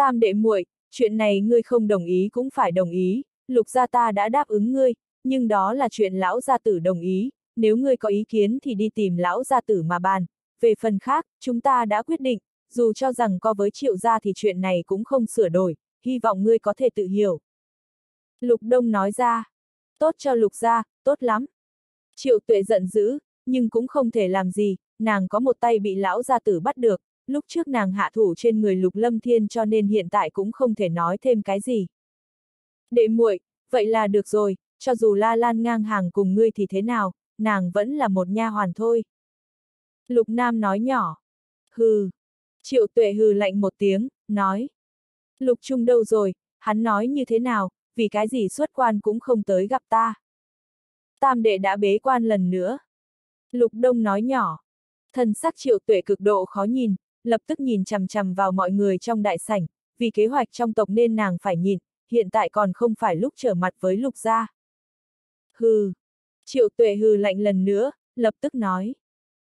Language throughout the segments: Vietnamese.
Tam đệ muội, chuyện này ngươi không đồng ý cũng phải đồng ý, lục gia ta đã đáp ứng ngươi, nhưng đó là chuyện lão gia tử đồng ý, nếu ngươi có ý kiến thì đi tìm lão gia tử mà bàn. Về phần khác, chúng ta đã quyết định, dù cho rằng có với triệu gia thì chuyện này cũng không sửa đổi, hy vọng ngươi có thể tự hiểu. Lục Đông nói ra, tốt cho lục gia, tốt lắm. Triệu tuệ giận dữ, nhưng cũng không thể làm gì, nàng có một tay bị lão gia tử bắt được, lúc trước nàng hạ thủ trên người lục lâm thiên cho nên hiện tại cũng không thể nói thêm cái gì. Đệ muội, vậy là được rồi, cho dù la lan ngang hàng cùng ngươi thì thế nào, nàng vẫn là một nha hoàn thôi. Lục Nam nói nhỏ. Hừ. Triệu tuệ hừ lạnh một tiếng, nói. Lục Trung đâu rồi, hắn nói như thế nào, vì cái gì xuất quan cũng không tới gặp ta. Tam đệ đã bế quan lần nữa. Lục Đông nói nhỏ. Thần sắc triệu tuệ cực độ khó nhìn, lập tức nhìn chằm chằm vào mọi người trong đại sảnh, vì kế hoạch trong tộc nên nàng phải nhìn, hiện tại còn không phải lúc trở mặt với lục gia. Hừ. Triệu tuệ hừ lạnh lần nữa, lập tức nói.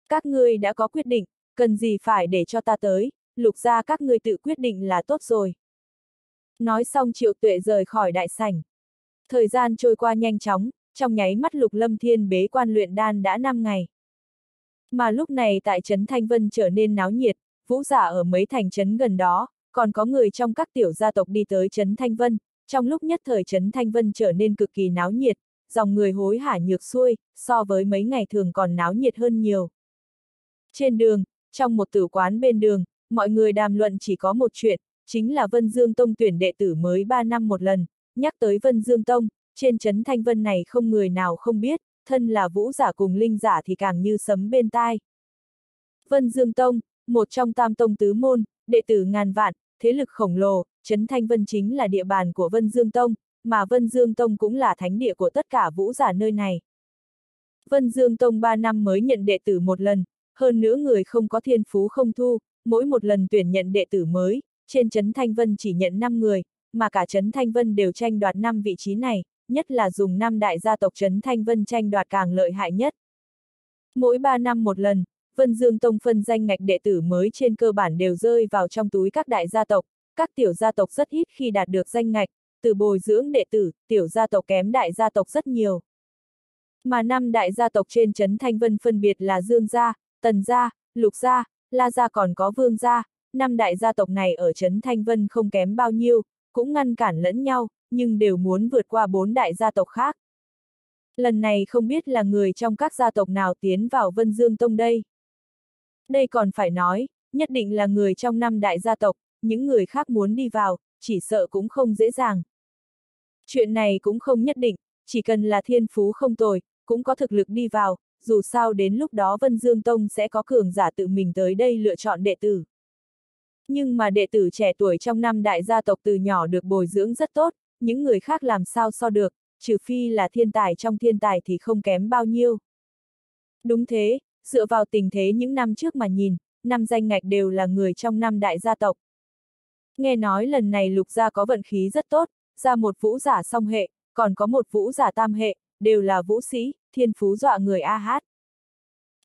Các ngươi đã có quyết định, cần gì phải để cho ta tới, lục gia các ngươi tự quyết định là tốt rồi. Nói xong triệu tuệ rời khỏi đại sảnh. Thời gian trôi qua nhanh chóng, trong nháy mắt lục lâm thiên bế quan luyện đan đã 5 ngày. Mà lúc này tại Trấn Thanh Vân trở nên náo nhiệt, vũ giả ở mấy thành trấn gần đó, còn có người trong các tiểu gia tộc đi tới Trấn Thanh Vân, trong lúc nhất thời Trấn Thanh Vân trở nên cực kỳ náo nhiệt, dòng người hối hả nhược xuôi, so với mấy ngày thường còn náo nhiệt hơn nhiều. Trên đường, trong một tử quán bên đường, mọi người đàm luận chỉ có một chuyện, chính là Vân Dương Tông tuyển đệ tử mới 3 năm một lần, nhắc tới Vân Dương Tông, trên chấn Thanh Vân này không người nào không biết, thân là vũ giả cùng linh giả thì càng như sấm bên tai. Vân Dương Tông, một trong tam tông tứ môn, đệ tử ngàn vạn, thế lực khổng lồ, chấn Thanh Vân chính là địa bàn của Vân Dương Tông, mà Vân Dương Tông cũng là thánh địa của tất cả vũ giả nơi này. Vân Dương Tông 3 năm mới nhận đệ tử một lần, hơn nữa người không có thiên phú không thu, mỗi một lần tuyển nhận đệ tử mới, trên Trấn Thanh Vân chỉ nhận 5 người, mà cả Trấn Thanh Vân đều tranh đoạt 5 vị trí này, nhất là dùng năm đại gia tộc Trấn Thanh Vân tranh đoạt càng lợi hại nhất. Mỗi 3 năm một lần, Vân Dương Tông phân danh ngạch đệ tử mới trên cơ bản đều rơi vào trong túi các đại gia tộc, các tiểu gia tộc rất ít khi đạt được danh ngạch, từ bồi dưỡng đệ tử, tiểu gia tộc kém đại gia tộc rất nhiều. Mà năm đại gia tộc trên Trấn Thanh Vân phân biệt là Dương gia, Tần gia, Lục gia, La gia còn có Vương gia, năm đại gia tộc này ở Trấn Thanh Vân không kém bao nhiêu, cũng ngăn cản lẫn nhau, nhưng đều muốn vượt qua bốn đại gia tộc khác. Lần này không biết là người trong các gia tộc nào tiến vào Vân Dương Tông đây. Đây còn phải nói, nhất định là người trong năm đại gia tộc, những người khác muốn đi vào, chỉ sợ cũng không dễ dàng. Chuyện này cũng không nhất định, chỉ cần là thiên phú không tồi, cũng có thực lực đi vào, dù sao đến lúc đó Vân Dương Tông sẽ có cường giả tự mình tới đây lựa chọn đệ tử. Nhưng mà đệ tử trẻ tuổi trong năm đại gia tộc từ nhỏ được bồi dưỡng rất tốt, những người khác làm sao so được, trừ phi là thiên tài trong thiên tài thì không kém bao nhiêu. Đúng thế, dựa vào tình thế những năm trước mà nhìn, năm danh ngạch đều là người trong năm đại gia tộc. Nghe nói lần này lục gia có vận khí rất tốt, ra một vũ giả song hệ, còn có một vũ giả tam hệ, đều là vũ sĩ, thiên phú dọa người A hát.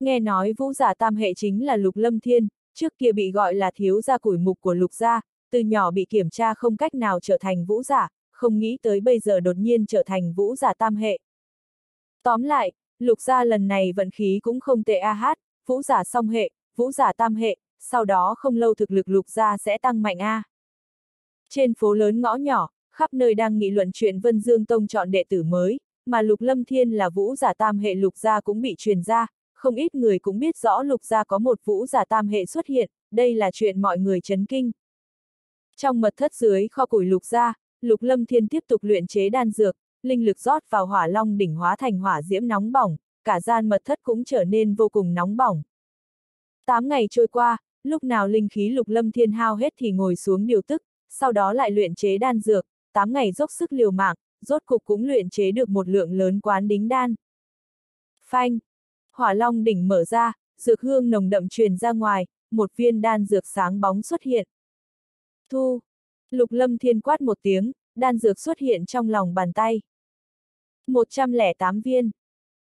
Nghe nói vũ giả tam hệ chính là lục lâm thiên, trước kia bị gọi là thiếu gia củi mục của lục gia, từ nhỏ bị kiểm tra không cách nào trở thành vũ giả, không nghĩ tới bây giờ đột nhiên trở thành vũ giả tam hệ. Tóm lại, lục gia lần này vận khí cũng không tệ a hát, vũ giả song hệ, vũ giả tam hệ, sau đó không lâu thực lực lục gia sẽ tăng mạnh a. Trên phố lớn ngõ nhỏ, khắp nơi đang nghị luận chuyện Vân Dương Tông chọn đệ tử mới, mà Lục Lâm Thiên là vũ giả tam hệ lục gia cũng bị truyền ra, không ít người cũng biết rõ lục gia có một vũ giả tam hệ xuất hiện, đây là chuyện mọi người chấn kinh. Trong mật thất dưới kho củi lục gia, lục lâm thiên tiếp tục luyện chế đan dược, linh lực rót vào hỏa long đỉnh hóa thành hỏa diễm nóng bỏng, cả gian mật thất cũng trở nên vô cùng nóng bỏng. Tám ngày trôi qua, lúc nào linh khí lục lâm thiên hao hết thì ngồi xuống điều tức, sau đó lại luyện chế đan dược, tám ngày dốc sức liều mạng, rốt cục cũng luyện chế được một lượng lớn quán đính đan. Phanh! hỏa long đỉnh mở ra, dược hương nồng đậm truyền ra ngoài, một viên đan dược sáng bóng xuất hiện. Thu! Lục lâm thiên quát một tiếng, đan dược xuất hiện trong lòng bàn tay. 108 viên.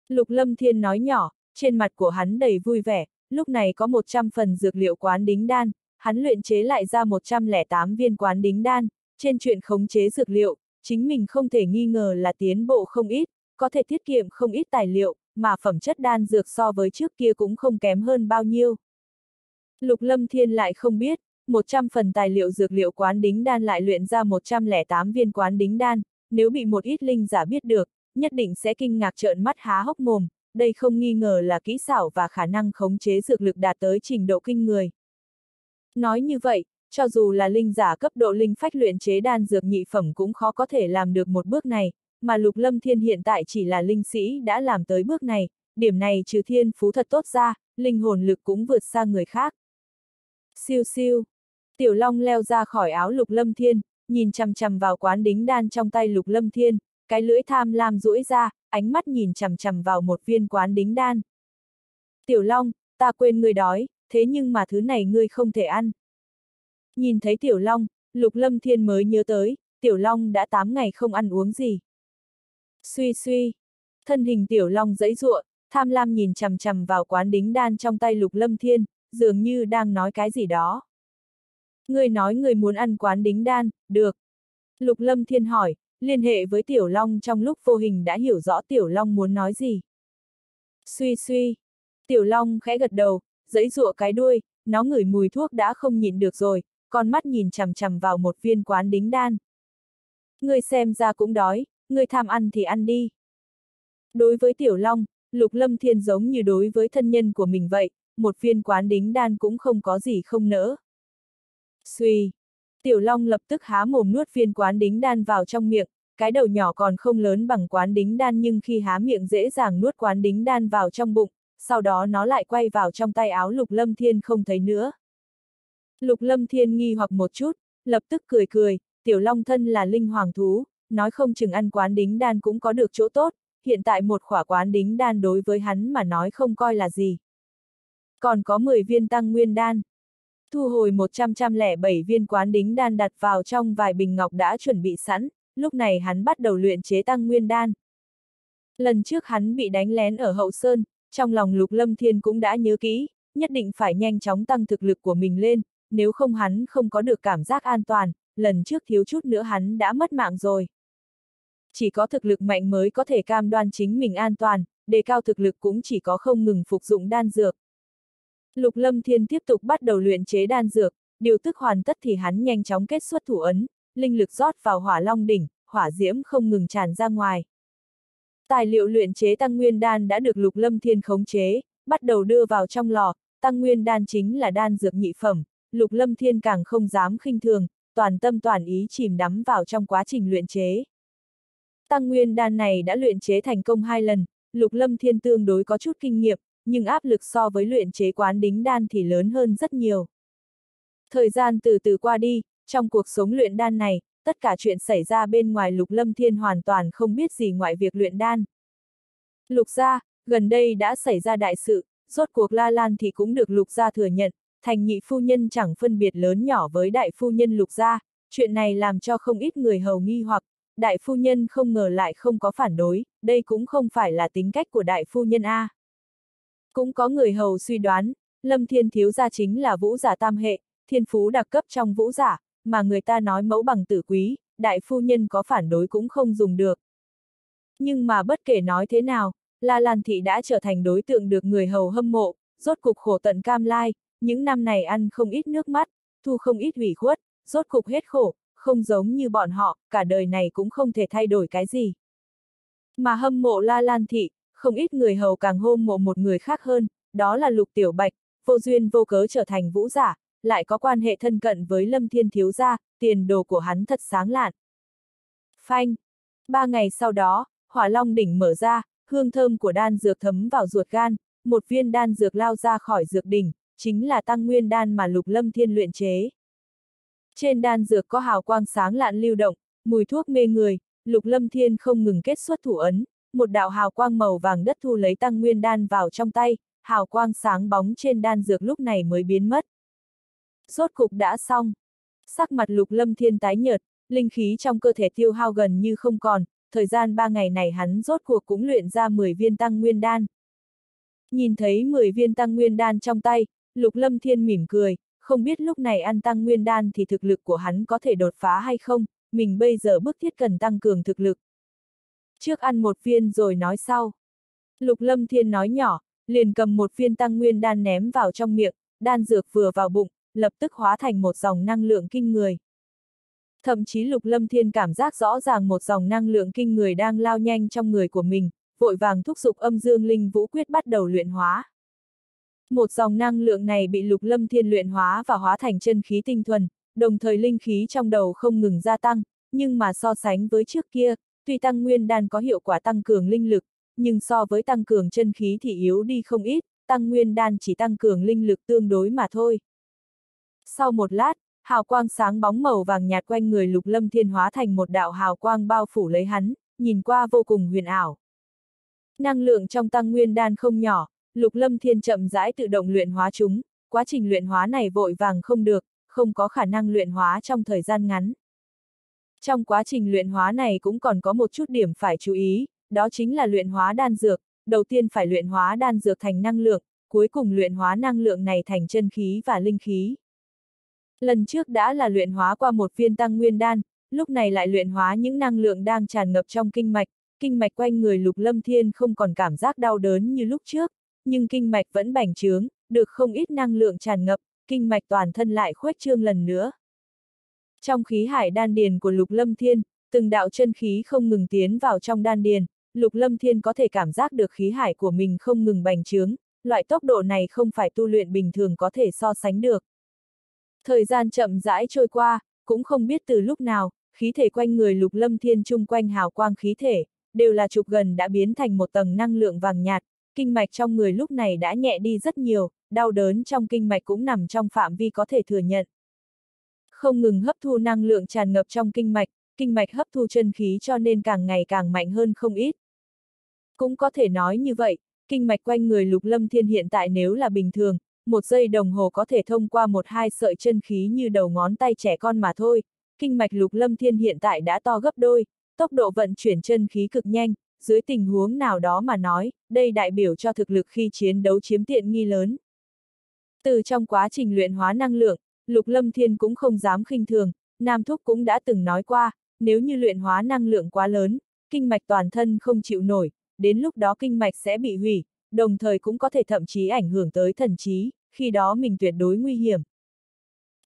Lục lâm thiên nói nhỏ, trên mặt của hắn đầy vui vẻ, lúc này có 100 phần dược liệu quán đính đan, hắn luyện chế lại ra 108 viên quán đính đan, trên chuyện khống chế dược liệu, chính mình không thể nghi ngờ là tiến bộ không ít, có thể tiết kiệm không ít tài liệu, mà phẩm chất đan dược so với trước kia cũng không kém hơn bao nhiêu. Lục Lâm Thiên lại không biết, 100 phần tài liệu dược liệu quán đính đan lại luyện ra 108 viên quán đính đan, nếu bị một ít linh giả biết được, nhất định sẽ kinh ngạc trợn mắt há hốc mồm, đây không nghi ngờ là kỹ xảo và khả năng khống chế dược lực đạt tới trình độ kinh người. Nói như vậy, cho dù là linh giả cấp độ linh phách luyện chế đan dược nhị phẩm cũng khó có thể làm được một bước này, mà Lục Lâm Thiên hiện tại chỉ là linh sĩ đã làm tới bước này, điểm này trừ thiên phú thật tốt ra, linh hồn lực cũng vượt xa người khác. Siêu siêu, Tiểu Long leo ra khỏi áo Lục Lâm Thiên, nhìn chằm chằm vào quán đính đan trong tay Lục Lâm Thiên, cái lưỡi tham lam duỗi ra, ánh mắt nhìn chằm chằm vào một viên quán đính đan. Tiểu Long, ta quên ngươi đói, thế nhưng mà thứ này ngươi không thể ăn. Nhìn thấy Tiểu Long, Lục Lâm Thiên mới nhớ tới, Tiểu Long đã 8 ngày không ăn uống gì. Suy suy, thân hình Tiểu Long dãy ruộng, tham lam nhìn chằm chằm vào quán đính đan trong tay Lục Lâm Thiên, dường như đang nói cái gì đó. Người nói người muốn ăn quán đính đan, được. Lục Lâm Thiên hỏi, liên hệ với Tiểu Long trong lúc vô hình đã hiểu rõ Tiểu Long muốn nói gì. Suy suy. Tiểu Long khẽ gật đầu, giấy rụa cái đuôi, nó ngửi mùi thuốc đã không nhịn được rồi, con mắt nhìn chằm chằm vào một viên quán đính đan. Người xem ra cũng đói, người tham ăn thì ăn đi. Đối với Tiểu Long, Lục Lâm Thiên giống như đối với thân nhân của mình vậy, một viên quán đính đan cũng không có gì không nỡ. Suy! Tiểu Long lập tức há mồm nuốt viên quán đính đan vào trong miệng, cái đầu nhỏ còn không lớn bằng quán đính đan nhưng khi há miệng dễ dàng nuốt quán đính đan vào trong bụng, sau đó nó lại quay vào trong tay áo Lục Lâm Thiên không thấy nữa. Lục Lâm Thiên nghi hoặc một chút, lập tức cười cười, Tiểu Long thân là linh hoàng thú, nói không chừng ăn quán đính đan cũng có được chỗ tốt, hiện tại một khỏa quán đính đan đối với hắn mà nói không coi là gì. Còn có 10 viên tăng nguyên đan. Thu hồi 107 viên quán đính đan đặt vào trong vài bình ngọc đã chuẩn bị sẵn, lúc này hắn bắt đầu luyện chế tăng nguyên đan. Lần trước hắn bị đánh lén ở hậu sơn, trong lòng lục lâm thiên cũng đã nhớ kỹ, nhất định phải nhanh chóng tăng thực lực của mình lên, nếu không hắn không có được cảm giác an toàn, lần trước thiếu chút nữa hắn đã mất mạng rồi. Chỉ có thực lực mạnh mới có thể cam đoan chính mình an toàn, đề cao thực lực cũng chỉ có không ngừng phục dụng đan dược. Lục Lâm Thiên tiếp tục bắt đầu luyện chế đan dược, điều tức hoàn tất thì hắn nhanh chóng kết xuất thủ ấn, linh lực rót vào hỏa long đỉnh, hỏa diễm không ngừng tràn ra ngoài. Tài liệu luyện chế tăng nguyên đan đã được Lục Lâm Thiên khống chế, bắt đầu đưa vào trong lò, tăng nguyên đan chính là đan dược nhị phẩm, Lục Lâm Thiên càng không dám khinh thường, toàn tâm toàn ý chìm đắm vào trong quá trình luyện chế. Tăng nguyên đan này đã luyện chế thành công hai lần, Lục Lâm Thiên tương đối có chút kinh nghiệm, nhưng áp lực so với luyện chế quán đính đan thì lớn hơn rất nhiều. Thời gian từ từ qua đi, trong cuộc sống luyện đan này, tất cả chuyện xảy ra bên ngoài Lục Lâm Thiên hoàn toàn không biết gì ngoại việc luyện đan. Lục gia, gần đây đã xảy ra đại sự, rốt cuộc La Lan thì cũng được Lục gia thừa nhận, thành nhị phu nhân chẳng phân biệt lớn nhỏ với đại phu nhân Lục gia, chuyện này làm cho không ít người hầu nghi hoặc, đại phu nhân không ngờ lại không có phản đối, đây cũng không phải là tính cách của đại phu nhân A. Cũng có người hầu suy đoán, Lâm Thiên Thiếu gia chính là vũ giả tam hệ, thiên phú đặc cấp trong vũ giả, mà người ta nói mẫu bằng tử quý, đại phu nhân có phản đối cũng không dùng được. Nhưng mà bất kể nói thế nào, La Lan Thị đã trở thành đối tượng được người hầu hâm mộ, rốt cục khổ tận cam lai, những năm này ăn không ít nước mắt, thu không ít ủy khuất, rốt cục hết khổ, không giống như bọn họ, cả đời này cũng không thể thay đổi cái gì. Mà hâm mộ La Lan Thị, không ít người hầu càng hôn mộ một người khác hơn, đó là Lục Tiểu Bạch, vô duyên vô cớ trở thành vũ giả, lại có quan hệ thân cận với Lâm Thiên Thiếu Gia, tiền đồ của hắn thật sáng lạn. Phanh! Ba ngày sau đó, hỏa long đỉnh mở ra, hương thơm của đan dược thấm vào ruột gan, một viên đan dược lao ra khỏi dược đỉnh, chính là tăng nguyên đan mà Lục Lâm Thiên luyện chế. Trên đan dược có hào quang sáng lạn lưu động, mùi thuốc mê người, Lục Lâm Thiên không ngừng kết xuất thủ ấn, một đạo hào quang màu vàng đất thu lấy tăng nguyên đan vào trong tay, hào quang sáng bóng trên đan dược lúc này mới biến mất. Rốt cục đã xong. Sắc mặt lục lâm thiên tái nhợt, linh khí trong cơ thể tiêu hao gần như không còn, thời gian ba ngày này hắn rốt cuộc cũng luyện ra 10 viên tăng nguyên đan. Nhìn thấy 10 viên tăng nguyên đan trong tay, lục lâm thiên mỉm cười, không biết lúc này ăn tăng nguyên đan thì thực lực của hắn có thể đột phá hay không, mình bây giờ bức thiết cần tăng cường thực lực. Trước ăn một viên rồi nói sau. Lục Lâm Thiên nói nhỏ, liền cầm một viên tăng nguyên đan ném vào trong miệng, đan dược vừa vào bụng, lập tức hóa thành một dòng năng lượng kinh người. Thậm chí Lục Lâm Thiên cảm giác rõ ràng một dòng năng lượng kinh người đang lao nhanh trong người của mình, vội vàng thúc giục âm dương linh vũ quyết bắt đầu luyện hóa. Một dòng năng lượng này bị Lục Lâm Thiên luyện hóa và hóa thành chân khí tinh thuần, đồng thời linh khí trong đầu không ngừng gia tăng, nhưng mà so sánh với trước kia, tuy tăng nguyên đan có hiệu quả tăng cường linh lực, nhưng so với tăng cường chân khí thì yếu đi không ít, tăng nguyên đan chỉ tăng cường linh lực tương đối mà thôi. Sau một lát, hào quang sáng bóng màu vàng nhạt quanh người lục lâm thiên hóa thành một đạo hào quang bao phủ lấy hắn, nhìn qua vô cùng huyền ảo. Năng lượng trong tăng nguyên đan không nhỏ, lục lâm thiên chậm rãi tự động luyện hóa chúng, quá trình luyện hóa này vội vàng không được, không có khả năng luyện hóa trong thời gian ngắn. Trong quá trình luyện hóa này cũng còn có một chút điểm phải chú ý, đó chính là luyện hóa đan dược, đầu tiên phải luyện hóa đan dược thành năng lượng, cuối cùng luyện hóa năng lượng này thành chân khí và linh khí. Lần trước đã là luyện hóa qua một viên tăng nguyên đan, lúc này lại luyện hóa những năng lượng đang tràn ngập trong kinh mạch, kinh mạch quanh người lục lâm thiên không còn cảm giác đau đớn như lúc trước, nhưng kinh mạch vẫn bành trướng, được không ít năng lượng tràn ngập, kinh mạch toàn thân lại khuếch trương lần nữa. Trong khí hải đan điền của lục lâm thiên, từng đạo chân khí không ngừng tiến vào trong đan điền, lục lâm thiên có thể cảm giác được khí hải của mình không ngừng bành trướng, loại tốc độ này không phải tu luyện bình thường có thể so sánh được. Thời gian chậm rãi trôi qua, cũng không biết từ lúc nào, khí thể quanh người lục lâm thiên chung quanh hào quang khí thể, đều là trục gần đã biến thành một tầng năng lượng vàng nhạt, kinh mạch trong người lúc này đã nhẹ đi rất nhiều, đau đớn trong kinh mạch cũng nằm trong phạm vi có thể thừa nhận. Không ngừng hấp thu năng lượng tràn ngập trong kinh mạch, kinh mạch hấp thu chân khí cho nên càng ngày càng mạnh hơn không ít. Cũng có thể nói như vậy, kinh mạch quanh người lục lâm thiên hiện tại nếu là bình thường, một giây đồng hồ có thể thông qua một hai sợi chân khí như đầu ngón tay trẻ con mà thôi, kinh mạch lục lâm thiên hiện tại đã to gấp đôi, tốc độ vận chuyển chân khí cực nhanh, dưới tình huống nào đó mà nói, đây đại biểu cho thực lực khi chiến đấu chiếm tiện nghi lớn. Từ trong quá trình luyện hóa năng lượng, Lục Lâm Thiên cũng không dám khinh thường, Nam Thúc cũng đã từng nói qua, nếu như luyện hóa năng lượng quá lớn, kinh mạch toàn thân không chịu nổi, đến lúc đó kinh mạch sẽ bị hủy, đồng thời cũng có thể thậm chí ảnh hưởng tới thần trí, khi đó mình tuyệt đối nguy hiểm.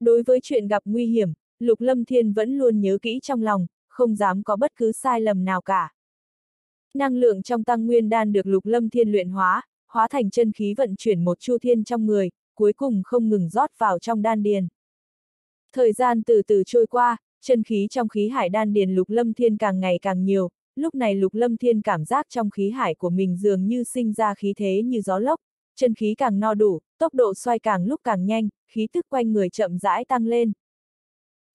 Đối với chuyện gặp nguy hiểm, Lục Lâm Thiên vẫn luôn nhớ kỹ trong lòng, không dám có bất cứ sai lầm nào cả. Năng lượng trong tăng nguyên đan được Lục Lâm Thiên luyện hóa, hóa thành chân khí vận chuyển một chu thiên trong người, cuối cùng không ngừng rót vào trong đan điền. Thời gian từ từ trôi qua, chân khí trong khí hải đan điền Lục Lâm Thiên càng ngày càng nhiều, lúc này Lục Lâm Thiên cảm giác trong khí hải của mình dường như sinh ra khí thế như gió lốc, chân khí càng no đủ, tốc độ xoay càng lúc càng nhanh, khí tức quanh người chậm rãi tăng lên.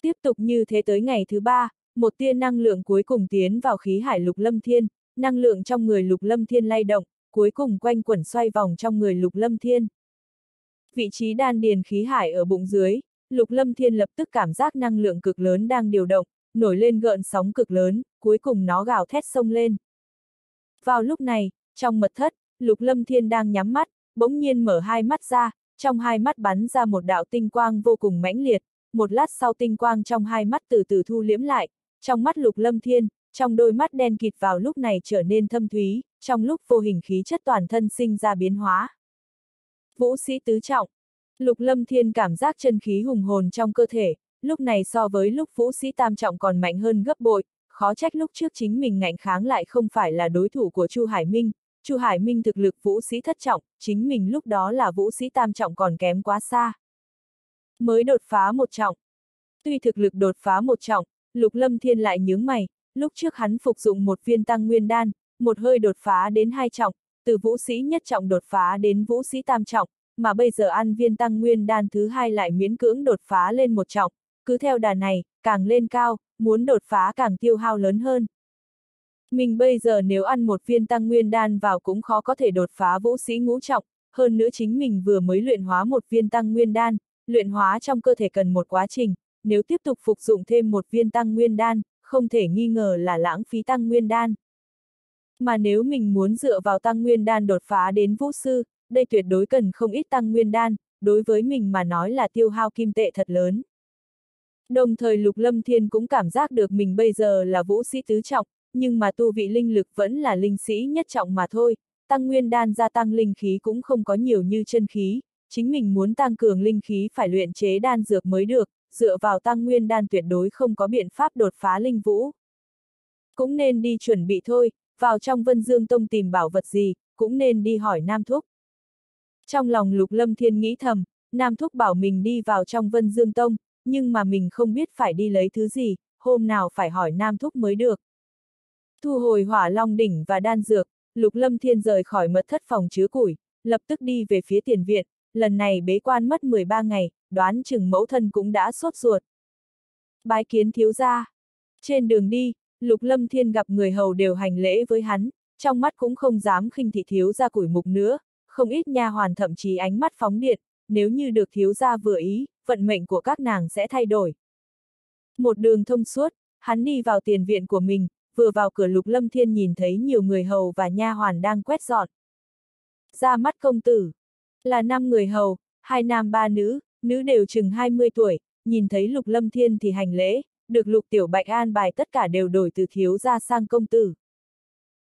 Tiếp tục như thế tới ngày thứ ba, một tia năng lượng cuối cùng tiến vào khí hải Lục Lâm Thiên, năng lượng trong người Lục Lâm Thiên lay động, cuối cùng quanh quẩn xoay vòng trong người Lục Lâm Thiên. Vị trí đan điền khí hải ở bụng dưới, Lục Lâm Thiên lập tức cảm giác năng lượng cực lớn đang điều động, nổi lên gợn sóng cực lớn, cuối cùng nó gào thét sông lên. Vào lúc này, trong mật thất, Lục Lâm Thiên đang nhắm mắt, bỗng nhiên mở hai mắt ra, trong hai mắt bắn ra một đạo tinh quang vô cùng mãnh liệt, một lát sau tinh quang trong hai mắt từ từ thu liếm lại, trong mắt Lục Lâm Thiên, trong đôi mắt đen kịt vào lúc này trở nên thâm thúy, trong lúc vô hình khí chất toàn thân sinh ra biến hóa. Vũ sĩ tứ trọng. Lục Lâm Thiên cảm giác chân khí hùng hồn trong cơ thể, lúc này so với lúc vũ sĩ tam trọng còn mạnh hơn gấp bội, khó trách lúc trước chính mình ngạnh kháng lại không phải là đối thủ của Chu Hải Minh. Chu Hải Minh thực lực vũ sĩ thất trọng, chính mình lúc đó là vũ sĩ tam trọng còn kém quá xa. Mới đột phá một trọng. Tuy thực lực đột phá một trọng, Lục Lâm Thiên lại nhướng mày, lúc trước hắn phục dụng một viên tăng nguyên đan, một hơi đột phá đến hai trọng, từ vũ sĩ nhất trọng đột phá đến vũ sĩ tam trọng, mà bây giờ ăn viên tăng nguyên đan thứ hai lại miễn cưỡng đột phá lên một trọng, cứ theo đà này, càng lên cao, muốn đột phá càng tiêu hao lớn hơn. Mình bây giờ nếu ăn một viên tăng nguyên đan vào cũng khó có thể đột phá vũ sĩ ngũ trọng, hơn nữa chính mình vừa mới luyện hóa một viên tăng nguyên đan, luyện hóa trong cơ thể cần một quá trình, nếu tiếp tục phục dụng thêm một viên tăng nguyên đan, không thể nghi ngờ là lãng phí tăng nguyên đan. Mà nếu mình muốn dựa vào tăng nguyên đan đột phá đến vũ sư, đây tuyệt đối cần không ít tăng nguyên đan, đối với mình mà nói là tiêu hao kim tệ thật lớn. Đồng thời Lục Lâm Thiên cũng cảm giác được mình bây giờ là vũ sĩ tứ trọng, nhưng mà tu vị linh lực vẫn là linh sĩ nhất trọng mà thôi, tăng nguyên đan gia tăng linh khí cũng không có nhiều như chân khí, chính mình muốn tăng cường linh khí phải luyện chế đan dược mới được, dựa vào tăng nguyên đan tuyệt đối không có biện pháp đột phá linh vũ. Cũng nên đi chuẩn bị thôi, vào trong Vân Dương Tông tìm bảo vật gì, cũng nên đi hỏi Nam Thúc. Trong lòng Lục Lâm Thiên nghĩ thầm, Nam Thúc bảo mình đi vào trong Vân Dương Tông, nhưng mà mình không biết phải đi lấy thứ gì, hôm nào phải hỏi Nam Thúc mới được. Thu hồi hỏa long đỉnh và đan dược, Lục Lâm Thiên rời khỏi mật thất phòng chứa củi, lập tức đi về phía tiền viện, lần này bế quan mất 13 ngày, đoán chừng mẫu thân cũng đã sốt ruột. Bái kiến thiếu gia. Trên đường đi, Lục Lâm Thiên gặp người hầu đều hành lễ với hắn, trong mắt cũng không dám khinh thị thiếu gia củi mục nữa, không ít nha hoàn thậm chí ánh mắt phóng điện, nếu như được thiếu gia vừa ý, vận mệnh của các nàng sẽ thay đổi. Một đường thông suốt, hắn đi vào tiền viện của mình, vừa vào cửa Lục Lâm Thiên nhìn thấy nhiều người hầu và nha hoàn đang quét dọn. Ra mắt công tử, là năm người hầu, hai nam ba nữ, nữ đều chừng 20 tuổi, nhìn thấy Lục Lâm Thiên thì hành lễ, được Lục Tiểu Bạch an bài tất cả đều đổi từ thiếu gia sang công tử.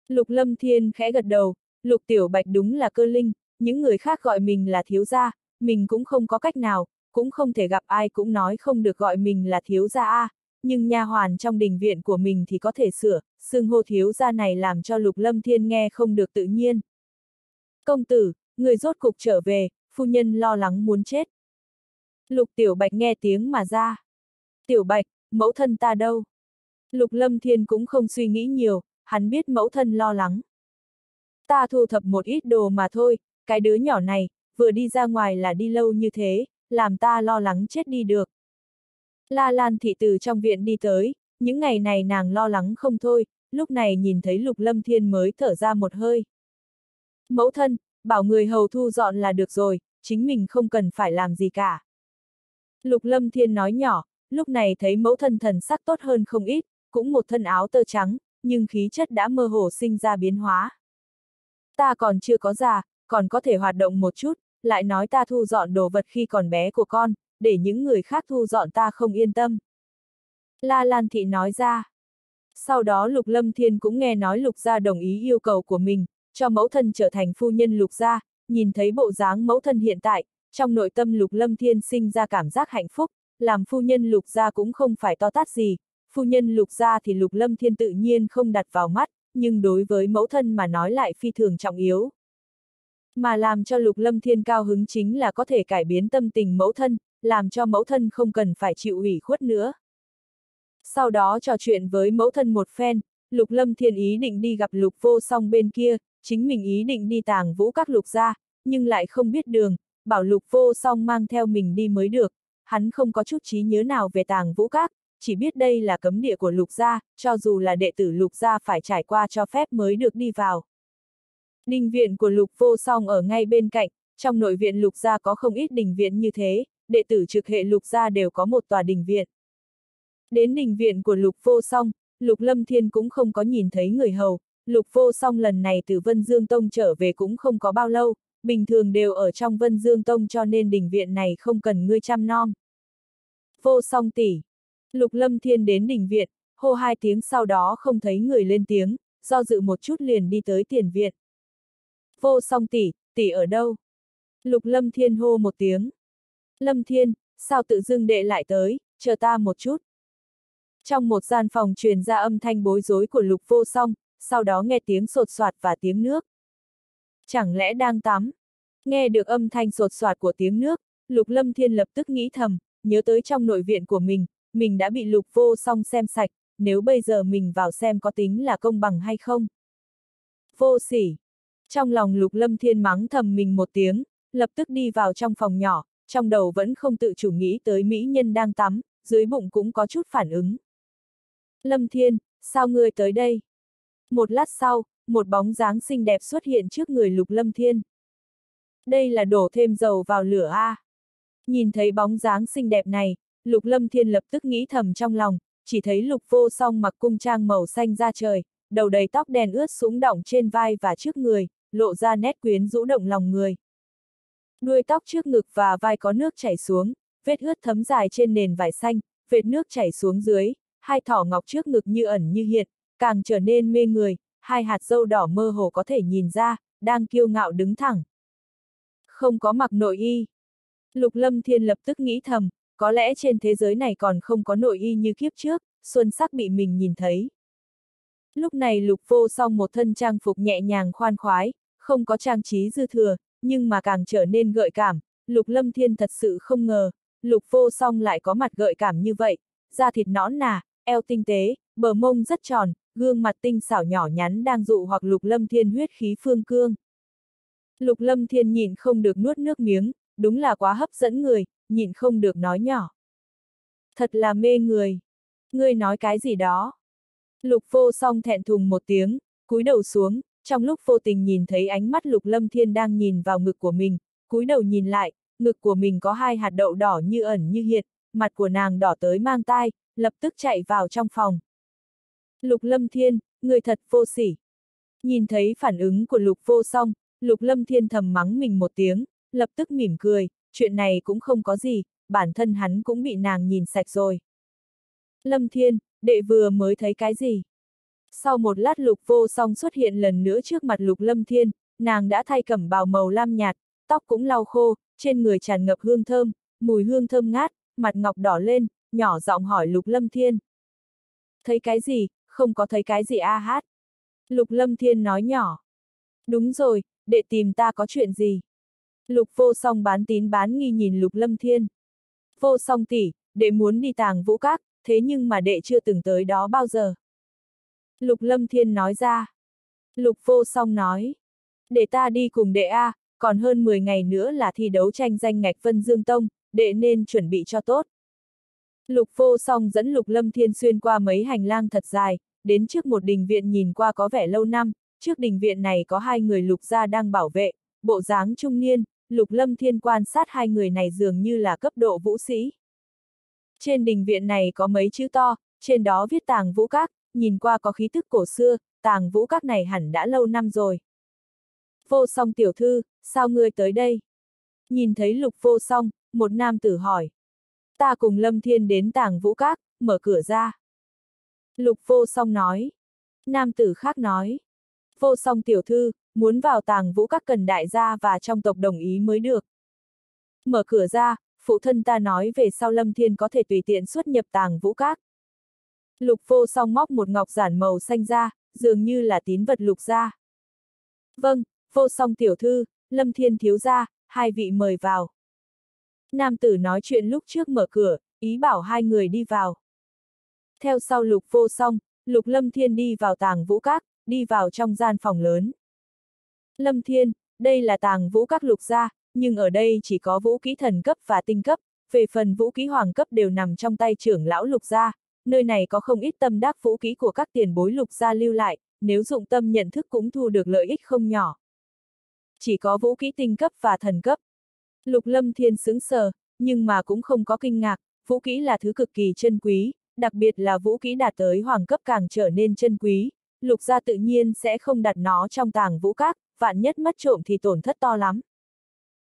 Lục Lâm Thiên khẽ gật đầu, Lục Tiểu Bạch đúng là cơ linh, những người khác gọi mình là thiếu gia, mình cũng không có cách nào, cũng không thể gặp ai cũng nói không được gọi mình là thiếu gia a, nhưng nha hoàn trong đình viện của mình thì có thể sửa, xưng hô thiếu gia này làm cho Lục Lâm Thiên nghe không được tự nhiên. Công tử, người rốt cục trở về, phu nhân lo lắng muốn chết. Lục Tiểu Bạch nghe tiếng mà ra. Tiểu Bạch, mẫu thân ta đâu? Lục Lâm Thiên cũng không suy nghĩ nhiều, hắn biết mẫu thân lo lắng. Ta thu thập một ít đồ mà thôi, cái đứa nhỏ này, vừa đi ra ngoài là đi lâu như thế, làm ta lo lắng chết đi được. La Lan thị từ trong viện đi tới, những ngày này nàng lo lắng không thôi, lúc này nhìn thấy Lục Lâm Thiên mới thở ra một hơi. Mẫu thân, bảo người hầu thu dọn là được rồi, chính mình không cần phải làm gì cả. Lục Lâm Thiên nói nhỏ, lúc này thấy mẫu thân thần sắc tốt hơn không ít, cũng một thân áo tơ trắng, nhưng khí chất đã mơ hồ sinh ra biến hóa. Ta còn chưa có già, còn có thể hoạt động một chút, lại nói ta thu dọn đồ vật khi còn bé của con, để những người khác thu dọn ta không yên tâm. La Lan Thị nói ra. Sau đó Lục Lâm Thiên cũng nghe nói Lục Gia đồng ý yêu cầu của mình, cho mẫu thân trở thành phu nhân Lục Gia, nhìn thấy bộ dáng mẫu thân hiện tại, trong nội tâm Lục Lâm Thiên sinh ra cảm giác hạnh phúc, làm phu nhân Lục Gia cũng không phải to tát gì, phu nhân Lục Gia thì Lục Lâm Thiên tự nhiên không đặt vào mắt, nhưng đối với mẫu thân mà nói lại phi thường trọng yếu. Mà làm cho Lục Lâm Thiên cao hứng chính là có thể cải biến tâm tình mẫu thân, làm cho mẫu thân không cần phải chịu ủy khuất nữa. Sau đó trò chuyện với mẫu thân một phen, Lục Lâm Thiên ý định đi gặp Lục Vô Song bên kia, chính mình ý định đi tàng vũ các lục gia, nhưng lại không biết đường, bảo Lục Vô Song mang theo mình đi mới được, hắn không có chút trí nhớ nào về tàng vũ các, chỉ biết đây là cấm địa của lục gia, cho dù là đệ tử lục gia phải trải qua cho phép mới được đi vào. Đình viện của lục vô song ở ngay bên cạnh, trong nội viện lục gia có không ít đình viện như thế, đệ tử trực hệ lục gia đều có một tòa đình viện. Đến đình viện của lục vô song, lục lâm thiên cũng không có nhìn thấy người hầu, lục vô song lần này từ Vân Dương Tông trở về cũng không có bao lâu, bình thường đều ở trong Vân Dương Tông cho nên đình viện này không cần ngươi chăm nom. Vô song tỷ. Lục lâm thiên đến đình viện, hô hai tiếng sau đó không thấy người lên tiếng, do dự một chút liền đi tới tiền viện. Vô song tỷ, tỷ ở đâu? Lục lâm thiên hô một tiếng. Lâm Thiên, sao tự dưng đệ lại tới, chờ ta một chút. Trong một gian phòng truyền ra âm thanh bối rối của lục vô song, sau đó nghe tiếng sột soạt và tiếng nước. Chẳng lẽ đang tắm? Nghe được âm thanh sột soạt của tiếng nước, lục lâm thiên lập tức nghĩ thầm, nhớ tới trong nội viện của mình, mình đã bị lục vô song xem sạch, nếu bây giờ mình vào xem có tính là công bằng hay không. Vô sỉ. Trong lòng lục lâm thiên mắng thầm mình một tiếng, lập tức đi vào trong phòng nhỏ, trong đầu vẫn không tự chủ nghĩ tới mỹ nhân đang tắm, dưới bụng cũng có chút phản ứng. Lâm Thiên, sao ngươi tới đây? Một lát sau, một bóng dáng xinh đẹp xuất hiện trước người Lục Lâm Thiên. Đây là đổ thêm dầu vào lửa A. Nhìn thấy bóng dáng xinh đẹp này, Lục Lâm Thiên lập tức nghĩ thầm trong lòng, chỉ thấy Lục Vô Song mặc cung trang màu xanh ra trời, đầu đầy tóc đen ướt súng đỏng trên vai và trước người, lộ ra nét quyến rũ động lòng người. Đuôi tóc trước ngực và vai có nước chảy xuống, vết ướt thấm dài trên nền vải xanh, vệt nước chảy xuống dưới, hai thỏ ngọc trước ngực như ẩn như hiện, càng trở nên mê người, hai hạt dâu đỏ mơ hồ có thể nhìn ra, đang kiêu ngạo đứng thẳng. Không có mặc nội y. Lục Lâm Thiên lập tức nghĩ thầm, có lẽ trên thế giới này còn không có nội y như kiếp trước, xuân sắc bị mình nhìn thấy. Lúc này lục vô song một thân trang phục nhẹ nhàng khoan khoái, không có trang trí dư thừa, nhưng mà càng trở nên gợi cảm, lục lâm thiên thật sự không ngờ, lục vô song lại có mặt gợi cảm như vậy, da thịt nõn nà, eo tinh tế, bờ mông rất tròn, gương mặt tinh xảo nhỏ nhắn đang dụ hoặc lục lâm thiên huyết khí phương cương. Lục lâm thiên nhịn không được nuốt nước miếng, đúng là quá hấp dẫn người, nhịn không được nói nhỏ. Thật là mê người. Ngươi nói cái gì đó? Lục vô song thẹn thùng một tiếng, cúi đầu xuống, trong lúc vô tình nhìn thấy ánh mắt lục lâm thiên đang nhìn vào ngực của mình, cúi đầu nhìn lại, ngực của mình có hai hạt đậu đỏ như ẩn như hiện, mặt của nàng đỏ tới mang tai, lập tức chạy vào trong phòng. Lục lâm thiên, người thật vô sỉ. Nhìn thấy phản ứng của lục vô song, lục lâm thiên thầm mắng mình một tiếng, lập tức mỉm cười, chuyện này cũng không có gì, bản thân hắn cũng bị nàng nhìn sạch rồi. Lâm thiên, đệ vừa mới thấy cái gì? Sau một lát lục vô song xuất hiện lần nữa trước mặt lục lâm thiên, nàng đã thay cẩm bào màu lam nhạt, tóc cũng lau khô, trên người tràn ngập hương thơm, mùi hương thơm ngát, mặt ngọc đỏ lên, nhỏ giọng hỏi lục lâm thiên. Thấy cái gì, không có thấy cái gì a hát. Lục lâm thiên nói nhỏ. Đúng rồi, đệ tìm ta có chuyện gì? Lục vô song bán tín bán nghi nhìn lục lâm thiên. Vô song tỷ, đệ muốn đi tàng vũ các, thế nhưng mà đệ chưa từng tới đó bao giờ. Lục Lâm Thiên nói ra. Lục Vô Song nói. Để ta đi cùng đệ A, còn hơn 10 ngày nữa là thi đấu tranh danh ngạch Vân Dương Tông, đệ nên chuẩn bị cho tốt. Lục Vô Song dẫn Lục Lâm Thiên xuyên qua mấy hành lang thật dài, đến trước một đình viện nhìn qua có vẻ lâu năm, trước đình viện này có hai người lục gia đang bảo vệ, bộ dáng trung niên, Lục Lâm Thiên quan sát hai người này dường như là cấp độ vũ sĩ. Trên đình viện này có mấy chữ to, trên đó viết tàng vũ các, nhìn qua có khí tức cổ xưa, tàng vũ các này hẳn đã lâu năm rồi. Vô song tiểu thư, sao ngươi tới đây? Nhìn thấy lục vô song, một nam tử hỏi. Ta cùng Lâm Thiên đến tàng vũ các, mở cửa ra. Lục vô song nói. Nam tử khác nói. Vô song tiểu thư, muốn vào tàng vũ các cần đại gia và trong tộc đồng ý mới được. Mở cửa ra, phụ thân ta nói về sau Lâm Thiên có thể tùy tiện xuất nhập tàng vũ các. Lục vô song móc một ngọc giản màu xanh ra, dường như là tín vật lục ra. Vâng, vô song tiểu thư, Lâm Thiên thiếu gia, hai vị mời vào. Nam tử nói chuyện lúc trước mở cửa, ý bảo hai người đi vào. Theo sau lục vô song, lục Lâm Thiên đi vào tàng vũ các, đi vào trong gian phòng lớn. Lâm Thiên, đây là tàng vũ các lục gia, nhưng ở đây chỉ có vũ kỹ thần cấp và tinh cấp, về phần vũ kỹ hoàng cấp đều nằm trong tay trưởng lão lục gia, nơi này có không ít tâm đắc vũ kỹ của các tiền bối lục gia lưu lại, nếu dụng tâm nhận thức cũng thu được lợi ích không nhỏ. Chỉ có vũ kỹ tinh cấp và thần cấp. Lục lâm thiên sướng sờ, nhưng mà cũng không có kinh ngạc, vũ kỹ là thứ cực kỳ chân quý, đặc biệt là vũ kỹ đạt tới hoàng cấp càng trở nên chân quý, lục gia tự nhiên sẽ không đặt nó trong tàng vũ các, vạn nhất mất trộm thì tổn thất to lắm.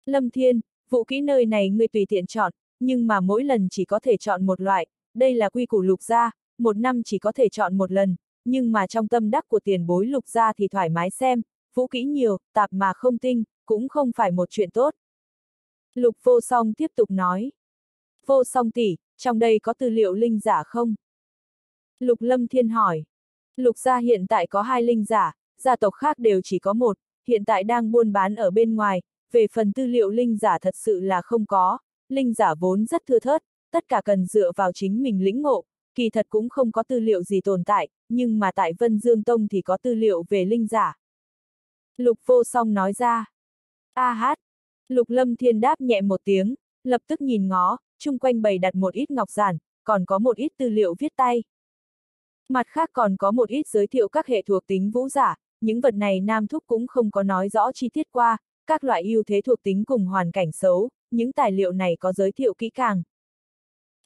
Lâm Thiên, vũ kỹ nơi này ngươi tùy tiện chọn, nhưng mà mỗi lần chỉ có thể chọn một loại, đây là quy củ lục gia, một năm chỉ có thể chọn một lần, nhưng mà trong tâm đắc của tiền bối lục gia thì thoải mái xem, vũ kỹ nhiều, tạp mà không tinh, cũng không phải một chuyện tốt. Lục vô song tiếp tục nói. Vô song tỷ, trong đây có tư liệu linh giả không? Lục lâm thiên hỏi. Lục gia hiện tại có hai linh giả, gia tộc khác đều chỉ có một, hiện tại đang buôn bán ở bên ngoài, về phần tư liệu linh giả thật sự là không có, linh giả vốn rất thưa thớt, tất cả cần dựa vào chính mình lĩnh ngộ, kỳ thật cũng không có tư liệu gì tồn tại, nhưng mà tại Vân Dương Tông thì có tư liệu về linh giả. Lục vô song nói ra. A hát. Lục lâm thiên đáp nhẹ một tiếng, lập tức nhìn ngó, chung quanh bày đặt một ít ngọc giản, còn có một ít tư liệu viết tay. Mặt khác còn có một ít giới thiệu các hệ thuộc tính vũ giả, những vật này Nam Thúc cũng không có nói rõ chi tiết qua, các loại ưu thế thuộc tính cùng hoàn cảnh xấu, những tài liệu này có giới thiệu kỹ càng.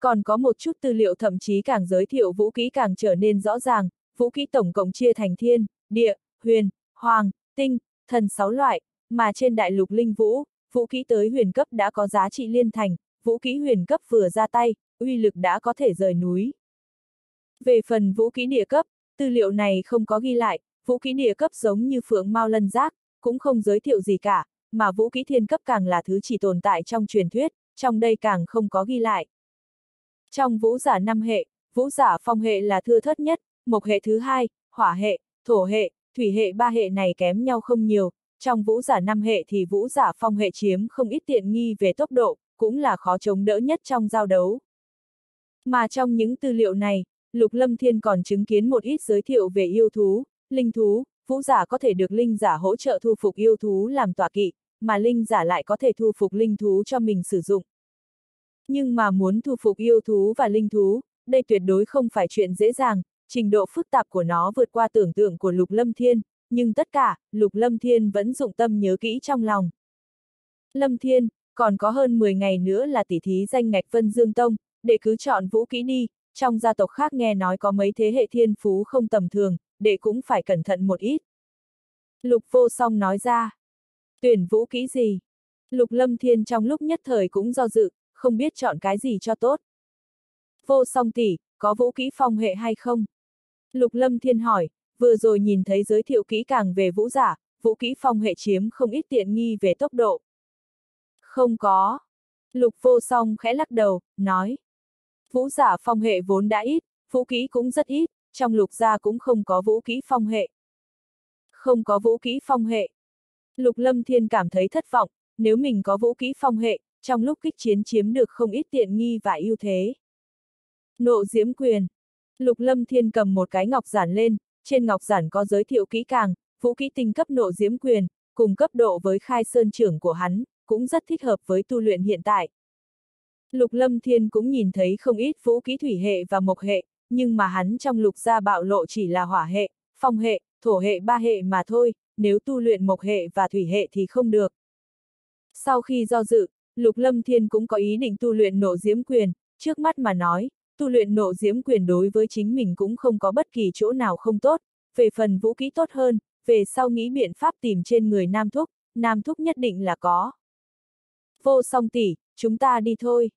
Còn có một chút tư liệu thậm chí càng giới thiệu vũ kỹ càng trở nên rõ ràng, vũ kỹ tổng cộng chia thành thiên, địa, huyền, hoàng, tinh, thần sáu loại, mà trên đại lục linh vũ, vũ kỹ tới huyền cấp đã có giá trị liên thành, vũ kỹ huyền cấp vừa ra tay, uy lực đã có thể rời núi. Về phần vũ kỹ địa cấp, tư liệu này không có ghi lại, vũ kỹ địa cấp giống như phượng mau lân giác, cũng không giới thiệu gì cả, mà vũ kỹ thiên cấp càng là thứ chỉ tồn tại trong truyền thuyết, trong đây càng không có ghi lại. Trong vũ giả năm hệ, vũ giả phong hệ là thưa thất nhất, mộc hệ thứ hai, hỏa hệ, thổ hệ, thủy hệ ba hệ này kém nhau không nhiều, trong vũ giả năm hệ thì vũ giả phong hệ chiếm không ít tiện nghi về tốc độ, cũng là khó chống đỡ nhất trong giao đấu. Mà trong những tư liệu này, Lục Lâm Thiên còn chứng kiến một ít giới thiệu về yêu thú, linh thú, vũ giả có thể được linh giả hỗ trợ thu phục yêu thú làm tọa kỵ, mà linh giả lại có thể thu phục linh thú cho mình sử dụng. Nhưng mà muốn thu phục yêu thú và linh thú, đây tuyệt đối không phải chuyện dễ dàng, trình độ phức tạp của nó vượt qua tưởng tượng của Lục Lâm Thiên, nhưng tất cả, Lục Lâm Thiên vẫn dụng tâm nhớ kỹ trong lòng. Lâm Thiên, còn có hơn 10 ngày nữa là tỷ thí danh ngạch Vân Dương Tông, để cứ chọn vũ kỹ đi, trong gia tộc khác nghe nói có mấy thế hệ thiên phú không tầm thường, đệ cũng phải cẩn thận một ít. Lục vô song nói ra. Tuyển vũ kỹ gì? Lục lâm thiên trong lúc nhất thời cũng do dự, không biết chọn cái gì cho tốt. Vô song tỷ, có vũ kỹ phong hệ hay không? Lục lâm thiên hỏi, vừa rồi nhìn thấy giới thiệu kỹ càng về vũ giả, vũ kỹ phong hệ chiếm không ít tiện nghi về tốc độ. Không có. Lục vô song khẽ lắc đầu, nói. Vũ giả phong hệ vốn đã ít, vũ kỹ cũng rất ít, trong lục gia cũng không có vũ kỹ phong hệ. Không có vũ kỹ phong hệ. Lục lâm thiên cảm thấy thất vọng, nếu mình có vũ kỹ phong hệ, trong lúc kích chiến chiếm được không ít tiện nghi và ưu thế. Nộ diễm quyền. Lục lâm thiên cầm một cái ngọc giản lên, trên ngọc giản có giới thiệu kỹ càng, vũ kỹ tinh cấp nộ diễm quyền, cùng cấp độ với khai sơn trưởng của hắn, cũng rất thích hợp với tu luyện hiện tại. Lục Lâm Thiên cũng nhìn thấy không ít vũ khí thủy hệ và mộc hệ, nhưng mà hắn trong lục gia bạo lộ chỉ là hỏa hệ, phong hệ, thổ hệ ba hệ mà thôi, nếu tu luyện mộc hệ và thủy hệ thì không được. Sau khi do dự, Lục Lâm Thiên cũng có ý định tu luyện nộ diễm quyền, trước mắt mà nói, tu luyện nộ diễm quyền đối với chính mình cũng không có bất kỳ chỗ nào không tốt, về phần vũ khí tốt hơn, về sau nghĩ biện pháp tìm trên người Nam Thúc, Nam Thúc nhất định là có. Vô song tỷ, chúng ta đi thôi.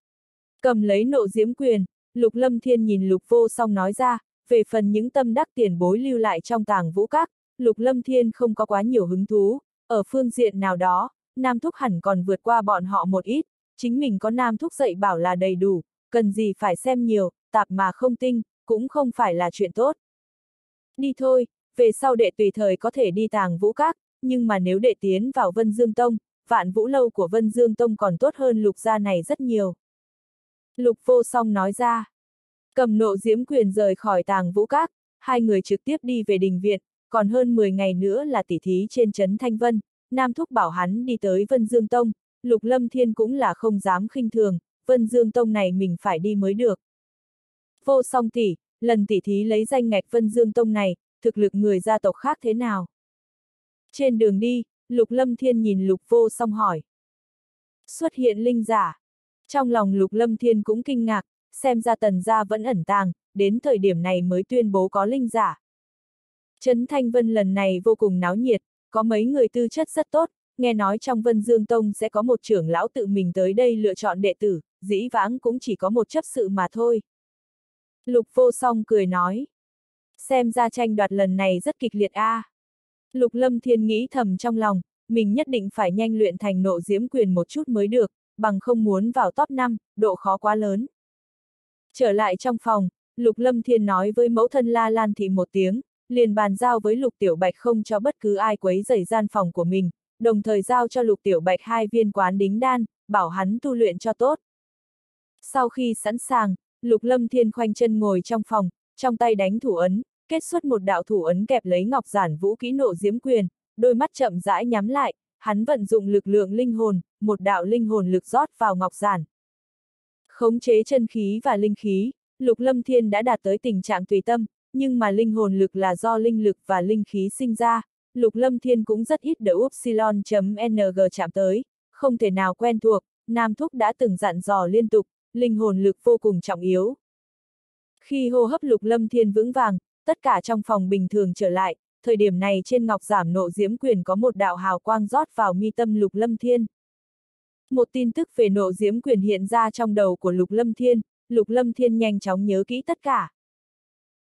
Cầm lấy nộ diễm quyền, Lục Lâm Thiên nhìn Lục Vô Song nói ra, về phần những tâm đắc tiền bối lưu lại trong tàng vũ các, Lục Lâm Thiên không có quá nhiều hứng thú, ở phương diện nào đó, Nam Thúc hẳn còn vượt qua bọn họ một ít, chính mình có Nam Thúc dạy bảo là đầy đủ, cần gì phải xem nhiều, tạp mà không tinh, cũng không phải là chuyện tốt. Đi thôi, về sau đệ tùy thời có thể đi tàng vũ các, nhưng mà nếu đệ tiến vào Vân Dương Tông, vạn vũ lâu của Vân Dương Tông còn tốt hơn lục gia này rất nhiều. Lục vô song nói ra. Cầm nộ diễm quyền rời khỏi tàng vũ các, hai người trực tiếp đi về đình viện, còn hơn 10 ngày nữa là tỉ thí trên trấn Thanh Vân, Nam Thúc bảo hắn đi tới Vân Dương Tông, Lục Lâm Thiên cũng là không dám khinh thường, Vân Dương Tông này mình phải đi mới được. Vô song tỷ, lần tỉ thí lấy danh ngạch Vân Dương Tông này, thực lực người gia tộc khác thế nào? Trên đường đi, Lục Lâm Thiên nhìn Lục Vô song hỏi. Xuất hiện linh giả. Trong lòng Lục Lâm Thiên cũng kinh ngạc, xem ra tần gia vẫn ẩn tàng, đến thời điểm này mới tuyên bố có linh giả. Trấn Thanh Vân lần này vô cùng náo nhiệt, có mấy người tư chất rất tốt, nghe nói trong Vân Dương Tông sẽ có một trưởng lão tự mình tới đây lựa chọn đệ tử, dĩ vãng cũng chỉ có một chấp sự mà thôi. Lục vô song cười nói. Xem ra tranh đoạt lần này rất kịch liệt a. À. Lục lâm thiên nghĩ thầm trong lòng, mình nhất định phải nhanh luyện thành nộ diễm quyền một chút mới được, bằng không muốn vào top 5, độ khó quá lớn. Trở lại trong phòng, Lục Lâm Thiên nói với mẫu thân La Lan Thị một tiếng, liền bàn giao với Lục Tiểu Bạch không cho bất cứ ai quấy rầy gian phòng của mình, đồng thời giao cho Lục Tiểu Bạch hai viên quán đính đan, bảo hắn tu luyện cho tốt. Sau khi sẵn sàng, Lục Lâm Thiên khoanh chân ngồi trong phòng, trong tay đánh thủ ấn, kết xuất một đạo thủ ấn kẹp lấy ngọc giản vũ kỹ nộ diếm quyền, đôi mắt chậm rãi nhắm lại, hắn vận dụng lực lượng linh hồn, một đạo linh hồn lực rót vào ngọc giản. Khống chế chân khí và linh khí, Lục Lâm Thiên đã đạt tới tình trạng tùy tâm, nhưng mà linh hồn lực là do linh lực và linh khí sinh ra, Lục Lâm Thiên cũng rất ít đỡ upsilon.ng chạm tới, không thể nào quen thuộc, Nam Thúc đã từng dặn dò liên tục, linh hồn lực vô cùng trọng yếu. Khi hô hấp Lục Lâm Thiên vững vàng, tất cả trong phòng bình thường trở lại, thời điểm này trên ngọc giảm nộ diễm quyền có một đạo hào quang rót vào mi tâm Lục Lâm Thiên. Một tin tức về nộ diễm quyền hiện ra trong đầu của Lục Lâm Thiên, Lục Lâm Thiên nhanh chóng nhớ kỹ tất cả.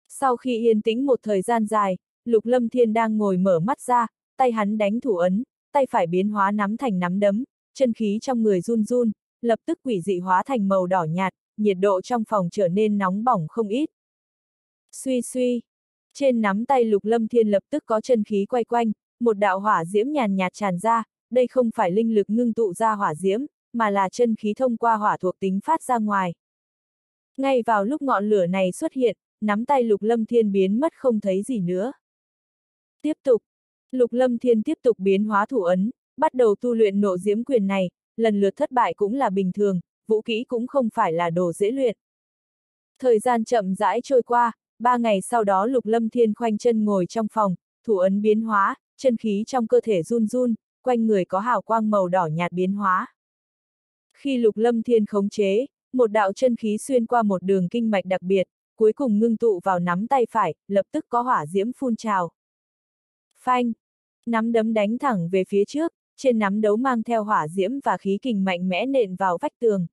Sau khi yên tĩnh một thời gian dài, Lục Lâm Thiên đang ngồi mở mắt ra, tay hắn đánh thủ ấn, tay phải biến hóa nắm thành nắm đấm, chân khí trong người run run, lập tức quỷ dị hóa thành màu đỏ nhạt, nhiệt độ trong phòng trở nên nóng bỏng không ít. Suy suy, trên nắm tay Lục Lâm Thiên lập tức có chân khí quay quanh, một đạo hỏa diễm nhàn nhạt tràn ra, đây không phải linh lực ngưng tụ ra hỏa diễm, mà là chân khí thông qua hỏa thuộc tính phát ra ngoài. Ngay vào lúc ngọn lửa này xuất hiện, nắm tay Lục Lâm Thiên biến mất không thấy gì nữa. Tiếp tục, Lục Lâm Thiên tiếp tục biến hóa thủ ấn, bắt đầu tu luyện nộ diễm quyền này, lần lượt thất bại cũng là bình thường, vũ kỹ cũng không phải là đồ dễ luyện. Thời gian chậm rãi trôi qua, ba ngày sau đó Lục Lâm Thiên khoanh chân ngồi trong phòng, thủ ấn biến hóa, chân khí trong cơ thể run run, quanh người có hào quang màu đỏ nhạt biến hóa. Khi Lục Lâm Thiên khống chế, một đạo chân khí xuyên qua một đường kinh mạch đặc biệt, cuối cùng ngưng tụ vào nắm tay phải, lập tức có hỏa diễm phun trào. Phanh! Nắm đấm đánh thẳng về phía trước, trên nắm đấu mang theo hỏa diễm và khí kình mạnh mẽ nện vào vách tường.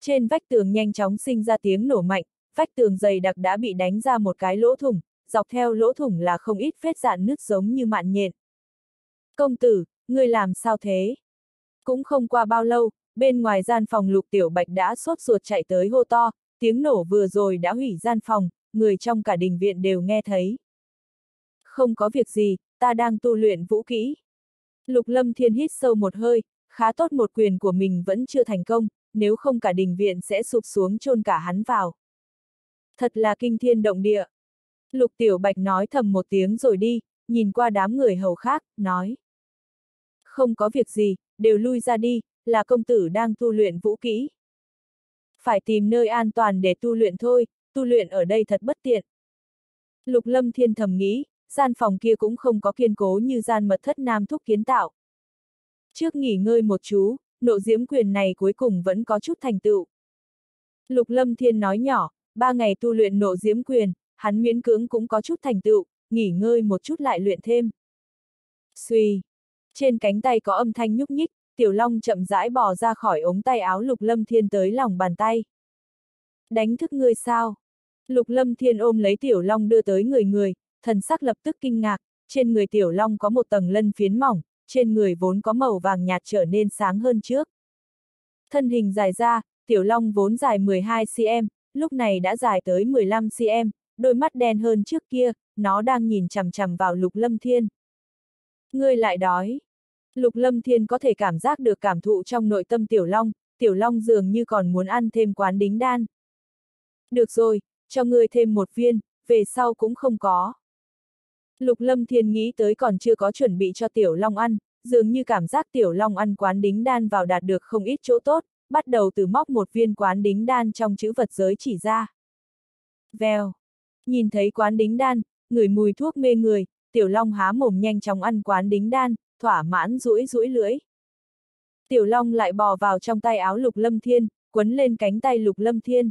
Trên vách tường nhanh chóng sinh ra tiếng nổ mạnh, vách tường dày đặc đã bị đánh ra một cái lỗ thủng, dọc theo lỗ thủng là không ít vết dạn nứt giống như mạn nhện. Công tử, ngươi làm sao thế? Cũng không qua bao lâu, bên ngoài gian phòng lục tiểu bạch đã sốt ruột chạy tới hô to, tiếng nổ vừa rồi đã hủy gian phòng, người trong cả đình viện đều nghe thấy. Không có việc gì, ta đang tu luyện vũ kỹ. Lục lâm thiên hít sâu một hơi, khá tốt một quyền của mình vẫn chưa thành công, nếu không cả đình viện sẽ sụp xuống chôn cả hắn vào. Thật là kinh thiên động địa. Lục tiểu bạch nói thầm một tiếng rồi đi, nhìn qua đám người hầu khác, nói. Không có việc gì, đều lui ra đi, là công tử đang tu luyện vũ kỹ. Phải tìm nơi an toàn để tu luyện thôi, tu luyện ở đây thật bất tiện. Lục lâm thiên thầm nghĩ, gian phòng kia cũng không có kiên cố như gian mật thất nam thúc kiến tạo. Trước nghỉ ngơi một chú, nộ diễm quyền này cuối cùng vẫn có chút thành tựu. Lục lâm thiên nói nhỏ, ba ngày tu luyện nộ diễm quyền, hắn miễn cưỡng cũng có chút thành tựu, nghỉ ngơi một chút lại luyện thêm. Xuy. Trên cánh tay có âm thanh nhúc nhích, tiểu long chậm rãi bò ra khỏi ống tay áo lục lâm thiên tới lòng bàn tay. Đánh thức ngươi sao? Lục lâm thiên ôm lấy tiểu long đưa tới người người, thần sắc lập tức kinh ngạc, trên người tiểu long có một tầng lân phiến mỏng, trên người vốn có màu vàng nhạt trở nên sáng hơn trước. Thân hình dài ra, tiểu long vốn dài 12cm, lúc này đã dài tới 15cm, đôi mắt đen hơn trước kia, nó đang nhìn chằm chằm vào lục lâm thiên. Ngươi lại đói. Lục lâm thiên có thể cảm giác được cảm thụ trong nội tâm tiểu long, tiểu long dường như còn muốn ăn thêm quán đính đan. Được rồi, cho ngươi thêm một viên, về sau cũng không có. Lục lâm thiên nghĩ tới còn chưa có chuẩn bị cho tiểu long ăn, dường như cảm giác tiểu long ăn quán đính đan vào đạt được không ít chỗ tốt, bắt đầu từ móc một viên quán đính đan trong chữ vật giới chỉ ra. Vèo. Nhìn thấy quán đính đan, người mùi thuốc mê người, tiểu long há mồm nhanh chóng ăn quán đính đan, thỏa mãn rũi rũi lưỡi. Tiểu long lại bò vào trong tay áo lục lâm thiên, quấn lên cánh tay lục lâm thiên.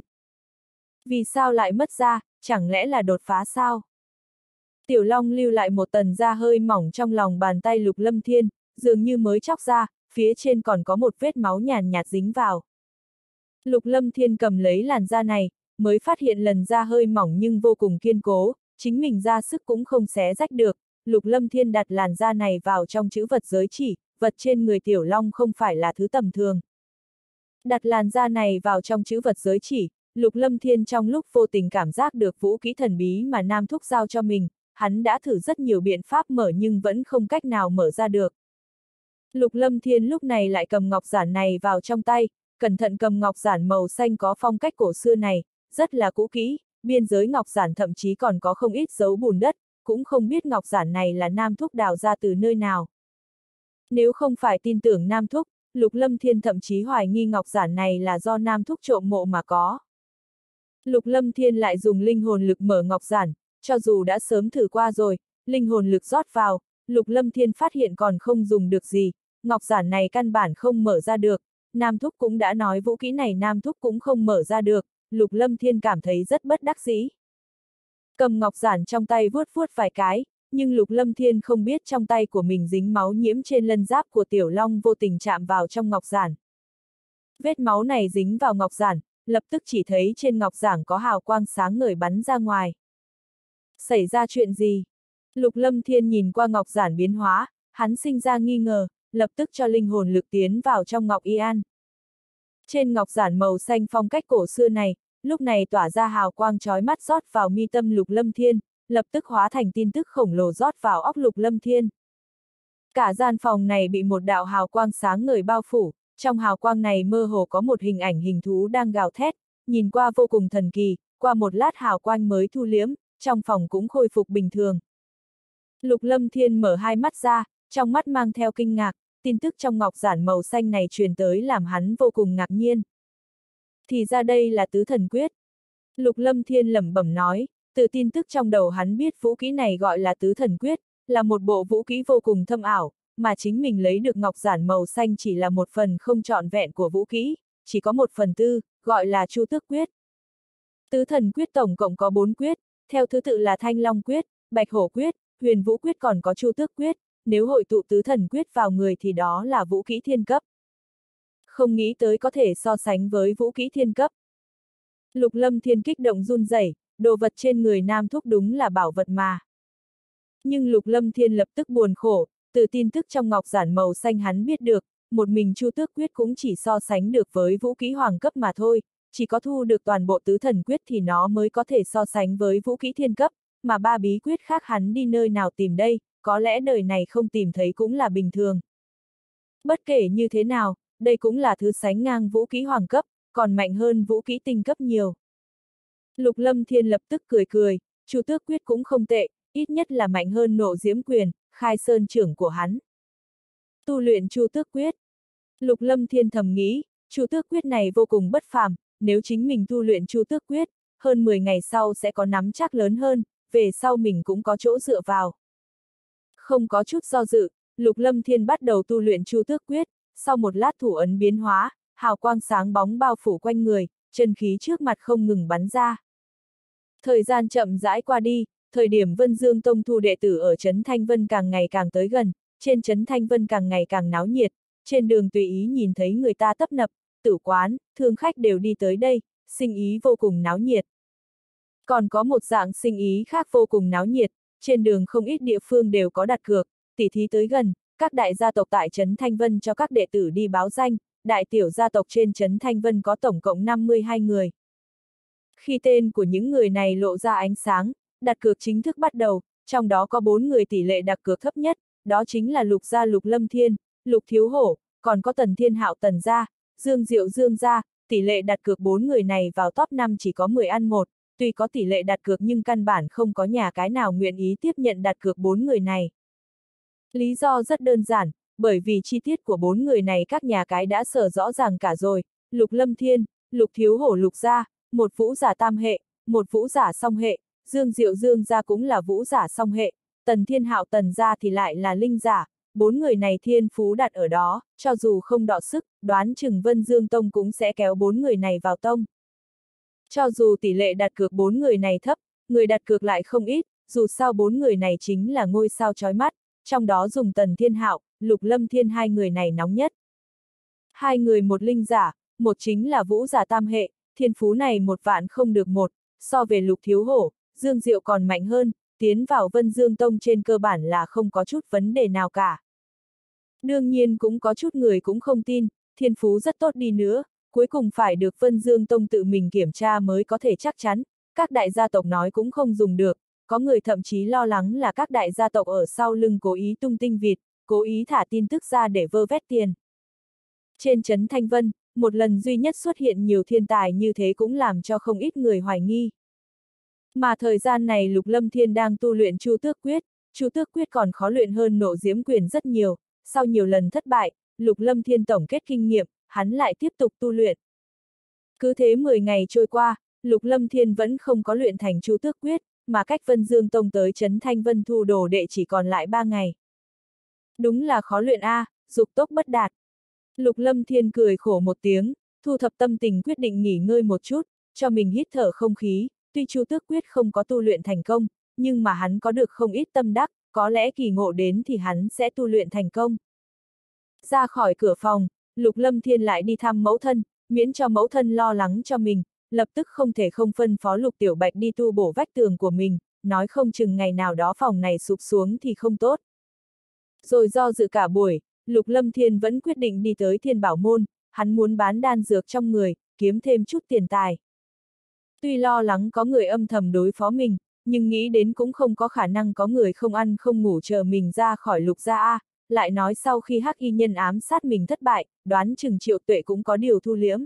Vì sao lại mất ra, chẳng lẽ là đột phá sao? Tiểu long lưu lại một tần da hơi mỏng trong lòng bàn tay lục lâm thiên, dường như mới chóc ra, phía trên còn có một vết máu nhàn nhạt dính vào. Lục lâm thiên cầm lấy làn da này, mới phát hiện lần da hơi mỏng nhưng vô cùng kiên cố, chính mình ra sức cũng không xé rách được, Lục Lâm Thiên đặt làn da này vào trong chữ vật giới chỉ, vật trên người Tiểu Long không phải là thứ tầm thường. Đặt làn da này vào trong chữ vật giới chỉ, Lục Lâm Thiên trong lúc vô tình cảm giác được vũ khí thần bí mà Nam Thúc giao cho mình, hắn đã thử rất nhiều biện pháp mở nhưng vẫn không cách nào mở ra được. Lục Lâm Thiên lúc này lại cầm ngọc giản này vào trong tay, cẩn thận cầm ngọc giản màu xanh có phong cách cổ xưa này, rất là cũ kỹ, biên giới ngọc giản thậm chí còn có không ít dấu bùn đất, cũng không biết ngọc giản này là Nam Thúc đào ra từ nơi nào. Nếu không phải tin tưởng Nam Thúc, Lục Lâm Thiên thậm chí hoài nghi ngọc giản này là do Nam Thúc trộm mộ mà có. Lục Lâm Thiên lại dùng linh hồn lực mở ngọc giản, cho dù đã sớm thử qua rồi, linh hồn lực rót vào, Lục Lâm Thiên phát hiện còn không dùng được gì, ngọc giản này căn bản không mở ra được, Nam Thúc cũng đã nói vũ kỹ này Nam Thúc cũng không mở ra được, Lục Lâm Thiên cảm thấy rất bất đắc dĩ. Cầm ngọc giản trong tay vuốt vuốt vài cái, nhưng Lục Lâm Thiên không biết trong tay của mình dính máu nhiễm trên lân giáp của Tiểu Long vô tình chạm vào trong ngọc giản. Vết máu này dính vào ngọc giản, lập tức chỉ thấy trên ngọc giản có hào quang sáng ngời bắn ra ngoài. Xảy ra chuyện gì? Lục Lâm Thiên nhìn qua ngọc giản biến hóa, hắn sinh ra nghi ngờ, lập tức cho linh hồn lực tiến vào trong ngọc y an. Trên ngọc giản màu xanh phong cách cổ xưa này, lúc này tỏa ra hào quang chói mắt rót vào mi tâm Lục Lâm Thiên, lập tức hóa thành tin tức khổng lồ rót vào óc Lục Lâm Thiên. Cả gian phòng này bị một đạo hào quang sáng ngời bao phủ, trong hào quang này mơ hồ có một hình ảnh hình thú đang gào thét, nhìn qua vô cùng thần kỳ, qua một lát hào quang mới thu liếm, trong phòng cũng khôi phục bình thường. Lục Lâm Thiên mở hai mắt ra, trong mắt mang theo kinh ngạc, tin tức trong ngọc giản màu xanh này truyền tới làm hắn vô cùng ngạc nhiên. Thì ra đây là tứ thần quyết. Lục Lâm Thiên lẩm bẩm nói, từ tin tức trong đầu hắn biết vũ kỹ này gọi là tứ thần quyết, là một bộ vũ kỹ vô cùng thâm ảo, mà chính mình lấy được ngọc giản màu xanh chỉ là một phần không trọn vẹn của vũ kỹ, chỉ có một phần tư, gọi là chu tước quyết. Tứ thần quyết tổng cộng có bốn quyết, theo thứ tự là thanh long quyết, bạch hổ quyết, huyền vũ quyết còn có chu tước quyết, nếu hội tụ tứ thần quyết vào người thì đó là vũ kỹ thiên cấp. Không nghĩ tới có thể so sánh với vũ kỹ thiên cấp. Lục lâm thiên kích động run rẩy, đồ vật trên người nam thúc đúng là bảo vật mà. Nhưng lục lâm thiên lập tức buồn khổ, từ tin tức trong ngọc giản màu xanh hắn biết được, một mình Chu Tước Quyết cũng chỉ so sánh được với vũ kỹ hoàng cấp mà thôi, chỉ có thu được toàn bộ tứ thần quyết thì nó mới có thể so sánh với vũ kỹ thiên cấp, mà ba bí quyết khác hắn đi nơi nào tìm đây, có lẽ đời này không tìm thấy cũng là bình thường. Bất kể như thế nào, đây cũng là thứ sánh ngang vũ kỹ hoàng cấp, còn mạnh hơn vũ kỹ tinh cấp nhiều. Lục Lâm Thiên lập tức cười cười, Chu Tước Quyết cũng không tệ, ít nhất là mạnh hơn nộ diễm quyền, khai sơn trưởng của hắn. Tu luyện Chu Tước Quyết. Lục Lâm Thiên thầm nghĩ, Chu Tước Quyết này vô cùng bất phàm, nếu chính mình tu luyện Chu Tước Quyết, hơn 10 ngày sau sẽ có nắm chắc lớn hơn, về sau mình cũng có chỗ dựa vào. Không có chút do dự, Lục Lâm Thiên bắt đầu tu luyện Chu Tước Quyết, sau một lát thủ ấn biến hóa, hào quang sáng bóng bao phủ quanh người, chân khí trước mặt không ngừng bắn ra. Thời gian chậm rãi qua đi, thời điểm Vân Dương Tông thu đệ tử ở Trấn Thanh Vân càng ngày càng tới gần, trên Trấn Thanh Vân càng ngày càng náo nhiệt, trên đường tùy ý nhìn thấy người ta tấp nập, tử quán, thương khách đều đi tới đây, sinh ý vô cùng náo nhiệt. Còn có một dạng sinh ý khác vô cùng náo nhiệt, trên đường không ít địa phương đều có đặt cược, tỉ thí tới gần, các đại gia tộc tại Trấn Thanh Vân cho các đệ tử đi báo danh, đại tiểu gia tộc trên Trấn Thanh Vân có tổng cộng 52 người. Khi tên của những người này lộ ra ánh sáng, đặt cược chính thức bắt đầu, trong đó có 4 người tỷ lệ đặt cược thấp nhất, đó chính là Lục Gia Lục Lâm Thiên, Lục Thiếu Hổ, còn có Tần Thiên Hạo Tần Gia, Dương Diệu Dương Gia, tỷ lệ đặt cược 4 người này vào top 5 chỉ có 10 ăn 1, tuy có tỷ lệ đặt cược nhưng căn bản không có nhà cái nào nguyện ý tiếp nhận đặt cược bốn người này. Lý do rất đơn giản, bởi vì chi tiết của bốn người này các nhà cái đã sở rõ ràng cả rồi, Lục Lâm Thiên, Lục Thiếu Hổ Lục Gia, một vũ giả tam hệ, một vũ giả song hệ, Dương Diệu Dương Gia cũng là vũ giả song hệ, Tần Thiên Hạo Tần Gia thì lại là linh giả, bốn người này thiên phú đặt ở đó, cho dù không đọ sức, đoán chừng Vân Dương Tông cũng sẽ kéo bốn người này vào tông. Cho dù tỷ lệ đặt cược bốn người này thấp, người đặt cược lại không ít, dù sao bốn người này chính là ngôi sao chói mắt, trong đó dùng Tần Thiên Hạo, Lục Lâm Thiên hai người này nóng nhất. Hai người một linh giả, một chính là vũ giả tam hệ, thiên phú này một vạn không được một, so về Lục Thiếu Hổ, Dương Diệu còn mạnh hơn, tiến vào Vân Dương Tông trên cơ bản là không có chút vấn đề nào cả. Đương nhiên cũng có chút người cũng không tin, thiên phú rất tốt đi nữa, cuối cùng phải được Vân Dương Tông tự mình kiểm tra mới có thể chắc chắn, các đại gia tộc nói cũng không dùng được, có người thậm chí lo lắng là các đại gia tộc ở sau lưng cố ý tung tinh vịt, cố ý thả tin tức ra để vơ vét tiền. Trên trấn Thanh Vân, một lần duy nhất xuất hiện nhiều thiên tài như thế cũng làm cho không ít người hoài nghi. Mà thời gian này Lục Lâm Thiên đang tu luyện Chu Tước Quyết, Chu Tước Quyết còn khó luyện hơn nộ diễm quyền rất nhiều, sau nhiều lần thất bại, Lục Lâm Thiên tổng kết kinh nghiệm, hắn lại tiếp tục tu luyện. Cứ thế 10 ngày trôi qua, Lục Lâm Thiên vẫn không có luyện thành Chu Tước Quyết, mà cách Vân Dương Tông tới Trấn Thanh Vân thu đồ đệ chỉ còn lại 3 ngày. Đúng là khó luyện A, dục tốc bất đạt. Lục Lâm Thiên cười khổ một tiếng, thu thập tâm tình quyết định nghỉ ngơi một chút, cho mình hít thở không khí, tuy Chu Tước Quyết không có tu luyện thành công, nhưng mà hắn có được không ít tâm đắc, có lẽ kỳ ngộ đến thì hắn sẽ tu luyện thành công. Ra khỏi cửa phòng, Lục Lâm Thiên lại đi thăm mẫu thân, miễn cho mẫu thân lo lắng cho mình, lập tức không thể không phân phó Lục Tiểu Bạch đi tu bổ vách tường của mình, nói không chừng ngày nào đó phòng này sụp xuống thì không tốt. Rồi do dự cả buổi, Lục Lâm Thiên vẫn quyết định đi tới Thiên Bảo Môn, hắn muốn bán đan dược trong người, kiếm thêm chút tiền tài. Tuy lo lắng có người âm thầm đối phó mình, nhưng nghĩ đến cũng không có khả năng có người không ăn không ngủ chờ mình ra khỏi lục gia A, lại nói sau khi hắc y nhân ám sát mình thất bại, đoán chừng triệu tuệ cũng có điều thu liếm.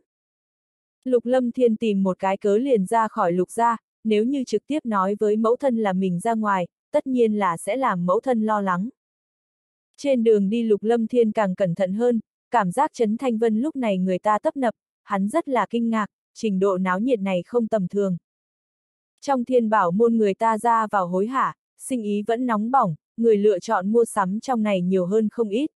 Lục lâm thiên tìm một cái cớ liền ra khỏi lục gia, nếu như trực tiếp nói với mẫu thân là mình ra ngoài, tất nhiên là sẽ làm mẫu thân lo lắng. Trên đường đi lục lâm thiên càng cẩn thận hơn, cảm giác Trấn Thanh Vân lúc này người ta tấp nập, hắn rất là kinh ngạc, trình độ náo nhiệt này không tầm thường. Trong thiên bảo môn người ta ra vào hối hả, sinh ý vẫn nóng bỏng, người lựa chọn mua sắm trong này nhiều hơn không ít.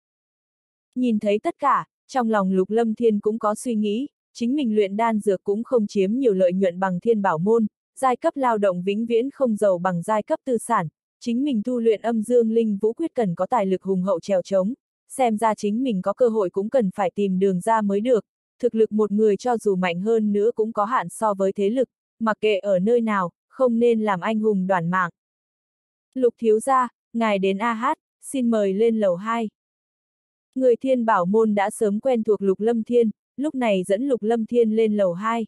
Nhìn thấy tất cả, trong lòng lục lâm thiên cũng có suy nghĩ, chính mình luyện đan dược cũng không chiếm nhiều lợi nhuận bằng thiên bảo môn, giai cấp lao động vĩnh viễn không giàu bằng giai cấp tư sản, chính mình tu luyện âm dương linh vũ quyết cần có tài lực hùng hậu trèo trống, xem ra chính mình có cơ hội cũng cần phải tìm đường ra mới được, thực lực một người cho dù mạnh hơn nữa cũng có hạn so với thế lực, mặc kệ ở nơi nào, không nên làm anh hùng đoàn mạng. Lục thiếu gia, ngài đến A Hát, xin mời lên lầu 2. Người thiên bảo môn đã sớm quen thuộc Lục Lâm Thiên, lúc này dẫn Lục Lâm Thiên lên lầu 2.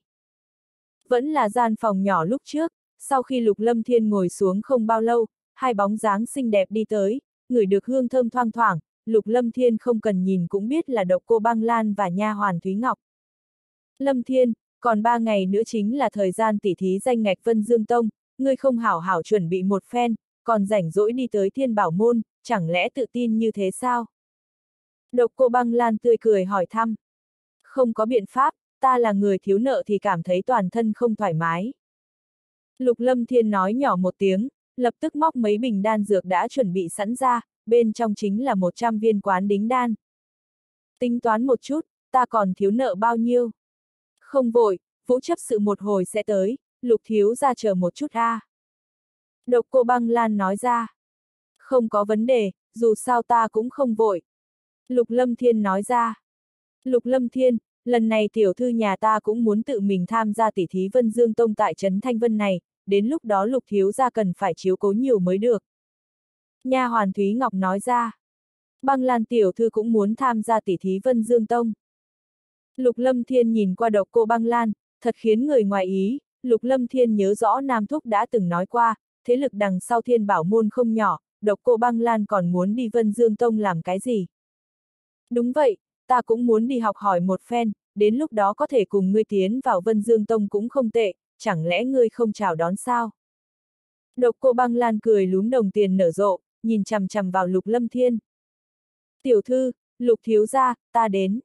Vẫn là gian phòng nhỏ lúc trước, sau khi Lục Lâm Thiên ngồi xuống không bao lâu, hai bóng dáng xinh đẹp đi tới, người được hương thơm thoang thoảng, Lục Lâm Thiên không cần nhìn cũng biết là độc cô băng lan và nha hoàn Thúy Ngọc. Lâm Thiên, còn ba ngày nữa chính là thời gian tỉ thí danh ngạch Vân Dương Tông, ngươi không hảo hảo chuẩn bị một phen, còn rảnh rỗi đi tới thiên bảo môn, chẳng lẽ tự tin như thế sao? Độc cô băng lan tươi cười hỏi thăm. Không có biện pháp, ta là người thiếu nợ thì cảm thấy toàn thân không thoải mái. Lục Lâm Thiên nói nhỏ một tiếng, lập tức móc mấy bình đan dược đã chuẩn bị sẵn ra, bên trong chính là 100 viên quán đính đan. Tính toán một chút, ta còn thiếu nợ bao nhiêu? Không vội, vũ chấp sự một hồi sẽ tới, lục thiếu ra chờ một chút a. Độc cô băng lan nói ra. Không có vấn đề, dù sao ta cũng không vội. Lục lâm thiên nói ra. Lục lâm thiên, lần này tiểu thư nhà ta cũng muốn tự mình tham gia tỷ thí Vân Dương Tông tại Trấn Thanh Vân này, đến lúc đó lục thiếu gia cần phải chiếu cố nhiều mới được. Nha hoàn Thúy Ngọc nói ra. Băng Lan tiểu thư cũng muốn tham gia tỷ thí Vân Dương Tông. Lục Lâm Thiên nhìn qua độc cô băng lan, thật khiến người ngoài ý, Lục Lâm Thiên nhớ rõ Nam Thúc đã từng nói qua, thế lực đằng sau thiên bảo môn không nhỏ, độc cô băng lan còn muốn đi Vân Dương Tông làm cái gì? Đúng vậy, ta cũng muốn đi học hỏi một phen, đến lúc đó có thể cùng ngươi tiến vào Vân Dương Tông cũng không tệ, chẳng lẽ ngươi không chào đón sao? Độc cô băng lan cười lúm đồng tiền nở rộ, nhìn chằm chằm vào Lục Lâm Thiên. Tiểu thư, Lục thiếu gia, ta đến.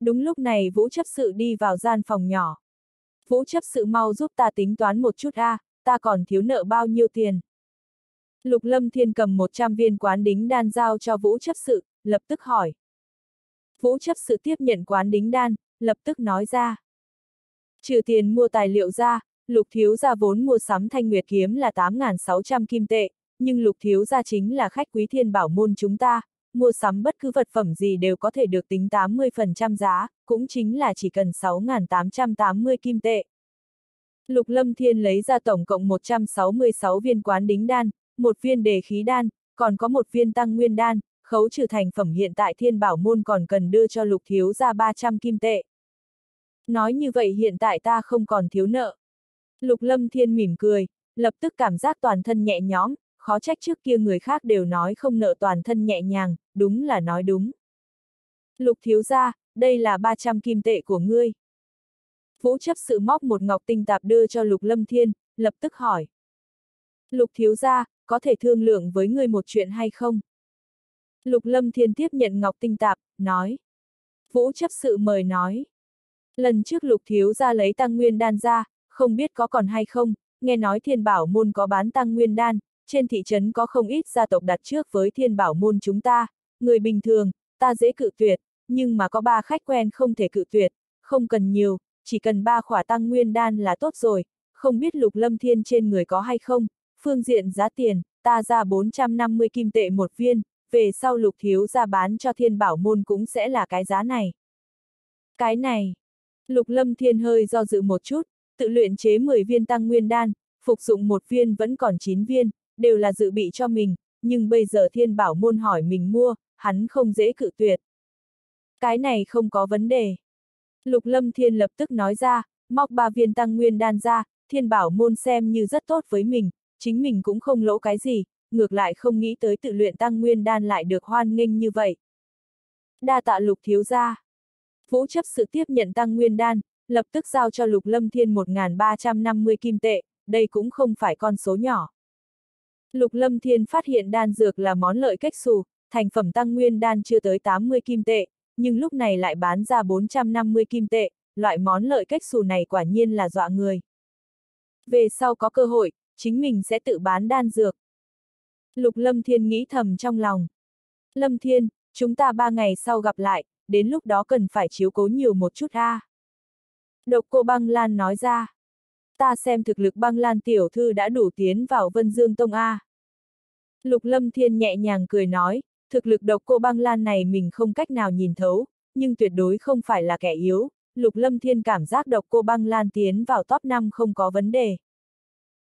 Đúng lúc này Vũ chấp sự đi vào gian phòng nhỏ. Vũ chấp sự mau giúp ta tính toán một chút a, à, ta còn thiếu nợ bao nhiêu tiền. Lục Lâm Thiên cầm 100 viên quán đính đan giao cho Vũ chấp sự, lập tức hỏi. Vũ chấp sự tiếp nhận quán đính đan, lập tức nói ra. Trừ tiền mua tài liệu ra, lục thiếu gia vốn mua sắm thanh nguyệt kiếm là 8.600 kim tệ, nhưng lục thiếu gia chính là khách quý thiên bảo môn chúng ta, mua sắm bất cứ vật phẩm gì đều có thể được tính 80% giá, cũng chính là chỉ cần 6.880 kim tệ. Lục Lâm Thiên lấy ra tổng cộng 166 viên quán đính đan, một viên đề khí đan, còn có một viên tăng nguyên đan, khấu trừ thành phẩm hiện tại thiên bảo môn còn cần đưa cho lục thiếu ra 300 kim tệ. Nói như vậy hiện tại ta không còn thiếu nợ. Lục Lâm Thiên mỉm cười, lập tức cảm giác toàn thân nhẹ nhõm, khó trách trước kia người khác đều nói không nợ toàn thân nhẹ nhàng, đúng là nói đúng. Lục thiếu gia, đây là 300 kim tệ của ngươi. Vũ chấp sự móc một ngọc tinh tạp đưa cho Lục Lâm Thiên, lập tức hỏi. Lục thiếu gia, có thể thương lượng với người một chuyện hay không? Lục Lâm Thiên tiếp nhận ngọc tinh tạp, nói. Vũ chấp sự mời nói. Lần trước Lục thiếu gia lấy tăng nguyên đan ra, không biết có còn hay không, nghe nói thiên bảo môn có bán tăng nguyên đan, trên thị trấn có không ít gia tộc đặt trước với thiên bảo môn chúng ta, người bình thường, ta dễ cự tuyệt, nhưng mà có ba khách quen không thể cự tuyệt, không cần nhiều, chỉ cần ba khỏa tăng nguyên đan là tốt rồi, không biết lục lâm thiên trên người có hay không, phương diện giá tiền, ta ra 450 kim tệ một viên, về sau lục thiếu ra bán cho thiên bảo môn cũng sẽ là cái giá này. Cái này, lục lâm thiên hơi do dự một chút, tự luyện chế 10 viên tăng nguyên đan, phục dụng một viên vẫn còn 9 viên, đều là dự bị cho mình, nhưng bây giờ thiên bảo môn hỏi mình mua, hắn không dễ cự tuyệt. Cái này không có vấn đề. Lục lâm thiên lập tức nói ra, móc ba viên tăng nguyên đan ra, thiên bảo môn xem như rất tốt với mình, chính mình cũng không lỗ cái gì, ngược lại không nghĩ tới tự luyện tăng nguyên đan lại được hoan nghênh như vậy. Đa tạ lục thiếu gia. Vũ chấp sự tiếp nhận tăng nguyên đan, lập tức giao cho lục lâm thiên 1.350 kim tệ, đây cũng không phải con số nhỏ. Lục lâm thiên phát hiện đan dược là món lợi cách xù, thành phẩm tăng nguyên đan chưa tới 80 kim tệ, nhưng lúc này lại bán ra 450 kim tệ, loại món lợi cách xù này quả nhiên là dọa người. Về sau có cơ hội, chính mình sẽ tự bán đan dược. Lục Lâm Thiên nghĩ thầm trong lòng. Lâm Thiên, chúng ta ba ngày sau gặp lại, đến lúc đó cần phải chiếu cố nhiều một chút a. Độc cô băng lan nói ra. Ta xem thực lực băng lan tiểu thư đã đủ tiến vào Vân Dương Tông A. Lục Lâm Thiên nhẹ nhàng cười nói, thực lực độc cô băng lan này mình không cách nào nhìn thấu, nhưng tuyệt đối không phải là kẻ yếu, Lục Lâm Thiên cảm giác độc cô băng lan tiến vào top 5 không có vấn đề.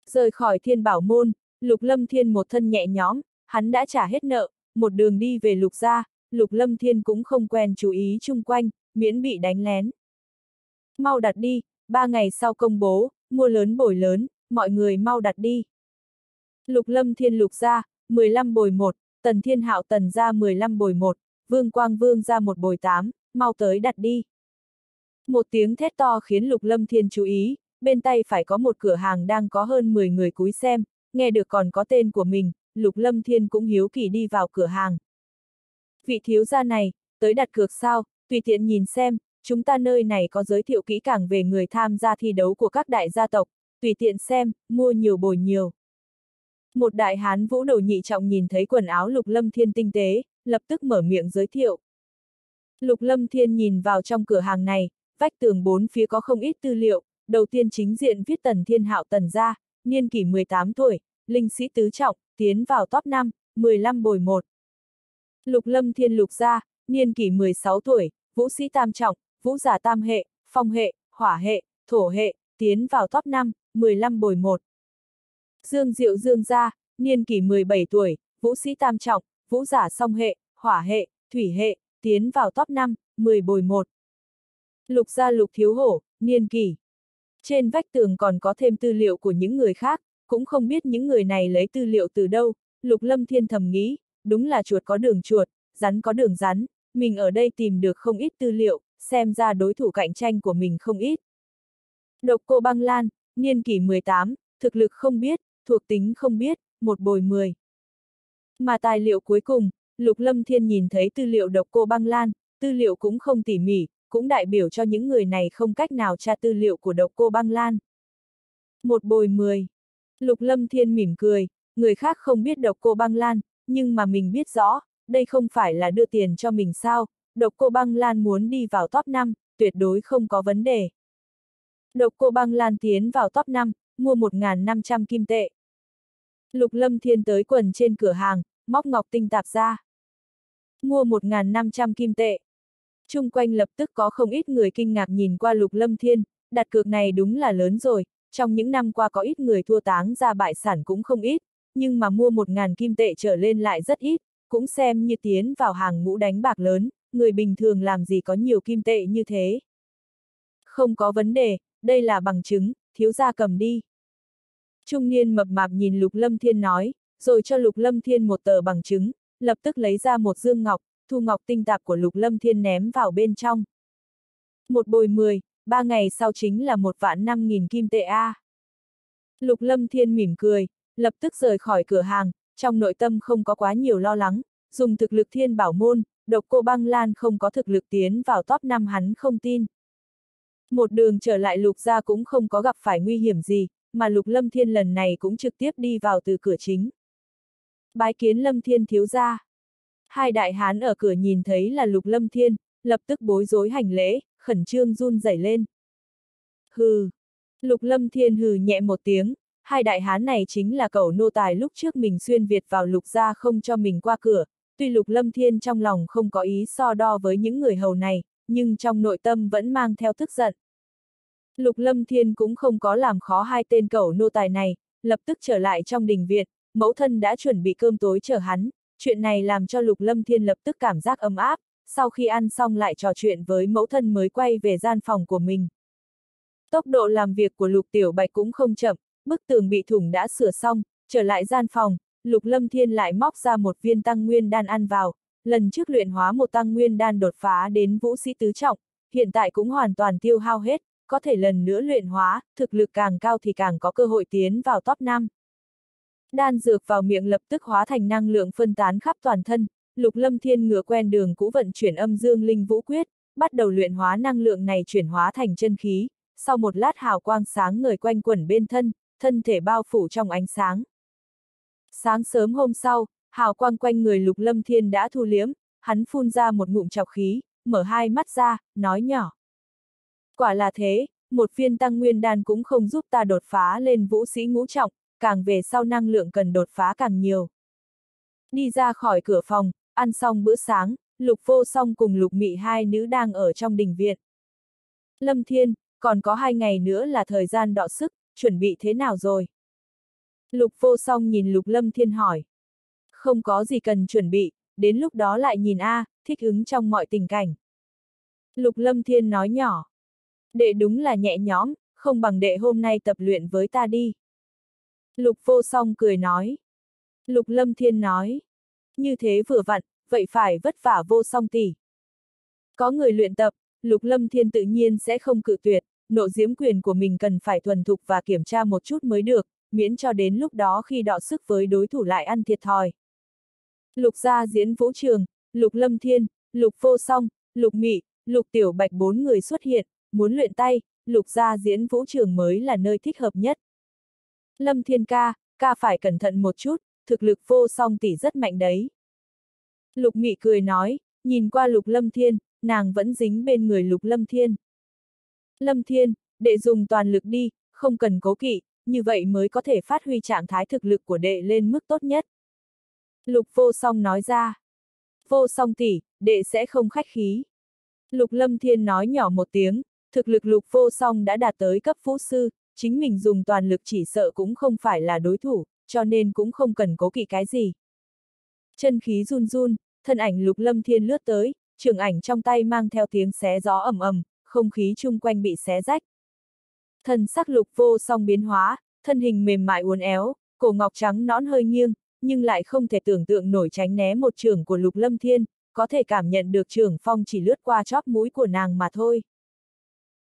Rời khỏi thiên bảo môn, Lục Lâm Thiên một thân nhẹ nhõm, hắn đã trả hết nợ, một đường đi về Lục gia, Lục Lâm Thiên cũng không quen chú ý chung quanh, miễn bị đánh lén. Mau đặt đi, ba ngày sau công bố, mua lớn bồi lớn, mọi người mau đặt đi. Lục Lâm Thiên Lục gia, 15 bồi 1, Tần Thiên Hạo Tần ra 15 bồi 1, Vương Quang Vương ra một bồi 8, mau tới đặt đi. Một tiếng thét to khiến Lục Lâm Thiên chú ý, bên tay phải có một cửa hàng đang có hơn 10 người cúi xem, nghe được còn có tên của mình, Lục Lâm Thiên cũng hiếu kỳ đi vào cửa hàng. Vị thiếu gia này, tới đặt cược sao, tùy tiện nhìn xem, chúng ta nơi này có giới thiệu kỹ càng về người tham gia thi đấu của các đại gia tộc, tùy tiện xem, mua nhiều bồi nhiều. Một đại hán vũ đầu nhị trọng nhìn thấy quần áo Lục Lâm Thiên tinh tế, lập tức mở miệng giới thiệu. Lục Lâm Thiên nhìn vào trong cửa hàng này, vách tường bốn phía có không ít tư liệu, đầu tiên chính diện viết Tần Thiên Hạo Tần gia, niên kỷ 18 tuổi, linh sĩ tứ trọng, tiến vào top 5, 15 bồi 1. Lục Lâm Thiên Lục gia, niên kỷ 16 tuổi, vũ sĩ tam trọng, vũ giả tam hệ, phong hệ, hỏa hệ, thổ hệ, tiến vào top 5, 15 bồi 1. Dương Diệu Dương gia, niên kỷ 17 tuổi, vũ sĩ tam trọng, vũ giả song hệ, hỏa hệ, thủy hệ, tiến vào top 5, 10 bồi 1. Lục gia lục thiếu hổ, niên kỷ. Trên vách tường còn có thêm tư liệu của những người khác, cũng không biết những người này lấy tư liệu từ đâu, lục lâm thiên thầm nghĩ, đúng là chuột có đường chuột, rắn có đường rắn, mình ở đây tìm được không ít tư liệu, xem ra đối thủ cạnh tranh của mình không ít. Độc cô băng lan, niên kỷ 18, thực lực không biết, thuộc tính không biết, một bồi 10. Mà tài liệu cuối cùng, Lục Lâm Thiên nhìn thấy tư liệu độc cô băng lan, tư liệu cũng không tỉ mỉ, cũng đại biểu cho những người này không cách nào tra tư liệu của độc cô băng lan. Một bồi 10. Lục Lâm Thiên mỉm cười, người khác không biết độc cô băng lan, nhưng mà mình biết rõ, đây không phải là đưa tiền cho mình sao, độc cô băng lan muốn đi vào top 5, tuyệt đối không có vấn đề. Độc cô băng lan tiến vào top 5, mua 1.500 kim tệ. Lục Lâm Thiên tới quần trên cửa hàng, móc ngọc tinh tạp ra. Mua 1.500 kim tệ. Trung quanh lập tức có không ít người kinh ngạc nhìn qua Lục Lâm Thiên, đặt cược này đúng là lớn rồi, trong những năm qua có ít người thua táng ra bại sản cũng không ít, nhưng mà mua 1.000 kim tệ trở lên lại rất ít, cũng xem như tiến vào hàng ngũ đánh bạc lớn, người bình thường làm gì có nhiều kim tệ như thế. Không có vấn đề, đây là bằng chứng, thiếu gia cầm đi. Trung niên mập mạp nhìn Lục Lâm Thiên nói, rồi cho Lục Lâm Thiên một tờ bằng chứng, lập tức lấy ra một dương ngọc, thu ngọc tinh tạp của Lục Lâm Thiên ném vào bên trong. Một bồi mười, ba ngày sau chính là một vạn năm nghìn kim tệ A. Lục Lâm Thiên mỉm cười, lập tức rời khỏi cửa hàng, trong nội tâm không có quá nhiều lo lắng, dùng thực lực thiên bảo môn, độc cô băng lan không có thực lực tiến vào top 5 hắn không tin. Một đường trở lại lục gia cũng không có gặp phải nguy hiểm gì, mà lục lâm thiên lần này cũng trực tiếp đi vào từ cửa chính. Bái kiến lâm thiên thiếu gia. Hai đại hán ở cửa nhìn thấy là lục lâm thiên, lập tức bối rối hành lễ, khẩn trương run rẩy lên. Hừ. Lục lâm thiên hừ nhẹ một tiếng, hai đại hán này chính là cậu nô tài lúc trước mình xuyên Việt vào lục gia không cho mình qua cửa, tuy lục lâm thiên trong lòng không có ý so đo với những người hầu này, nhưng trong nội tâm vẫn mang theo tức giận. Lục lâm thiên cũng không có làm khó hai tên cẩu nô tài này, lập tức trở lại trong đình viện, mẫu thân đã chuẩn bị cơm tối chờ hắn, chuyện này làm cho lục lâm thiên lập tức cảm giác ấm áp, sau khi ăn xong lại trò chuyện với mẫu thân mới quay về gian phòng của mình. Tốc độ làm việc của Lục Tiểu Bạch cũng không chậm, bức tường bị thủng đã sửa xong, trở lại gian phòng, Lục Lâm Thiên lại móc ra một viên tăng nguyên đan ăn vào, lần trước luyện hóa một tăng nguyên đan đột phá đến vũ sĩ tứ trọng, hiện tại cũng hoàn toàn tiêu hao hết, có thể lần nữa luyện hóa, thực lực càng cao thì càng có cơ hội tiến vào top 5. Đan dược vào miệng lập tức hóa thành năng lượng phân tán khắp toàn thân, Lục Lâm Thiên ngựa quen đường cũ vận chuyển âm dương linh vũ quyết, bắt đầu luyện hóa năng lượng này chuyển hóa thành chân khí, sau một lát hào quang sáng ngời quanh quẩn bên thân, thân thể bao phủ trong ánh sáng. Sáng sớm hôm sau, hào quang quanh người Lục Lâm Thiên đã thu liếm, hắn phun ra một ngụm chọc khí, mở hai mắt ra, nói nhỏ. Quả là thế, một viên tăng nguyên đan cũng không giúp ta đột phá lên vũ sĩ ngũ trọng, càng về sau năng lượng cần đột phá càng nhiều. Đi ra khỏi cửa phòng, ăn xong bữa sáng, Lục Vô Song cùng Lục Mị hai nữ đang ở trong đình viện. Lâm Thiên, còn có hai ngày nữa là thời gian đọ sức, chuẩn bị thế nào rồi? Lục Vô Song nhìn Lục Lâm Thiên hỏi. Không có gì cần chuẩn bị, đến lúc đó lại nhìn A, thích ứng trong mọi tình cảnh. Lục Lâm Thiên nói nhỏ. Đệ đúng là nhẹ nhõm, không bằng đệ hôm nay tập luyện với ta đi. Lục Vô Song cười nói. Lục Lâm Thiên nói. Như thế vừa vặn, vậy phải vất vả vô song tỷ. Có người luyện tập, Lục Lâm Thiên tự nhiên sẽ không cự tuyệt, nộ diễm quyền của mình cần phải thuần thục và kiểm tra một chút mới được, miễn cho đến lúc đó khi đọ sức với đối thủ lại ăn thiệt thòi. Lục gia diễn vũ trường, Lục Lâm Thiên, Lục Vô Song, Lục Mị, Lục Tiểu Bạch bốn người xuất hiện, muốn luyện tay, Lục gia diễn vũ trường mới là nơi thích hợp nhất. Lâm Thiên ca, ca phải cẩn thận một chút, thực lực vô song tỷ rất mạnh đấy. Lục Nghị cười nói, nhìn qua Lục Lâm Thiên, nàng vẫn dính bên người Lục Lâm Thiên. Lâm Thiên, đệ dùng toàn lực đi, không cần cố kỵ, như vậy mới có thể phát huy trạng thái thực lực của đệ lên mức tốt nhất. Lục vô song nói ra. Vô song tỷ, đệ sẽ không khách khí. Lục Lâm Thiên nói nhỏ một tiếng, thực lực lục vô song đã đạt tới cấp phú sư, chính mình dùng toàn lực chỉ sợ cũng không phải là đối thủ, cho nên cũng không cần cố kỵ cái gì. Chân khí run run, thân ảnh lục lâm thiên lướt tới, trường ảnh trong tay mang theo tiếng xé gió ầm ầm, không khí chung quanh bị xé rách. Thân sắc lục vô song biến hóa, thân hình mềm mại uốn éo, cổ ngọc trắng nõn hơi nghiêng, nhưng lại không thể tưởng tượng nổi tránh né một trường của lục lâm thiên, có thể cảm nhận được trường phong chỉ lướt qua chóp mũi của nàng mà thôi.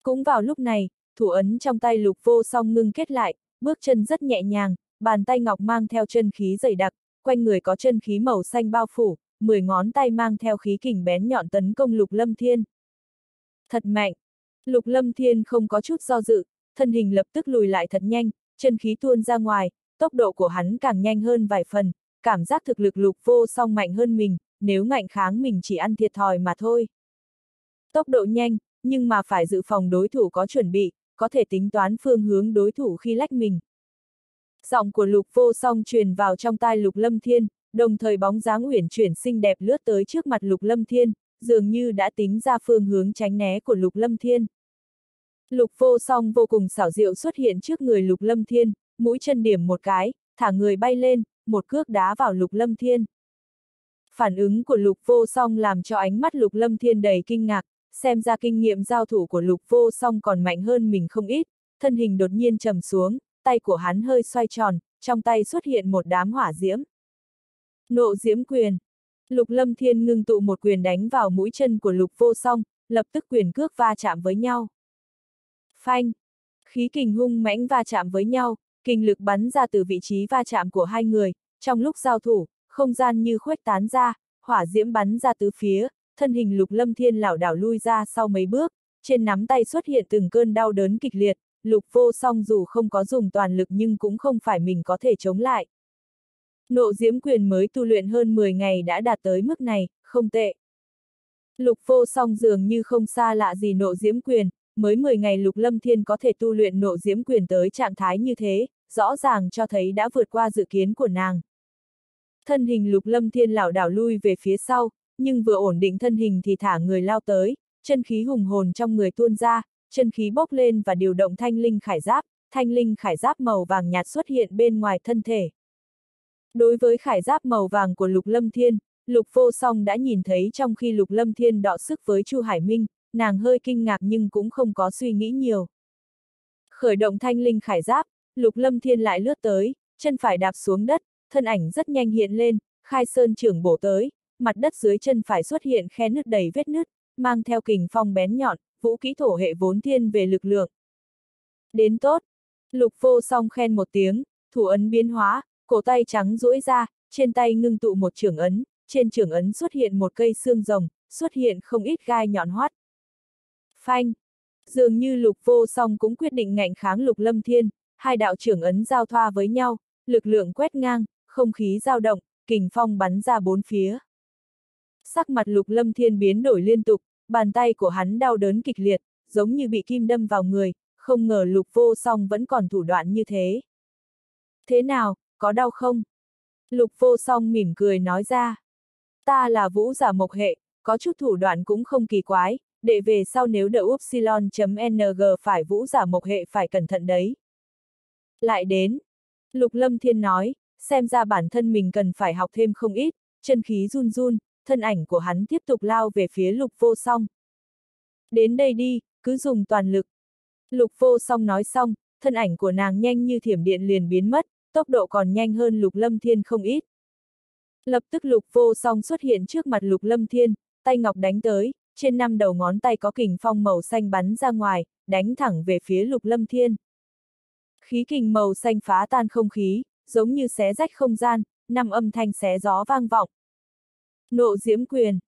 Cũng vào lúc này, thủ ấn trong tay lục vô song ngưng kết lại, bước chân rất nhẹ nhàng, bàn tay ngọc mang theo chân khí dày đặc, quanh người có chân khí màu xanh bao phủ, mười ngón tay mang theo khí kình bén nhọn tấn công lục lâm thiên. Thật mạnh! Lục lâm thiên không có chút do dự, thân hình lập tức lùi lại thật nhanh, chân khí tuôn ra ngoài, tốc độ của hắn càng nhanh hơn vài phần, cảm giác thực lực lục vô song mạnh hơn mình, nếu ngạnh kháng mình chỉ ăn thiệt thòi mà thôi. Tốc độ nhanh, nhưng mà phải dự phòng đối thủ có chuẩn bị, có thể tính toán phương hướng đối thủ khi lách mình. Giọng của lục vô song truyền vào trong tai lục lâm thiên, đồng thời bóng dáng uyển chuyển xinh đẹp lướt tới trước mặt lục lâm thiên, dường như đã tính ra phương hướng tránh né của lục lâm thiên. Lục vô song vô cùng xảo diệu xuất hiện trước người lục lâm thiên, mũi chân điểm một cái, thả người bay lên, một cước đá vào lục lâm thiên. Phản ứng của lục vô song làm cho ánh mắt lục lâm thiên đầy kinh ngạc, xem ra kinh nghiệm giao thủ của lục vô song còn mạnh hơn mình không ít, thân hình đột nhiên trầm xuống, tay của hắn hơi xoay tròn, trong tay xuất hiện một đám hỏa diễm. Nộ diễm quyền. Lục lâm thiên ngưng tụ một quyền đánh vào mũi chân của lục vô song, lập tức quyền cước va chạm với nhau. Phanh. Khí kình hung mãnh va chạm với nhau, kình lực bắn ra từ vị trí va chạm của hai người, trong lúc giao thủ, không gian như khuếch tán ra, hỏa diễm bắn ra tứ phía, thân hình lục lâm thiên lảo đảo lui ra sau mấy bước, trên nắm tay xuất hiện từng cơn đau đớn kịch liệt, lục vô song dù không có dùng toàn lực nhưng cũng không phải mình có thể chống lại. Nộ diễm quyền mới tu luyện hơn 10 ngày đã đạt tới mức này, không tệ. Lục vô song dường như không xa lạ gì nộ diễm quyền, mới 10 ngày lục lâm thiên có thể tu luyện nộ diễm quyền tới trạng thái như thế, rõ ràng cho thấy đã vượt qua dự kiến của nàng. Thân hình lục lâm thiên lảo đảo lui về phía sau, nhưng vừa ổn định thân hình thì thả người lao tới, chân khí hùng hồn trong người tuôn ra, chân khí bốc lên và điều động thanh linh khải giáp, thanh linh khải giáp màu vàng nhạt xuất hiện bên ngoài thân thể. Đối với khải giáp màu vàng của Lục Lâm Thiên, Lục Vô Song đã nhìn thấy trong khi Lục Lâm Thiên đọ sức với Chu Hải Minh, nàng hơi kinh ngạc nhưng cũng không có suy nghĩ nhiều. Khởi động thanh linh khải giáp, Lục Lâm Thiên lại lướt tới, chân phải đạp xuống đất, thân ảnh rất nhanh hiện lên, khai sơn trưởng bổ tới, mặt đất dưới chân phải xuất hiện khe nứt đầy vết nứt, mang theo kình phong bén nhọn, vũ kỹ thổ hệ vốn thiên về lực lượng. Đến tốt! Lục vô song khen một tiếng, thủ ấn biến hóa, cổ tay trắng duỗi ra, trên tay ngưng tụ một trưởng ấn, trên trưởng ấn xuất hiện một cây xương rồng, xuất hiện không ít gai nhọn hoắt. Phanh! Dường như lục vô song cũng quyết định ngạnh kháng lục lâm thiên, hai đạo trưởng ấn giao thoa với nhau, lực lượng quét ngang, không khí dao động, kình phong bắn ra bốn phía. Sắc mặt lục lâm thiên biến đổi liên tục, bàn tay của hắn đau đớn kịch liệt, giống như bị kim đâm vào người, không ngờ lục vô song vẫn còn thủ đoạn như thế. Thế nào, có đau không? Lục vô song mỉm cười nói ra. Ta là vũ giả mộc hệ, có chút thủ đoạn cũng không kỳ quái, để về sau nếu đỡ upsilon.ng phải vũ giả mộc hệ phải cẩn thận đấy. Lại đến. Lục Lâm Thiên nói, xem ra bản thân mình cần phải học thêm không ít, chân khí run run, thân ảnh của hắn tiếp tục lao về phía lục vô song. Đến đây đi, cứ dùng toàn lực. Lục vô song nói xong, thân ảnh của nàng nhanh như thiểm điện liền biến mất, tốc độ còn nhanh hơn lục lâm thiên không ít. Lập tức lục vô song xuất hiện trước mặt lục lâm thiên, tay ngọc đánh tới, trên năm đầu ngón tay có kình phong màu xanh bắn ra ngoài, đánh thẳng về phía lục lâm thiên. Khí kình màu xanh phá tan không khí, giống như xé rách không gian, năm âm thanh xé gió vang vọng. Nộ diễm quyền.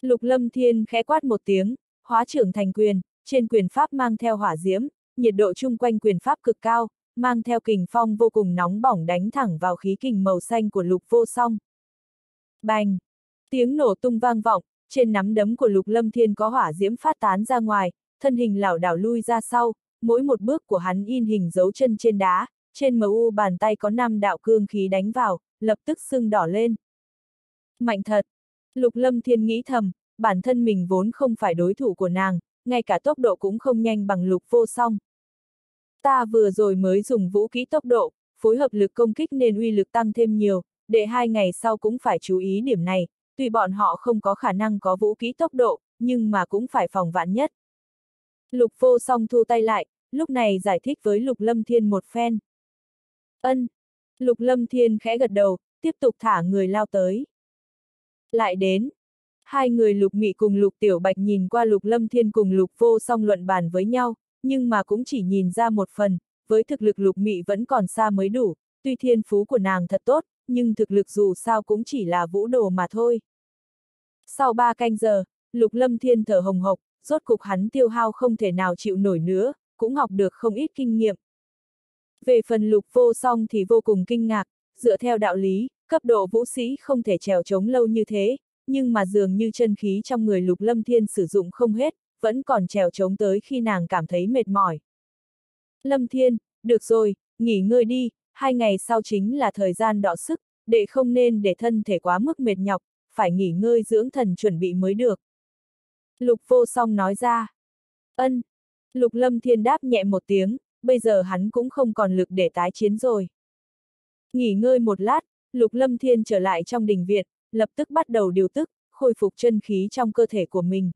Lục lâm thiên khẽ quát một tiếng, hóa trưởng thành quyền, trên quyền pháp mang theo hỏa diễm, nhiệt độ chung quanh quyền pháp cực cao, mang theo kình phong vô cùng nóng bỏng đánh thẳng vào khí kình màu xanh của lục vô song. Bành! Tiếng nổ tung vang vọng, trên nắm đấm của lục lâm thiên có hỏa diễm phát tán ra ngoài, thân hình lảo đảo lui ra sau, mỗi một bước của hắn in hình dấu chân trên đá, trên mu bàn tay có năm đạo cương khí đánh vào, lập tức sưng đỏ lên. Mạnh thật! Lục lâm thiên nghĩ thầm, bản thân mình vốn không phải đối thủ của nàng, ngay cả tốc độ cũng không nhanh bằng lục vô song. Ta vừa rồi mới dùng vũ kỹ tốc độ, phối hợp lực công kích nên uy lực tăng thêm nhiều, để hai ngày sau cũng phải chú ý điểm này, tuy bọn họ không có khả năng có vũ kỹ tốc độ, nhưng mà cũng phải phòng vạn nhất. Lục vô song thu tay lại, lúc này giải thích với Lục Lâm Thiên một phen. Ân. Lục Lâm Thiên khẽ gật đầu, tiếp tục thả người lao tới. Lại đến. Hai người Lục Mị cùng Lục Tiểu Bạch nhìn qua Lục Lâm Thiên cùng Lục Vô song luận bàn với nhau, nhưng mà cũng chỉ nhìn ra một phần, với thực lực Lục Mị vẫn còn xa mới đủ, tuy thiên phú của nàng thật tốt, nhưng thực lực dù sao cũng chỉ là vũ đồ mà thôi. Sau ba canh giờ, Lục Lâm Thiên thở hồng hộc, rốt cục hắn tiêu hao không thể nào chịu nổi nữa, cũng học được không ít kinh nghiệm. Về phần lục vô song thì vô cùng kinh ngạc, dựa theo đạo lý, cấp độ vũ sĩ không thể trèo trống lâu như thế, nhưng mà dường như chân khí trong người lục lâm thiên sử dụng không hết, vẫn còn trèo trống tới khi nàng cảm thấy mệt mỏi. Lâm thiên, được rồi, nghỉ ngơi đi, hai ngày sau chính là thời gian đọ sức, để không nên để thân thể quá mức mệt nhọc, phải nghỉ ngơi dưỡng thần chuẩn bị mới được. Lục vô song nói ra. Ân. Lục lâm thiên đáp nhẹ một tiếng, bây giờ hắn cũng không còn lực để tái chiến rồi. Nghỉ ngơi một lát, Lục Lâm Thiên trở lại trong đình viện, lập tức bắt đầu điều tức, khôi phục chân khí trong cơ thể của mình.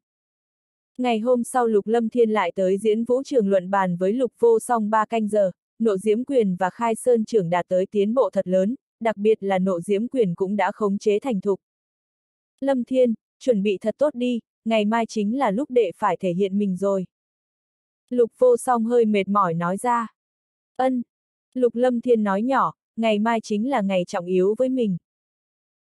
Ngày hôm sau Lục Lâm Thiên lại tới diễn vũ trường luận bàn với Lục Vô Song ba canh giờ, nộ diễm quyền và khai sơn trưởng đạt tới tiến bộ thật lớn, đặc biệt là nộ diễm quyền cũng đã khống chế thành thục. Lâm Thiên, chuẩn bị thật tốt đi, ngày mai chính là lúc đệ phải thể hiện mình rồi. Lục vô song hơi mệt mỏi nói ra. Ân. Lục lâm thiên nói nhỏ, ngày mai chính là ngày trọng yếu với mình.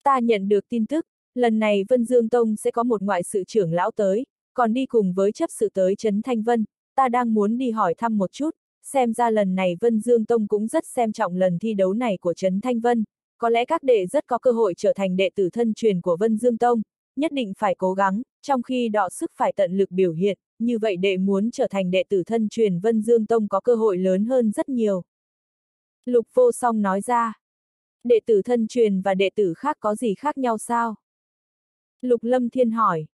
Ta nhận được tin tức, lần này Vân Dương Tông sẽ có một ngoại sự trưởng lão tới, còn đi cùng với chấp sự tới Trấn Thanh Vân, ta đang muốn đi hỏi thăm một chút, xem ra lần này Vân Dương Tông cũng rất xem trọng lần thi đấu này của Trấn Thanh Vân, có lẽ các đệ rất có cơ hội trở thành đệ tử thân truyền của Vân Dương Tông, nhất định phải cố gắng, trong khi đọ sức phải tận lực biểu hiện, như vậy đệ muốn trở thành đệ tử thân truyền Vân Dương Tông có cơ hội lớn hơn rất nhiều. Lục vô song nói ra. Đệ tử thân truyền và đệ tử khác có gì khác nhau sao? Lục lâm thiên hỏi.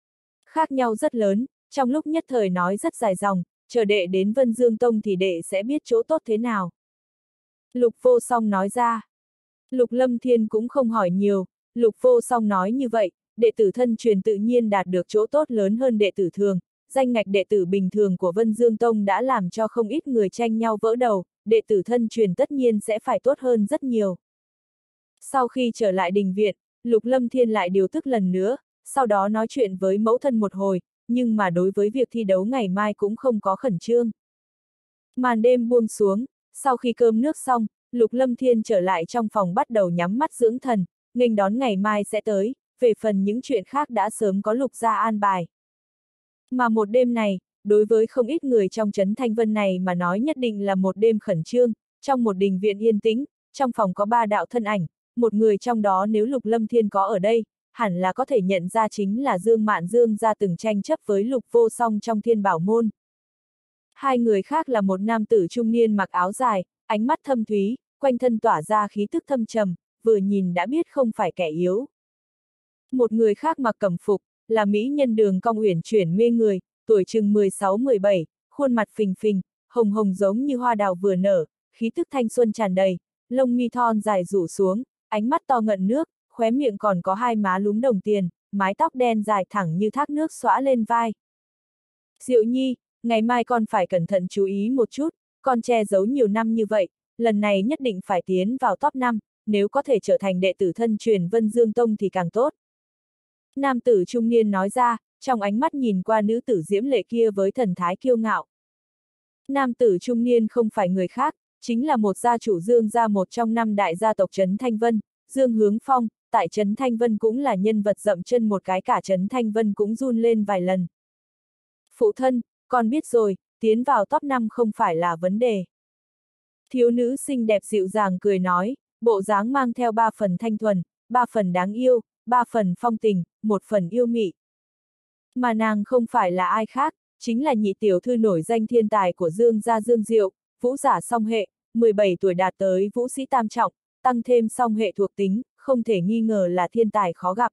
Khác nhau rất lớn, trong lúc nhất thời nói rất dài dòng, chờ đệ đến Vân Dương Tông thì đệ sẽ biết chỗ tốt thế nào. Lục vô song nói ra. Lục lâm thiên cũng không hỏi nhiều, lục vô song nói như vậy, đệ tử thân truyền tự nhiên đạt được chỗ tốt lớn hơn đệ tử thường, danh ngạch đệ tử bình thường của Vân Dương Tông đã làm cho không ít người tranh nhau vỡ đầu, đệ tử thân truyền tất nhiên sẽ phải tốt hơn rất nhiều. Sau khi trở lại đình viện, Lục Lâm Thiên lại điều tức lần nữa, sau đó nói chuyện với mẫu thân một hồi, nhưng mà đối với việc thi đấu ngày mai cũng không có khẩn trương. Màn đêm buông xuống, sau khi cơm nước xong, Lục Lâm Thiên trở lại trong phòng bắt đầu nhắm mắt dưỡng thần, nghênh đón ngày mai sẽ tới, về phần những chuyện khác đã sớm có Lục gia an bài. Mà một đêm này, đối với không ít người trong trấn Thanh Vân này mà nói nhất định là một đêm khẩn trương, trong một đình viện yên tĩnh, trong phòng có ba đạo thân ảnh, một người trong đó nếu Lục Lâm Thiên có ở đây, hẳn là có thể nhận ra chính là Dương Mạn Dương ra từng tranh chấp với Lục Vô Song trong thiên bảo môn. Hai người khác là một nam tử trung niên mặc áo dài, ánh mắt thâm thúy, quanh thân tỏa ra khí tức thâm trầm, vừa nhìn đã biết không phải kẻ yếu. Một người khác mặc cẩm phục, là mỹ nhân đường cong uyển chuyển mê người, tuổi chừng 16-17, khuôn mặt phình phình, hồng hồng giống như hoa đào vừa nở, khí tức thanh xuân tràn đầy, lông mi thon dài rủ xuống, ánh mắt to ngận nước, khóe miệng còn có hai má lúm đồng tiền, mái tóc đen dài thẳng như thác nước xõa lên vai. Diệu Nhi, ngày mai con phải cẩn thận chú ý một chút, con che giấu nhiều năm như vậy, lần này nhất định phải tiến vào top 5, nếu có thể trở thành đệ tử thân truyền Vân Dương Tông thì càng tốt. Nam tử trung niên nói ra, trong ánh mắt nhìn qua nữ tử diễm lệ kia với thần thái kiêu ngạo. Nam tử trung niên không phải người khác, chính là một gia chủ Dương gia một trong năm đại gia tộc Trấn Thanh Vân, Dương Hướng Phong, tại Trấn Thanh Vân cũng là nhân vật dậm chân một cái cả Trấn Thanh Vân cũng run lên vài lần. Phụ thân, con biết rồi, tiến vào top 5 không phải là vấn đề. Thiếu nữ xinh đẹp dịu dàng cười nói, bộ dáng mang theo ba phần thanh thuần, ba phần đáng yêu, ba phần phong tình, một phần yêu mị. Mà nàng không phải là ai khác, chính là nhị tiểu thư nổi danh thiên tài của Dương gia Dương Diệu, vũ giả song hệ, 17 tuổi đạt tới vũ sĩ tam trọng, tăng thêm song hệ thuộc tính, không thể nghi ngờ là thiên tài khó gặp.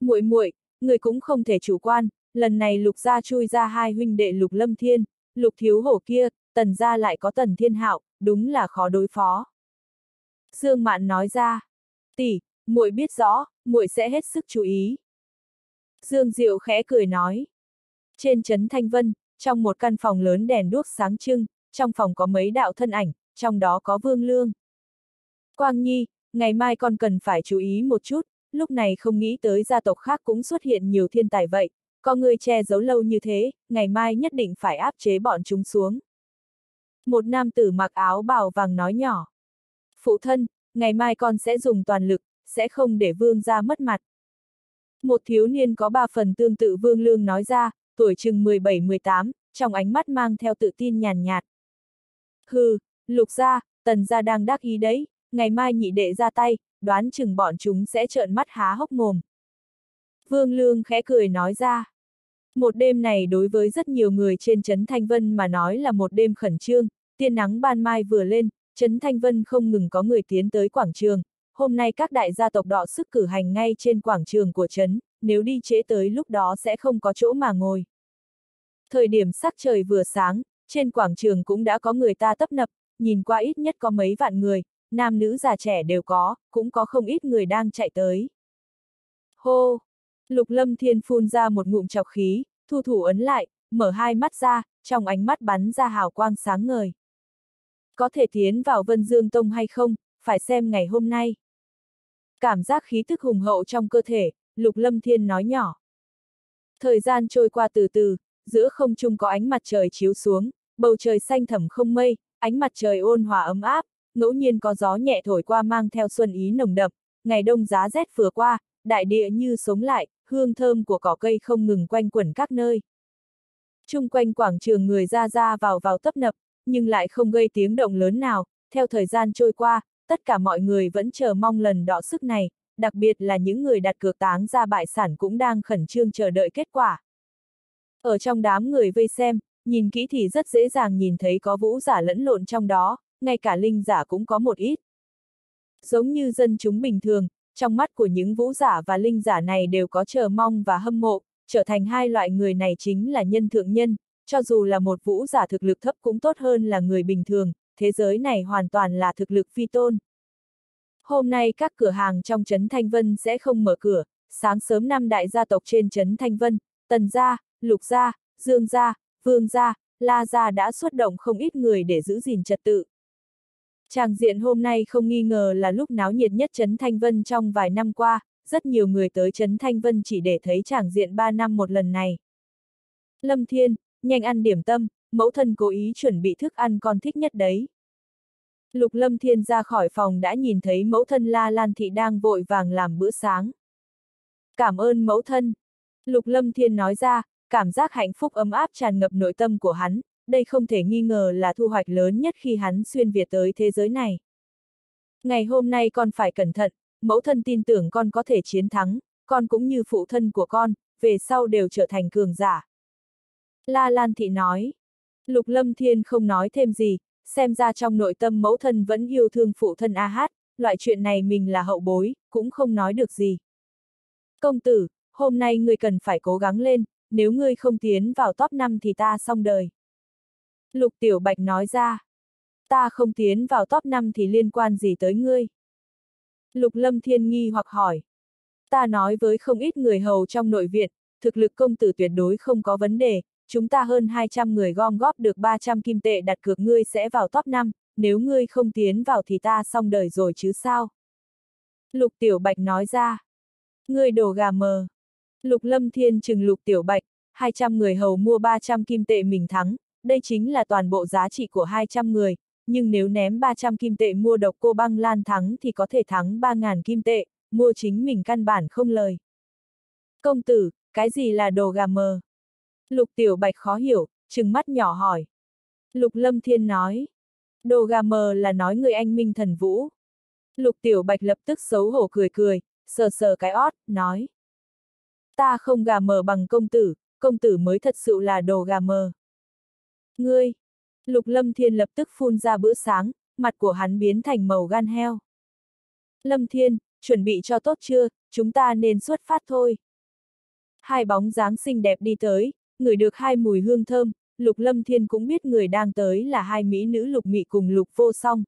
Muội muội, người cũng không thể chủ quan, lần này lục gia chui ra hai huynh đệ lục lâm thiên, lục thiếu hổ kia, tần gia lại có tần thiên hạo, đúng là khó đối phó. Dương Mạn nói ra, tỷ, muội biết rõ, muội sẽ hết sức chú ý. Dương Diệu khẽ cười nói. Trên trấn Thanh Vân, trong một căn phòng lớn đèn đuốc sáng trưng, trong phòng có mấy đạo thân ảnh, trong đó có Vương Lương. Quang Nhi, ngày mai con cần phải chú ý một chút, lúc này không nghĩ tới gia tộc khác cũng xuất hiện nhiều thiên tài vậy, có người che giấu lâu như thế, ngày mai nhất định phải áp chế bọn chúng xuống. Một nam tử mặc áo bào vàng nói nhỏ. Phụ thân, ngày mai con sẽ dùng toàn lực, sẽ không để vương ra mất mặt. Một thiếu niên có ba phần tương tự vương lương nói ra, tuổi chừng 17-18, trong ánh mắt mang theo tự tin nhàn nhạt. Hừ, lục gia, tần gia đang đắc ý đấy, ngày mai nhị đệ ra tay, đoán chừng bọn chúng sẽ trợn mắt há hốc mồm. Vương Lương khẽ cười nói ra. Một đêm này đối với rất nhiều người trên Trấn Thanh Vân mà nói là một đêm khẩn trương, tiên nắng ban mai vừa lên, Trấn Thanh Vân không ngừng có người tiến tới quảng trường. Hôm nay các đại gia tộc đọ sức cử hành ngay trên quảng trường của Trấn, nếu đi trễ tới lúc đó sẽ không có chỗ mà ngồi. Thời điểm sắc trời vừa sáng, trên quảng trường cũng đã có người ta tấp nập, nhìn qua ít nhất có mấy vạn người, nam nữ già trẻ đều có, cũng có không ít người đang chạy tới. Hô! Lục lâm thiên phun ra một ngụm chọc khí, thu thủ ấn lại, mở hai mắt ra, trong ánh mắt bắn ra hào quang sáng ngời. Có thể tiến vào Vân Dương Tông hay không, phải xem ngày hôm nay. Cảm giác khí thức hùng hậu trong cơ thể, Lục Lâm Thiên nói nhỏ. Thời gian trôi qua từ từ, giữa không trung có ánh mặt trời chiếu xuống, bầu trời xanh thẳm không mây, ánh mặt trời ôn hòa ấm áp, ngẫu nhiên có gió nhẹ thổi qua mang theo xuân ý nồng đậm, ngày đông giá rét vừa qua, đại địa như sống lại, hương thơm của cỏ cây không ngừng quanh quẩn các nơi. Trung quanh quảng trường người ra ra vào vào tấp nập, nhưng lại không gây tiếng động lớn nào, theo thời gian trôi qua, tất cả mọi người vẫn chờ mong lần đọ sức này, đặc biệt là những người đặt cược táng ra bại sản cũng đang khẩn trương chờ đợi kết quả. Ở trong đám người vây xem, nhìn kỹ thì rất dễ dàng nhìn thấy có vũ giả lẫn lộn trong đó, ngay cả linh giả cũng có một ít. Giống như dân chúng bình thường, trong mắt của những vũ giả và linh giả này đều có chờ mong và hâm mộ, trở thành hai loại người này chính là nhân thượng nhân, cho dù là một vũ giả thực lực thấp cũng tốt hơn là người bình thường, thế giới này hoàn toàn là thực lực phi tôn. Hôm nay các cửa hàng trong Trấn Thanh Vân sẽ không mở cửa, sáng sớm năm đại gia tộc trên Trấn Thanh Vân, Tần Gia, Lục Gia, Dương Gia, Vương Gia, La Gia đã xuất động không ít người để giữ gìn trật tự. Tràng diện hôm nay không nghi ngờ là lúc náo nhiệt nhất Trấn Thanh Vân trong vài năm qua, rất nhiều người tới Trấn Thanh Vân chỉ để thấy tràng diện ba năm một lần này. Lâm Thiên, nhanh ăn điểm tâm, mẫu thân cố ý chuẩn bị thức ăn con thích nhất đấy. Lục Lâm Thiên ra khỏi phòng đã nhìn thấy mẫu thân La Lan Thị đang vội vàng làm bữa sáng. Cảm ơn mẫu thân. Lục Lâm Thiên nói ra, cảm giác hạnh phúc ấm áp tràn ngập nội tâm của hắn, đây không thể nghi ngờ là thu hoạch lớn nhất khi hắn xuyên Việt tới thế giới này. Ngày hôm nay con phải cẩn thận, mẫu thân tin tưởng con có thể chiến thắng, con cũng như phụ thân của con, về sau đều trở thành cường giả. La Lan Thị nói. Lục Lâm Thiên không nói thêm gì, xem ra trong nội tâm mẫu thân vẫn yêu thương phụ thân A Hát, loại chuyện này mình là hậu bối, cũng không nói được gì. Công tử, hôm nay ngươi cần phải cố gắng lên, nếu ngươi không tiến vào top 5 thì ta xong đời. Lục Tiểu Bạch nói ra. Ta không tiến vào top 5 thì liên quan gì tới ngươi? Lục Lâm Thiên nghi hoặc hỏi. Ta nói với không ít người hầu trong nội viện, thực lực công tử tuyệt đối không có vấn đề, chúng ta hơn 200 người gom góp được 300 kim tệ đặt cược ngươi sẽ vào top 5, nếu ngươi không tiến vào thì ta xong đời rồi chứ sao? Lục Tiểu Bạch nói ra. Ngươi đồ gà mờ. Lục Lâm Thiên chừng Lục Tiểu Bạch, 200 người hầu mua 300 kim tệ mình thắng, đây chính là toàn bộ giá trị của 200 người, nhưng nếu ném 300 kim tệ mua độc cô băng lan thắng thì có thể thắng 3.000 kim tệ, mua chính mình căn bản không lời. Công tử, cái gì là đồ gà mờ? Lục Tiểu Bạch khó hiểu, trừng mắt nhỏ hỏi. Lục Lâm Thiên nói. Đồ gà mờ là nói người anh minh thần vũ. Lục Tiểu Bạch lập tức xấu hổ cười cười, sờ sờ cái ót, nói. Ta không gà mờ bằng công tử, công tử mới thật sự là đồ gà mờ. Ngươi! Lục Lâm Thiên lập tức phun ra bữa sáng, mặt của hắn biến thành màu gan heo. Lâm Thiên, chuẩn bị cho tốt chưa, chúng ta nên xuất phát thôi. Hai bóng dáng xinh đẹp đi tới, người được hai mùi hương thơm, Lục Lâm Thiên cũng biết người đang tới là hai mỹ nữ Lục Mị cùng Lục Vô Song.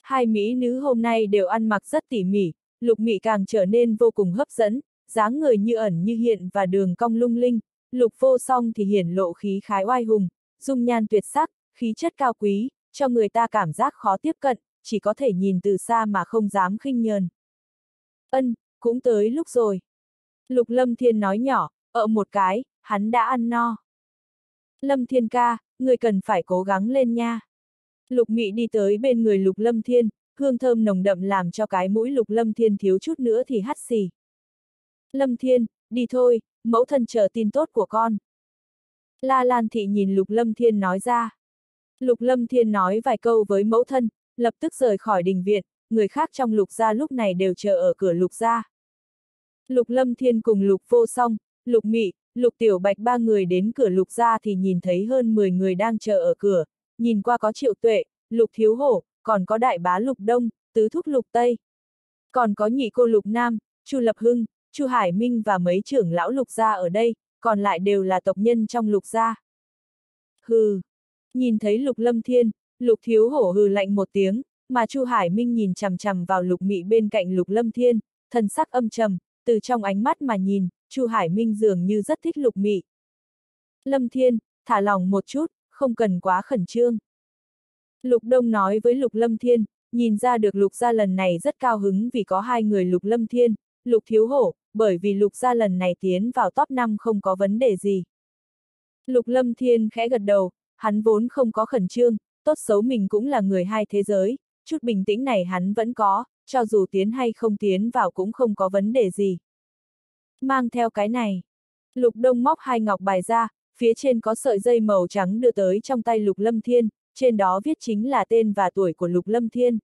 Hai mỹ nữ hôm nay đều ăn mặc rất tỉ mỉ, Lục Mị càng trở nên vô cùng hấp dẫn, dáng người như ẩn như hiện và đường cong lung linh, Lục Vô Song thì hiển lộ khí khái oai hùng, dung nhan tuyệt sắc, khí chất cao quý, cho người ta cảm giác khó tiếp cận, chỉ có thể nhìn từ xa mà không dám khinh nhờn. Ân, cũng tới lúc rồi. Lục Lâm Thiên nói nhỏ, ở một cái, hắn đã ăn no. Lâm Thiên ca, người cần phải cố gắng lên nha. Lục Mị đi tới bên người Lục Lâm Thiên, hương thơm nồng đậm làm cho cái mũi Lục Lâm Thiên thiếu chút nữa thì hắt xì. Lâm Thiên, đi thôi, mẫu thân chờ tin tốt của con. La Lan Thị nhìn Lục Lâm Thiên nói ra. Lục Lâm Thiên nói vài câu với mẫu thân, lập tức rời khỏi đình viện, người khác trong Lục gia lúc này đều chờ ở cửa Lục gia. Lục Lâm Thiên cùng Lục Vô Song, Lục Mị, Lục Tiểu Bạch ba người đến cửa Lục gia thì nhìn thấy hơn 10 người đang chờ ở cửa, nhìn qua có Triệu Tuệ, Lục Thiếu Hổ, còn có Đại Bá Lục Đông, Tứ Thúc Lục Tây. Còn có nhị cô Lục Nam, Chu Lập Hưng, Chu Hải Minh và mấy trưởng lão Lục gia ở đây, còn lại đều là tộc nhân trong lục gia. Hừ! Nhìn thấy lục lâm thiên, lục thiếu hổ hừ lạnh một tiếng, mà Chu Hải Minh nhìn chằm chằm vào lục mị bên cạnh lục lâm thiên, thần sắc âm trầm, từ trong ánh mắt mà nhìn, Chu Hải Minh dường như rất thích lục mị. Lâm Thiên, thả lòng một chút, không cần quá khẩn trương. Lục Đông nói với Lục Lâm Thiên, nhìn ra được Lục gia lần này rất cao hứng vì có hai người Lục Lâm Thiên, Lục Thiếu Hổ, bởi vì Lục gia lần này tiến vào top 5 không có vấn đề gì. Lục Lâm Thiên khẽ gật đầu, hắn vốn không có khẩn trương, tốt xấu mình cũng là người hai thế giới, chút bình tĩnh này hắn vẫn có, cho dù tiến hay không tiến vào cũng không có vấn đề gì. Mang theo cái này. Lục Đông móc hai ngọc bài ra, phía trên có sợi dây màu trắng đưa tới trong tay Lục Lâm Thiên, trên đó viết chính là tên và tuổi của Lục Lâm Thiên.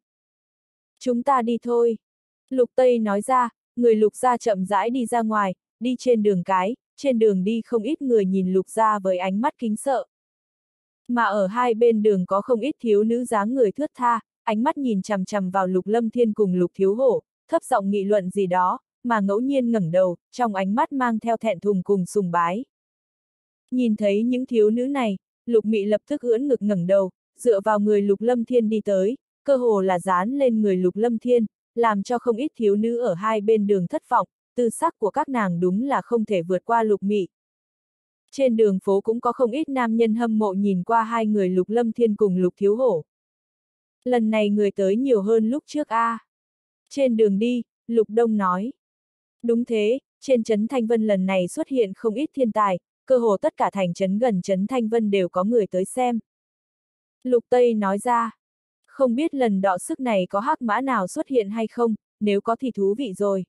Chúng ta đi thôi. Lục Tây nói ra, người lục gia chậm rãi đi ra ngoài, đi trên đường cái, trên đường đi không ít người nhìn lục gia với ánh mắt kính sợ. Mà ở hai bên đường có không ít thiếu nữ dáng người thướt tha, ánh mắt nhìn chằm chằm vào lục lâm thiên cùng lục thiếu hổ, thấp giọng nghị luận gì đó, mà ngẫu nhiên ngẩng đầu, trong ánh mắt mang theo thẹn thùng cùng sùng bái. Nhìn thấy những thiếu nữ này, lục mị lập tức ưỡn ngực ngẩng đầu, dựa vào người lục lâm thiên đi tới, cơ hồ là dán lên người lục lâm thiên, làm cho không ít thiếu nữ ở hai bên đường thất vọng, tư sắc của các nàng đúng là không thể vượt qua lục mị. Trên đường phố cũng có không ít nam nhân hâm mộ nhìn qua hai người lục lâm thiên cùng lục thiếu hổ. Lần này người tới nhiều hơn lúc trước a. À. Trên đường đi, lục đông nói. Đúng thế, trên trấn Thanh Vân lần này xuất hiện không ít thiên tài, cơ hồ tất cả thành trấn gần trấn Thanh Vân đều có người tới xem. Lục Tây nói ra, không biết lần đọ sức này có hắc mã nào xuất hiện hay không, nếu có thì thú vị rồi.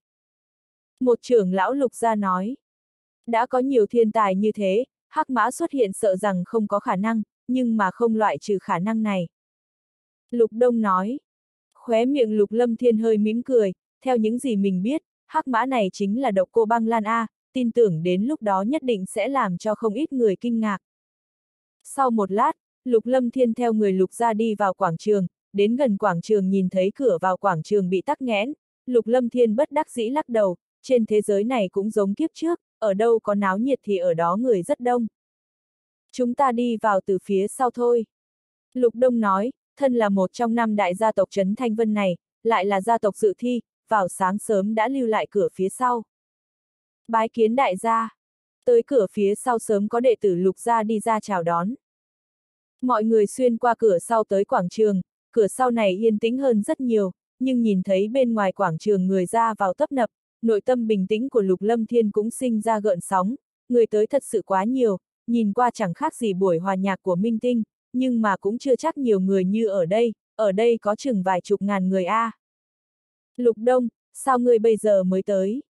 Một trưởng lão lục gia nói, đã có nhiều thiên tài như thế, hắc mã xuất hiện sợ rằng không có khả năng, nhưng mà không loại trừ khả năng này. Lục Đông nói, khóe miệng Lục Lâm Thiên hơi mỉm cười, theo những gì mình biết, hắc mã này chính là độc cô băng lan A, tin tưởng đến lúc đó nhất định sẽ làm cho không ít người kinh ngạc. Sau một lát, Lục Lâm Thiên theo người Lục ra đi vào quảng trường, đến gần quảng trường nhìn thấy cửa vào quảng trường bị tắc nghẽn, Lục Lâm Thiên bất đắc dĩ lắc đầu, trên thế giới này cũng giống kiếp trước, ở đâu có náo nhiệt thì ở đó người rất đông. Chúng ta đi vào từ phía sau thôi. Lục Đông nói, thân là một trong năm đại gia tộc Trấn Thanh Vân này, lại là gia tộc dự thi, vào sáng sớm đã lưu lại cửa phía sau. Bái kiến đại gia. Tới cửa phía sau sớm có đệ tử lục gia đi ra chào đón. Mọi người xuyên qua cửa sau tới quảng trường, cửa sau này yên tĩnh hơn rất nhiều, nhưng nhìn thấy bên ngoài quảng trường người ra vào tấp nập, nội tâm bình tĩnh của Lục Lâm Thiên cũng sinh ra gợn sóng, người tới thật sự quá nhiều, nhìn qua chẳng khác gì buổi hòa nhạc của Minh Tinh, nhưng mà cũng chưa chắc nhiều người như ở đây, ở đây có chừng vài chục ngàn người a. À. Lục Đông, sao ngươi bây giờ mới tới?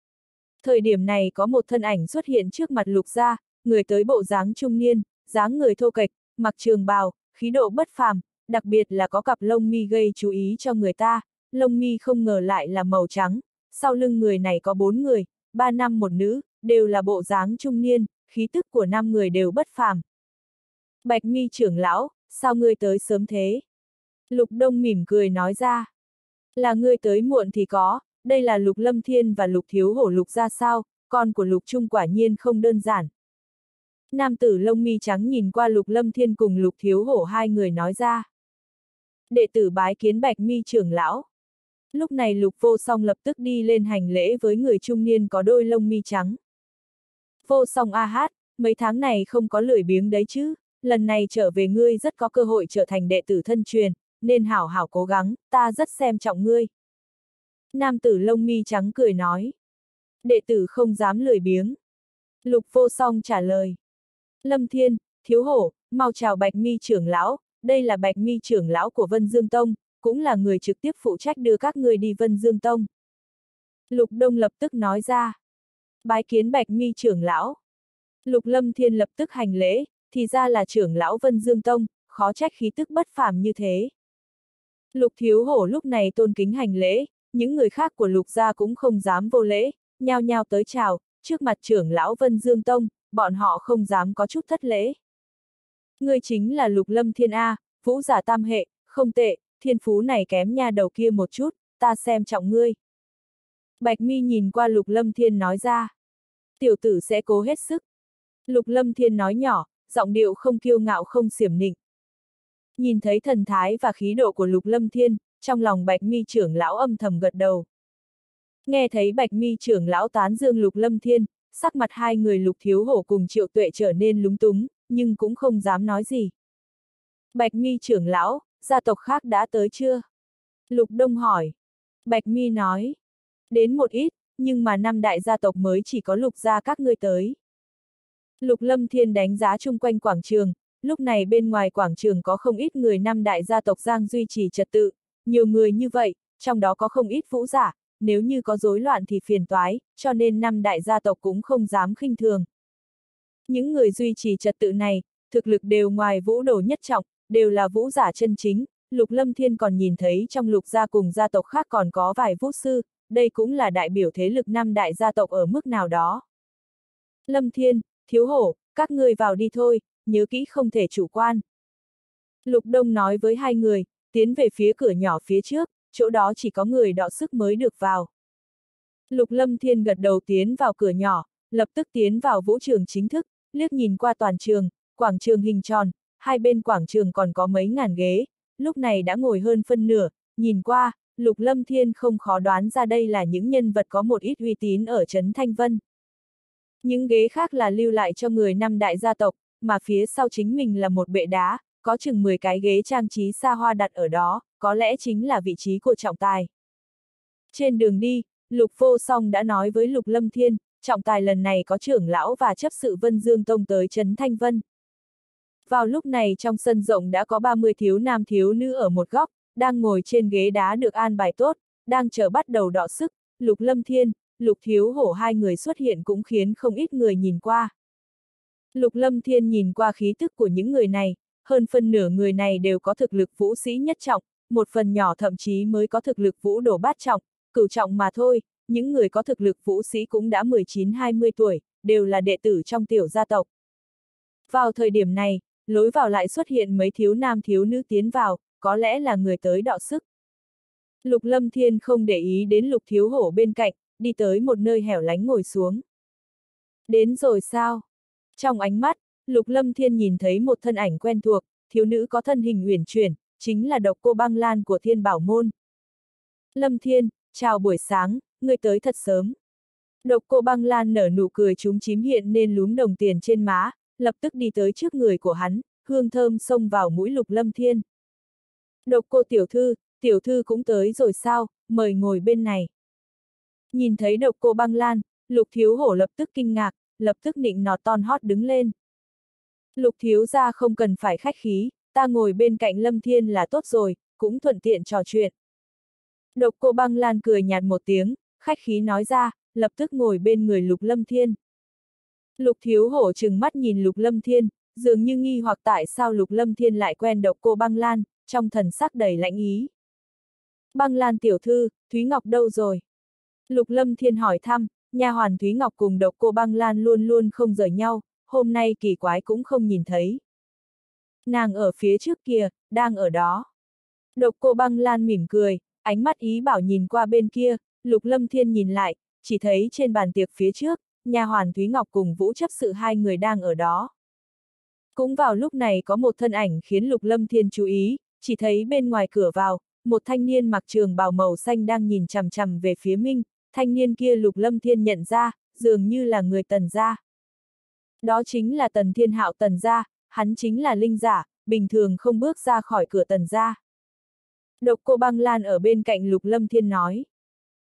Thời điểm này có một thân ảnh xuất hiện trước mặt Lục gia, người tới bộ dáng trung niên, dáng người thô kệch, mặc trường bào, khí độ bất phàm, đặc biệt là có cặp lông mi gây chú ý cho người ta, lông mi không ngờ lại là màu trắng, sau lưng người này có bốn người, ba nam một nữ, đều là bộ dáng trung niên, khí tức của năm người đều bất phàm. Bạch mi trưởng lão, sao ngươi tới sớm thế? Lục Đông mỉm cười nói ra. Là ngươi tới muộn thì có, đây là Lục Lâm Thiên và Lục Thiếu Hổ Lục ra sao, con của Lục Trung quả nhiên không đơn giản. Nam tử lông mi trắng nhìn qua Lục Lâm Thiên cùng Lục Thiếu Hổ hai người nói ra. Đệ tử bái kiến Bạch mi trưởng lão. Lúc này Lục Vô Song lập tức đi lên hành lễ với người trung niên có đôi lông mi trắng. Vô Song a hát, mấy tháng này không có lười biếng đấy chứ, lần này trở về ngươi rất có cơ hội trở thành đệ tử thân truyền, nên hảo hảo cố gắng, ta rất xem trọng ngươi. Nam tử lông mi trắng cười nói. Đệ tử không dám lười biếng. Lục vô song trả lời. Lâm Thiên, Thiếu Hổ, mau chào Bạch Mi trưởng lão, đây là Bạch Mi trưởng lão của Vân Dương Tông, cũng là người trực tiếp phụ trách đưa các người đi Vân Dương Tông. Lục Đông lập tức nói ra. Bái kiến Bạch Mi trưởng lão. Lục Lâm Thiên lập tức hành lễ, thì ra là trưởng lão Vân Dương Tông, khó trách khí tức bất phàm như thế. Lục Thiếu Hổ lúc này tôn kính hành lễ, những người khác của Lục gia cũng không dám vô lễ, nhao nhao tới chào, trước mặt trưởng lão Vân Dương Tông, bọn họ không dám có chút thất lễ. Ngươi chính là Lục Lâm Thiên A, vũ giả tam hệ, không tệ, thiên phú này kém nha đầu kia một chút, ta xem trọng ngươi. Bạch mi nhìn qua Lục Lâm Thiên nói ra. Tiểu tử sẽ cố hết sức. Lục Lâm Thiên nói nhỏ, giọng điệu không kiêu ngạo không xiểm nịnh. Nhìn thấy thần thái và khí độ của Lục Lâm Thiên, trong lòng Bạch mi trưởng lão âm thầm gật đầu. Nghe thấy Bạch mi trưởng lão tán dương Lục Lâm Thiên, sắc mặt hai người Lục Thiếu Hổ cùng Triệu Tuệ trở nên lúng túng, nhưng cũng không dám nói gì. Bạch mi trưởng lão, gia tộc khác đã tới chưa? Lục Đông hỏi. Bạch mi nói. Đến một ít, nhưng mà năm đại gia tộc mới chỉ có lục gia các ngươi tới. Lục Lâm Thiên đánh giá chung quanh quảng trường, lúc này bên ngoài quảng trường có không ít người năm đại gia tộc Giang duy trì trật tự, nhiều người như vậy, trong đó có không ít vũ giả, nếu như có rối loạn thì phiền toái, cho nên năm đại gia tộc cũng không dám khinh thường. Những người duy trì trật tự này, thực lực đều ngoài vũ đồ nhất trọng, đều là vũ giả chân chính, Lục Lâm Thiên còn nhìn thấy trong lục gia cùng gia tộc khác còn có vài vũ sư, đây cũng là đại biểu thế lực năm đại gia tộc ở mức nào đó. Lâm Thiên, Thiếu Hổ, các ngươi vào đi thôi, nhớ kỹ không thể chủ quan. Lục Đông nói với hai người, tiến về phía cửa nhỏ phía trước, chỗ đó chỉ có người đọ sức mới được vào. Lục Lâm Thiên gật đầu tiến vào cửa nhỏ, lập tức tiến vào vũ trường chính thức, liếc nhìn qua toàn trường, quảng trường hình tròn, hai bên quảng trường còn có mấy ngàn ghế, lúc này đã ngồi hơn phân nửa, nhìn qua, Lục Lâm Thiên không khó đoán ra đây là những nhân vật có một ít uy tín ở Trấn Thanh Vân. Những ghế khác là lưu lại cho người năm đại gia tộc, mà phía sau chính mình là một bệ đá, có chừng 10 cái ghế trang trí xa hoa đặt ở đó, có lẽ chính là vị trí của trọng tài. Trên đường đi, Lục Vô Song đã nói với Lục Lâm Thiên, trọng tài lần này có trưởng lão và chấp sự Vân Dương Tông tới Trấn Thanh Vân. Vào lúc này trong sân rộng đã có 30 thiếu nam thiếu nữ ở một góc, đang ngồi trên ghế đá được an bài tốt, đang chờ bắt đầu đọ sức, Lục Lâm Thiên, Lục Thiếu Hổ hai người xuất hiện cũng khiến không ít người nhìn qua. Lục Lâm Thiên nhìn qua khí tức của những người này, hơn phân nửa người này đều có thực lực vũ sĩ nhất trọng, một phần nhỏ thậm chí mới có thực lực vũ đổ bát trọng, cửu trọng mà thôi, những người có thực lực vũ sĩ cũng đã 19-20 tuổi, đều là đệ tử trong tiểu gia tộc. Vào thời điểm này, lối vào lại xuất hiện mấy thiếu nam thiếu nữ tiến vào, có lẽ là người tới đọ sức. Lục Lâm Thiên không để ý đến Lục Thiếu Hổ bên cạnh, đi tới một nơi hẻo lánh ngồi xuống. Đến rồi sao? Trong ánh mắt, Lục Lâm Thiên nhìn thấy một thân ảnh quen thuộc, thiếu nữ có thân hình uyển chuyển, chính là độc cô băng lan của Thiên Bảo Môn. Lâm Thiên, chào buổi sáng, ngươi tới thật sớm. Độc cô băng lan nở nụ cười chúng chím hiện nên lúm đồng tiền trên má, lập tức đi tới trước người của hắn, hương thơm xông vào mũi Lục Lâm Thiên. Độc cô tiểu thư, tiểu thư cũng tới rồi sao, mời ngồi bên này. Nhìn thấy độc cô băng lan, lục thiếu hổ lập tức kinh ngạc, lập tức nịnh nọt ton hót đứng lên. Lục thiếu ra không cần phải khách khí, ta ngồi bên cạnh lâm thiên là tốt rồi, cũng thuận tiện trò chuyện. Độc cô băng lan cười nhạt một tiếng, khách khí nói ra, lập tức ngồi bên người lục lâm thiên. Lục thiếu hổ trừng mắt nhìn lục lâm thiên, dường như nghi hoặc tại sao lục lâm thiên lại quen độc cô băng lan, trong thần sắc đầy lãnh ý. Băng Lan tiểu thư, Thúy Ngọc đâu rồi? Lục Lâm Thiên hỏi thăm, nhà hoàn Thúy Ngọc cùng độc cô Băng Lan luôn luôn không rời nhau, hôm nay kỳ quái cũng không nhìn thấy. Nàng ở phía trước kia, đang ở đó. Độc cô Băng Lan mỉm cười, ánh mắt ý bảo nhìn qua bên kia, Lục Lâm Thiên nhìn lại, chỉ thấy trên bàn tiệc phía trước, nhà hoàn Thúy Ngọc cùng Vũ chấp sự hai người đang ở đó. Cũng vào lúc này có một thân ảnh khiến Lục Lâm Thiên chú ý, chỉ thấy bên ngoài cửa vào, một thanh niên mặc trường bào màu xanh đang nhìn chằm chằm về phía Minh, thanh niên kia Lục Lâm Thiên nhận ra, dường như là người tần gia. Đó chính là tần thiên hạo tần gia, hắn chính là linh giả, bình thường không bước ra khỏi cửa tần gia. Độc cô băng lan ở bên cạnh Lục Lâm Thiên nói.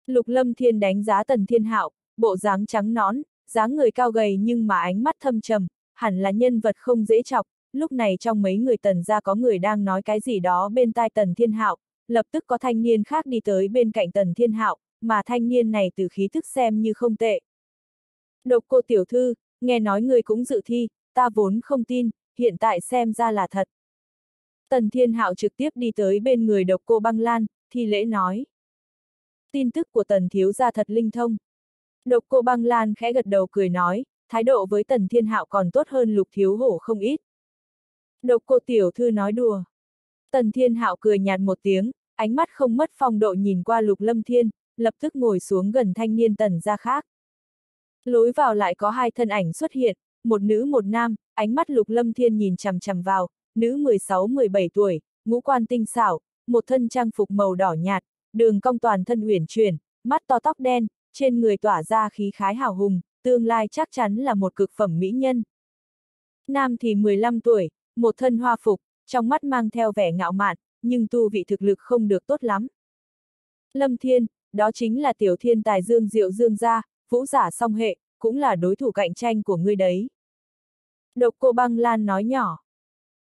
Lục Lâm Thiên đánh giá tần thiên hạo, bộ dáng trắng nõn, dáng người cao gầy nhưng mà ánh mắt thâm trầm, hẳn là nhân vật không dễ chọc, lúc này trong mấy người tần gia có người đang nói cái gì đó bên tai tần thiên hạo, lập tức có thanh niên khác đi tới bên cạnh tần thiên hạo, mà thanh niên này từ khí thức xem như không tệ. Độc cô tiểu thư, nghe nói người cũng dự thi, ta vốn không tin, hiện tại xem ra là thật. Tần thiên hạo trực tiếp đi tới bên người độc cô băng lan, thi lễ nói. Tin tức của tần thiếu gia thật linh thông. Độc cô băng lan khẽ gật đầu cười nói, thái độ với tần thiên hạo còn tốt hơn lục thiếu hổ không ít. Độc cô tiểu thư nói đùa. Tần thiên hạo cười nhạt một tiếng, ánh mắt không mất phong độ nhìn qua lục lâm thiên, lập tức ngồi xuống gần thanh niên tần gia khác. Lối vào lại có hai thân ảnh xuất hiện, một nữ một nam, ánh mắt lục lâm thiên nhìn chằm chằm vào, nữ 16-17 tuổi, ngũ quan tinh xảo, một thân trang phục màu đỏ nhạt, đường cong toàn thân uyển chuyển, mắt to tóc đen, trên người tỏa ra khí khái hào hùng, tương lai chắc chắn là một cực phẩm mỹ nhân. Nam thì 15 tuổi, một thân hoa phục, trong mắt mang theo vẻ ngạo mạn, nhưng tu vị thực lực không được tốt lắm. Lâm Thiên, đó chính là tiểu thiên tài Dương Diệu Dương gia, vũ giả song hệ, cũng là đối thủ cạnh tranh của ngươi đấy. Độc cô băng Lan nói nhỏ.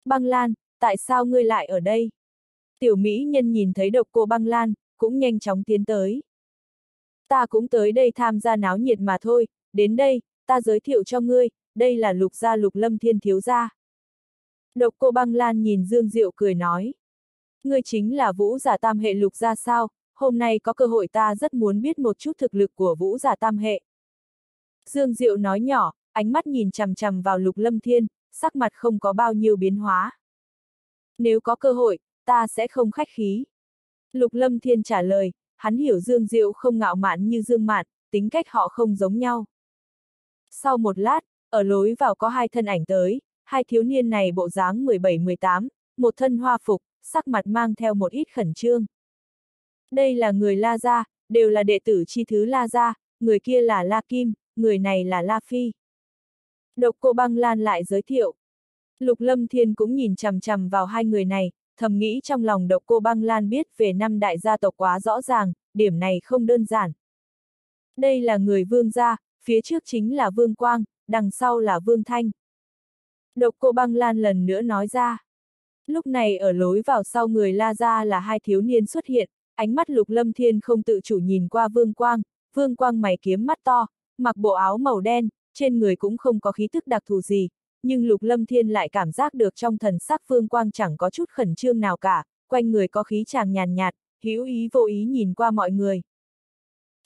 Băng Lan, tại sao ngươi lại ở đây? Tiểu Mỹ nhân nhìn thấy độc cô băng Lan, cũng nhanh chóng tiến tới. Ta cũng tới đây tham gia náo nhiệt mà thôi, đến đây, ta giới thiệu cho ngươi, đây là lục gia lục lâm thiên thiếu gia. Độc cô băng lan nhìn Dương Diệu cười nói. Ngươi chính là vũ giả tam hệ lục gia sao, hôm nay có cơ hội ta rất muốn biết một chút thực lực của vũ giả tam hệ. Dương Diệu nói nhỏ, ánh mắt nhìn chằm chằm vào lục lâm thiên, sắc mặt không có bao nhiêu biến hóa. Nếu có cơ hội, ta sẽ không khách khí. Lục Lâm Thiên trả lời, hắn hiểu Dương Diệu không ngạo mạn như Dương Mạn, tính cách họ không giống nhau. Sau một lát, ở lối vào có hai thân ảnh tới, hai thiếu niên này bộ dáng 17-18, một thân hoa phục, sắc mặt mang theo một ít khẩn trương. Đây là người La Gia, đều là đệ tử chi thứ La Gia, người kia là La Kim, người này là La Phi. Độc cô băng lan lại giới thiệu. Lục Lâm Thiên cũng nhìn chằm chằm vào hai người này, thầm nghĩ trong lòng độc cô băng lan biết về năm đại gia tộc quá rõ ràng, điểm này không đơn giản. Đây là người vương gia, phía trước chính là vương quang, đằng sau là vương thanh. Độc cô băng lan lần nữa nói ra. Lúc này ở lối vào sau người la ra là hai thiếu niên xuất hiện, ánh mắt lục lâm thiên không tự chủ nhìn qua vương quang, vương quang mày kiếm mắt to, mặc bộ áo màu đen, trên người cũng không có khí thức đặc thù gì, nhưng lục lâm thiên lại cảm giác được trong thần sắc vương quang chẳng có chút khẩn trương nào cả, quanh người có khí chàng nhàn nhạt, hữu ý vô ý nhìn qua mọi người.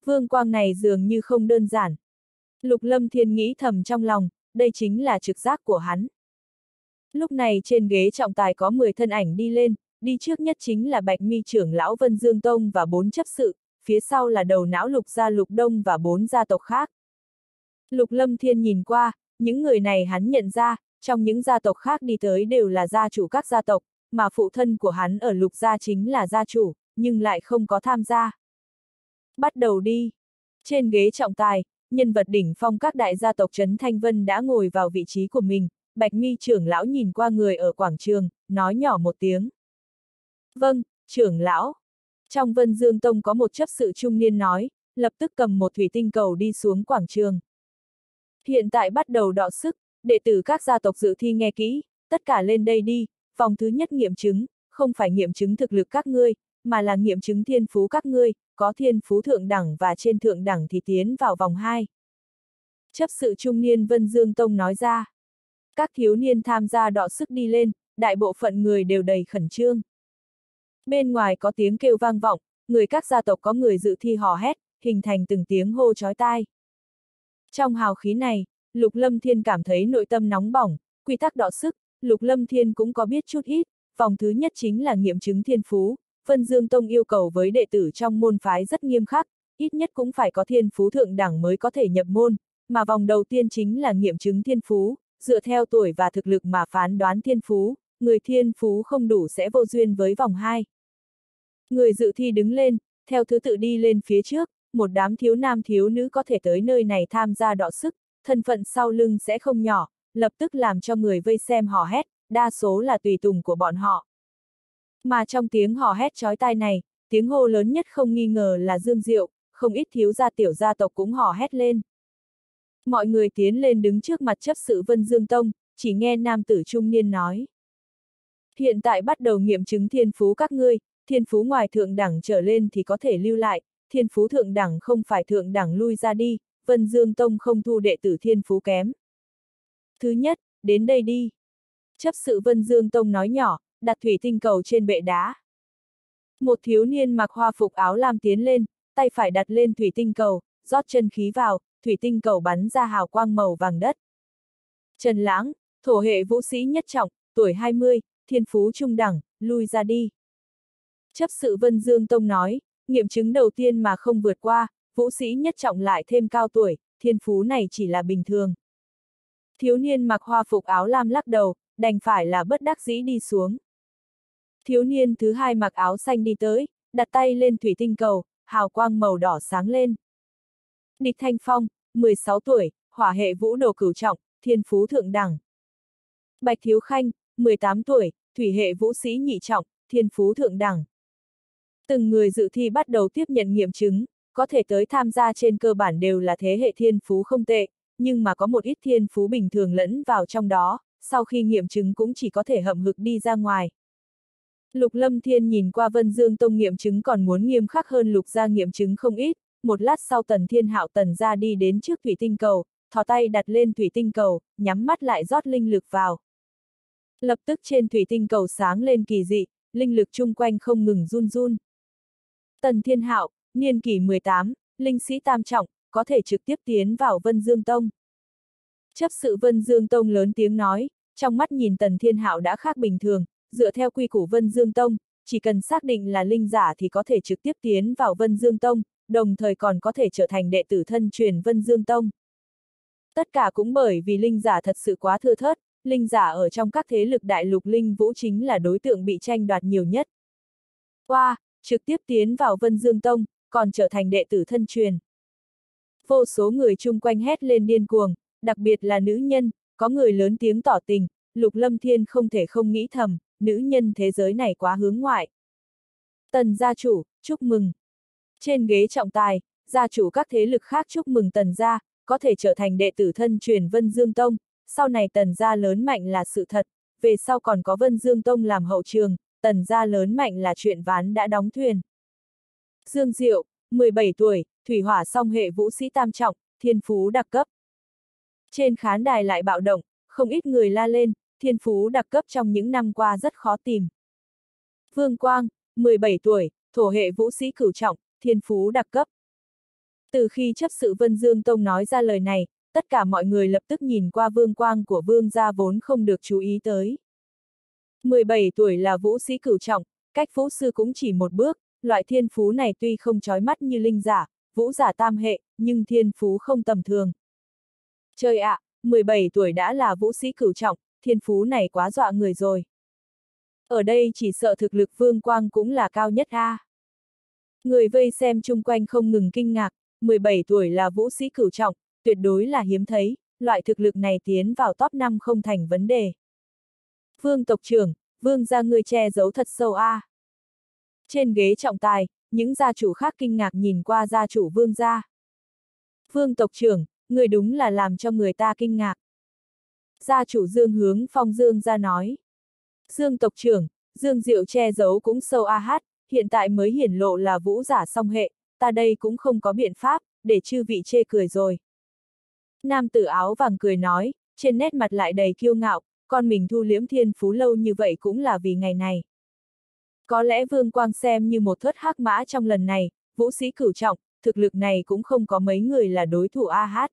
Vương quang này dường như không đơn giản. Lục lâm thiên nghĩ thầm trong lòng, đây chính là trực giác của hắn. Lúc này trên ghế trọng tài có 10 thân ảnh đi lên, đi trước nhất chính là Bạch Mi trưởng lão Vân Dương Tông và bốn chấp sự, phía sau là đầu não lục gia lục đông và bốn gia tộc khác. Lục Lâm Thiên nhìn qua, những người này hắn nhận ra, trong những gia tộc khác đi tới đều là gia chủ các gia tộc, mà phụ thân của hắn ở lục gia chính là gia chủ, nhưng lại không có tham gia. Bắt đầu đi. Trên ghế trọng tài, nhân vật đỉnh phong các đại gia tộc Trấn Thanh Vân đã ngồi vào vị trí của mình, Bạch Mi trưởng lão nhìn qua người ở quảng trường, nói nhỏ một tiếng. Vâng, trưởng lão. Trong Vân Dương Tông có một chấp sự trung niên nói, lập tức cầm một thủy tinh cầu đi xuống quảng trường. Hiện tại bắt đầu đọ sức, đệ tử các gia tộc dự thi nghe kỹ, tất cả lên đây đi, vòng thứ nhất nghiệm chứng, không phải nghiệm chứng thực lực các ngươi, mà là nghiệm chứng thiên phú các ngươi, có thiên phú thượng đẳng và trên thượng đẳng thì tiến vào vòng 2. Chấp sự trung niên Vân Dương Tông nói ra. Các thiếu niên tham gia đọ sức đi lên, đại bộ phận người đều đầy khẩn trương. Bên ngoài có tiếng kêu vang vọng, người các gia tộc có người dự thi hò hét, hình thành từng tiếng hô chói tai. Trong hào khí này, Lục Lâm Thiên cảm thấy nội tâm nóng bỏng, quy tắc đọ sức, Lục Lâm Thiên cũng có biết chút ít, vòng thứ nhất chính là nghiệm chứng thiên phú, Vân Dương Tông yêu cầu với đệ tử trong môn phái rất nghiêm khắc, ít nhất cũng phải có thiên phú thượng đẳng mới có thể nhập môn, mà vòng đầu tiên chính là nghiệm chứng thiên phú, dựa theo tuổi và thực lực mà phán đoán thiên phú, người thiên phú không đủ sẽ vô duyên với vòng 2. Người dự thi đứng lên, theo thứ tự đi lên phía trước, một đám thiếu nam thiếu nữ có thể tới nơi này tham gia đọ sức, thân phận sau lưng sẽ không nhỏ, lập tức làm cho người vây xem hò hét, đa số là tùy tùng của bọn họ. Mà trong tiếng hò hét chói tai này, tiếng hô lớn nhất không nghi ngờ là Dương Diệu, không ít thiếu gia tiểu gia tộc cũng hò hét lên. Mọi người tiến lên đứng trước mặt chấp sự Vân Dương Tông, chỉ nghe nam tử trung niên nói. Hiện tại bắt đầu nghiệm chứng thiên phú các ngươi, thiên phú ngoài thượng đẳng trở lên thì có thể lưu lại, thiên phú thượng đẳng không phải thượng đẳng lui ra đi, Vân Dương Tông không thu đệ tử thiên phú kém. Thứ nhất, đến đây đi. Chấp sự Vân Dương Tông nói nhỏ, đặt thủy tinh cầu trên bệ đá. Một thiếu niên mặc hoa phục áo lam tiến lên, tay phải đặt lên thủy tinh cầu, rót chân khí vào, thủy tinh cầu bắn ra hào quang màu vàng đất. Trần Lãng, thổ hệ vũ sĩ nhất trọng, tuổi 20, thiên phú trung đẳng, lui ra đi. Chấp sự Vân Dương Tông nói, nghiệm chứng đầu tiên mà không vượt qua, vũ sĩ nhất trọng lại thêm cao tuổi, thiên phú này chỉ là bình thường. Thiếu niên mặc hoa phục áo lam lắc đầu, đành phải là bất đắc dĩ đi xuống. Thiếu niên thứ hai mặc áo xanh đi tới, đặt tay lên thủy tinh cầu, hào quang màu đỏ sáng lên. Địch Thanh Phong, 16 tuổi, hỏa hệ vũ đồ cửu trọng, thiên phú thượng đẳng. Bạch Thiếu Khanh, 18 tuổi, thủy hệ vũ sĩ nhị trọng, thiên phú thượng đẳng. Từng người dự thi bắt đầu tiếp nhận nghiệm chứng, có thể tới tham gia trên cơ bản đều là thế hệ thiên phú không tệ, nhưng mà có một ít thiên phú bình thường lẫn vào trong đó, sau khi nghiệm chứng cũng chỉ có thể hậm hực đi ra ngoài. Lục Lâm Thiên nhìn qua Vân Dương Tông nghiệm chứng còn muốn nghiêm khắc hơn Lục gia nghiệm chứng không ít, một lát sau Tần Thiên Hạo tần ra đi đến trước thủy tinh cầu, thò tay đặt lên thủy tinh cầu, nhắm mắt lại rót linh lực vào. Lập tức trên thủy tinh cầu sáng lên kỳ dị, linh lực chung quanh không ngừng run run. Tần Thiên Hạo, niên kỷ 18, linh sĩ tam trọng, có thể trực tiếp tiến vào Vân Dương Tông. Chấp sự Vân Dương Tông lớn tiếng nói, trong mắt nhìn Tần Thiên Hạo đã khác bình thường, dựa theo quy củ Vân Dương Tông, chỉ cần xác định là linh giả thì có thể trực tiếp tiến vào Vân Dương Tông, đồng thời còn có thể trở thành đệ tử thân truyền Vân Dương Tông. Tất cả cũng bởi vì linh giả thật sự quá thưa thớt, linh giả ở trong các thế lực đại lục linh vũ chính là đối tượng bị tranh đoạt nhiều nhất. Qua, trực tiếp tiến vào Vân Dương Tông, còn trở thành đệ tử thân truyền. Vô số người chung quanh hét lên điên cuồng, đặc biệt là nữ nhân, có người lớn tiếng tỏ tình, Lục Lâm Thiên không thể không nghĩ thầm, nữ nhân thế giới này quá hướng ngoại. Tần gia chủ, chúc mừng. Trên ghế trọng tài, gia chủ các thế lực khác chúc mừng tần gia, có thể trở thành đệ tử thân truyền Vân Dương Tông, sau này tần gia lớn mạnh là sự thật, về sau còn có Vân Dương Tông làm hậu trường, tần gia lớn mạnh là chuyện ván đã đóng thuyền. Dương Diệu, 17 tuổi, thủy hỏa song hệ vũ sĩ tam trọng, thiên phú đặc cấp. Trên khán đài lại bạo động, không ít người la lên, thiên phú đặc cấp trong những năm qua rất khó tìm. Vương Quang, 17 tuổi, thổ hệ vũ sĩ cửu trọng, thiên phú đặc cấp. Từ khi chấp sự Vân Dương Tông nói ra lời này, tất cả mọi người lập tức nhìn qua vương quang của vương gia vốn không được chú ý tới. 17 tuổi là vũ sĩ cửu trọng, cách vũ sư cũng chỉ một bước, loại thiên phú này tuy không chói mắt như linh giả, vũ giả tam hệ, nhưng thiên phú không tầm thường. Trời ạ, à, 17 tuổi đã là vũ sĩ cửu trọng, thiên phú này quá dọa người rồi. Ở đây chỉ sợ thực lực vương quang cũng là cao nhất a. Người vây xem chung quanh không ngừng kinh ngạc, 17 tuổi là vũ sĩ cửu trọng, tuyệt đối là hiếm thấy, loại thực lực này tiến vào top 5 không thành vấn đề. Vương tộc trưởng, vương gia người che giấu thật sâu a. Trên ghế trọng tài, những gia chủ khác kinh ngạc nhìn qua gia chủ vương gia. Vương tộc trưởng, người đúng là làm cho người ta kinh ngạc. Gia chủ Dương hướng phong Dương ra nói. Dương tộc trưởng, Dương Diệu che giấu cũng sâu a hát, hiện tại mới hiển lộ là vũ giả song hệ, ta đây cũng không có biện pháp, để chư vị chê cười rồi. Nam tử áo vàng cười nói, trên nét mặt lại đầy kiêu ngạo, con mình thu liếm thiên phú lâu như vậy cũng là vì ngày này. Có lẽ Vương Quang xem như một thất hắc mã trong lần này, vũ sĩ cửu trọng, thực lực này cũng không có mấy người là đối thủ A hát.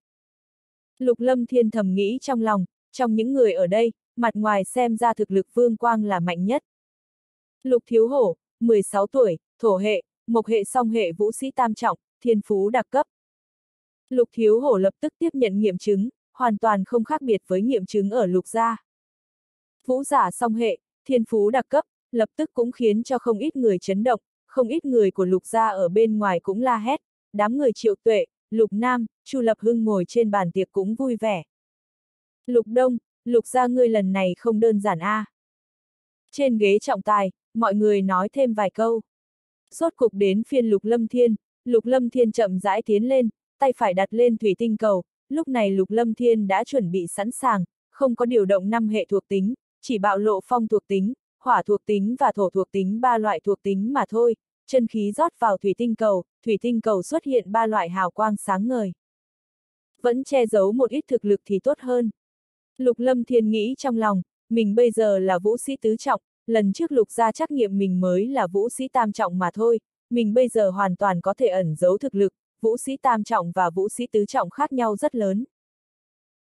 Lục Lâm Thiên thầm nghĩ trong lòng, trong những người ở đây, mặt ngoài xem ra thực lực Vương Quang là mạnh nhất. Lục Thiếu Hổ, 16 tuổi, thổ hệ, mộc hệ song hệ vũ sĩ tam trọng, thiên phú đặc cấp. Lục Thiếu Hổ lập tức tiếp nhận nghiệm chứng, hoàn toàn không khác biệt với nghiệm chứng ở lục gia. Vũ giả song hệ, thiên phú đặc cấp, lập tức cũng khiến cho không ít người chấn động, không ít người của lục gia ở bên ngoài cũng la hét, đám người triệu tuệ, lục nam, chu lập hưng ngồi trên bàn tiệc cũng vui vẻ. Lục đông, lục gia ngươi lần này không đơn giản a. À. Trên ghế trọng tài, mọi người nói thêm vài câu. Rốt cục đến phiên lục lâm thiên, lục lâm thiên chậm rãi tiến lên, tay phải đặt lên thủy tinh cầu, lúc này lục lâm thiên đã chuẩn bị sẵn sàng, không có điều động năm hệ thuộc tính, chỉ bạo lộ phong thuộc tính, hỏa thuộc tính và thổ thuộc tính ba loại thuộc tính mà thôi, chân khí rót vào thủy tinh cầu, thủy tinh cầu xuất hiện ba loại hào quang sáng ngời. Vẫn che giấu một ít thực lực thì tốt hơn. Lục Lâm Thiên nghĩ trong lòng, mình bây giờ là vũ sĩ tứ trọng, lần trước lục gia trắc nghiệm mình mới là vũ sĩ tam trọng mà thôi, mình bây giờ hoàn toàn có thể ẩn giấu thực lực, vũ sĩ tam trọng và vũ sĩ tứ trọng khác nhau rất lớn.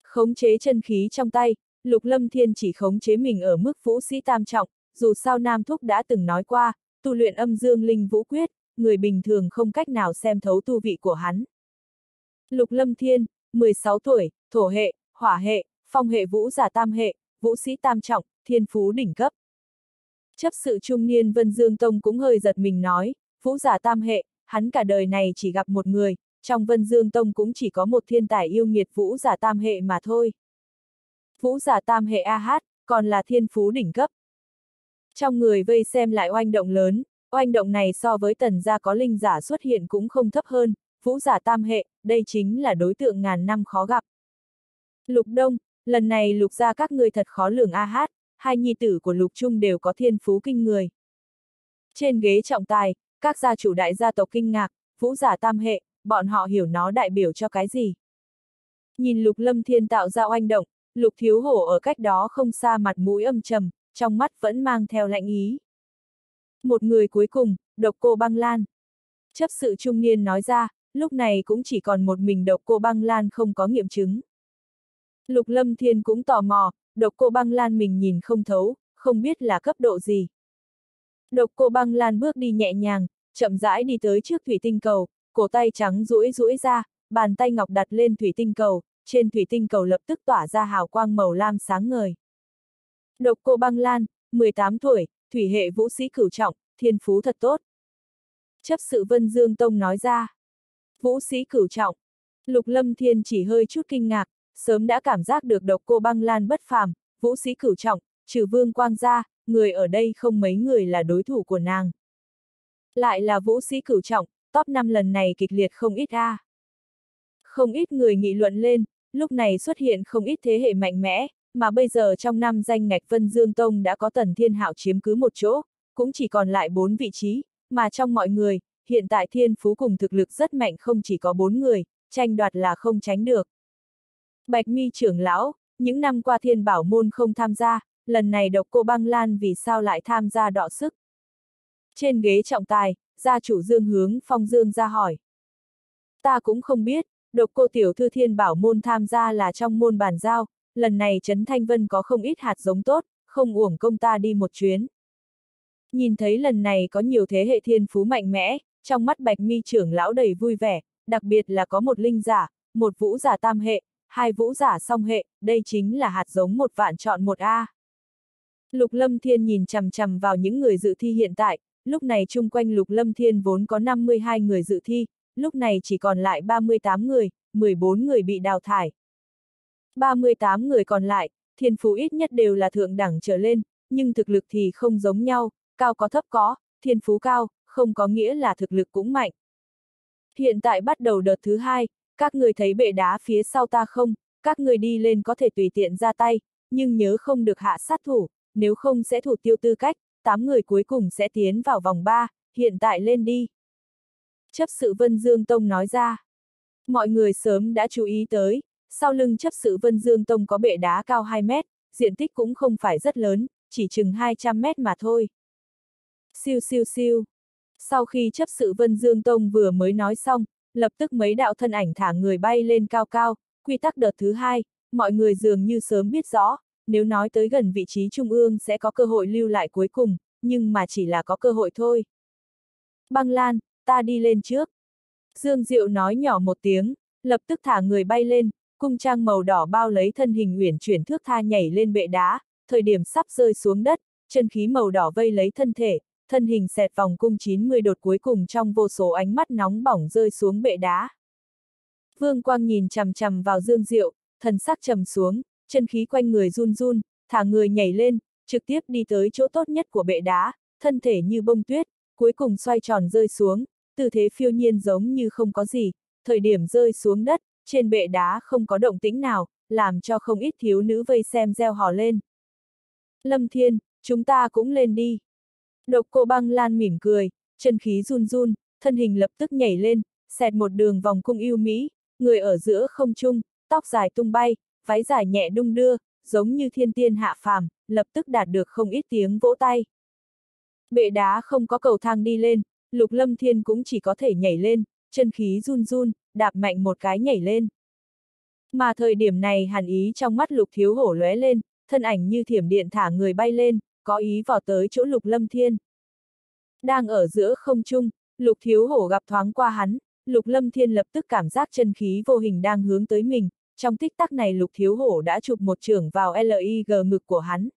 Khống chế chân khí trong tay, Lục Lâm Thiên chỉ khống chế mình ở mức vũ sĩ tam trọng, dù sao Nam Thúc đã từng nói qua, tu luyện âm dương linh vũ quyết, người bình thường không cách nào xem thấu tu vị của hắn. Lục Lâm Thiên, 16 tuổi, thổ hệ, hỏa hệ, phong hệ vũ giả tam hệ, vũ sĩ tam trọng, thiên phú đỉnh cấp. Chấp sự trung niên Vân Dương Tông cũng hơi giật mình nói, vũ giả tam hệ, hắn cả đời này chỉ gặp một người, trong Vân Dương Tông cũng chỉ có một thiên tài yêu nghiệt vũ giả tam hệ mà thôi. Vũ giả tam hệ AH, còn là thiên phú đỉnh cấp. Trong người vây xem lại oanh động lớn, oanh động này so với tần gia có linh giả xuất hiện cũng không thấp hơn, vũ giả tam hệ, đây chính là đối tượng ngàn năm khó gặp. Lục Đông, lần này lục gia các người thật khó lường a hát, hai nhi tử của lục trung đều có thiên phú kinh người. Trên ghế trọng tài, các gia chủ đại gia tộc kinh ngạc, vũ giả tam hệ, bọn họ hiểu nó đại biểu cho cái gì. Nhìn lục lâm thiên tạo ra oanh động, lục thiếu hổ ở cách đó không xa mặt mũi âm trầm, trong mắt vẫn mang theo lạnh ý. Một người cuối cùng, độc cô băng lan. Chấp sự trung niên nói ra, lúc này cũng chỉ còn một mình độc cô băng lan không có nghiệm chứng. Lục lâm thiên cũng tò mò, độc cô băng lan mình nhìn không thấu, không biết là cấp độ gì. Độc cô băng lan bước đi nhẹ nhàng, chậm rãi đi tới trước thủy tinh cầu, cổ tay trắng duỗi duỗi ra, bàn tay ngọc đặt lên thủy tinh cầu, trên thủy tinh cầu lập tức tỏa ra hào quang màu lam sáng ngời. Độc cô băng lan, 18 tuổi, thủy hệ vũ sĩ cửu trọng, thiên phú thật tốt. Chấp sự Vân Dương Tông nói ra. Vũ sĩ cửu trọng. Lục Lâm Thiên chỉ hơi chút kinh ngạc, sớm đã cảm giác được độc cô băng lan bất phàm, vũ sĩ cửu trọng, trừ vương quang ra, người ở đây không mấy người là đối thủ của nàng. Lại là vũ sĩ cửu trọng, top 5 lần này kịch liệt không ít a. Không ít người nghị luận lên, lúc này xuất hiện không ít thế hệ mạnh mẽ, mà bây giờ trong năm danh ngạch Vân Dương Tông đã có Tần Thiên Hạo chiếm cứ một chỗ, cũng chỉ còn lại bốn vị trí, mà trong mọi người, hiện tại thiên phú cùng thực lực rất mạnh không chỉ có bốn người, tranh đoạt là không tránh được. Bạch mi trưởng lão, những năm qua thiên bảo môn không tham gia, lần này độc cô băng lan vì sao lại tham gia đọ sức. Trên ghế trọng tài, gia chủ Dương hướng phong Dương ra hỏi. Ta cũng không biết, độc cô tiểu thư thiên bảo môn tham gia là trong môn bàn giao, lần này Trấn Thanh Vân có không ít hạt giống tốt, không uổng công ta đi một chuyến. Nhìn thấy lần này có nhiều thế hệ thiên phú mạnh mẽ, trong mắt bạch mi trưởng lão đầy vui vẻ, đặc biệt là có một linh giả, một vũ giả tam hệ, hai vũ giả song hệ, đây chính là hạt giống một vạn chọn một A. Lục Lâm Thiên nhìn chằm chằm vào những người dự thi hiện tại, lúc này chung quanh Lục Lâm Thiên vốn có 52 người dự thi, lúc này chỉ còn lại 38 người, 14 người bị đào thải. 38 người còn lại, thiên phú ít nhất đều là thượng đẳng trở lên, nhưng thực lực thì không giống nhau, cao có thấp có, thiên phú cao, không có nghĩa là thực lực cũng mạnh. Hiện tại bắt đầu đợt thứ hai, các người thấy bệ đá phía sau ta không, các người đi lên có thể tùy tiện ra tay, nhưng nhớ không được hạ sát thủ, nếu không sẽ thủ tiêu tư cách, 8 người cuối cùng sẽ tiến vào vòng 3, hiện tại lên đi. Chấp sự Vân Dương Tông nói ra. Mọi người sớm đã chú ý tới, sau lưng chấp sự Vân Dương Tông có bệ đá cao 2 mét, diện tích cũng không phải rất lớn, chỉ chừng 200 mét mà thôi. Siêu siêu siêu. Sau khi chấp sự Vân Dương Tông vừa mới nói xong, lập tức mấy đạo thân ảnh thả người bay lên cao cao, quy tắc đợt thứ hai, mọi người dường như sớm biết rõ, nếu nói tới gần vị trí trung ương sẽ có cơ hội lưu lại cuối cùng, nhưng mà chỉ là có cơ hội thôi. Băng Lan, ta đi lên trước. Dương Diệu nói nhỏ một tiếng, lập tức thả người bay lên, cung trang màu đỏ bao lấy thân hình uyển chuyển thước tha nhảy lên bệ đá, thời điểm sắp rơi xuống đất, chân khí màu đỏ vây lấy thân thể, thân hình xẹt vòng cung 90 đột cuối cùng trong vô số ánh mắt nóng bỏng rơi xuống bệ đá. Vương Quang nhìn chằm chằm vào Dương Diệu, thần sắc trầm xuống, chân khí quanh người run run, thả người nhảy lên, trực tiếp đi tới chỗ tốt nhất của bệ đá, thân thể như bông tuyết, cuối cùng xoay tròn rơi xuống, tư thế phiêu nhiên giống như không có gì, thời điểm rơi xuống đất, trên bệ đá không có động tĩnh nào, làm cho không ít thiếu nữ vây xem reo hò lên. Lâm Thiên, chúng ta cũng lên đi. Độc cô băng lan mỉm cười, chân khí run run, thân hình lập tức nhảy lên, xẹt một đường vòng cung yêu Mỹ, người ở giữa không trung, tóc dài tung bay, váy dài nhẹ đung đưa, giống như thiên tiên hạ phàm, lập tức đạt được không ít tiếng vỗ tay. Bệ đá không có cầu thang đi lên, lục lâm thiên cũng chỉ có thể nhảy lên, chân khí run run, đạp mạnh một cái nhảy lên. Mà thời điểm này hàn ý trong mắt lục thiếu hổ lóe lên, thân ảnh như thiểm điện thả người bay lên, có ý vào tới chỗ lục lâm thiên. Đang ở giữa không trung, lục thiếu hổ gặp thoáng qua hắn, lục lâm thiên lập tức cảm giác chân khí vô hình đang hướng tới mình, trong tích tắc này lục thiếu hổ đã chụp một trưởng vào LIG ngực của hắn.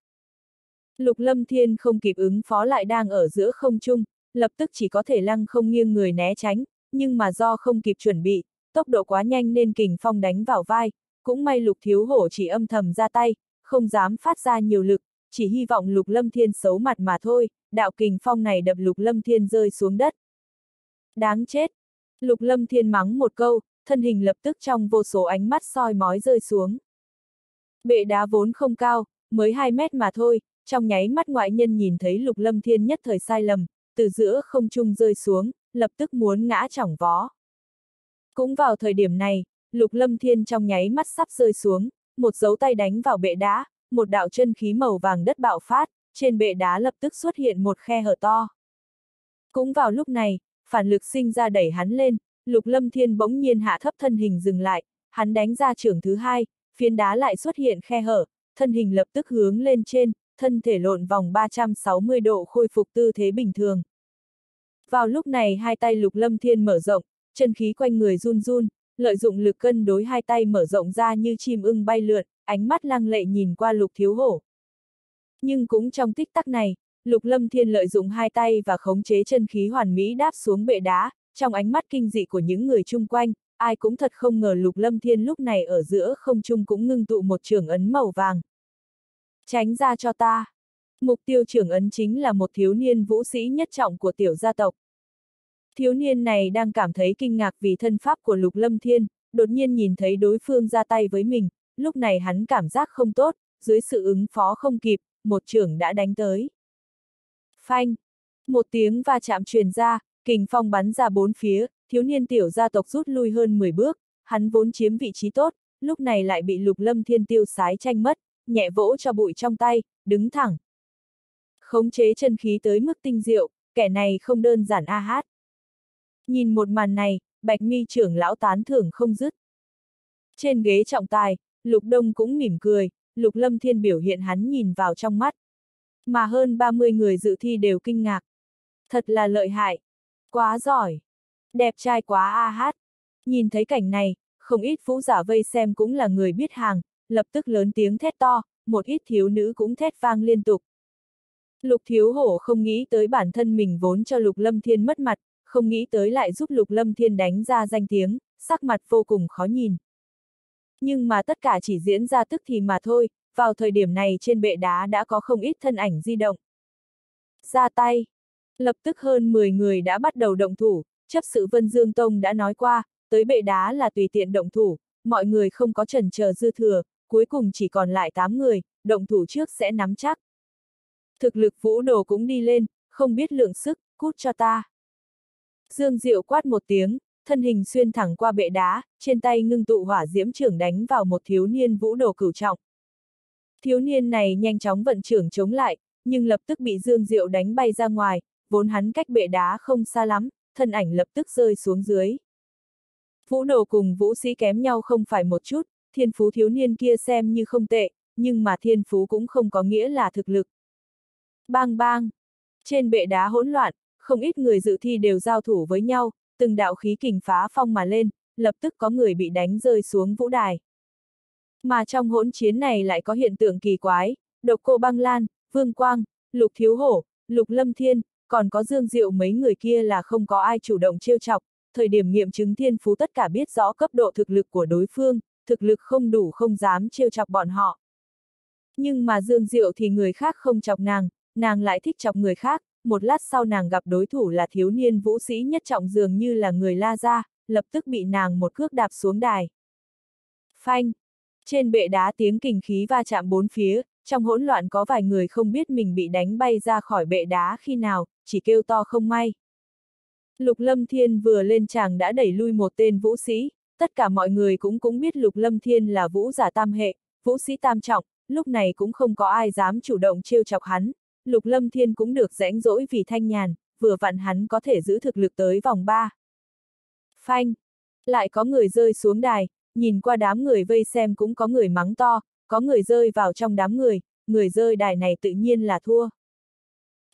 Lục lâm thiên không kịp ứng phó lại đang ở giữa không trung, lập tức chỉ có thể lăng không nghiêng người né tránh, nhưng mà do không kịp chuẩn bị, tốc độ quá nhanh nên kình phong đánh vào vai, cũng may lục thiếu hổ chỉ âm thầm ra tay, không dám phát ra nhiều lực, chỉ hy vọng lục lâm thiên xấu mặt mà thôi, đạo kình phong này đập lục lâm thiên rơi xuống đất. Đáng chết! Lục lâm thiên mắng một câu, thân hình lập tức trong vô số ánh mắt soi mói rơi xuống. Bệ đá vốn không cao, mới 2 mét mà thôi, trong nháy mắt ngoại nhân nhìn thấy lục lâm thiên nhất thời sai lầm, từ giữa không trung rơi xuống, lập tức muốn ngã chỏng vó. Cũng vào thời điểm này, lục lâm thiên trong nháy mắt sắp rơi xuống, một dấu tay đánh vào bệ đá, một đạo chân khí màu vàng đất bạo phát, trên bệ đá lập tức xuất hiện một khe hở to. Cũng vào lúc này, phản lực sinh ra đẩy hắn lên, lục lâm thiên bỗng nhiên hạ thấp thân hình dừng lại, hắn đánh ra trưởng thứ hai, phiến đá lại xuất hiện khe hở, thân hình lập tức hướng lên trên, thân thể lộn vòng 360 độ khôi phục tư thế bình thường. Vào lúc này hai tay lục lâm thiên mở rộng, chân khí quanh người run run, lợi dụng lực cân đối hai tay mở rộng ra như chim ưng bay lượn, ánh mắt lăng lệ nhìn qua lục thiếu hổ. Nhưng cũng trong tích tắc này, lục lâm thiên lợi dụng hai tay và khống chế chân khí hoàn mỹ đáp xuống bệ đá, trong ánh mắt kinh dị của những người chung quanh, ai cũng thật không ngờ lục lâm thiên lúc này ở giữa không trung cũng ngưng tụ một trường ấn màu vàng. Tránh ra cho ta. Mục tiêu trưởng ấn chính là một thiếu niên vũ sĩ nhất trọng của tiểu gia tộc. Thiếu niên này đang cảm thấy kinh ngạc vì thân pháp của Lục Lâm Thiên, đột nhiên nhìn thấy đối phương ra tay với mình, lúc này hắn cảm giác không tốt, dưới sự ứng phó không kịp, một trưởng đã đánh tới. Phanh! Một tiếng va chạm truyền ra, kình phong bắn ra bốn phía, thiếu niên tiểu gia tộc rút lui hơn 10 bước, hắn vốn chiếm vị trí tốt, lúc này lại bị Lục Lâm Thiên tiêu sái tranh mất, nhẹ vỗ cho bụi trong tay, đứng thẳng. Khống chế chân khí tới mức tinh diệu, kẻ này không đơn giản a hát. Nhìn một màn này, bạch mi trưởng lão tán thưởng không dứt. Trên ghế trọng tài, Lục Đông cũng mỉm cười, Lục Lâm Thiên biểu hiện hắn nhìn vào trong mắt. Mà hơn 30 người dự thi đều kinh ngạc. Thật là lợi hại. Quá giỏi. Đẹp trai quá a hát. Nhìn thấy cảnh này, không ít vũ giả vây xem cũng là người biết hàng, lập tức lớn tiếng thét to, một ít thiếu nữ cũng thét vang liên tục. Lục thiếu hổ không nghĩ tới bản thân mình vốn cho Lục Lâm Thiên mất mặt, không nghĩ tới lại giúp Lục Lâm Thiên đánh ra danh tiếng, sắc mặt vô cùng khó nhìn. Nhưng mà tất cả chỉ diễn ra tức thì mà thôi, vào thời điểm này trên bệ đá đã có không ít thân ảnh di động. Ra tay. Lập tức hơn 10 người đã bắt đầu động thủ, chấp sự Vân Dương Tông đã nói qua, tới bệ đá là tùy tiện động thủ, mọi người không có trần chờ dư thừa, cuối cùng chỉ còn lại 8 người, động thủ trước sẽ nắm chắc. Thực lực vũ đồ cũng đi lên, không biết lượng sức, cút cho ta. Dương Diệu quát một tiếng, thân hình xuyên thẳng qua bệ đá, trên tay ngưng tụ hỏa diễm trưởng đánh vào một thiếu niên vũ đồ cửu trọng. Thiếu niên này nhanh chóng vận trưởng chống lại, nhưng lập tức bị Dương Diệu đánh bay ra ngoài, vốn hắn cách bệ đá không xa lắm, thân ảnh lập tức rơi xuống dưới. Vũ nổ cùng vũ sĩ kém nhau không phải một chút, thiên phú thiếu niên kia xem như không tệ, nhưng mà thiên phú cũng không có nghĩa là thực lực. Bang bang! Trên bệ đá hỗn loạn, không ít người dự thi đều giao thủ với nhau, từng đạo khí kình phá phong mà lên, lập tức có người bị đánh rơi xuống vũ đài. Mà trong hỗn chiến này lại có hiện tượng kỳ quái, độc cô băng lan, vương quang, lục thiếu hổ, lục lâm thiên, còn có dương diệu mấy người kia là không có ai chủ động trêu chọc, thời điểm nghiệm chứng thiên phú tất cả biết rõ cấp độ thực lực của đối phương, thực lực không đủ không dám trêu chọc bọn họ. Nhưng mà Dương Diệu thì người khác không chọc nàng, nàng lại thích chọc người khác, một lát sau nàng gặp đối thủ là thiếu niên vũ sĩ nhất trọng dường như là người la ra, lập tức bị nàng một cước đạp xuống đài. Phanh! Trên bệ đá tiếng kình khí va chạm bốn phía, trong hỗn loạn có vài người không biết mình bị đánh bay ra khỏi bệ đá khi nào, chỉ kêu to không may. Lục Lâm Thiên vừa lên chàng đã đẩy lui một tên vũ sĩ, tất cả mọi người cũng cũng biết Lục Lâm Thiên là vũ giả tam hệ, vũ sĩ tam trọng, lúc này cũng không có ai dám chủ động trêu chọc hắn, Lục Lâm Thiên cũng được rãnh rỗi vì thanh nhàn, vừa vặn hắn có thể giữ thực lực tới vòng 3. Phanh! Lại có người rơi xuống đài, nhìn qua đám người vây xem cũng có người mắng to, có người rơi vào trong đám người, người rơi đài này tự nhiên là thua.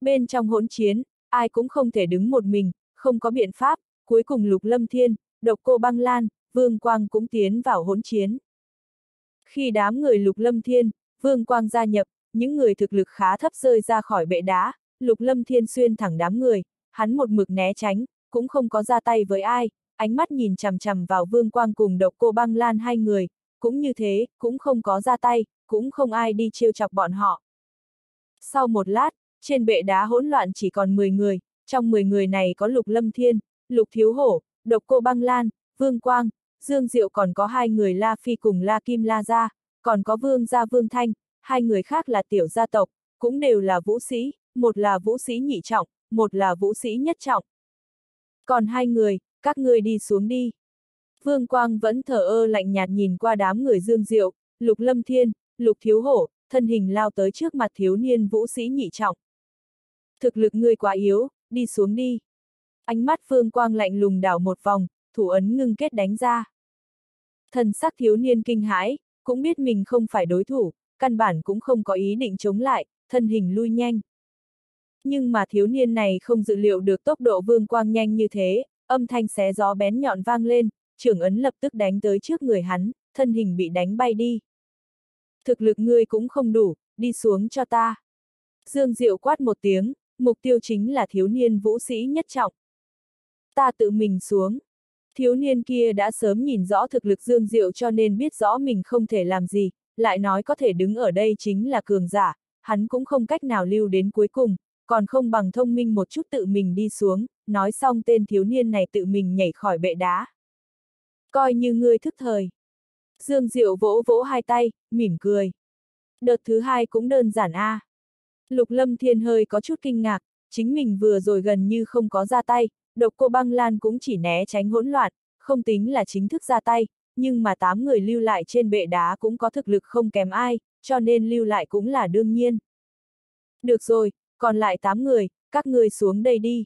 Bên trong hỗn chiến, ai cũng không thể đứng một mình, không có biện pháp, cuối cùng Lục Lâm Thiên, Độc Cô Băng Lan, Vương Quang cũng tiến vào hỗn chiến. Khi đám người Lục Lâm Thiên, Vương Quang gia nhập, những người thực lực khá thấp rơi ra khỏi bệ đá, Lục Lâm Thiên xuyên thẳng đám người, hắn một mực né tránh, cũng không có ra tay với ai, ánh mắt nhìn chằm chằm vào Vương Quang cùng độc cô băng lan hai người, cũng như thế, cũng không có ra tay, cũng không ai đi trêu chọc bọn họ. Sau một lát, trên bệ đá hỗn loạn chỉ còn 10 người, trong 10 người này có Lục Lâm Thiên, Lục Thiếu Hổ, Độc Cô Băng Lan, Vương Quang, Dương Diệu còn có hai người La Phi cùng La Kim La Gia, còn có Vương Gia Vương Thanh, hai người khác là tiểu gia tộc, cũng đều là vũ sĩ, một là vũ sĩ nhị trọng, một là vũ sĩ nhất trọng. Còn hai người, các ngươi đi xuống đi. Vương Quang vẫn thở ơ lạnh nhạt nhìn qua đám người dương diệu, lục lâm thiên, lục thiếu hổ, thân hình lao tới trước mặt thiếu niên vũ sĩ nhị trọng. Thực lực ngươi quá yếu, đi xuống đi. Ánh mắt Vương Quang lạnh lùng đảo một vòng, thủ ấn ngưng kết đánh ra. Thần sắc thiếu niên kinh hãi, cũng biết mình không phải đối thủ, căn bản cũng không có ý định chống lại, thân hình lui nhanh. Nhưng mà thiếu niên này không dự liệu được tốc độ vương quang nhanh như thế, âm thanh xé gió bén nhọn vang lên, trưởng ấn lập tức đánh tới trước người hắn, thân hình bị đánh bay đi. Thực lực ngươi cũng không đủ, đi xuống cho ta. Dương Diệu quát một tiếng, mục tiêu chính là thiếu niên vũ sĩ nhất trọng. Ta tự mình xuống. Thiếu niên kia đã sớm nhìn rõ thực lực Dương Diệu cho nên biết rõ mình không thể làm gì, lại nói có thể đứng ở đây chính là cường giả, hắn cũng không cách nào lưu đến cuối cùng, còn không bằng thông minh một chút tự mình đi xuống, nói xong tên thiếu niên này tự mình nhảy khỏi bệ đá. Coi như ngươi thức thời. Dương Diệu vỗ vỗ hai tay, mỉm cười. Đợt thứ hai cũng đơn giản a. À. Lục Lâm Thiên hơi có chút kinh ngạc, chính mình vừa rồi gần như không có ra tay, độc cô băng lan cũng chỉ né tránh hỗn loạn, không tính là chính thức ra tay, nhưng mà tám người lưu lại trên bệ đá cũng có thực lực không kém ai, cho nên lưu lại cũng là đương nhiên. Được rồi, còn lại tám người, các người xuống đây đi.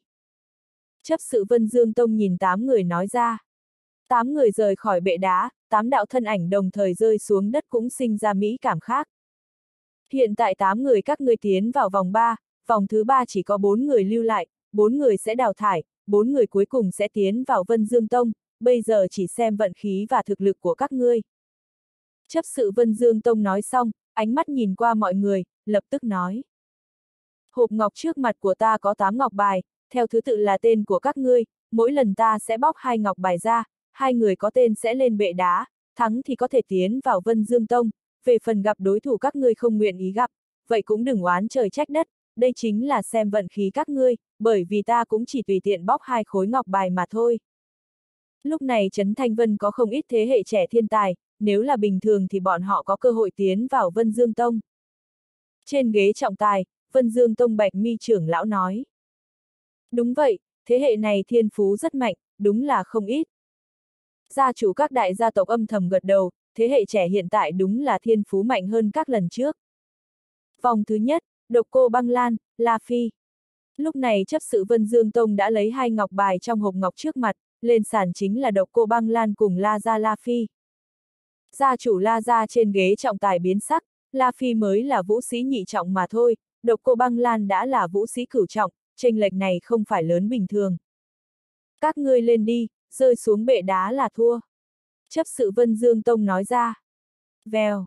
Chấp sự Vân Dương Tông nhìn tám người nói ra. Tám người rời khỏi bệ đá, tám đạo thân ảnh đồng thời rơi xuống đất cũng sinh ra mỹ cảm khác. Hiện tại tám người các ngươi tiến vào vòng 3, vòng thứ ba chỉ có bốn người lưu lại, bốn người sẽ đào thải, bốn người cuối cùng sẽ tiến vào Vân Dương Tông, bây giờ chỉ xem vận khí và thực lực của các ngươi. Chấp sự Vân Dương Tông nói xong, ánh mắt nhìn qua mọi người, lập tức nói. Hộp ngọc trước mặt của ta có 8 ngọc bài, theo thứ tự là tên của các ngươi, mỗi lần ta sẽ bóc hai ngọc bài ra, hai người có tên sẽ lên bệ đá, thắng thì có thể tiến vào Vân Dương Tông, về phần gặp đối thủ các ngươi không nguyện ý gặp, vậy cũng đừng oán trời trách đất, đây chính là xem vận khí các ngươi, bởi vì ta cũng chỉ tùy tiện bóc hai khối ngọc bài mà thôi. Lúc này Trấn Thanh Vân có không ít thế hệ trẻ thiên tài, nếu là bình thường thì bọn họ có cơ hội tiến vào Vân Dương Tông. Trên ghế trọng tài, Vân Dương Tông Bạch Mi trưởng lão nói. Đúng vậy, thế hệ này thiên phú rất mạnh, đúng là không ít. Gia chủ các đại gia tộc âm thầm gật đầu, thế hệ trẻ hiện tại đúng là thiên phú mạnh hơn các lần trước. Vòng thứ nhất, độc cô băng lan, La Phi. Lúc này chấp sự Vân Dương Tông đã lấy hai ngọc bài trong hộp ngọc trước mặt, lên sàn chính là độc cô băng lan cùng La Gia La Phi. Gia chủ La Gia trên ghế trọng tài biến sắc, La Phi mới là vũ sĩ nhị trọng mà thôi, độc cô băng lan đã là vũ sĩ cửu trọng, tranh lệch này không phải lớn bình thường. Các ngươi lên đi, rơi xuống bệ đá là thua. Chấp sự Vân Dương Tông nói ra. Vèo.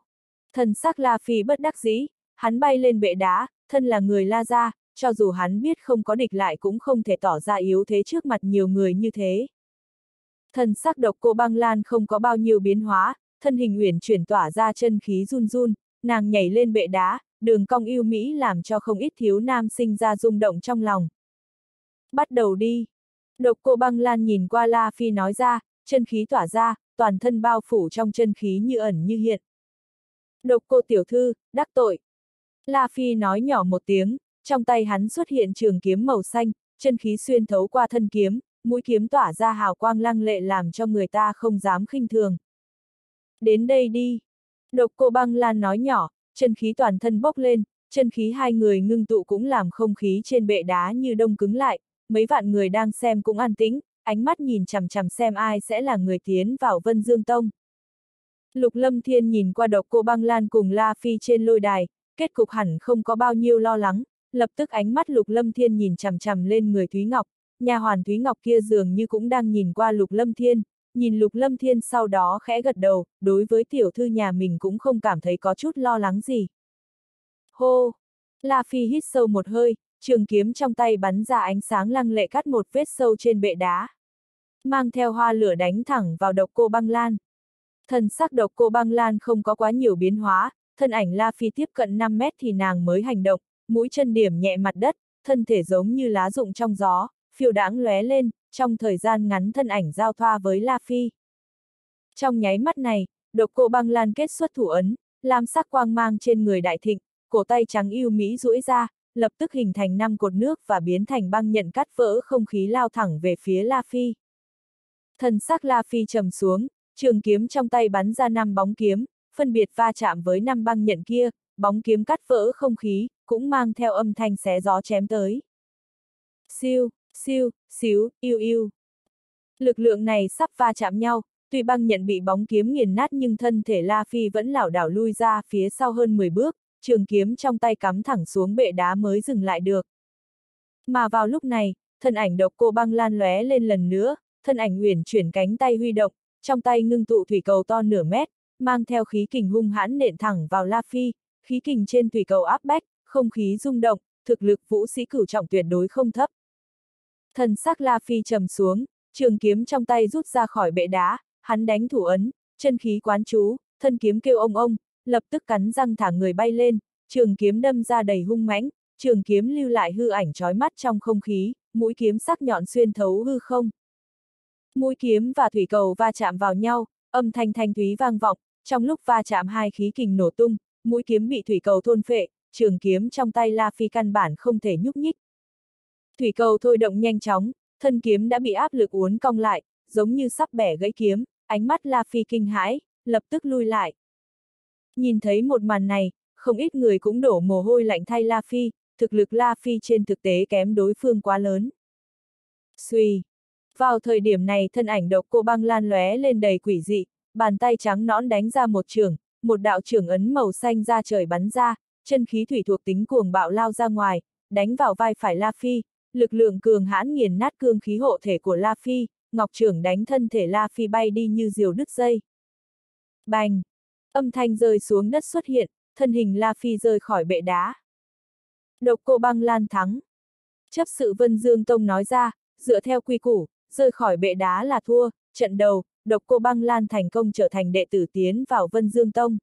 Thần sắc La Phi bất đắc dĩ, hắn bay lên bệ đá, thân là người La Gia, cho dù hắn biết không có địch lại cũng không thể tỏ ra yếu thế trước mặt nhiều người như thế. Thần sắc độc cô băng lan không có bao nhiêu biến hóa, thân hình uyển chuyển tỏa ra chân khí run run, nàng nhảy lên bệ đá, đường cong yêu Mỹ làm cho không ít thiếu nam sinh ra rung động trong lòng. Bắt đầu đi. Độc cô băng lan nhìn qua La Phi nói ra, chân khí tỏa ra, toàn thân bao phủ trong chân khí như ẩn như hiện. Độc cô tiểu thư, đắc tội. La Phi nói nhỏ một tiếng, trong tay hắn xuất hiện trường kiếm màu xanh, chân khí xuyên thấu qua thân kiếm, mũi kiếm tỏa ra hào quang lăng lệ làm cho người ta không dám khinh thường. Đến đây đi. Độc cô băng lan nói nhỏ, chân khí toàn thân bốc lên, chân khí hai người ngưng tụ cũng làm không khí trên bệ đá như đông cứng lại, mấy vạn người đang xem cũng an tĩnh, ánh mắt nhìn chằm chằm xem ai sẽ là người tiến vào Vân Dương Tông. Lục Lâm Thiên nhìn qua độc cô băng lan cùng La Phi trên lôi đài, kết cục hẳn không có bao nhiêu lo lắng, lập tức ánh mắt Lục Lâm Thiên nhìn chằm chằm lên người Thúy Ngọc, nhà hoàn Thúy Ngọc kia dường như cũng đang nhìn qua Lục Lâm Thiên, nhìn Lục Lâm Thiên sau đó khẽ gật đầu, đối với tiểu thư nhà mình cũng không cảm thấy có chút lo lắng gì. Hô! La Phi hít sâu một hơi, trường kiếm trong tay bắn ra ánh sáng lăng lệ cắt một vết sâu trên bệ đá. Mang theo hoa lửa đánh thẳng vào độc cô băng lan. Thần sắc độc cô băng lan không có quá nhiều biến hóa, thân ảnh La Phi tiếp cận 5 mét thì nàng mới hành động, mũi chân điểm nhẹ mặt đất, thân thể giống như lá rụng trong gió, phiêu đãng lóe lên, trong thời gian ngắn thân ảnh giao thoa với La Phi. Trong nháy mắt này, độc cô băng lan kết xuất thủ ấn, làm sắc quang mang trên người đại thịnh, cổ tay trắng yêu mỹ duỗi ra, lập tức hình thành năm cột nước và biến thành băng nhận cắt vỡ không khí lao thẳng về phía La Phi. Thần sắc La Phi trầm xuống, trường kiếm trong tay bắn ra năm bóng kiếm, phân biệt va chạm với năm băng nhận kia, bóng kiếm cắt vỡ không khí, cũng mang theo âm thanh xé gió chém tới. Siêu, siêu, xíu, yêu yêu. Lực lượng này sắp va chạm nhau, tuy băng nhận bị bóng kiếm nghiền nát nhưng thân thể La Phi vẫn lảo đảo lui ra phía sau hơn 10 bước, trường kiếm trong tay cắm thẳng xuống bệ đá mới dừng lại được. Mà vào lúc này, thân ảnh độc cô băng lan lóe lên lần nữa, thân ảnh uyển chuyển cánh tay huy động, trong tay ngưng tụ thủy cầu to nửa mét, mang theo khí kình hung hãn nện thẳng vào La Phi, khí kình trên thủy cầu áp bách, không khí rung động, thực lực vũ sĩ cửu trọng tuyệt đối không thấp. Thần sắc La Phi trầm xuống, trường kiếm trong tay rút ra khỏi bệ đá, hắn đánh thủ ấn, chân khí quán chú, thân kiếm kêu ông ông, lập tức cắn răng thả người bay lên, trường kiếm đâm ra đầy hung mãnh, trường kiếm lưu lại hư ảnh trói mắt trong không khí, mũi kiếm sắc nhọn xuyên thấu hư không. Mũi kiếm và thủy cầu va chạm vào nhau, âm thanh thanh thúy vang vọng, trong lúc va chạm hai khí kình nổ tung, mũi kiếm bị thủy cầu thôn phệ, trường kiếm trong tay La Phi căn bản không thể nhúc nhích. Thủy cầu thôi động nhanh chóng, thân kiếm đã bị áp lực uốn cong lại, giống như sắp bẻ gãy kiếm, ánh mắt La Phi kinh hãi, lập tức lui lại. Nhìn thấy một màn này, không ít người cũng đổ mồ hôi lạnh thay La Phi, thực lực La Phi trên thực tế kém đối phương quá lớn. Xuy. Vào thời điểm này thân ảnh độc cô băng lan lóe lên đầy quỷ dị, bàn tay trắng nõn đánh ra một trường, một đạo trưởng ấn màu xanh ra trời bắn ra, chân khí thủy thuộc tính cuồng bạo lao ra ngoài, đánh vào vai phải La Phi, lực lượng cường hãn nghiền nát cương khí hộ thể của La Phi, ngọc trưởng đánh thân thể La Phi bay đi như diều đứt dây. Bành! Âm thanh rơi xuống đất xuất hiện, thân hình La Phi rơi khỏi bệ đá. Độc cô băng lan thắng. Chấp sự Vân Dương Tông nói ra, dựa theo quy củ, rơi khỏi bệ đá là thua, trận đầu, độc cô băng lan thành công trở thành đệ tử tiến vào Vân Dương Tông.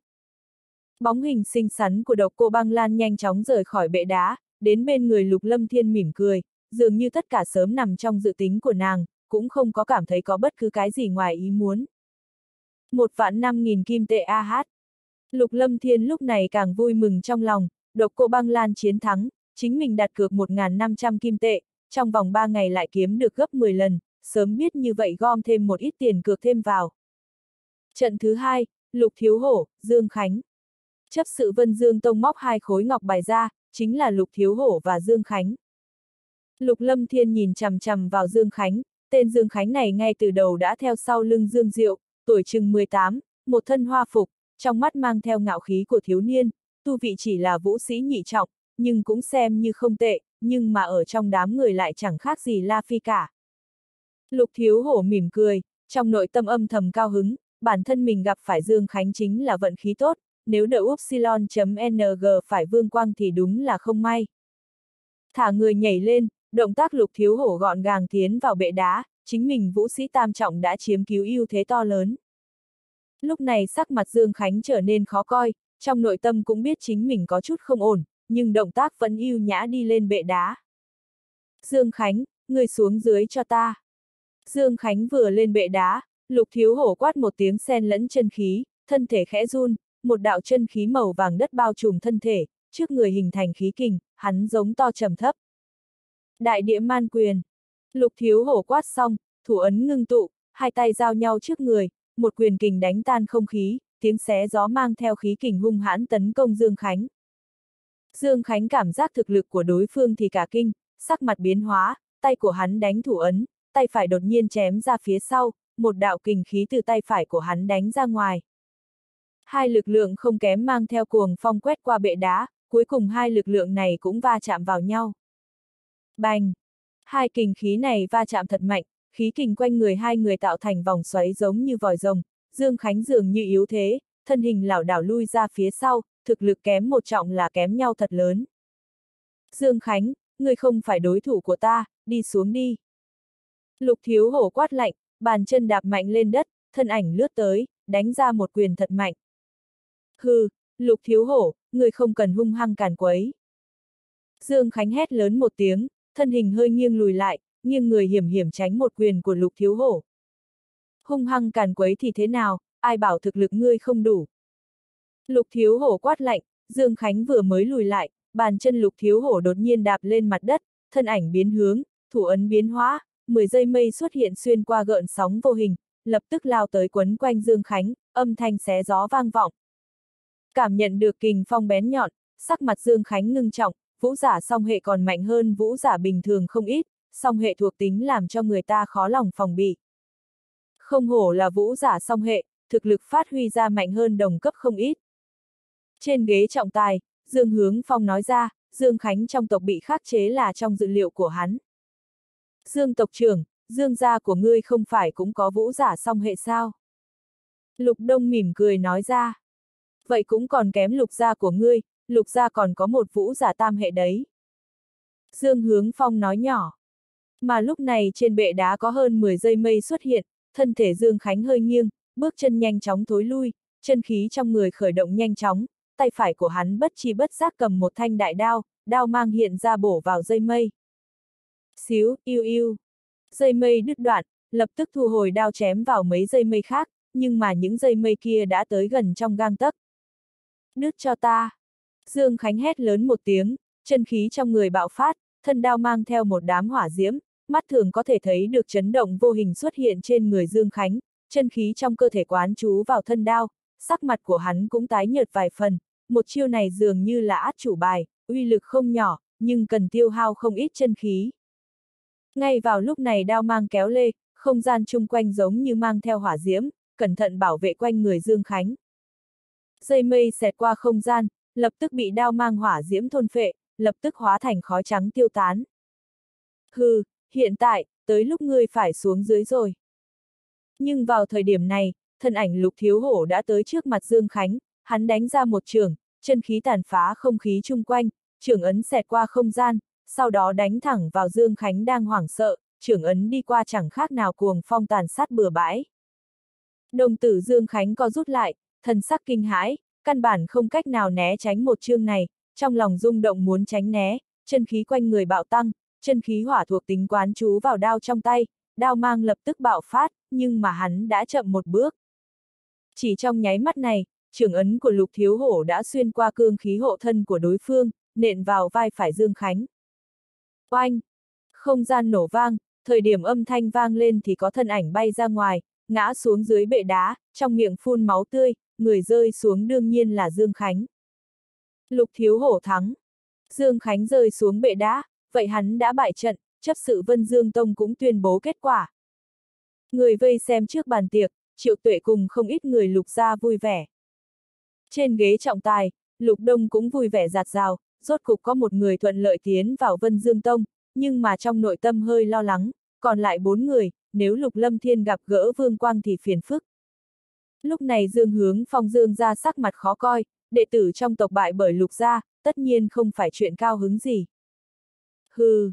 Bóng hình xinh xắn của độc cô băng lan nhanh chóng rời khỏi bệ đá, đến bên người lục lâm thiên mỉm cười, dường như tất cả sớm nằm trong dự tính của nàng, cũng không có cảm thấy có bất cứ cái gì ngoài ý muốn. Một vạn năm nghìn kim tệ AH. Lục lâm thiên lúc này càng vui mừng trong lòng, độc cô băng lan chiến thắng, chính mình đặt cược 1.500 kim tệ, trong vòng 3 ngày lại kiếm được gấp 10 lần, sớm biết như vậy gom thêm một ít tiền cược thêm vào. Trận thứ hai, Lục Thiếu Hổ, Dương Khánh. Chấp sự Vân Dương Tông móc hai khối ngọc bài ra, chính là Lục Thiếu Hổ và Dương Khánh. Lục Lâm Thiên nhìn chằm chằm vào Dương Khánh, tên Dương Khánh này ngay từ đầu đã theo sau lưng Dương Diệu, tuổi chừng 18, một thân hoa phục, trong mắt mang theo ngạo khí của thiếu niên, tu vị chỉ là vũ sĩ nhị trọng, nhưng cũng xem như không tệ, nhưng mà ở trong đám người lại chẳng khác gì La Phi cả. Lục thiếu hổ mỉm cười, trong nội tâm âm thầm cao hứng, bản thân mình gặp phải Dương Khánh chính là vận khí tốt, nếu đợi upsilon.ng phải vương quang thì đúng là không may. Thả người nhảy lên, động tác lục thiếu hổ gọn gàng tiến vào bệ đá, chính mình vũ sĩ tam trọng đã chiếm cứu ưu thế to lớn. Lúc này sắc mặt Dương Khánh trở nên khó coi, trong nội tâm cũng biết chính mình có chút không ổn, nhưng động tác vẫn yêu nhã đi lên bệ đá. Dương Khánh, người xuống dưới cho ta. Dương Khánh vừa lên bệ đá, lục thiếu hổ quát một tiếng sen lẫn chân khí, thân thể khẽ run, một đạo chân khí màu vàng đất bao trùm thân thể, trước người hình thành khí kình, hắn giống to trầm thấp. Đại địa man quyền. Lục thiếu hổ quát xong, thủ ấn ngưng tụ, hai tay giao nhau trước người, một quyền kình đánh tan không khí, tiếng xé gió mang theo khí kình hung hãn tấn công Dương Khánh. Dương Khánh cảm giác thực lực của đối phương thì cả kinh, sắc mặt biến hóa, tay của hắn đánh thủ ấn, tay phải đột nhiên chém ra phía sau, một đạo kình khí từ tay phải của hắn đánh ra ngoài. Hai lực lượng không kém mang theo cuồng phong quét qua bệ đá, cuối cùng hai lực lượng này cũng va chạm vào nhau. Bành! Hai kình khí này va chạm thật mạnh, khí kình quanh người hai người tạo thành vòng xoáy giống như vòi rồng, Dương Khánh dường như yếu thế, thân hình lảo đảo lui ra phía sau, thực lực kém một trọng là kém nhau thật lớn. Dương Khánh, người không phải đối thủ của ta, đi xuống đi. Lục thiếu hổ quát lạnh, bàn chân đạp mạnh lên đất, thân ảnh lướt tới, đánh ra một quyền thật mạnh. Hừ, lục thiếu hổ, người không cần hung hăng càn quấy. Dương Khánh hét lớn một tiếng, thân hình hơi nghiêng lùi lại, nghiêng người hiểm hiểm tránh một quyền của lục thiếu hổ. Hung hăng càn quấy thì thế nào, ai bảo thực lực ngươi không đủ. Lục thiếu hổ quát lạnh, Dương Khánh vừa mới lùi lại, bàn chân lục thiếu hổ đột nhiên đạp lên mặt đất, thân ảnh biến hướng, thủ ấn biến hóa, 10 giây mây xuất hiện xuyên qua gợn sóng vô hình, lập tức lao tới quấn quanh Dương Khánh, âm thanh xé gió vang vọng. Cảm nhận được kình phong bén nhọn, sắc mặt Dương Khánh ngưng trọng, vũ giả song hệ còn mạnh hơn vũ giả bình thường không ít, song hệ thuộc tính làm cho người ta khó lòng phòng bị. Không hổ là vũ giả song hệ, thực lực phát huy ra mạnh hơn đồng cấp không ít. Trên ghế trọng tài, Dương Hướng Phong nói ra, Dương Khánh trong tộc bị khắc chế là trong dự liệu của hắn. Dương tộc trưởng, Dương gia của ngươi không phải cũng có vũ giả song hệ sao? Lục Đông mỉm cười nói ra. Vậy cũng còn kém lục gia của ngươi, lục gia còn có một vũ giả tam hệ đấy. Dương Hướng Phong nói nhỏ. Mà lúc này trên bệ đá có hơn 10 dây mây xuất hiện, thân thể Dương Khánh hơi nghiêng, bước chân nhanh chóng thối lui, chân khí trong người khởi động nhanh chóng, tay phải của hắn bất chi bất giác cầm một thanh đại đao, đao mang hiện ra bổ vào dây mây. Xíu, yêu yêu. Dây mây đứt đoạn, lập tức thu hồi đao chém vào mấy dây mây khác, nhưng mà những dây mây kia đã tới gần trong gang tấc. Đứt cho ta. Dương Khánh hét lớn một tiếng, chân khí trong người bạo phát, thân đao mang theo một đám hỏa diễm, mắt thường có thể thấy được chấn động vô hình xuất hiện trên người Dương Khánh, chân khí trong cơ thể quán chú vào thân đao, sắc mặt của hắn cũng tái nhợt vài phần, một chiêu này dường như là át chủ bài, uy lực không nhỏ, nhưng cần tiêu hao không ít chân khí. Ngay vào lúc này đao mang kéo lê, không gian chung quanh giống như mang theo hỏa diễm, cẩn thận bảo vệ quanh người Dương Khánh. Dây mây xẹt qua không gian, lập tức bị đao mang hỏa diễm thôn phệ, lập tức hóa thành khói trắng tiêu tán. Hừ, hiện tại, tới lúc ngươi phải xuống dưới rồi. Nhưng vào thời điểm này, thân ảnh lục thiếu hổ đã tới trước mặt Dương Khánh, hắn đánh ra một trường, chân khí tàn phá không khí chung quanh, trường ấn xẹt qua không gian, sau đó đánh thẳng vào Dương Khánh đang hoảng sợ, trường ấn đi qua chẳng khác nào cuồng phong tàn sát bừa bãi. Đồng tử Dương Khánh co rút lại, thần sắc kinh hãi, căn bản không cách nào né tránh một chương này, trong lòng rung động muốn tránh né, chân khí quanh người bạo tăng, chân khí hỏa thuộc tính quán chú vào đao trong tay, đao mang lập tức bạo phát, nhưng mà hắn đã chậm một bước. Chỉ trong nháy mắt này, trường ấn của lục thiếu hổ đã xuyên qua cương khí hộ thân của đối phương, nện vào vai phải Dương Khánh. Oanh! Không gian nổ vang, thời điểm âm thanh vang lên thì có thân ảnh bay ra ngoài, ngã xuống dưới bệ đá, trong miệng phun máu tươi, người rơi xuống đương nhiên là Dương Khánh. Lục thiếu hổ thắng. Dương Khánh rơi xuống bệ đá, vậy hắn đã bại trận, chấp sự Vân Dương Tông cũng tuyên bố kết quả. Người vây xem trước bàn tiệc, triệu tuệ cùng không ít người lục gia vui vẻ. Trên ghế trọng tài, lục đông cũng vui vẻ giạt rào, rốt cục có một người thuận lợi tiến vào Vân Dương Tông, nhưng mà trong nội tâm hơi lo lắng, còn lại bốn người, nếu lục lâm thiên gặp gỡ vương quang thì phiền phức. Lúc này Dương Hướng Phong Dương ra sắc mặt khó coi, đệ tử trong tộc bại bởi lục gia, tất nhiên không phải chuyện cao hứng gì. Hừ!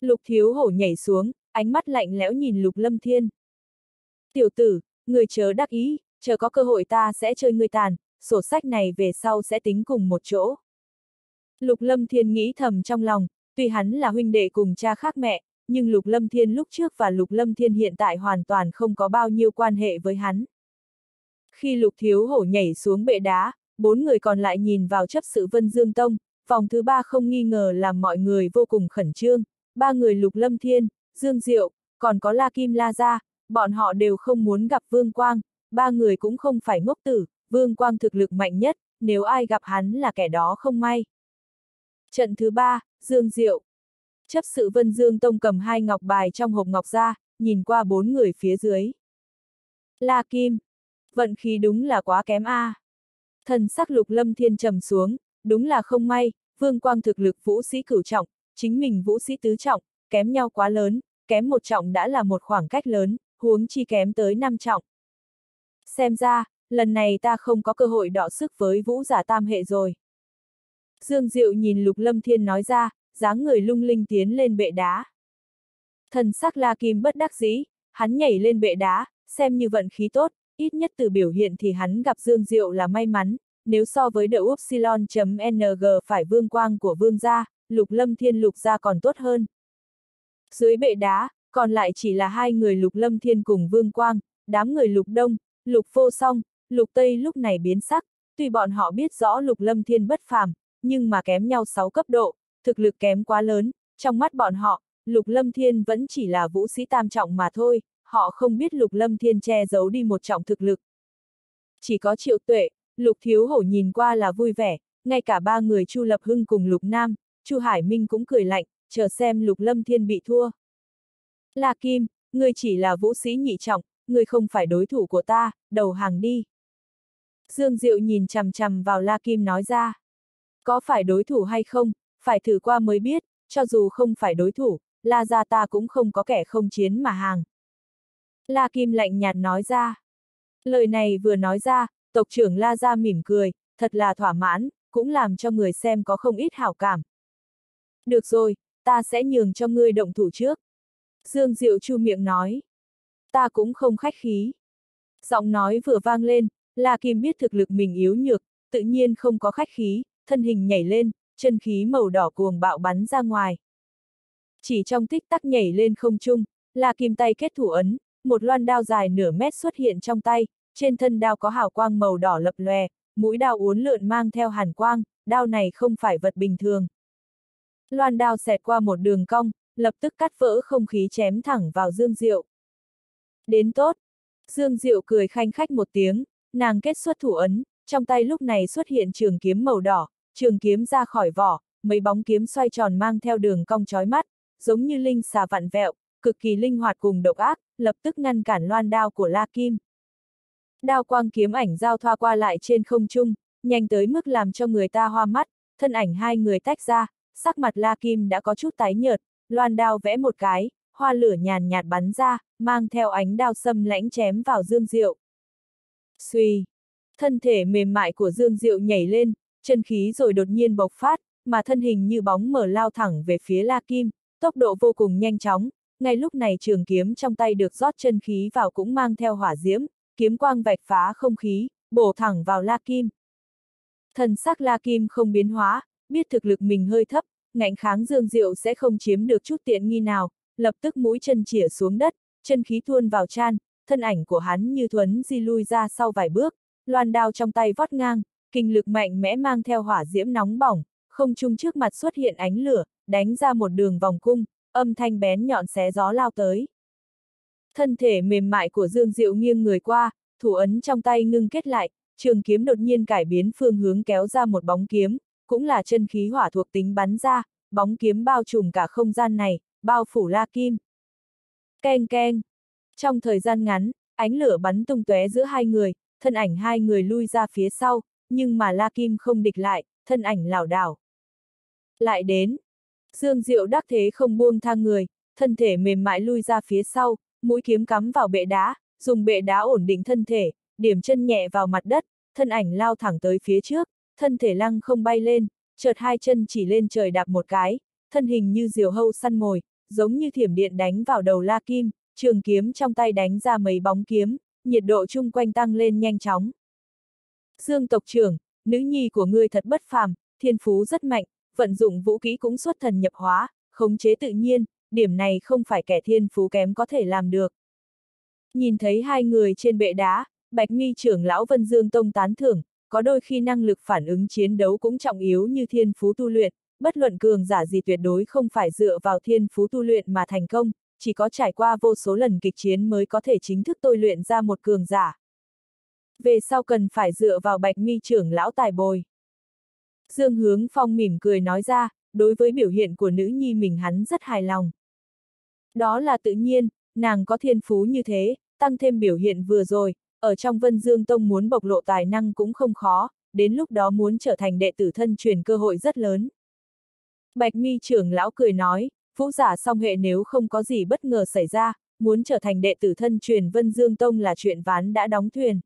Lục thiếu hổ nhảy xuống, ánh mắt lạnh lẽo nhìn lục lâm thiên. Tiểu tử, người chớ đắc ý, chờ có cơ hội ta sẽ chơi người tàn, sổ sách này về sau sẽ tính cùng một chỗ. Lục lâm thiên nghĩ thầm trong lòng, tuy hắn là huynh đệ cùng cha khác mẹ, nhưng Lục Lâm Thiên lúc trước và Lục Lâm Thiên hiện tại hoàn toàn không có bao nhiêu quan hệ với hắn. Khi Lục Thiếu Hổ nhảy xuống bệ đá, bốn người còn lại nhìn vào chấp sự Vân Dương Tông, vòng thứ ba không nghi ngờ làm mọi người vô cùng khẩn trương, ba người Lục Lâm Thiên, Dương Diệu, còn có La Kim La Gia, bọn họ đều không muốn gặp Vương Quang, ba người cũng không phải ngốc tử, Vương Quang thực lực mạnh nhất, nếu ai gặp hắn là kẻ đó không may. Trận thứ ba, Dương Diệu. Chấp sự Vân Dương Tông cầm hai ngọc bài trong hộp ngọc ra, nhìn qua bốn người phía dưới. La Kim. Vận khí đúng là quá kém a. À. Thần sắc lục lâm thiên trầm xuống, đúng là không may, vương quang thực lực vũ sĩ cửu trọng, chính mình vũ sĩ tứ trọng, kém nhau quá lớn, kém một trọng đã là một khoảng cách lớn, huống chi kém tới năm trọng. Xem ra, lần này ta không có cơ hội đọ sức với vũ giả tam hệ rồi. Dương Diệu nhìn Lục Lâm Thiên nói ra, dáng người lung linh tiến lên bệ đá. Thần sắc La Kim bất đắc dĩ, hắn nhảy lên bệ đá, xem như vận khí tốt, ít nhất từ biểu hiện thì hắn gặp Dương Diệu là may mắn, nếu so với đậu upsilon.ng phải vương quang của vương gia, lục lâm thiên lục gia còn tốt hơn. Dưới bệ đá, còn lại chỉ là hai người lục lâm thiên cùng vương quang, đám người lục đông, lục vô song, lục tây lúc này biến sắc, tuy bọn họ biết rõ lục lâm thiên bất phàm, nhưng mà kém nhau 6 cấp độ, thực lực kém quá lớn, trong mắt bọn họ, Lục Lâm Thiên vẫn chỉ là vũ sĩ tam trọng mà thôi, họ không biết Lục Lâm Thiên che giấu đi một trọng thực lực. Chỉ có triệu tuệ, Lục Thiếu Hổ nhìn qua là vui vẻ, ngay cả ba người Chu Lập Hưng cùng Lục Nam, Chu Hải Minh cũng cười lạnh, chờ xem Lục Lâm Thiên bị thua. La Kim, ngươi chỉ là vũ sĩ nhị trọng, ngươi không phải đối thủ của ta, đầu hàng đi. Dương Diệu nhìn chằm chằm vào La Kim nói ra. Có phải đối thủ hay không, phải thử qua mới biết, cho dù không phải đối thủ, La Gia ta cũng không có kẻ không chiến mà hàng. La Kim lạnh nhạt nói ra. Lời này vừa nói ra, tộc trưởng La Gia mỉm cười, thật là thỏa mãn, cũng làm cho người xem có không ít hảo cảm. Được rồi, ta sẽ nhường cho ngươi động thủ trước. Dương Diệu chu miệng nói. Ta cũng không khách khí. Giọng nói vừa vang lên, La Kim biết thực lực mình yếu nhược, tự nhiên không có khách khí, thân hình nhảy lên, chân khí màu đỏ cuồng bạo bắn ra ngoài. Chỉ trong tích tắc nhảy lên không trung, La Kim tay kết thủ ấn, một loan đao dài nửa mét xuất hiện trong tay, trên thân đao có hào quang màu đỏ lập lòe, mũi đao uốn lượn mang theo hàn quang, đao này không phải vật bình thường. Loan đao xẹt qua một đường cong, lập tức cắt vỡ không khí chém thẳng vào Dương Diệu. Đến tốt! Dương Diệu cười khanh khách một tiếng, nàng kết xuất thủ ấn, trong tay lúc này xuất hiện trường kiếm màu đỏ, trường kiếm ra khỏi vỏ, mấy bóng kiếm xoay tròn mang theo đường cong chói mắt, giống như linh xà vặn vẹo, cực kỳ linh hoạt cùng độc ác, lập tức ngăn cản loan đao của La Kim. Đao quang kiếm ảnh giao thoa qua lại trên không trung, nhanh tới mức làm cho người ta hoa mắt, thân ảnh hai người tách ra, sắc mặt La Kim đã có chút tái nhợt, loan đao vẽ một cái, hoa lửa nhàn nhạt bắn ra, mang theo ánh đao xâm lãnh chém vào Dương Diệu. Xuy! Thân thể mềm mại của Dương Diệu nhảy lên, chân khí rồi đột nhiên bộc phát, mà thân hình như bóng mở lao thẳng về phía La Kim, tốc độ vô cùng nhanh chóng, ngay lúc này trường kiếm trong tay được rót chân khí vào cũng mang theo hỏa diễm, kiếm quang vạch phá không khí, bổ thẳng vào La Kim. Thần sắc La Kim không biến hóa, biết thực lực mình hơi thấp, ngạnh kháng Dương Diệu sẽ không chiếm được chút tiện nghi nào, lập tức mũi chân chỉa xuống đất, chân khí tuôn vào chan, thân ảnh của hắn như thuấn di lui ra sau vài bước, loan đao trong tay vót ngang, kinh lực mạnh mẽ mang theo hỏa diễm nóng bỏng, không trung trước mặt xuất hiện ánh lửa, đánh ra một đường vòng cung, âm thanh bén nhọn xé gió lao tới. Thân thể mềm mại của Dương Diệu nghiêng người qua, thủ ấn trong tay ngưng kết lại, trường kiếm đột nhiên cải biến phương hướng kéo ra một bóng kiếm, cũng là chân khí hỏa thuộc tính bắn ra, bóng kiếm bao trùm cả không gian này, bao phủ La Kim. Keng keng. Trong thời gian ngắn, ánh lửa bắn tung tóe giữa hai người, thân ảnh hai người lui ra phía sau, nhưng mà La Kim không địch lại, thân ảnh lảo đảo. Lại đến. Dương Diệu đắc thế không buông thang người, thân thể mềm mại lui ra phía sau, mũi kiếm cắm vào bệ đá, dùng bệ đá ổn định thân thể, điểm chân nhẹ vào mặt đất, thân ảnh lao thẳng tới phía trước, thân thể lăng không bay lên, chợt hai chân chỉ lên trời đạp một cái, thân hình như diều hâu săn mồi, giống như thiểm điện đánh vào đầu La Kim, trường kiếm trong tay đánh ra mấy bóng kiếm, nhiệt độ chung quanh tăng lên nhanh chóng. Dương tộc trưởng, nữ nhi của ngươi thật bất phàm, thiên phú rất mạnh, vận dụng vũ kỹ cũng xuất thần nhập hóa, khống chế tự nhiên, điểm này không phải kẻ thiên phú kém có thể làm được. Nhìn thấy hai người trên bệ đá, Bạch Mi trưởng lão Vân Dương Tông tán thưởng, có đôi khi năng lực phản ứng chiến đấu cũng trọng yếu như thiên phú tu luyện, bất luận cường giả gì tuyệt đối không phải dựa vào thiên phú tu luyện mà thành công, chỉ có trải qua vô số lần kịch chiến mới có thể chính thức tôi luyện ra một cường giả. Về sau cần phải dựa vào bạch mi trưởng lão tài bồi. Dương Hướng Phong mỉm cười nói ra, đối với biểu hiện của nữ nhi mình hắn rất hài lòng. Đó là tự nhiên, nàng có thiên phú như thế, tăng thêm biểu hiện vừa rồi, ở trong Vân Dương Tông muốn bộc lộ tài năng cũng không khó, đến lúc đó muốn trở thành đệ tử thân truyền cơ hội rất lớn. Bạch mi trưởng lão cười nói, vũ giả song hệ nếu không có gì bất ngờ xảy ra, muốn trở thành đệ tử thân truyền Vân Dương Tông là chuyện ván đã đóng thuyền.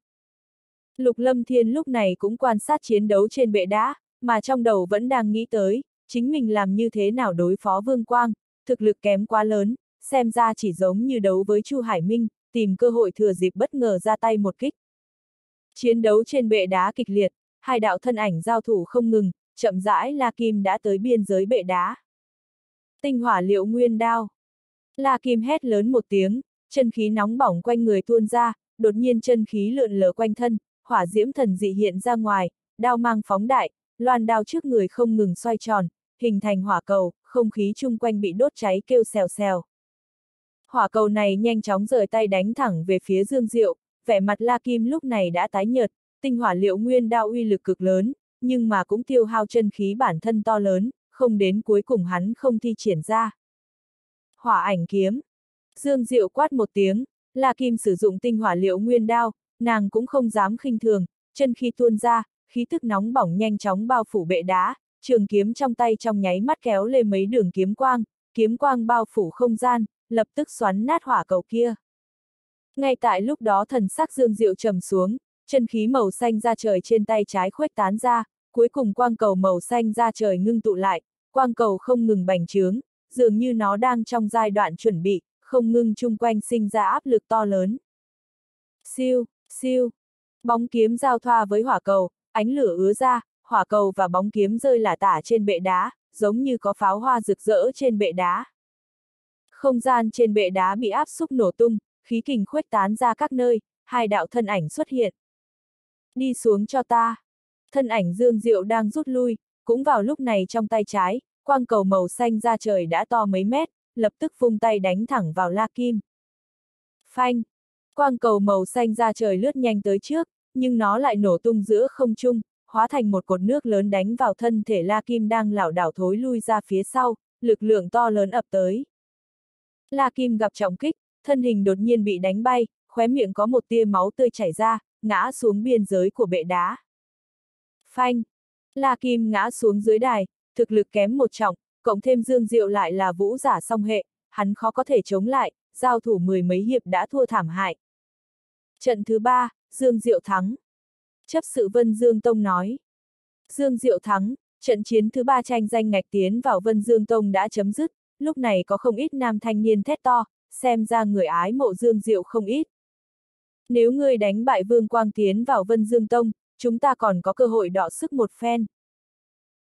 Lục Lâm Thiên lúc này cũng quan sát chiến đấu trên bệ đá, mà trong đầu vẫn đang nghĩ tới, chính mình làm như thế nào đối phó Vương Quang, thực lực kém quá lớn, xem ra chỉ giống như đấu với Chu Hải Minh, tìm cơ hội thừa dịp bất ngờ ra tay một kích. Chiến đấu trên bệ đá kịch liệt, hai đạo thân ảnh giao thủ không ngừng, chậm rãi La Kim đã tới biên giới bệ đá. Tinh hỏa liệu nguyên đao. La Kim hét lớn một tiếng, chân khí nóng bỏng quanh người tuôn ra, đột nhiên chân khí lượn lờ quanh thân, hỏa diễm thần dị hiện ra ngoài, đao mang phóng đại, loan đao trước người không ngừng xoay tròn, hình thành hỏa cầu, không khí chung quanh bị đốt cháy kêu xèo xèo. Hỏa cầu này nhanh chóng rời tay đánh thẳng về phía Dương Diệu, vẻ mặt La Kim lúc này đã tái nhợt, tinh hỏa liệu nguyên đao uy lực cực lớn, nhưng mà cũng tiêu hao chân khí bản thân to lớn, không đến cuối cùng hắn không thi triển ra. Hỏa ảnh kiếm. Dương Diệu quát một tiếng, La Kim sử dụng tinh hỏa liệu nguyên đao, nàng cũng không dám khinh thường, chân khí tuôn ra, khí thức nóng bỏng nhanh chóng bao phủ bệ đá, trường kiếm trong tay trong nháy mắt kéo lên mấy đường kiếm quang, kiếm quang bao phủ không gian, lập tức xoắn nát hỏa cầu kia. Ngay tại lúc đó thần sắc dương diệu trầm xuống, chân khí màu xanh ra trời trên tay trái khuếch tán ra, cuối cùng quang cầu màu xanh ra trời ngưng tụ lại, quang cầu không ngừng bành trướng, dường như nó đang trong giai đoạn chuẩn bị, không ngưng chung quanh sinh ra áp lực to lớn. Siêu, siêu, bóng kiếm giao thoa với hỏa cầu, ánh lửa ứa ra, hỏa cầu và bóng kiếm rơi lả tả trên bệ đá, giống như có pháo hoa rực rỡ trên bệ đá. Không gian trên bệ đá bị áp xúc nổ tung, khí kình khuếch tán ra các nơi, hai đạo thân ảnh xuất hiện. Đi xuống cho ta. Thân ảnh Dương Diệu đang rút lui, cũng vào lúc này trong tay trái, quang cầu màu xanh ra trời đã to mấy mét, lập tức vung tay đánh thẳng vào La Kim. Phanh! Quang cầu màu xanh ra trời lướt nhanh tới trước, nhưng nó lại nổ tung giữa không trung, hóa thành một cột nước lớn đánh vào thân thể La Kim đang lảo đảo thối lui ra phía sau, lực lượng to lớn ập tới. La Kim gặp trọng kích, thân hình đột nhiên bị đánh bay, khóe miệng có một tia máu tươi chảy ra, ngã xuống biên giới của bệ đá. Phanh! La Kim ngã xuống dưới đài, thực lực kém một trọng, cộng thêm Dương Diệu lại là vũ giả song hệ, hắn khó có thể chống lại, giao thủ mười mấy hiệp đã thua thảm hại. Trận thứ ba, Dương Diệu thắng. Chấp sự Vân Dương Tông nói. Dương Diệu thắng, trận chiến thứ ba tranh danh ngạch tiến vào Vân Dương Tông đã chấm dứt, lúc này có không ít nam thanh niên thét to, xem ra người ái mộ Dương Diệu không ít. Nếu ngươi đánh bại Vương Quang tiến vào Vân Dương Tông, chúng ta còn có cơ hội đọ sức một phen.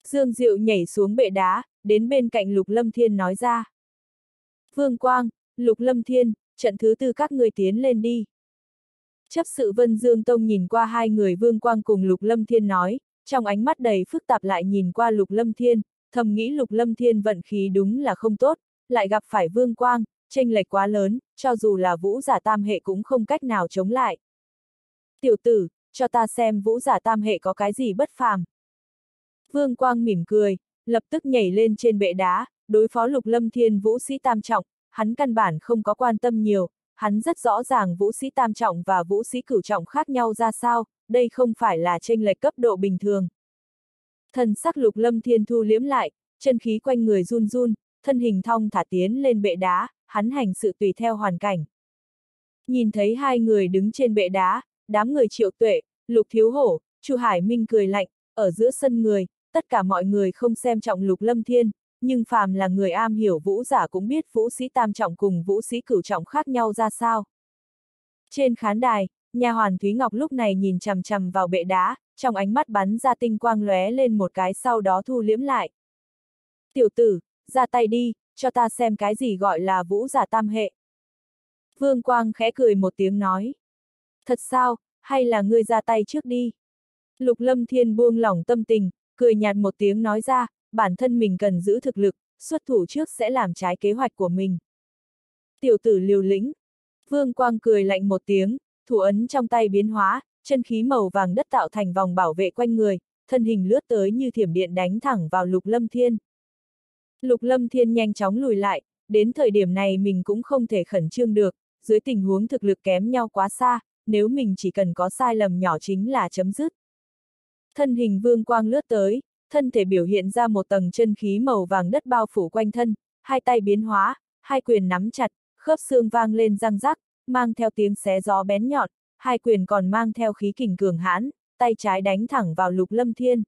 Dương Diệu nhảy xuống bệ đá, đến bên cạnh Lục Lâm Thiên nói ra. Vương Quang, Lục Lâm Thiên, trận thứ tư các người tiến lên đi. Chấp sự Vân Dương Tông nhìn qua hai người Vương Quang cùng Lục Lâm Thiên nói, trong ánh mắt đầy phức tạp lại nhìn qua Lục Lâm Thiên, thầm nghĩ Lục Lâm Thiên vận khí đúng là không tốt, lại gặp phải Vương Quang, tranh lệch quá lớn, cho dù là vũ giả tam hệ cũng không cách nào chống lại. Tiểu tử, cho ta xem vũ giả tam hệ có cái gì bất phàm. Vương Quang mỉm cười, lập tức nhảy lên trên bệ đá, đối phó lục lâm thiên vũ sĩ tam trọng, hắn căn bản không có quan tâm nhiều, hắn rất rõ ràng vũ sĩ tam trọng và vũ sĩ cửu trọng khác nhau ra sao, đây không phải là tranh lệch cấp độ bình thường. Thần sắc lục lâm thiên thu liếm lại, chân khí quanh người run run, thân hình thong thả tiến lên bệ đá, hắn hành sự tùy theo hoàn cảnh. Nhìn thấy hai người đứng trên bệ đá, đám người triệu tuệ, lục thiếu hổ, Chu Hải Minh cười lạnh, ở giữa sân người, tất cả mọi người không xem trọng lục lâm thiên, nhưng phàm là người am hiểu vũ giả cũng biết vũ sĩ tam trọng cùng vũ sĩ cửu trọng khác nhau ra sao. Trên khán đài, nhà hoàn Thúy Ngọc lúc này nhìn chằm chằm vào bệ đá, trong ánh mắt bắn ra tinh quang lóe lên một cái sau đó thu liếm lại. Tiểu tử, ra tay đi, cho ta xem cái gì gọi là vũ giả tam hệ. Vương Quang khẽ cười một tiếng nói. Thật sao, hay là ngươi ra tay trước đi? Lục Lâm Thiên buông lỏng tâm tình, cười nhạt một tiếng nói ra, bản thân mình cần giữ thực lực, xuất thủ trước sẽ làm trái kế hoạch của mình. Tiểu tử liều lĩnh. Vương Quang cười lạnh một tiếng, thủ ấn trong tay biến hóa, chân khí màu vàng đất tạo thành vòng bảo vệ quanh người, thân hình lướt tới như thiểm điện đánh thẳng vào Lục Lâm Thiên. Lục Lâm Thiên nhanh chóng lùi lại, đến thời điểm này mình cũng không thể khẩn trương được, dưới tình huống thực lực kém nhau quá xa, nếu mình chỉ cần có sai lầm nhỏ chính là chấm dứt. Thân hình vương quang lướt tới, thân thể biểu hiện ra một tầng chân khí màu vàng đất bao phủ quanh thân, hai tay biến hóa, hai quyền nắm chặt, khớp xương vang lên răng rắc, mang theo tiếng xé gió bén nhọn, hai quyền còn mang theo khí kình cường hãn, tay trái đánh thẳng vào lục lâm thiên.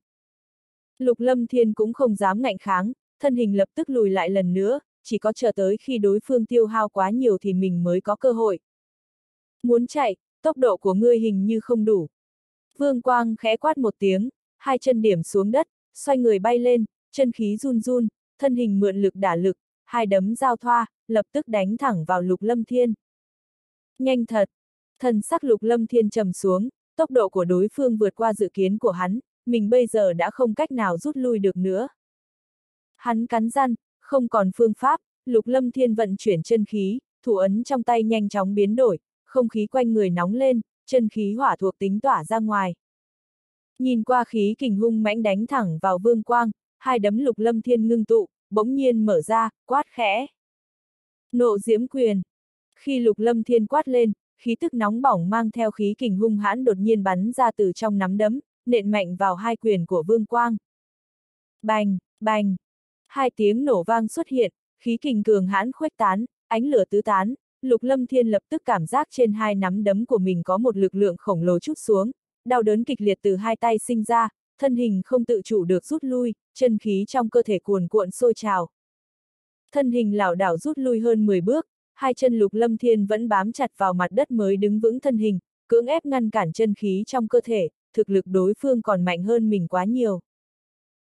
Lục lâm thiên cũng không dám ngạnh kháng, thân hình lập tức lùi lại lần nữa, chỉ có chờ tới khi đối phương tiêu hao quá nhiều thì mình mới có cơ hội. Muốn chạy, tốc độ của ngươi hình như không đủ. Vương Quang khẽ quát một tiếng, hai chân điểm xuống đất, xoay người bay lên, chân khí run run, thân hình mượn lực đả lực, hai đấm giao thoa, lập tức đánh thẳng vào lục lâm thiên. Nhanh thật! Thần sắc lục lâm thiên trầm xuống, tốc độ của đối phương vượt qua dự kiến của hắn, mình bây giờ đã không cách nào rút lui được nữa. Hắn cắn răng, không còn phương pháp, lục lâm thiên vận chuyển chân khí, thủ ấn trong tay nhanh chóng biến đổi, không khí quanh người nóng lên, chân khí hỏa thuộc tính tỏa ra ngoài. Nhìn qua khí kình hung mãnh đánh thẳng vào vương quang, hai đấm lục lâm thiên ngưng tụ, bỗng nhiên mở ra, quát khẽ. Nộ diễm quyền. Khi lục lâm thiên quát lên, khí tức nóng bỏng mang theo khí kình hung hãn đột nhiên bắn ra từ trong nắm đấm, nện mạnh vào hai quyền của vương quang. Bành, bành. Hai tiếng nổ vang xuất hiện, khí kình cường hãn khuếch tán, ánh lửa tứ tán, Lục Lâm Thiên lập tức cảm giác trên hai nắm đấm của mình có một lực lượng khổng lồ chút xuống, đau đớn kịch liệt từ hai tay sinh ra, thân hình không tự chủ được rút lui, chân khí trong cơ thể cuồn cuộn sôi trào. Thân hình lảo đảo rút lui hơn 10 bước, hai chân Lục Lâm Thiên vẫn bám chặt vào mặt đất mới đứng vững thân hình, cưỡng ép ngăn cản chân khí trong cơ thể, thực lực đối phương còn mạnh hơn mình quá nhiều.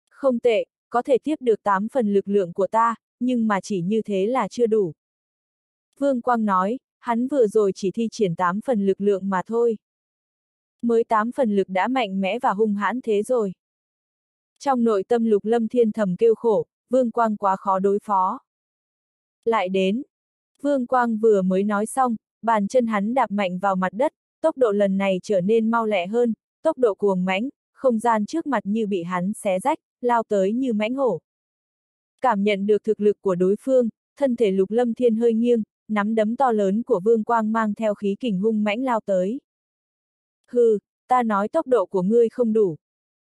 Không tệ, có thể tiếp được 8 phần lực lượng của ta, nhưng mà chỉ như thế là chưa đủ. Vương Quang nói, hắn vừa rồi chỉ thi triển 8 phần lực lượng mà thôi. Mới tám phần lực đã mạnh mẽ và hung hãn thế rồi. Trong nội tâm lục lâm thiên thầm kêu khổ, Vương Quang quá khó đối phó. Lại đến. Vương Quang vừa mới nói xong, bàn chân hắn đạp mạnh vào mặt đất, tốc độ lần này trở nên mau lẹ hơn, tốc độ cuồng mãnh, không gian trước mặt như bị hắn xé rách, lao tới như mãnh hổ. Cảm nhận được thực lực của đối phương, thân thể lục lâm thiên hơi nghiêng, nắm đấm to lớn của vương quang mang theo khí kình hung mãnh lao tới. Hừ, ta nói tốc độ của ngươi không đủ.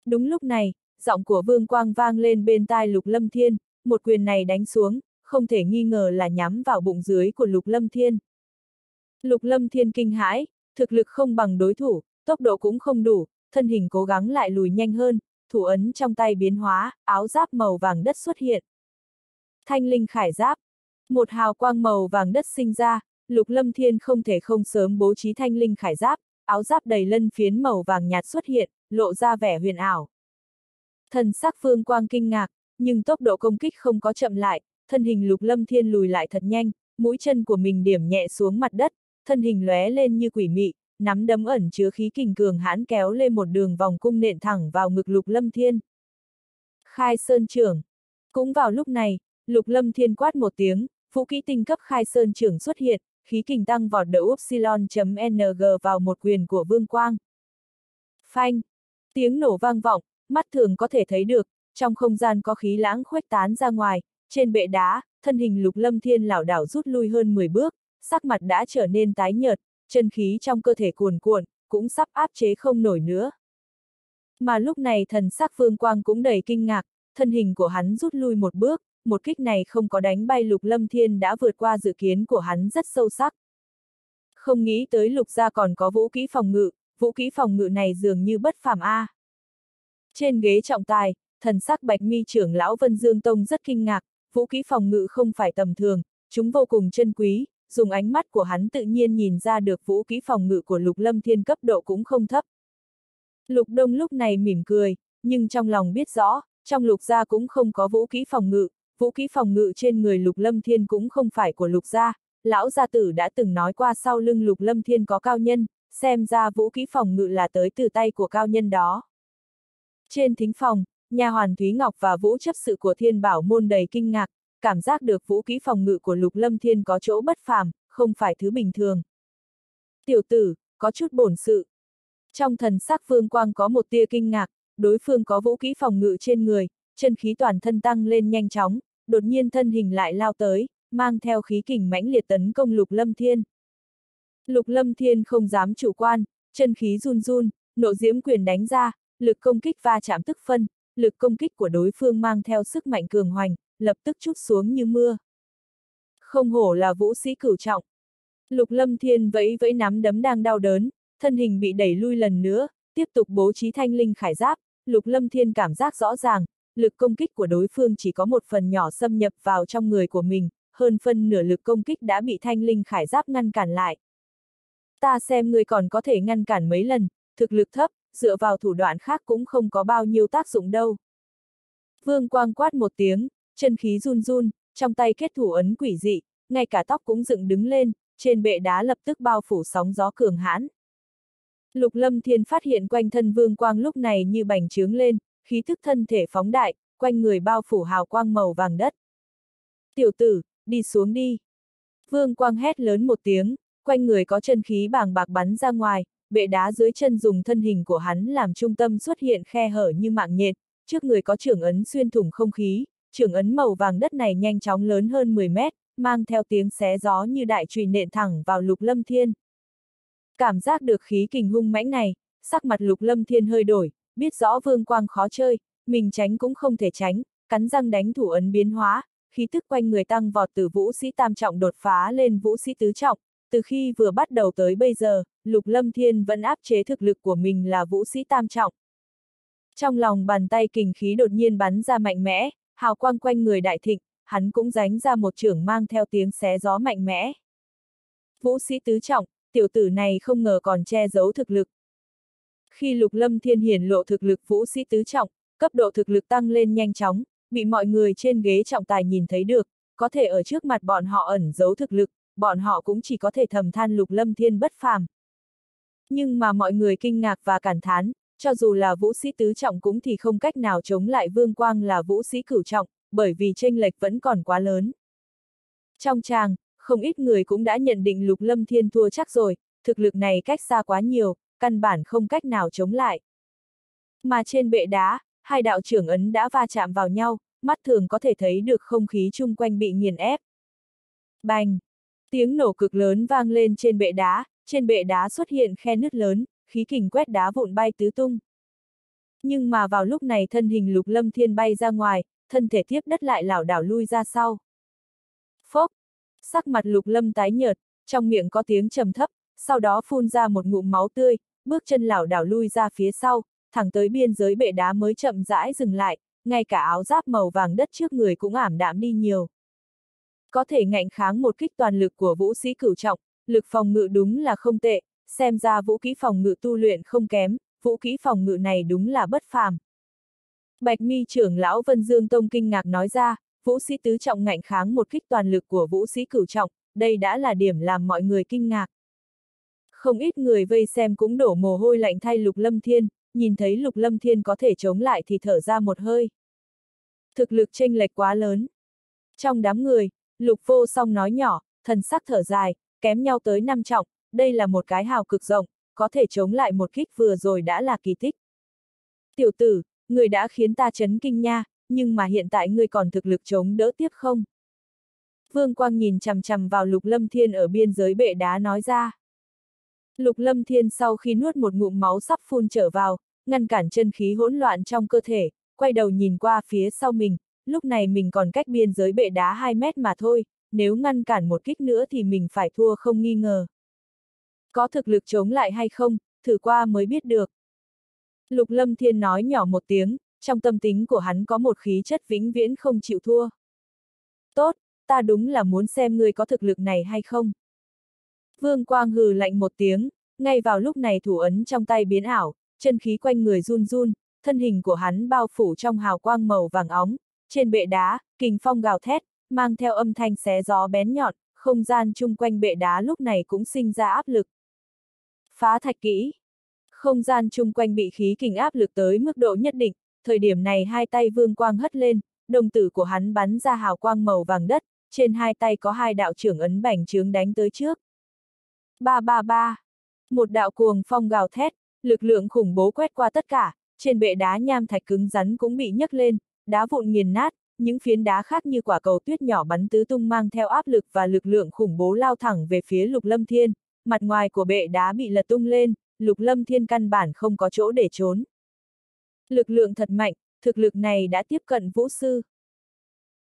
Đúng lúc này, giọng của vương quang vang lên bên tai lục lâm thiên, một quyền này đánh xuống, không thể nghi ngờ là nhắm vào bụng dưới của lục lâm thiên. Lục lâm thiên kinh hãi, thực lực không bằng đối thủ, tốc độ cũng không đủ, thân hình cố gắng lại lùi nhanh hơn, thủ ấn trong tay biến hóa, áo giáp màu vàng đất xuất hiện. Thanh linh khải giáp. Một hào quang màu vàng đất sinh ra, lục lâm thiên không thể không sớm bố trí thanh linh khải giáp, áo giáp đầy lân phiến màu vàng nhạt xuất hiện, lộ ra vẻ huyền ảo. Thần sắc phương quang kinh ngạc, nhưng tốc độ công kích không có chậm lại, thân hình lục lâm thiên lùi lại thật nhanh, mũi chân của mình điểm nhẹ xuống mặt đất, thân hình lóe lên như quỷ mị, nắm đấm ẩn chứa khí kình cường hãn kéo lên một đường vòng cung nện thẳng vào ngực lục lâm thiên. Khai sơn trưởng. Cũng vào lúc này, lục lâm thiên quát một tiếng, vũ kỹ tinh cấp khai sơn trưởng xuất hiện, khí kình tăng vọt đỡ upsilon.ng vào một quyền của vương quang. Phanh. Tiếng nổ vang vọng, mắt thường có thể thấy được, trong không gian có khí lãng khuếch tán ra ngoài, trên bệ đá, thân hình lục lâm thiên lảo đảo rút lui hơn 10 bước, sắc mặt đã trở nên tái nhợt, chân khí trong cơ thể cuồn cuộn, cũng sắp áp chế không nổi nữa. Mà lúc này thần sắc vương quang cũng đầy kinh ngạc, thân hình của hắn rút lui một bước, một kích này không có đánh bay lục lâm thiên đã vượt qua dự kiến của hắn rất sâu sắc. Không nghĩ tới lục gia còn có vũ kỹ phòng ngự, vũ kỹ phòng ngự này dường như bất phàm A. Trên ghế trọng tài, thần sắc bạch mi trưởng lão Vân Dương Tông rất kinh ngạc, vũ kỹ phòng ngự không phải tầm thường, chúng vô cùng chân quý, dùng ánh mắt của hắn tự nhiên nhìn ra được vũ kỹ phòng ngự của lục lâm thiên cấp độ cũng không thấp. Lục đông lúc này mỉm cười, nhưng trong lòng biết rõ, trong lục gia cũng không có vũ kỹ phòng ngự, vũ kỹ phòng ngự trên người lục lâm thiên cũng không phải của lục gia, lão gia tử đã từng nói qua sau lưng lục lâm thiên có cao nhân, xem ra vũ kỹ phòng ngự là tới từ tay của cao nhân đó. Trên thính phòng, nhà hoàn Thúy Ngọc và vũ chấp sự của thiên bảo môn đầy kinh ngạc, cảm giác được vũ kỹ phòng ngự của lục lâm thiên có chỗ bất phàm, không phải thứ bình thường. Tiểu tử, có chút bổn sự. Trong thần sắc vương quang có một tia kinh ngạc, đối phương có vũ kỹ phòng ngự trên người, chân khí toàn thân tăng lên nhanh chóng, đột nhiên thân hình lại lao tới, mang theo khí kình mãnh liệt tấn công lục lâm thiên. Lục lâm thiên không dám chủ quan, chân khí run run, nộ diễm quyền đánh ra, lực công kích va chạm tức phân, lực công kích của đối phương mang theo sức mạnh cường hoành, lập tức chút xuống như mưa. Không hổ là vũ sĩ cửu trọng. Lục lâm thiên vẫy vẫy nắm đấm đang đau đớn, thân hình bị đẩy lui lần nữa, tiếp tục bố trí thanh linh khải giáp, lục lâm thiên cảm giác rõ ràng, lực công kích của đối phương chỉ có một phần nhỏ xâm nhập vào trong người của mình, hơn phân nửa lực công kích đã bị thanh linh khải giáp ngăn cản lại. Ta xem người còn có thể ngăn cản mấy lần, thực lực thấp, dựa vào thủ đoạn khác cũng không có bao nhiêu tác dụng đâu. Vương Quang quát một tiếng, chân khí run run, trong tay kết thủ ấn quỷ dị, ngay cả tóc cũng dựng đứng lên, trên bệ đá lập tức bao phủ sóng gió cường hãn. Lục Lâm Thiên phát hiện quanh thân Vương Quang lúc này như bành trướng lên, khí thức thân thể phóng đại, quanh người bao phủ hào quang màu vàng đất. Tiểu tử, đi xuống đi. Vương Quang hét lớn một tiếng, quanh người có chân khí bàng bạc bắn ra ngoài, bệ đá dưới chân dùng thân hình của hắn làm trung tâm xuất hiện khe hở như mạng nhện, trước người có trưởng ấn xuyên thủng không khí, trưởng ấn màu vàng đất này nhanh chóng lớn hơn 10 mét, mang theo tiếng xé gió như đại trùy nện thẳng vào lục lâm thiên. Cảm giác được khí kình hung mãnh này, sắc mặt lục lâm thiên hơi đổi, biết rõ vương quang khó chơi, mình tránh cũng không thể tránh, cắn răng đánh thủ ấn biến hóa, khí tức quanh người tăng vọt từ vũ sĩ tam trọng đột phá lên vũ sĩ tứ trọng, từ khi vừa bắt đầu tới bây giờ, Lục Lâm Thiên vẫn áp chế thực lực của mình là vũ sĩ tam trọng. Trong lòng bàn tay kình khí đột nhiên bắn ra mạnh mẽ, hào quang quanh người đại thịnh, hắn cũng ránh ra một trưởng mang theo tiếng xé gió mạnh mẽ. Vũ sĩ tứ trọng, tiểu tử này không ngờ còn che giấu thực lực. Khi Lục Lâm Thiên hiển lộ thực lực vũ sĩ tứ trọng, cấp độ thực lực tăng lên nhanh chóng, bị mọi người trên ghế trọng tài nhìn thấy được, có thể ở trước mặt bọn họ ẩn giấu thực lực, bọn họ cũng chỉ có thể thầm than Lục Lâm Thiên bất phàm. Nhưng mà mọi người kinh ngạc và cảm thán, cho dù là vũ sĩ tứ trọng cũng thì không cách nào chống lại Vương Quang là vũ sĩ cửu trọng, bởi vì tranh lệch vẫn còn quá lớn. Trong tràng, không ít người cũng đã nhận định Lục Lâm Thiên thua chắc rồi, thực lực này cách xa quá nhiều, căn bản không cách nào chống lại. Mà trên bệ đá, hai đạo trưởng ấn đã va chạm vào nhau, mắt thường có thể thấy được không khí chung quanh bị nghiền ép. Bành! Tiếng nổ cực lớn vang lên trên bệ đá, trên bệ đá xuất hiện khe nứt lớn, khí kình quét đá vụn bay tứ tung. Nhưng mà vào lúc này thân hình lục lâm thiên bay ra ngoài, thân thể tiếp đất lại lảo đảo lui ra sau. Phốc! Sắc mặt lục lâm tái nhợt, trong miệng có tiếng trầm thấp, sau đó phun ra một ngụm máu tươi, bước chân lảo đảo lui ra phía sau, thẳng tới biên giới bệ đá mới chậm rãi dừng lại, ngay cả áo giáp màu vàng đất trước người cũng ảm đạm đi nhiều. Có thể ngạnh kháng một kích toàn lực của vũ sĩ cửu trọng, lực phòng ngự đúng là không tệ, xem ra vũ khí phòng ngự tu luyện không kém, vũ khí phòng ngự này đúng là bất phàm. Bạch mi trưởng lão Vân Dương Tông kinh ngạc nói ra, vũ sĩ tứ trọng ngạnh kháng một kích toàn lực của vũ sĩ cửu trọng, đây đã là điểm làm mọi người kinh ngạc. Không ít người vây xem cũng đổ mồ hôi lạnh thay Lục Lâm Thiên, nhìn thấy Lục Lâm Thiên có thể chống lại thì thở ra một hơi. Thực lực chênh lệch quá lớn. Trong đám người, Lục Vô Song nói nhỏ, thần sắc thở dài, kém nhau tới năm trọng, đây là một cái hào cực rộng, có thể chống lại một kích vừa rồi đã là kỳ tích. Tiểu tử, người đã khiến ta chấn kinh nha, nhưng mà hiện tại người còn thực lực chống đỡ tiếp không? Vương Quang nhìn chằm chằm vào Lục Lâm Thiên ở biên giới bệ đá nói ra. Lục Lâm Thiên sau khi nuốt một ngụm máu sắp phun trở vào, ngăn cản chân khí hỗn loạn trong cơ thể, quay đầu nhìn qua phía sau mình, lúc này mình còn cách biên giới bệ đá 2 mét mà thôi, nếu ngăn cản một kích nữa thì mình phải thua không nghi ngờ. Có thực lực chống lại hay không, thử qua mới biết được. Lục Lâm Thiên nói nhỏ một tiếng, trong tâm tính của hắn có một khí chất vĩnh viễn không chịu thua. Tốt, ta đúng là muốn xem ngươi có thực lực này hay không. Vương Quang hừ lạnh một tiếng, ngay vào lúc này thủ ấn trong tay biến ảo, chân khí quanh người run run, thân hình của hắn bao phủ trong hào quang màu vàng óng, trên bệ đá, kình phong gào thét, mang theo âm thanh xé gió bén nhọn, không gian chung quanh bệ đá lúc này cũng sinh ra áp lực. Phá thạch kỹ. Không gian chung quanh bị khí kình áp lực tới mức độ nhất định, thời điểm này hai tay vương quang hất lên, đồng tử của hắn bắn ra hào quang màu vàng đất, trên hai tay có hai đạo trưởng ấn bành trướng đánh tới trước. Ba ba ba. Một đạo cuồng phong gào thét, lực lượng khủng bố quét qua tất cả, trên bệ đá nham thạch cứng rắn cũng bị nhấc lên, đá vụn nghiền nát, những phiến đá khác như quả cầu tuyết nhỏ bắn tứ tung mang theo áp lực và lực lượng khủng bố lao thẳng về phía lục lâm thiên, mặt ngoài của bệ đá bị lật tung lên, lục lâm thiên căn bản không có chỗ để trốn. Lực lượng thật mạnh, thực lực này đã tiếp cận vũ sư.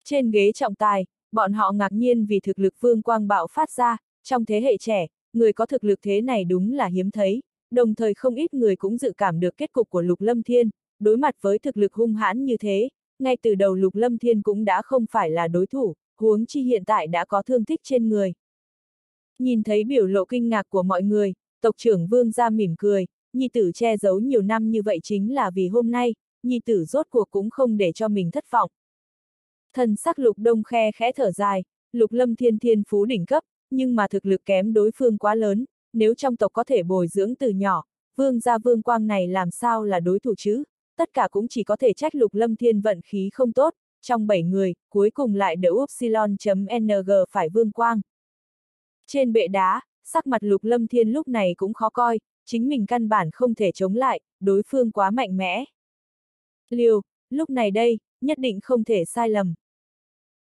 Trên ghế trọng tài, bọn họ ngạc nhiên vì thực lực vương quang bạo phát ra, trong thế hệ trẻ, người có thực lực thế này đúng là hiếm thấy, đồng thời không ít người cũng dự cảm được kết cục của Lục Lâm Thiên, đối mặt với thực lực hung hãn như thế, ngay từ đầu Lục Lâm Thiên cũng đã không phải là đối thủ, huống chi hiện tại đã có thương tích trên người. Nhìn thấy biểu lộ kinh ngạc của mọi người, tộc trưởng Vương ra mỉm cười, nhi tử che giấu nhiều năm như vậy chính là vì hôm nay, nhi tử rốt cuộc cũng không để cho mình thất vọng. Thần sắc lục đông khe khẽ thở dài, lục lâm thiên thiên phú đỉnh cấp, nhưng mà thực lực kém đối phương quá lớn, nếu trong tộc có thể bồi dưỡng từ nhỏ, vương gia vương quang này làm sao là đối thủ chứ, tất cả cũng chỉ có thể trách lục lâm thiên vận khí không tốt, trong 7 người, cuối cùng lại đỡ upsilon.ng phải vương quang. Trên bệ đá, sắc mặt lục lâm thiên lúc này cũng khó coi, chính mình căn bản không thể chống lại, đối phương quá mạnh mẽ. Liều, lúc này đây, nhất định không thể sai lầm.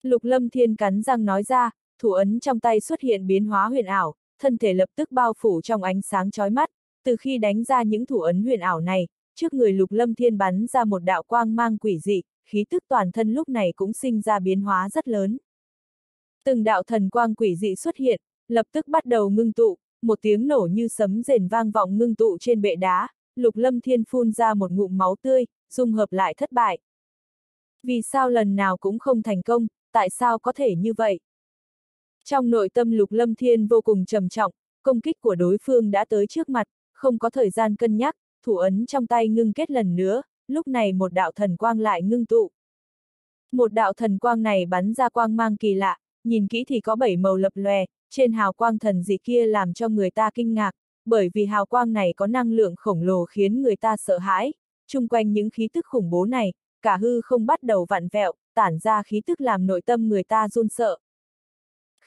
Lục lâm thiên cắn răng nói ra, thủ ấn trong tay xuất hiện biến hóa huyền ảo, thân thể lập tức bao phủ trong ánh sáng chói mắt, từ khi đánh ra những thủ ấn huyền ảo này, trước người lục lâm thiên bắn ra một đạo quang mang quỷ dị, khí tức toàn thân lúc này cũng sinh ra biến hóa rất lớn. Từng đạo thần quang quỷ dị xuất hiện, lập tức bắt đầu ngưng tụ, một tiếng nổ như sấm rền vang vọng ngưng tụ trên bệ đá, lục lâm thiên phun ra một ngụm máu tươi, dung hợp lại thất bại. Vì sao lần nào cũng không thành công, tại sao có thể như vậy? Trong nội tâm lục lâm thiên vô cùng trầm trọng, công kích của đối phương đã tới trước mặt, không có thời gian cân nhắc, thủ ấn trong tay ngưng kết lần nữa, lúc này một đạo thần quang lại ngưng tụ. Một đạo thần quang này bắn ra quang mang kỳ lạ, nhìn kỹ thì có bảy màu lập lòe, trên hào quang thần dị kia làm cho người ta kinh ngạc, bởi vì hào quang này có năng lượng khổng lồ khiến người ta sợ hãi, chung quanh những khí tức khủng bố này, cả hư không bắt đầu vặn vẹo, tản ra khí tức làm nội tâm người ta run sợ.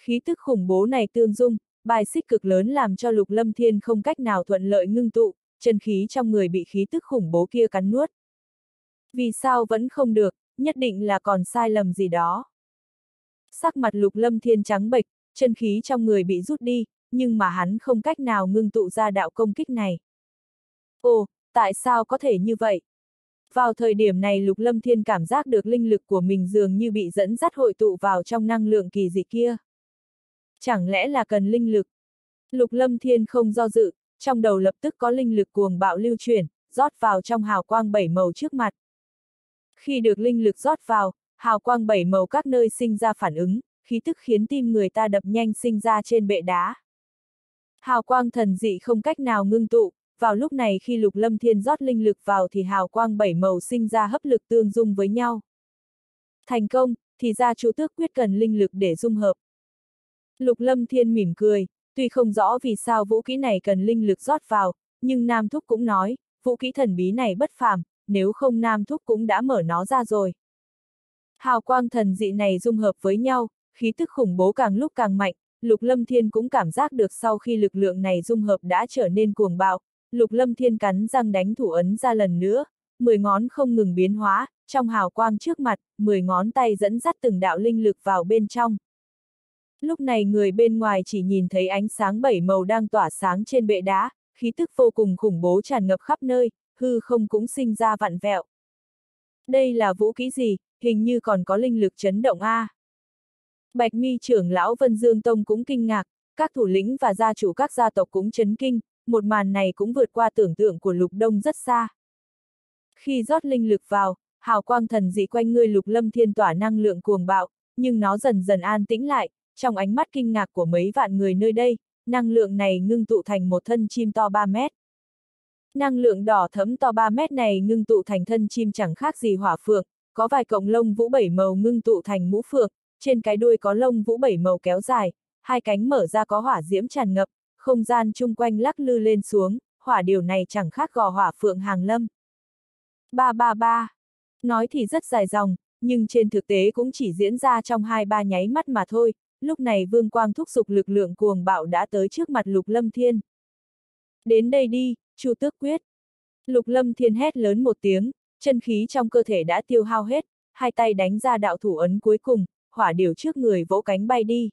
Khí tức khủng bố này tương dung, bài xích cực lớn làm cho lục lâm thiên không cách nào thuận lợi ngưng tụ, chân khí trong người bị khí tức khủng bố kia cắn nuốt. Vì sao vẫn không được, nhất định là còn sai lầm gì đó. Sắc mặt lục lâm thiên trắng bệch, chân khí trong người bị rút đi, nhưng mà hắn không cách nào ngưng tụ ra đạo công kích này. Ồ, tại sao có thể như vậy? Vào thời điểm này Lục Lâm Thiên cảm giác được linh lực của mình dường như bị dẫn dắt hội tụ vào trong năng lượng kỳ dị kia. Chẳng lẽ là cần linh lực? Lục Lâm Thiên không do dự, trong đầu lập tức có linh lực cuồng bạo lưu chuyển, rót vào trong hào quang bảy màu trước mặt. Khi được linh lực rót vào, hào quang bảy màu các nơi sinh ra phản ứng, khí tức khiến tim người ta đập nhanh sinh ra trên bệ đá. Hào quang thần dị không cách nào ngưng tụ, vào lúc này khi lục lâm thiên rót linh lực vào thì hào quang bảy màu sinh ra hấp lực tương dung với nhau. Thành công, thì ra chú tước quyết cần linh lực để dung hợp. Lục lâm thiên mỉm cười, tuy không rõ vì sao vũ kỹ này cần linh lực rót vào, nhưng Nam Thúc cũng nói, vũ kỹ thần bí này bất phàm, nếu không Nam Thúc cũng đã mở nó ra rồi. Hào quang thần dị này dung hợp với nhau, khí tức khủng bố càng lúc càng mạnh, Lục Lâm Thiên cũng cảm giác được sau khi lực lượng này dung hợp đã trở nên cuồng bạo, Lục Lâm Thiên cắn răng đánh thủ ấn ra lần nữa, mười ngón không ngừng biến hóa, trong hào quang trước mặt, mười ngón tay dẫn dắt từng đạo linh lực vào bên trong. Lúc này người bên ngoài chỉ nhìn thấy ánh sáng bảy màu đang tỏa sáng trên bệ đá, khí tức vô cùng khủng bố tràn ngập khắp nơi, hư không cũng sinh ra vặn vẹo. Đây là vũ khí gì, hình như còn có linh lực chấn động A. Bạch mi trưởng lão Vân Dương Tông cũng kinh ngạc, các thủ lĩnh và gia chủ các gia tộc cũng chấn kinh, một màn này cũng vượt qua tưởng tượng của lục đông rất xa. Khi rót linh lực vào, hào quang thần dị quanh người lục lâm thiên tỏa năng lượng cuồng bạo, nhưng nó dần dần an tĩnh lại, trong ánh mắt kinh ngạc của mấy vạn người nơi đây, năng lượng này ngưng tụ thành một thân chim to 3 mét. Năng lượng đỏ thấm to 3 mét này ngưng tụ thành thân chim chẳng khác gì hỏa phượng, có vài cọng lông vũ bảy màu ngưng tụ thành mũ phượng, trên cái đuôi có lông vũ bảy màu kéo dài, hai cánh mở ra có hỏa diễm tràn ngập, không gian chung quanh lắc lư lên xuống, hỏa điều này chẳng khác gò hỏa phượng hàng lâm. Ba ba ba. Nói thì rất dài dòng, nhưng trên thực tế cũng chỉ diễn ra trong hai ba nháy mắt mà thôi, lúc này vương quang thúc giục lực lượng cuồng bạo đã tới trước mặt lục lâm thiên. Đến đây đi, chu tước quyết. Lục lâm thiên hét lớn một tiếng, chân khí trong cơ thể đã tiêu hao hết, hai tay đánh ra đạo thủ ấn cuối cùng, hỏa điều trước người vỗ cánh bay đi.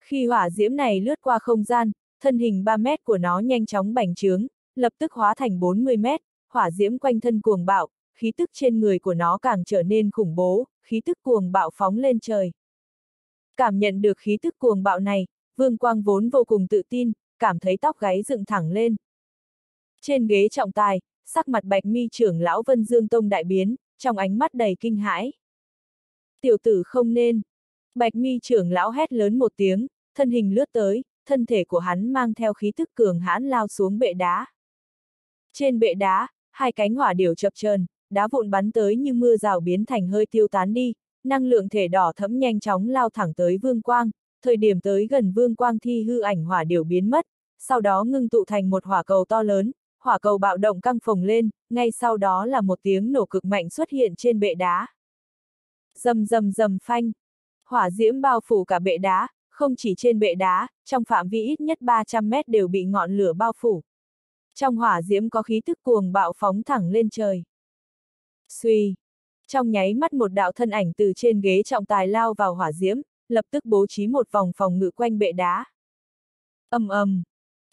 Khi hỏa diễm này lướt qua không gian, thân hình 3 mét của nó nhanh chóng bành trướng, lập tức hóa thành 40 mét, hỏa diễm quanh thân cuồng bạo, khí tức trên người của nó càng trở nên khủng bố, khí tức cuồng bạo phóng lên trời. Cảm nhận được khí tức cuồng bạo này, Vương Quang vốn vô cùng tự tin, cảm thấy tóc gáy dựng thẳng lên. Trên ghế trọng tài, sắc mặt bạch mi trưởng lão Vân Dương Tông đại biến, trong ánh mắt đầy kinh hãi. Tiểu tử không nên. Bạch mi trưởng lão hét lớn một tiếng, thân hình lướt tới, thân thể của hắn mang theo khí tức cường hãn lao xuống bệ đá. Trên bệ đá, hai cánh hỏa điểu chập chờn, đá vụn bắn tới như mưa rào biến thành hơi tiêu tán đi, năng lượng thể đỏ thẫm nhanh chóng lao thẳng tới vương quang, thời điểm tới gần vương quang thi hư ảnh hỏa điều biến mất, sau đó ngưng tụ thành một hỏa cầu to lớn, hỏa cầu bạo động căng phồng lên, ngay sau đó là một tiếng nổ cực mạnh xuất hiện trên bệ đá. Dầm dầm dầm phanh. Hỏa diễm bao phủ cả bệ đá, không chỉ trên bệ đá, trong phạm vi ít nhất 300 mét đều bị ngọn lửa bao phủ. Trong hỏa diễm có khí tức cuồng bạo phóng thẳng lên trời. suy trong nháy mắt một đạo thân ảnh từ trên ghế trọng tài lao vào hỏa diễm, lập tức bố trí một vòng phòng ngự quanh bệ đá. ầm ầm,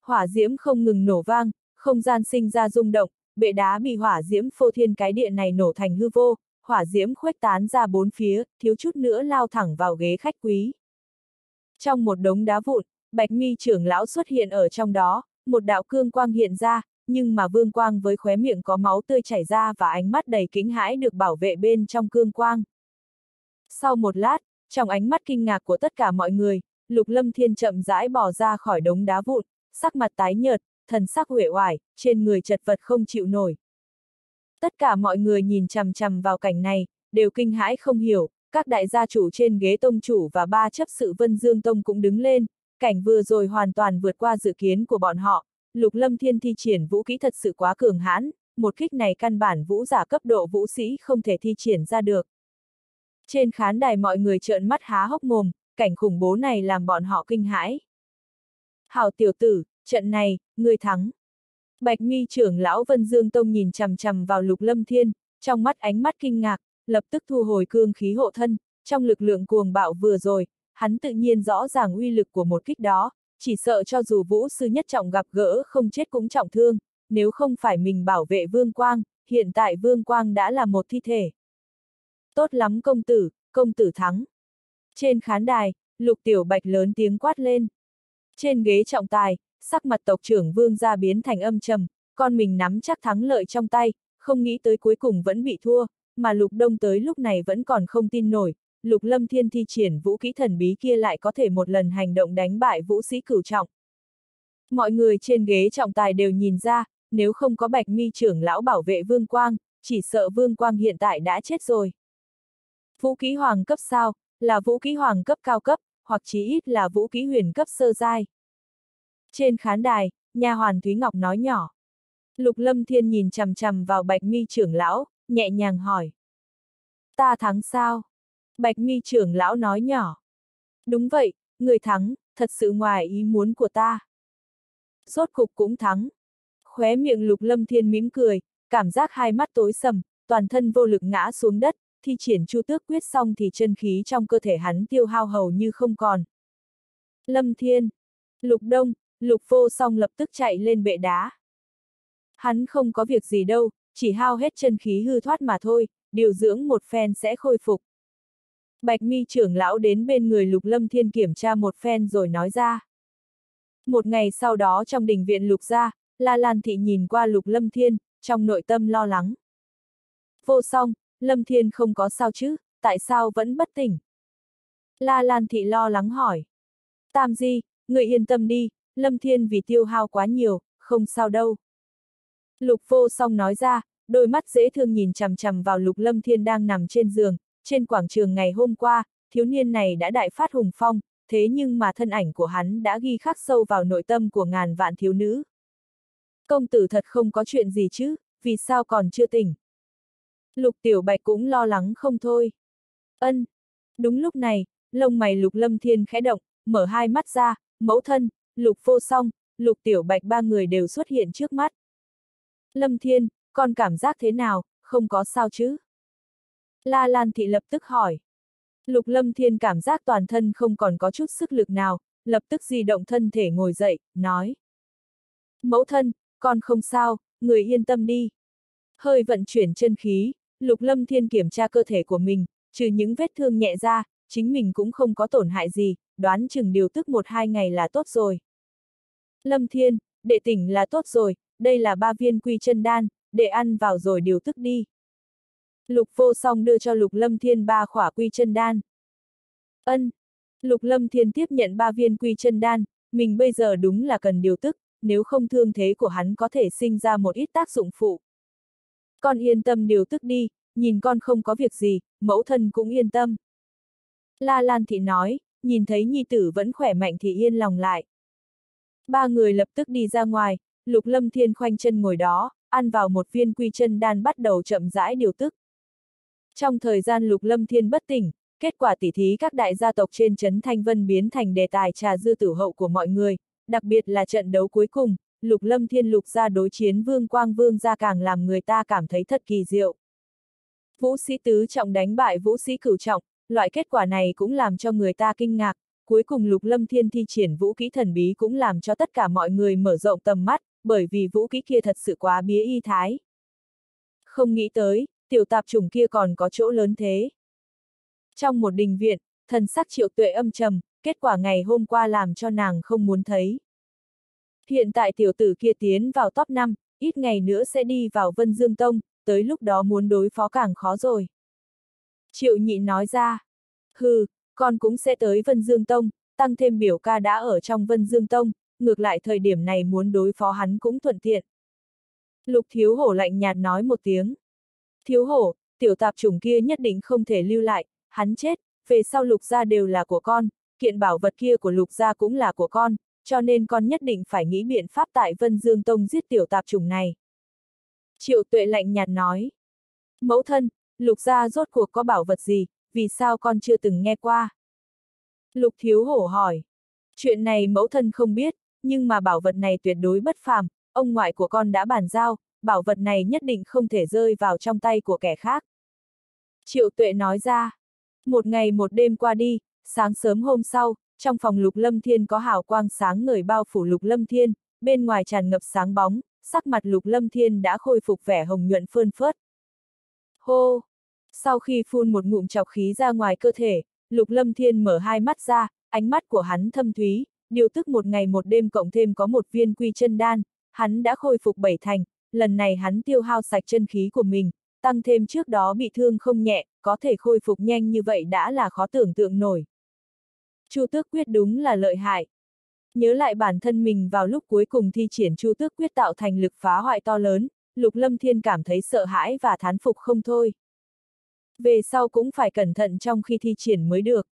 hỏa diễm không ngừng nổ vang, không gian sinh ra rung động, bệ đá bị hỏa diễm phô thiên cái địa này nổ thành hư vô, hỏa diễm khuếch tán ra bốn phía, thiếu chút nữa lao thẳng vào ghế khách quý. Trong một đống đá vụn, Bạch Mi trưởng lão xuất hiện ở trong đó, một đạo cương quang hiện ra, nhưng mà vương quang với khóe miệng có máu tươi chảy ra và ánh mắt đầy kính hãi được bảo vệ bên trong cương quang. Sau một lát, trong ánh mắt kinh ngạc của tất cả mọi người, Lục Lâm Thiên chậm rãi bỏ ra khỏi đống đá vụn, sắc mặt tái nhợt, thần sắc uể oải, trên người chật vật không chịu nổi. Tất cả mọi người nhìn chằm chằm vào cảnh này, đều kinh hãi không hiểu, các đại gia chủ trên ghế tông chủ và ba chấp sự Vân Dương Tông cũng đứng lên, cảnh vừa rồi hoàn toàn vượt qua dự kiến của bọn họ, Lục Lâm Thiên thi triển vũ kỹ thật sự quá cường hãn, một kích này căn bản vũ giả cấp độ vũ sĩ không thể thi triển ra được. Trên khán đài mọi người trợn mắt há hốc mồm, cảnh khủng bố này làm bọn họ kinh hãi. Hảo tiểu tử, trận này, người thắng. Bạch mi trưởng lão Vân Dương Tông nhìn chằm chằm vào lục lâm thiên, trong mắt ánh mắt kinh ngạc, lập tức thu hồi cương khí hộ thân, trong lực lượng cuồng bạo vừa rồi, hắn tự nhiên rõ ràng uy lực của một kích đó, chỉ sợ cho dù vũ sư nhất trọng gặp gỡ không chết cũng trọng thương, nếu không phải mình bảo vệ vương quang, hiện tại vương quang đã là một thi thể. Tốt lắm công tử, công tử thắng. Trên khán đài, lục tiểu bạch lớn tiếng quát lên. Trên ghế trọng tài, sắc mặt tộc trưởng vương gia biến thành âm trầm, con mình nắm chắc thắng lợi trong tay, không nghĩ tới cuối cùng vẫn bị thua, mà lục đông tới lúc này vẫn còn không tin nổi, lục lâm thiên thi triển vũ kỹ thần bí kia lại có thể một lần hành động đánh bại vũ sĩ cửu trọng. Mọi người trên ghế trọng tài đều nhìn ra, nếu không có bạch mi trưởng lão bảo vệ vương quang, chỉ sợ vương quang hiện tại đã chết rồi. Vũ kỹ hoàng cấp sao, là vũ kỹ hoàng cấp cao cấp, hoặc chí ít là vũ kỹ huyền cấp sơ giai. Trên khán đài, nhà hoàn Thúy Ngọc nói nhỏ. Lục Lâm Thiên nhìn chằm chằm vào Bạch Mi trưởng lão, nhẹ nhàng hỏi. Ta thắng sao? Bạch Mi trưởng lão nói nhỏ. Đúng vậy, người thắng, thật sự ngoài ý muốn của ta. Rốt cục cũng thắng. Khóe miệng Lục Lâm Thiên mỉm cười, cảm giác hai mắt tối sầm, toàn thân vô lực ngã xuống đất, thi triển chu tước quyết xong thì chân khí trong cơ thể hắn tiêu hao hầu như không còn. Lâm Thiên, Lục Đông, Lục Vô song lập tức chạy lên bệ đá. Hắn không có việc gì đâu, chỉ hao hết chân khí hư thoát mà thôi, điều dưỡng một phen sẽ khôi phục. Bạch mi trưởng lão đến bên người Lục Lâm Thiên kiểm tra một phen rồi nói ra. Một ngày sau đó trong đình viện Lục gia, La Lan Thị nhìn qua Lục Lâm Thiên, trong nội tâm lo lắng. Vô song, Lâm Thiên không có sao chứ, tại sao vẫn bất tỉnh? La Lan Thị lo lắng hỏi. Tam Di, người yên tâm đi, Lâm Thiên vì tiêu hao quá nhiều, không sao đâu. Lục vô song nói ra, đôi mắt dễ thương nhìn chằm chằm vào Lục Lâm Thiên đang nằm trên giường, trên quảng trường ngày hôm qua, thiếu niên này đã đại phát hùng phong, thế nhưng mà thân ảnh của hắn đã ghi khắc sâu vào nội tâm của ngàn vạn thiếu nữ. Công tử thật không có chuyện gì chứ, vì sao còn chưa tỉnh? Lục Tiểu Bạch cũng lo lắng không thôi. Ân. Đúng lúc này, lông mày Lục Lâm Thiên khẽ động, mở hai mắt ra, mẫu thân, Lục Vô Song, Lục Tiểu Bạch ba người đều xuất hiện trước mắt. Lâm Thiên, con cảm giác thế nào, không có sao chứ? La Lan Thị lập tức hỏi. Lục Lâm Thiên cảm giác toàn thân không còn có chút sức lực nào, lập tức di động thân thể ngồi dậy, nói. Mẫu thân, con không sao, người yên tâm đi. Hơi vận chuyển chân khí, Lục Lâm Thiên kiểm tra cơ thể của mình, trừ những vết thương nhẹ ra, chính mình cũng không có tổn hại gì, đoán chừng điều tức một hai ngày là tốt rồi. Lâm Thiên, đệ tỉnh là tốt rồi, đây là ba viên quy chân đan, để ăn vào rồi điều tức đi. Lục vô song đưa cho Lục Lâm Thiên ba khỏa quy chân đan. Ân. Lục Lâm Thiên tiếp nhận ba viên quy chân đan, mình bây giờ đúng là cần điều tức, nếu không thương thế của hắn có thể sinh ra một ít tác dụng phụ. Con yên tâm điều tức đi, nhìn con không có việc gì, mẫu thân cũng yên tâm. La Lan Thị nói, nhìn thấy nhi tử vẫn khỏe mạnh thì yên lòng lại. Ba người lập tức đi ra ngoài, Lục Lâm Thiên khoanh chân ngồi đó, ăn vào một viên quy chân đan bắt đầu chậm rãi điều tức. Trong thời gian Lục Lâm Thiên bất tỉnh, kết quả tỉ thí các đại gia tộc trên Trấn Thanh Vân biến thành đề tài trà dư tử hậu của mọi người, đặc biệt là trận đấu cuối cùng, Lục Lâm Thiên Lục gia đối chiến Vương Quang Vương gia càng làm người ta cảm thấy thật kỳ diệu. Vũ sĩ tứ trọng đánh bại vũ sĩ cửu trọng, loại kết quả này cũng làm cho người ta kinh ngạc, cuối cùng Lục Lâm Thiên thi triển vũ kỹ thần bí cũng làm cho tất cả mọi người mở rộng tầm mắt, bởi vì vũ kỹ kia thật sự quá bía y thái, Không nghĩ tới, tiểu tạp chủng kia còn có chỗ lớn thế. Trong một đình viện, thần sắc triệu tuệ âm trầm, kết quả ngày hôm qua làm cho nàng không muốn thấy. Hiện tại tiểu tử kia tiến vào top 5, ít ngày nữa sẽ đi vào Vân Dương Tông, tới lúc đó muốn đối phó càng khó rồi. Triệu nhị nói ra, hừ, con cũng sẽ tới Vân Dương Tông, tăng thêm biểu ca đã ở trong Vân Dương Tông, ngược lại thời điểm này muốn đối phó hắn cũng thuận tiện. Lục thiếu hổ lạnh nhạt nói một tiếng. Thiếu hổ, tiểu tạp chủng kia nhất định không thể lưu lại, hắn chết, về sau lục gia đều là của con, kiện bảo vật kia của lục gia cũng là của con, cho nên con nhất định phải nghĩ biện pháp tại Vân Dương Tông giết tiểu tạp chủng này. Triệu tuệ lạnh nhạt nói. Mẫu thân, lục gia rốt cuộc có bảo vật gì, vì sao con chưa từng nghe qua? Lục thiếu hổ hỏi. Chuyện này mẫu thân không biết, nhưng mà bảo vật này tuyệt đối bất phàm, ông ngoại của con đã bàn giao, bảo vật này nhất định không thể rơi vào trong tay của kẻ khác. Triệu tuệ nói ra. Một ngày một đêm qua đi, sáng sớm hôm sau, trong phòng lục lâm thiên có hào quang sáng ngời bao phủ lục lâm thiên, bên ngoài tràn ngập sáng bóng, sắc mặt lục lâm thiên đã khôi phục vẻ hồng nhuận phơn phớt. Hô! Sau khi phun một ngụm chọc khí ra ngoài cơ thể, lục lâm thiên mở hai mắt ra, ánh mắt của hắn thâm thúy, điều tức một ngày một đêm cộng thêm có một viên quy chân đan, hắn đã khôi phục bảy thành, lần này hắn tiêu hao sạch chân khí của mình, tăng thêm trước đó bị thương không nhẹ, có thể khôi phục nhanh như vậy đã là khó tưởng tượng nổi. Chu tước quyết đúng là lợi hại. Nhớ lại bản thân mình vào lúc cuối cùng thi triển chu tước quyết tạo thành lực phá hoại to lớn, Lục Lâm Thiên cảm thấy sợ hãi và thán phục không thôi. Về sau cũng phải cẩn thận trong khi thi triển mới được.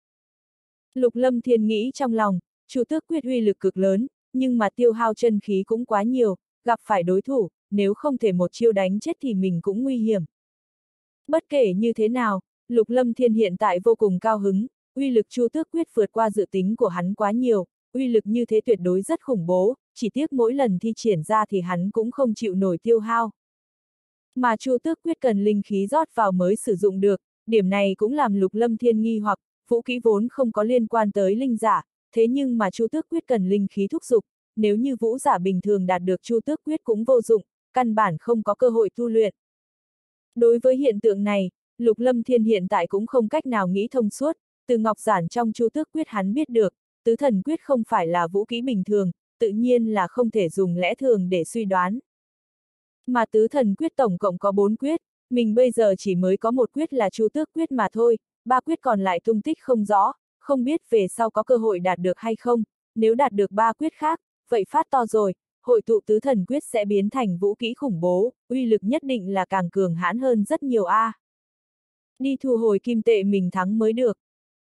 Lục Lâm Thiên nghĩ trong lòng, chu tước quyết uy lực cực lớn, nhưng mà tiêu hao chân khí cũng quá nhiều, gặp phải đối thủ, nếu không thể một chiêu đánh chết thì mình cũng nguy hiểm. Bất kể như thế nào, Lục Lâm Thiên hiện tại vô cùng cao hứng, uy lực chu tước quyết vượt qua dự tính của hắn quá nhiều, uy lực như thế tuyệt đối rất khủng bố, chỉ tiếc mỗi lần thi triển ra thì hắn cũng không chịu nổi tiêu hao. Mà chu tước quyết cần linh khí rót vào mới sử dụng được, điểm này cũng làm lục lâm thiên nghi hoặc, vũ kỹ vốn không có liên quan tới linh giả, thế nhưng mà chu tước quyết cần linh khí thúc dục, nếu như vũ giả bình thường đạt được chu tước quyết cũng vô dụng, căn bản không có cơ hội tu luyện. Đối với hiện tượng này, Lục Lâm Thiên hiện tại cũng không cách nào nghĩ thông suốt, từ ngọc giản trong chu tước quyết hắn biết được, tứ thần quyết không phải là vũ khí bình thường, tự nhiên là không thể dùng lẽ thường để suy đoán. Mà tứ thần quyết tổng cộng có bốn quyết, mình bây giờ chỉ mới có một quyết là chu tước quyết mà thôi, ba quyết còn lại tung tích không rõ, không biết về sau có cơ hội đạt được hay không, nếu đạt được ba quyết khác, vậy phát to rồi, hội tụ tứ thần quyết sẽ biến thành vũ kỹ khủng bố, uy lực nhất định là càng cường hãn hơn rất nhiều a. Đi thu hồi kim tệ mình thắng mới được.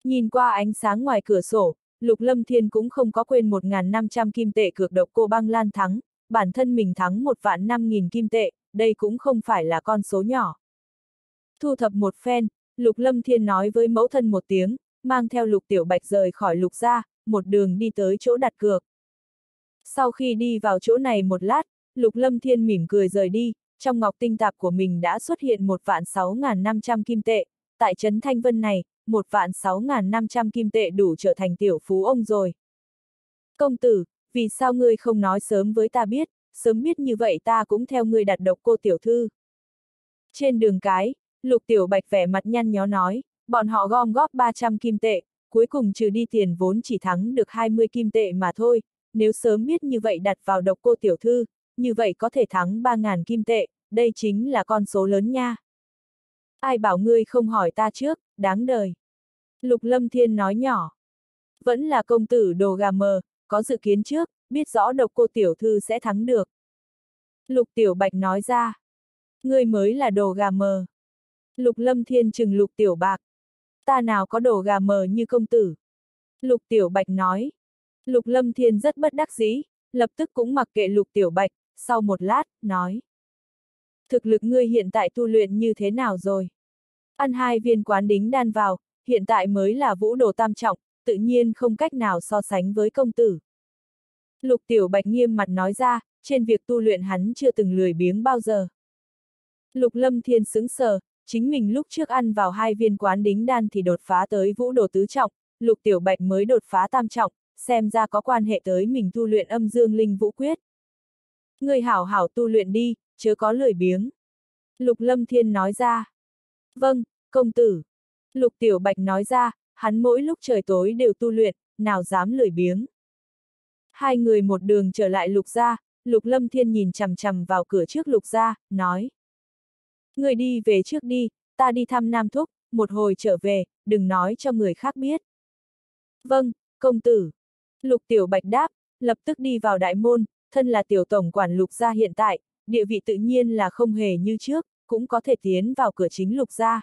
Nhìn qua ánh sáng ngoài cửa sổ, Lục Lâm Thiên cũng không có quên 1.500 kim tệ cược độc cô băng lan thắng, bản thân mình thắng một vạn 5.000 kim tệ, đây cũng không phải là con số nhỏ. Thu thập một phen, Lục Lâm Thiên nói với mẫu thân một tiếng, mang theo Lục Tiểu Bạch rời khỏi Lục gia, một đường đi tới chỗ đặt cược. Sau khi đi vào chỗ này một lát, Lục Lâm Thiên mỉm cười rời đi, trong ngọc tinh tạp của mình đã xuất hiện một vạn 6.500 kim tệ, tại Trấn Thanh Vân này, một vạn 6.500 kim tệ đủ trở thành tiểu phú ông rồi. Công tử, vì sao ngươi không nói sớm với ta biết, sớm biết như vậy ta cũng theo ngươi đặt độc cô tiểu thư. Trên đường cái, lục tiểu bạch vẻ mặt nhăn nhó nói, bọn họ gom góp 300 kim tệ, cuối cùng trừ đi tiền vốn chỉ thắng được 20 kim tệ mà thôi, nếu sớm biết như vậy đặt vào độc cô tiểu thư, như vậy có thể thắng 3.000 kim tệ, đây chính là con số lớn nha. Ai bảo ngươi không hỏi ta trước, đáng đời. Lục Lâm Thiên nói nhỏ. Vẫn là công tử đồ gà mờ, có dự kiến trước, biết rõ độc cô tiểu thư sẽ thắng được. Lục Tiểu Bạch nói ra. Ngươi mới là đồ gà mờ. Lục Lâm Thiên chừng Lục Tiểu Bạc. Ta nào có đồ gà mờ như công tử. Lục Tiểu Bạch nói. Lục Lâm Thiên rất bất đắc dĩ, lập tức cũng mặc kệ Lục Tiểu Bạch, sau một lát, nói. Thực lực ngươi hiện tại tu luyện như thế nào rồi? Ăn hai viên quán đính đan vào, hiện tại mới là vũ đồ tam trọng, tự nhiên không cách nào so sánh với công tử. Lục Tiểu Bạch nghiêm mặt nói ra, trên việc tu luyện hắn chưa từng lười biếng bao giờ. Lục Lâm Thiên sững sờ, chính mình lúc trước ăn vào hai viên quán đính đan thì đột phá tới vũ đồ tứ trọng, Lục Tiểu Bạch mới đột phá tam trọng, xem ra có quan hệ tới mình tu luyện âm dương linh vũ quyết. Người hảo hảo tu luyện đi, chớ có lười biếng. Lục Lâm Thiên nói ra. Vâng, công tử. Lục Tiểu Bạch nói ra, hắn mỗi lúc trời tối đều tu luyện, nào dám lười biếng. Hai người một đường trở lại Lục gia, Lục Lâm Thiên nhìn chằm chằm vào cửa trước Lục gia, nói. Người đi về trước đi, ta đi thăm Nam Thúc, một hồi trở về, đừng nói cho người khác biết. Vâng, công tử. Lục Tiểu Bạch đáp, lập tức đi vào đại môn, thân là tiểu tổng quản Lục gia hiện tại, địa vị tự nhiên là không hề như trước, cũng có thể tiến vào cửa chính Lục gia.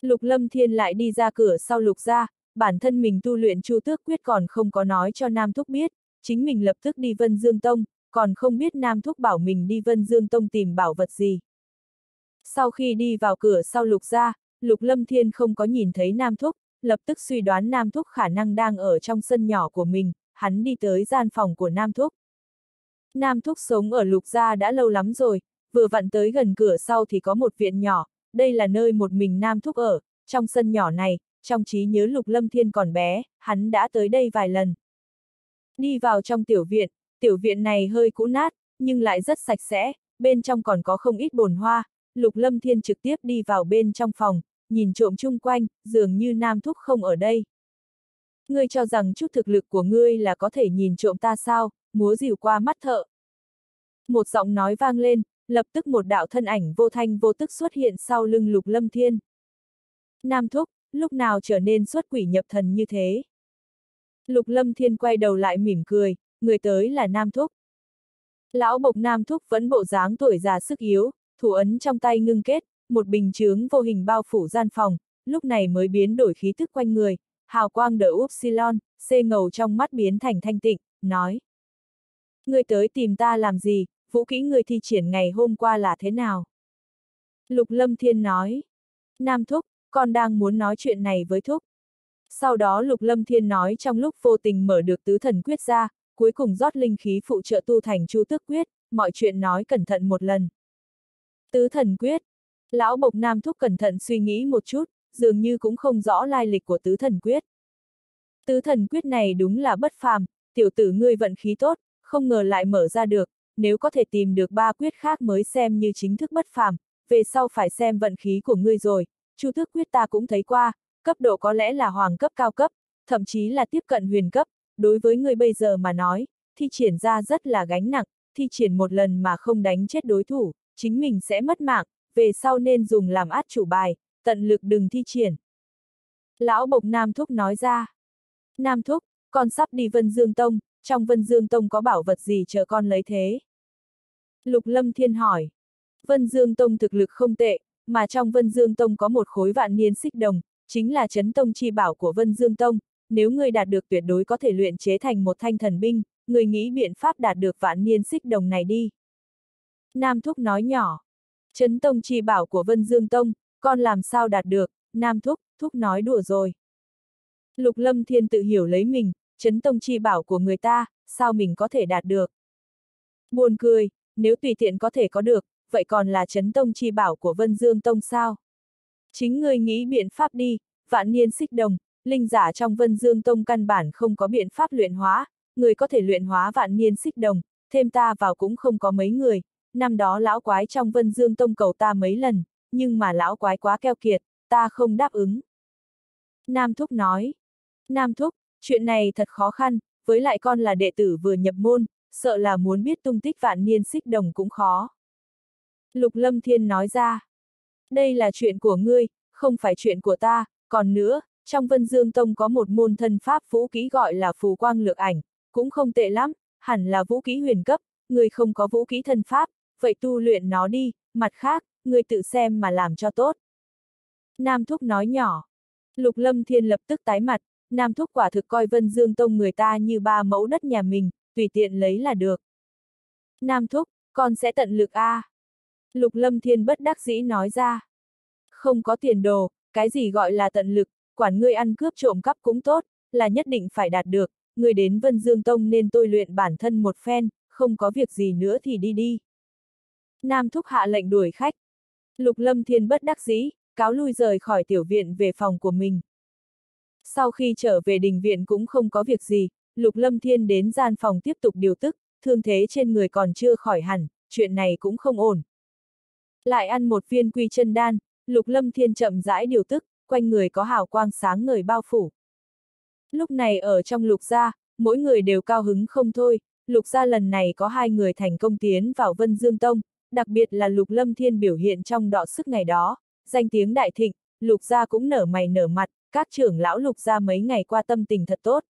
Lục Lâm Thiên lại đi ra cửa sau Lục gia, bản thân mình tu luyện Chu Tước Quyết còn không có nói cho Nam Thúc biết, chính mình lập tức đi Vân Dương Tông, còn không biết Nam Thúc bảo mình đi Vân Dương Tông tìm bảo vật gì. Sau khi đi vào cửa sau Lục gia, Lục Lâm Thiên không có nhìn thấy Nam Thúc, lập tức suy đoán Nam Thúc khả năng đang ở trong sân nhỏ của mình, hắn đi tới gian phòng của Nam Thúc. Nam Thúc sống ở Lục Gia đã lâu lắm rồi, vừa vặn tới gần cửa sau thì có một viện nhỏ, đây là nơi một mình Nam Thúc ở, trong sân nhỏ này, trong trí nhớ Lục Lâm Thiên còn bé, hắn đã tới đây vài lần. Đi vào trong tiểu viện, tiểu viện này hơi cũ nát, nhưng lại rất sạch sẽ, bên trong còn có không ít bồn hoa, Lục Lâm Thiên trực tiếp đi vào bên trong phòng, nhìn trộm chung quanh, dường như Nam Thúc không ở đây. Ngươi cho rằng chút thực lực của ngươi là có thể nhìn trộm ta sao, múa dìu qua mắt thợ. Một giọng nói vang lên, lập tức một đạo thân ảnh vô thanh vô tức xuất hiện sau lưng Lục Lâm Thiên. Nam Thúc, lúc nào trở nên xuất quỷ nhập thần như thế? Lục Lâm Thiên quay đầu lại mỉm cười, người tới là Nam Thúc. Lão bộc Nam Thúc vẫn bộ dáng tuổi già sức yếu, thủ ấn trong tay ngưng kết, một bình chướng vô hình bao phủ gian phòng, lúc này mới biến đổi khí thức quanh người, hào quang đỡ upsilon, xê ngầu trong mắt biến thành thanh tịnh, nói. Người tới tìm ta làm gì, vũ kỹ người thi triển ngày hôm qua là thế nào? Lục Lâm Thiên nói. Nam Thúc, con đang muốn nói chuyện này với Thúc. Sau đó Lục Lâm Thiên nói trong lúc vô tình mở được tứ thần quyết ra, cuối cùng rót linh khí phụ trợ tu thành chu tước quyết, mọi chuyện nói cẩn thận một lần. Tứ thần quyết. Lão Bộc Nam Thúc cẩn thận suy nghĩ một chút, dường như cũng không rõ lai lịch của tứ thần quyết. Tứ thần quyết này đúng là bất phàm, tiểu tử ngươi vận khí tốt, không ngờ lại mở ra được, nếu có thể tìm được ba quyết khác mới xem như chính thức bất phàm, về sau phải xem vận khí của ngươi rồi, chu thức quyết ta cũng thấy qua, cấp độ có lẽ là hoàng cấp cao cấp, thậm chí là tiếp cận huyền cấp, đối với ngươi bây giờ mà nói, thi triển ra rất là gánh nặng, thi triển một lần mà không đánh chết đối thủ, chính mình sẽ mất mạng, về sau nên dùng làm át chủ bài, tận lực đừng thi triển. Lão Bộc Nam Thúc nói ra. Nam Thúc, con sắp đi Vân Dương Tông, trong Vân Dương Tông có bảo vật gì chờ con lấy thế? Lục Lâm Thiên hỏi. Vân Dương Tông thực lực không tệ, mà trong Vân Dương Tông có một khối vạn niên xích đồng, chính là chấn tông chi bảo của Vân Dương Tông, nếu người đạt được tuyệt đối có thể luyện chế thành một thanh thần binh, người nghĩ biện pháp đạt được vạn niên xích đồng này đi. Nam Thúc nói nhỏ. Chấn tông chi bảo của Vân Dương Tông, con làm sao đạt được, Nam Thúc, Thúc nói đùa rồi. Lục Lâm Thiên tự hiểu lấy mình, chấn tông chi bảo của người ta, sao mình có thể đạt được. Buồn cười, nếu tùy tiện có thể có được, vậy còn là chấn tông chi bảo của Vân Dương Tông sao? Chính người nghĩ biện pháp đi, vạn niên xích đồng, linh giả trong Vân Dương Tông căn bản không có biện pháp luyện hóa, người có thể luyện hóa vạn niên xích đồng, thêm ta vào cũng không có mấy người, năm đó lão quái trong Vân Dương Tông cầu ta mấy lần, nhưng mà lão quái quá keo kiệt, ta không đáp ứng. Nam Thúc nói. Nam Thúc, chuyện này thật khó khăn, với lại con là đệ tử vừa nhập môn, sợ là muốn biết tung tích vạn niên xích đồng cũng khó. Lục Lâm Thiên nói ra. Đây là chuyện của ngươi, không phải chuyện của ta, còn nữa, trong Vân Dương Tông có một môn thân pháp vũ kỹ gọi là phù quang lược ảnh, cũng không tệ lắm, hẳn là vũ kỹ huyền cấp, người không có vũ kỹ thân pháp, vậy tu luyện nó đi, mặt khác, người tự xem mà làm cho tốt. Nam Thúc nói nhỏ. Lục Lâm Thiên lập tức tái mặt, Nam Thúc quả thực coi Vân Dương Tông người ta như ba mẫu đất nhà mình, tùy tiện lấy là được. Nam Thúc, con sẽ tận lực a. À. Lục Lâm Thiên bất đắc dĩ nói ra. Không có tiền đồ, cái gì gọi là tận lực, quản ngươi ăn cướp trộm cắp cũng tốt, là nhất định phải đạt được, người đến Vân Dương Tông nên tôi luyện bản thân một phen, không có việc gì nữa thì đi đi. Nam Thúc hạ lệnh đuổi khách. Lục Lâm Thiên bất đắc dĩ, cáo lui rời khỏi tiểu viện về phòng của mình. Sau khi trở về đình viện cũng không có việc gì, Lục Lâm Thiên đến gian phòng tiếp tục điều tức, thương thế trên người còn chưa khỏi hẳn, chuyện này cũng không ổn. Lại ăn một viên quy chân đan, lục lâm thiên chậm rãi điều tức, quanh người có hào quang sáng ngời bao phủ. Lúc này ở trong lục gia, mỗi người đều cao hứng không thôi, lục gia lần này có hai người thành công tiến vào Vân Dương Tông, đặc biệt là lục lâm thiên biểu hiện trong đọ sức ngày đó, danh tiếng đại thịnh, lục gia cũng nở mày nở mặt, các trưởng lão lục gia mấy ngày qua tâm tình thật tốt.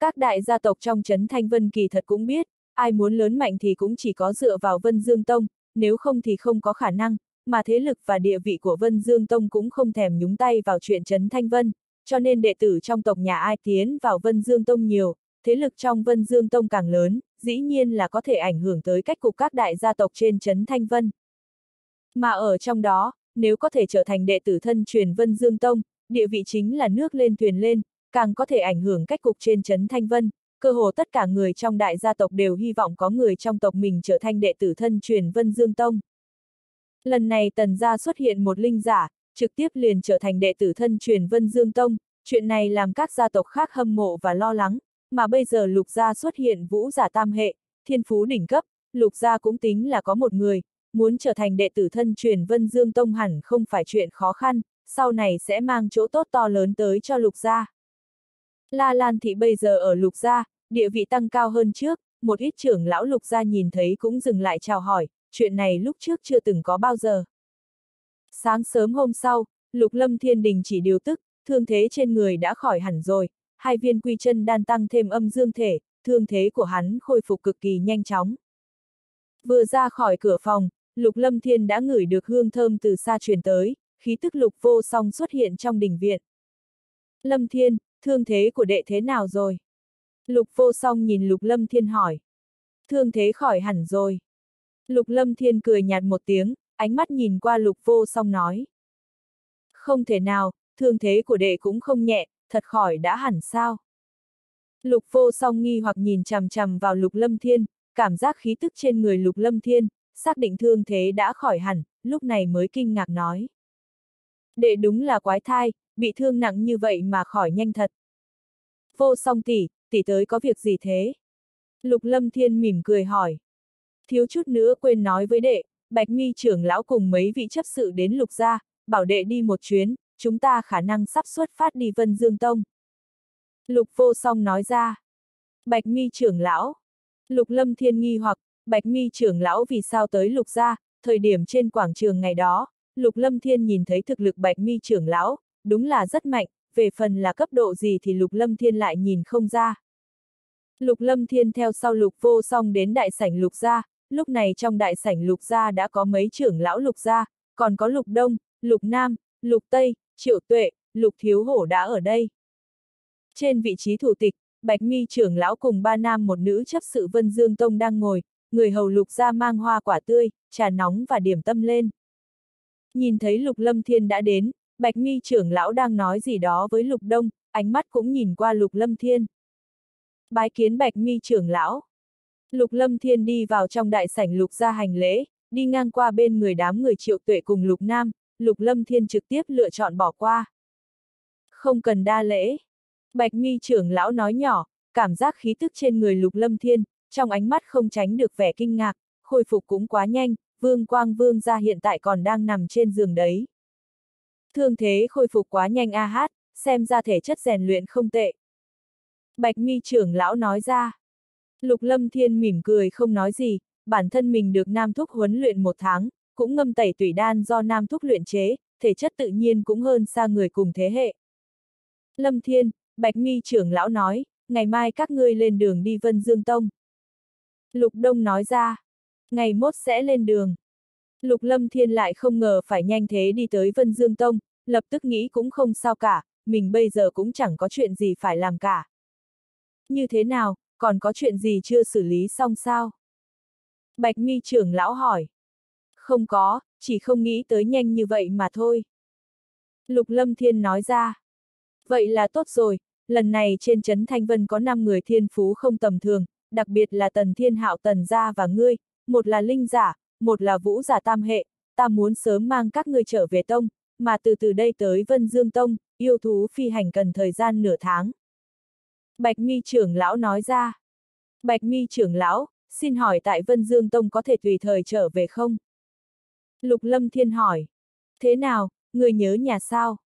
Các đại gia tộc trong Trấn Thanh Vân kỳ thật cũng biết, ai muốn lớn mạnh thì cũng chỉ có dựa vào Vân Dương Tông, nếu không thì không có khả năng, mà thế lực và địa vị của Vân Dương Tông cũng không thèm nhúng tay vào chuyện Trấn Thanh Vân, cho nên đệ tử trong tộc nhà ai tiến vào Vân Dương Tông nhiều, thế lực trong Vân Dương Tông càng lớn, dĩ nhiên là có thể ảnh hưởng tới cách cục các đại gia tộc trên Trấn Thanh Vân. Mà ở trong đó, nếu có thể trở thành đệ tử thân truyền Vân Dương Tông, địa vị chính là nước lên thuyền lên, càng có thể ảnh hưởng cách cục trên Trấn Thanh Vân, cơ hồ tất cả người trong đại gia tộc đều hy vọng có người trong tộc mình trở thành đệ tử thân truyền Vân Dương Tông. Lần này tần gia xuất hiện một linh giả, trực tiếp liền trở thành đệ tử thân truyền Vân Dương Tông, chuyện này làm các gia tộc khác hâm mộ và lo lắng, mà bây giờ lục gia xuất hiện vũ giả tam hệ, thiên phú đỉnh cấp, lục gia cũng tính là có một người, muốn trở thành đệ tử thân truyền Vân Dương Tông hẳn không phải chuyện khó khăn, sau này sẽ mang chỗ tốt to lớn tới cho lục gia. La Lan Thị bây giờ ở lục gia, địa vị tăng cao hơn trước, một ít trưởng lão lục gia nhìn thấy cũng dừng lại chào hỏi, chuyện này lúc trước chưa từng có bao giờ. Sáng sớm hôm sau, lục lâm thiên đình chỉ điều tức, thương thế trên người đã khỏi hẳn rồi, hai viên quy chân đan tăng thêm âm dương thể, thương thế của hắn khôi phục cực kỳ nhanh chóng. Vừa ra khỏi cửa phòng, lục lâm thiên đã ngửi được hương thơm từ xa truyền tới, khí tức lục vô song xuất hiện trong đình viện. Lâm thiên, thương thế của đệ thế nào rồi? Lục vô song nhìn lục lâm thiên hỏi. Thương thế khỏi hẳn rồi. Lục lâm thiên cười nhạt một tiếng, ánh mắt nhìn qua lục vô song nói. Không thể nào, thương thế của đệ cũng không nhẹ, thật khỏi đã hẳn sao. Lục vô song nghi hoặc nhìn chằm chằm vào lục lâm thiên, cảm giác khí tức trên người lục lâm thiên, xác định thương thế đã khỏi hẳn, lúc này mới kinh ngạc nói. Đệ đúng là quái thai, bị thương nặng như vậy mà khỏi nhanh thật. Vô song tỷ, tỷ tới có việc gì thế? Lục lâm thiên mỉm cười hỏi. Thiếu chút nữa quên nói với đệ, bạch mi trưởng lão cùng mấy vị chấp sự đến lục gia, bảo đệ đi một chuyến, chúng ta khả năng sắp xuất phát đi Vân Dương Tông. Lục vô song nói ra. Bạch mi trưởng lão. Lục lâm thiên nghi hoặc, bạch mi trưởng lão vì sao tới lục gia, thời điểm trên quảng trường ngày đó, lục lâm thiên nhìn thấy thực lực bạch mi trưởng lão, đúng là rất mạnh, về phần là cấp độ gì thì lục lâm thiên lại nhìn không ra. Lục lâm thiên theo sau lục vô song đến đại sảnh lục gia, lúc này trong đại sảnh lục gia đã có mấy trưởng lão lục gia, còn có lục đông, lục nam, lục tây, triệu tuệ, lục thiếu hổ đã ở đây. Trên vị trí thủ tịch, Bạch Mi trưởng lão cùng ba nam một nữ chấp sự Vân Dương Tông đang ngồi, người hầu lục ra mang hoa quả tươi, trà nóng và điểm tâm lên. Nhìn thấy lục lâm thiên đã đến, Bạch Mi trưởng lão đang nói gì đó với lục đông, ánh mắt cũng nhìn qua lục lâm thiên. Bái kiến Bạch Mi trưởng lão. Lục lâm thiên đi vào trong đại sảnh lục ra hành lễ, đi ngang qua bên người đám người triệu tuệ cùng lục nam, lục lâm thiên trực tiếp lựa chọn bỏ qua. Không cần đa lễ. Bạch mi trưởng lão nói nhỏ, cảm giác khí tức trên người lục lâm thiên, trong ánh mắt không tránh được vẻ kinh ngạc, khôi phục cũng quá nhanh, vương quang vương ra hiện tại còn đang nằm trên giường đấy. Thương thế khôi phục quá nhanh a hát, xem ra thể chất rèn luyện không tệ. Bạch mi trưởng lão nói ra. Lục lâm thiên mỉm cười không nói gì, bản thân mình được nam thúc huấn luyện một tháng, cũng ngâm tẩy tủy đan do nam thúc luyện chế, thể chất tự nhiên cũng hơn xa người cùng thế hệ. Lâm Thiên, Bạch Mi trưởng lão nói, ngày mai các ngươi lên đường đi Vân Dương Tông. Lục Đông nói ra, ngày mốt sẽ lên đường. Lục Lâm Thiên lại không ngờ phải nhanh thế đi tới Vân Dương Tông, lập tức nghĩ cũng không sao cả, mình bây giờ cũng chẳng có chuyện gì phải làm cả. Như thế nào, còn có chuyện gì chưa xử lý xong sao? Bạch Mi trưởng lão hỏi. Không có, chỉ không nghĩ tới nhanh như vậy mà thôi. Lục Lâm Thiên nói ra. Vậy là tốt rồi, lần này trên Trấn Thanh Vân có 5 người thiên phú không tầm thường, đặc biệt là Tần Thiên Hạo Tần Gia và ngươi, một là Linh Giả, một là Vũ Giả Tam Hệ, ta muốn sớm mang các ngươi trở về Tông, mà từ từ đây tới Vân Dương Tông, yêu thú phi hành cần thời gian nửa tháng. Bạch Mi trưởng lão nói ra. Bạch Mi trưởng lão, xin hỏi tại Vân Dương Tông có thể tùy thời trở về không? Lục Lâm Thiên hỏi. Thế nào, người nhớ nhà sao?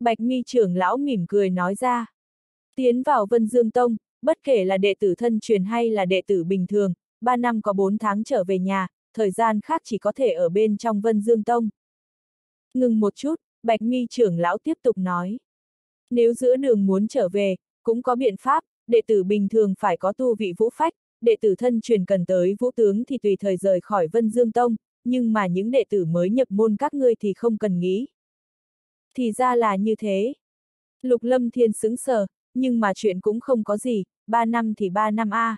Bạch mi trưởng lão mỉm cười nói ra. Tiến vào Vân Dương Tông, bất kể là đệ tử thân truyền hay là đệ tử bình thường, 3 năm có 4 tháng trở về nhà, thời gian khác chỉ có thể ở bên trong Vân Dương Tông. Ngừng một chút, Bạch mi trưởng lão tiếp tục nói. Nếu giữa đường muốn trở về, cũng có biện pháp, đệ tử bình thường phải có tu vị vũ phách, đệ tử thân truyền cần tới vũ tướng thì tùy thời rời khỏi Vân Dương Tông, nhưng mà những đệ tử mới nhập môn các ngươi thì không cần nghĩ. Thì ra là như thế. Lục Lâm Thiên sững sờ, nhưng mà chuyện cũng không có gì, ba năm thì ba năm a.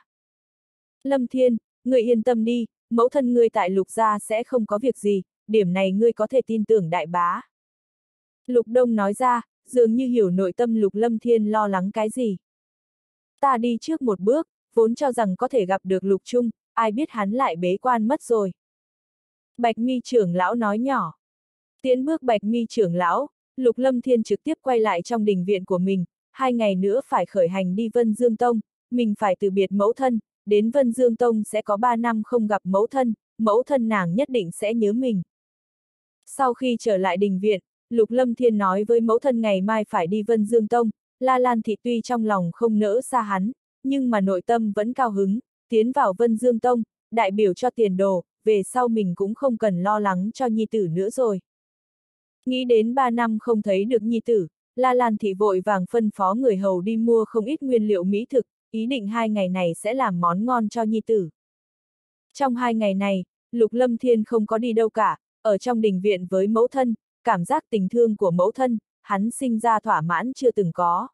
Lâm Thiên, ngươi yên tâm đi, mẫu thân ngươi tại Lục gia sẽ không có việc gì, điểm này ngươi có thể tin tưởng đại bá. Lục Đông nói ra, dường như hiểu nội tâm Lục Lâm Thiên lo lắng cái gì. Ta đi trước một bước, vốn cho rằng có thể gặp được Lục Trung, ai biết hắn lại bế quan mất rồi. Bạch mi trưởng lão nói nhỏ. Tiến bước bạch mi trưởng lão, Lục Lâm Thiên trực tiếp quay lại trong đình viện của mình, hai ngày nữa phải khởi hành đi Vân Dương Tông, mình phải từ biệt mẫu thân, đến Vân Dương Tông sẽ có ba năm không gặp mẫu thân, mẫu thân nàng nhất định sẽ nhớ mình. Sau khi trở lại đình viện, Lục Lâm Thiên nói với mẫu thân ngày mai phải đi Vân Dương Tông, La Lan Thị tuy trong lòng không nỡ xa hắn, nhưng mà nội tâm vẫn cao hứng, tiến vào Vân Dương Tông, đại biểu cho tiền đồ, về sau mình cũng không cần lo lắng cho nhi tử nữa rồi. Nghĩ đến ba năm không thấy được nhi tử, La Lan Thị vội vàng phân phó người hầu đi mua không ít nguyên liệu mỹ thực, ý định hai ngày này sẽ làm món ngon cho nhi tử. Trong hai ngày này, Lục Lâm Thiên không có đi đâu cả, ở trong đình viện với mẫu thân, cảm giác tình thương của mẫu thân, hắn sinh ra thỏa mãn chưa từng có.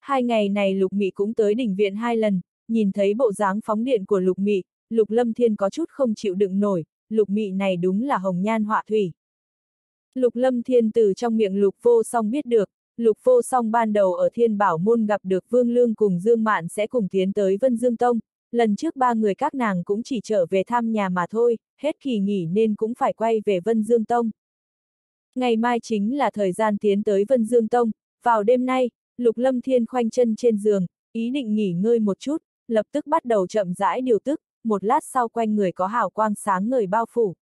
Hai ngày này Lục Mị cũng tới đình viện hai lần, nhìn thấy bộ dáng phóng điện của Lục Mị, Lục Lâm Thiên có chút không chịu đựng nổi, Lục Mị này đúng là hồng nhan họa thủy. Lục Lâm Thiên từ trong miệng Lục Vô Song biết được, Lục Vô Song ban đầu ở Thiên Bảo Môn gặp được Vương Lương cùng Dương Mạn sẽ cùng tiến tới Vân Dương Tông, lần trước ba người các nàng cũng chỉ trở về thăm nhà mà thôi, hết kỳ nghỉ nên cũng phải quay về Vân Dương Tông. Ngày mai chính là thời gian tiến tới Vân Dương Tông, vào đêm nay, Lục Lâm Thiên khoanh chân trên giường, ý định nghỉ ngơi một chút, lập tức bắt đầu chậm rãi điều tức, một lát sau quanh người có hào quang sáng ngời bao phủ.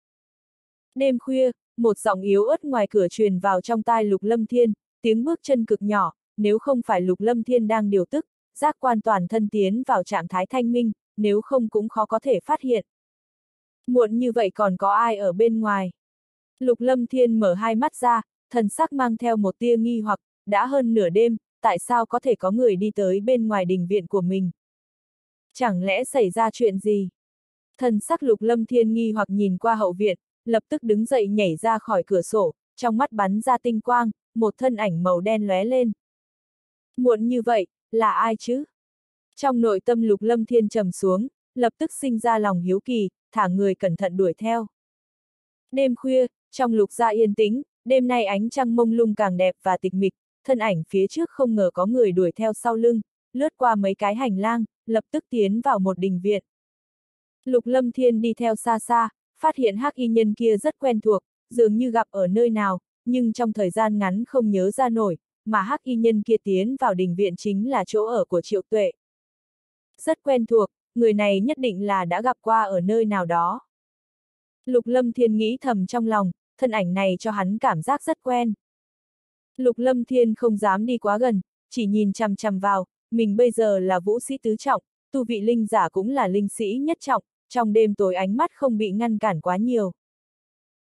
Đêm khuya, một giọng yếu ớt ngoài cửa truyền vào trong tai Lục Lâm Thiên, tiếng bước chân cực nhỏ, nếu không phải Lục Lâm Thiên đang điều tức, giác quan toàn thân tiến vào trạng thái thanh minh, nếu không cũng khó có thể phát hiện. Muộn như vậy còn có ai ở bên ngoài? Lục Lâm Thiên mở hai mắt ra, thần sắc mang theo một tia nghi hoặc, đã hơn nửa đêm, tại sao có thể có người đi tới bên ngoài đình viện của mình? Chẳng lẽ xảy ra chuyện gì? Thần sắc Lục Lâm Thiên nghi hoặc nhìn qua hậu viện, lập tức đứng dậy nhảy ra khỏi cửa sổ, trong mắt bắn ra tinh quang, một thân ảnh màu đen lóe lên. Muộn như vậy, là ai chứ? Trong nội tâm Lục Lâm Thiên trầm xuống, lập tức sinh ra lòng hiếu kỳ, thả người cẩn thận đuổi theo. Đêm khuya, trong lục gia yên tĩnh, đêm nay ánh trăng mông lung càng đẹp và tịch mịch, thân ảnh phía trước không ngờ có người đuổi theo sau lưng, lướt qua mấy cái hành lang, lập tức tiến vào một đình viện. Lục Lâm Thiên đi theo xa xa, phát hiện hắc y nhân kia rất quen thuộc, dường như gặp ở nơi nào, nhưng trong thời gian ngắn không nhớ ra nổi, mà hắc y nhân kia tiến vào đình viện chính là chỗ ở của Triệu Tuệ. Rất quen thuộc, người này nhất định là đã gặp qua ở nơi nào đó. Lục Lâm Thiên nghĩ thầm trong lòng, thân ảnh này cho hắn cảm giác rất quen. Lục Lâm Thiên không dám đi quá gần, chỉ nhìn chằm chằm vào, mình bây giờ là vũ sĩ tứ trọng, tu vị linh giả cũng là linh sĩ nhất trọng, trong đêm tối ánh mắt không bị ngăn cản quá nhiều.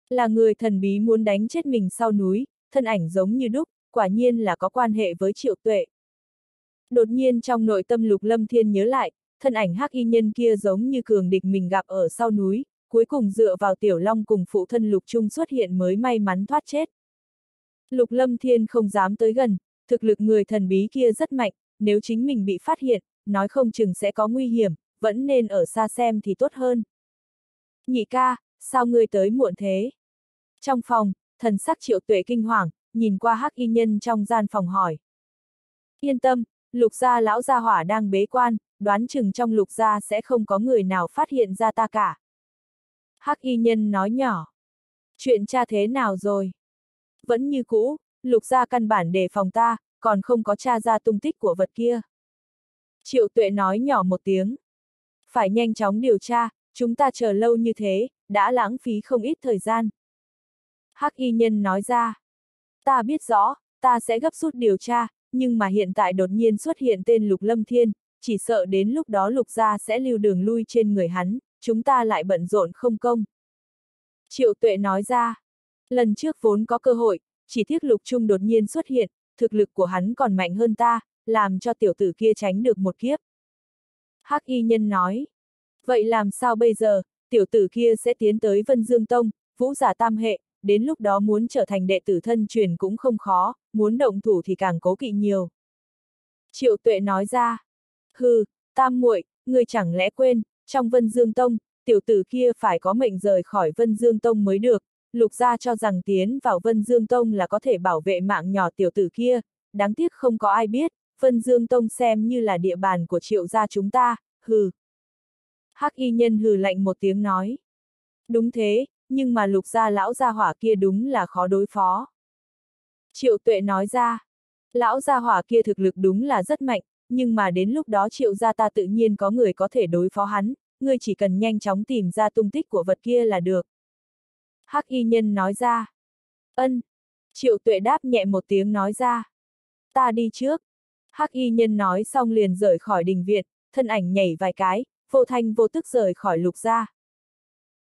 Là người thần bí muốn đánh chết mình sau núi, thân ảnh giống như đúc, quả nhiên là có quan hệ với triệu tuệ. Đột nhiên trong nội tâm lục lâm thiên nhớ lại, thân ảnh hắc y nhân kia giống như cường địch mình gặp ở sau núi, cuối cùng dựa vào tiểu long cùng phụ thân lục trung xuất hiện mới may mắn thoát chết. Lục lâm thiên không dám tới gần, thực lực người thần bí kia rất mạnh, nếu chính mình bị phát hiện, nói không chừng sẽ có nguy hiểm, vẫn nên ở xa xem thì tốt hơn. Nhị ca, sao ngươi tới muộn thế? Trong phòng, thần sắc triệu tuệ kinh hoàng, nhìn qua hắc y nhân trong gian phòng hỏi. Yên tâm, lục gia lão gia hỏa đang bế quan, đoán chừng trong lục gia sẽ không có người nào phát hiện ra ta cả. Hắc y nhân nói nhỏ. Chuyện cha thế nào rồi? Vẫn như cũ, lục gia căn bản đề phòng ta, còn không có tra ra tung tích của vật kia. Triệu tuệ nói nhỏ một tiếng. Phải nhanh chóng điều tra, chúng ta chờ lâu như thế, đã lãng phí không ít thời gian. Hắc y nhân nói ra, ta biết rõ, ta sẽ gấp rút điều tra, nhưng mà hiện tại đột nhiên xuất hiện tên Lục Lâm Thiên, chỉ sợ đến lúc đó Lục gia sẽ lưu đường lui trên người hắn, chúng ta lại bận rộn không công. Triệu tuệ nói ra, lần trước vốn có cơ hội, chỉ tiếc Lục Trung đột nhiên xuất hiện, thực lực của hắn còn mạnh hơn ta, làm cho tiểu tử kia tránh được một kiếp. Hắc y nhân nói, vậy làm sao bây giờ, tiểu tử kia sẽ tiến tới Vân Dương Tông, vũ giả tam hệ, đến lúc đó muốn trở thành đệ tử thân truyền cũng không khó, muốn động thủ thì càng cố kỵ nhiều. Triệu tuệ nói ra, hừ, tam muội, người chẳng lẽ quên, trong Vân Dương Tông, tiểu tử kia phải có mệnh rời khỏi Vân Dương Tông mới được, lục gia cho rằng tiến vào Vân Dương Tông là có thể bảo vệ mạng nhỏ tiểu tử kia, đáng tiếc không có ai biết, Vân Dương Tông xem như là địa bàn của triệu gia chúng ta, hừ. Hắc y nhân hừ lạnh một tiếng nói. Đúng thế, nhưng mà lục gia lão gia hỏa kia đúng là khó đối phó. Triệu tuệ nói ra, lão gia hỏa kia thực lực đúng là rất mạnh, nhưng mà đến lúc đó triệu gia ta tự nhiên có người có thể đối phó hắn, ngươi chỉ cần nhanh chóng tìm ra tung tích của vật kia là được. Hắc y nhân nói ra. Ân. Triệu tuệ đáp nhẹ một tiếng nói ra. Ta đi trước. Hắc y nhân nói xong liền rời khỏi đình viện, thân ảnh nhảy vài cái, vô thanh vô tức rời khỏi lục gia.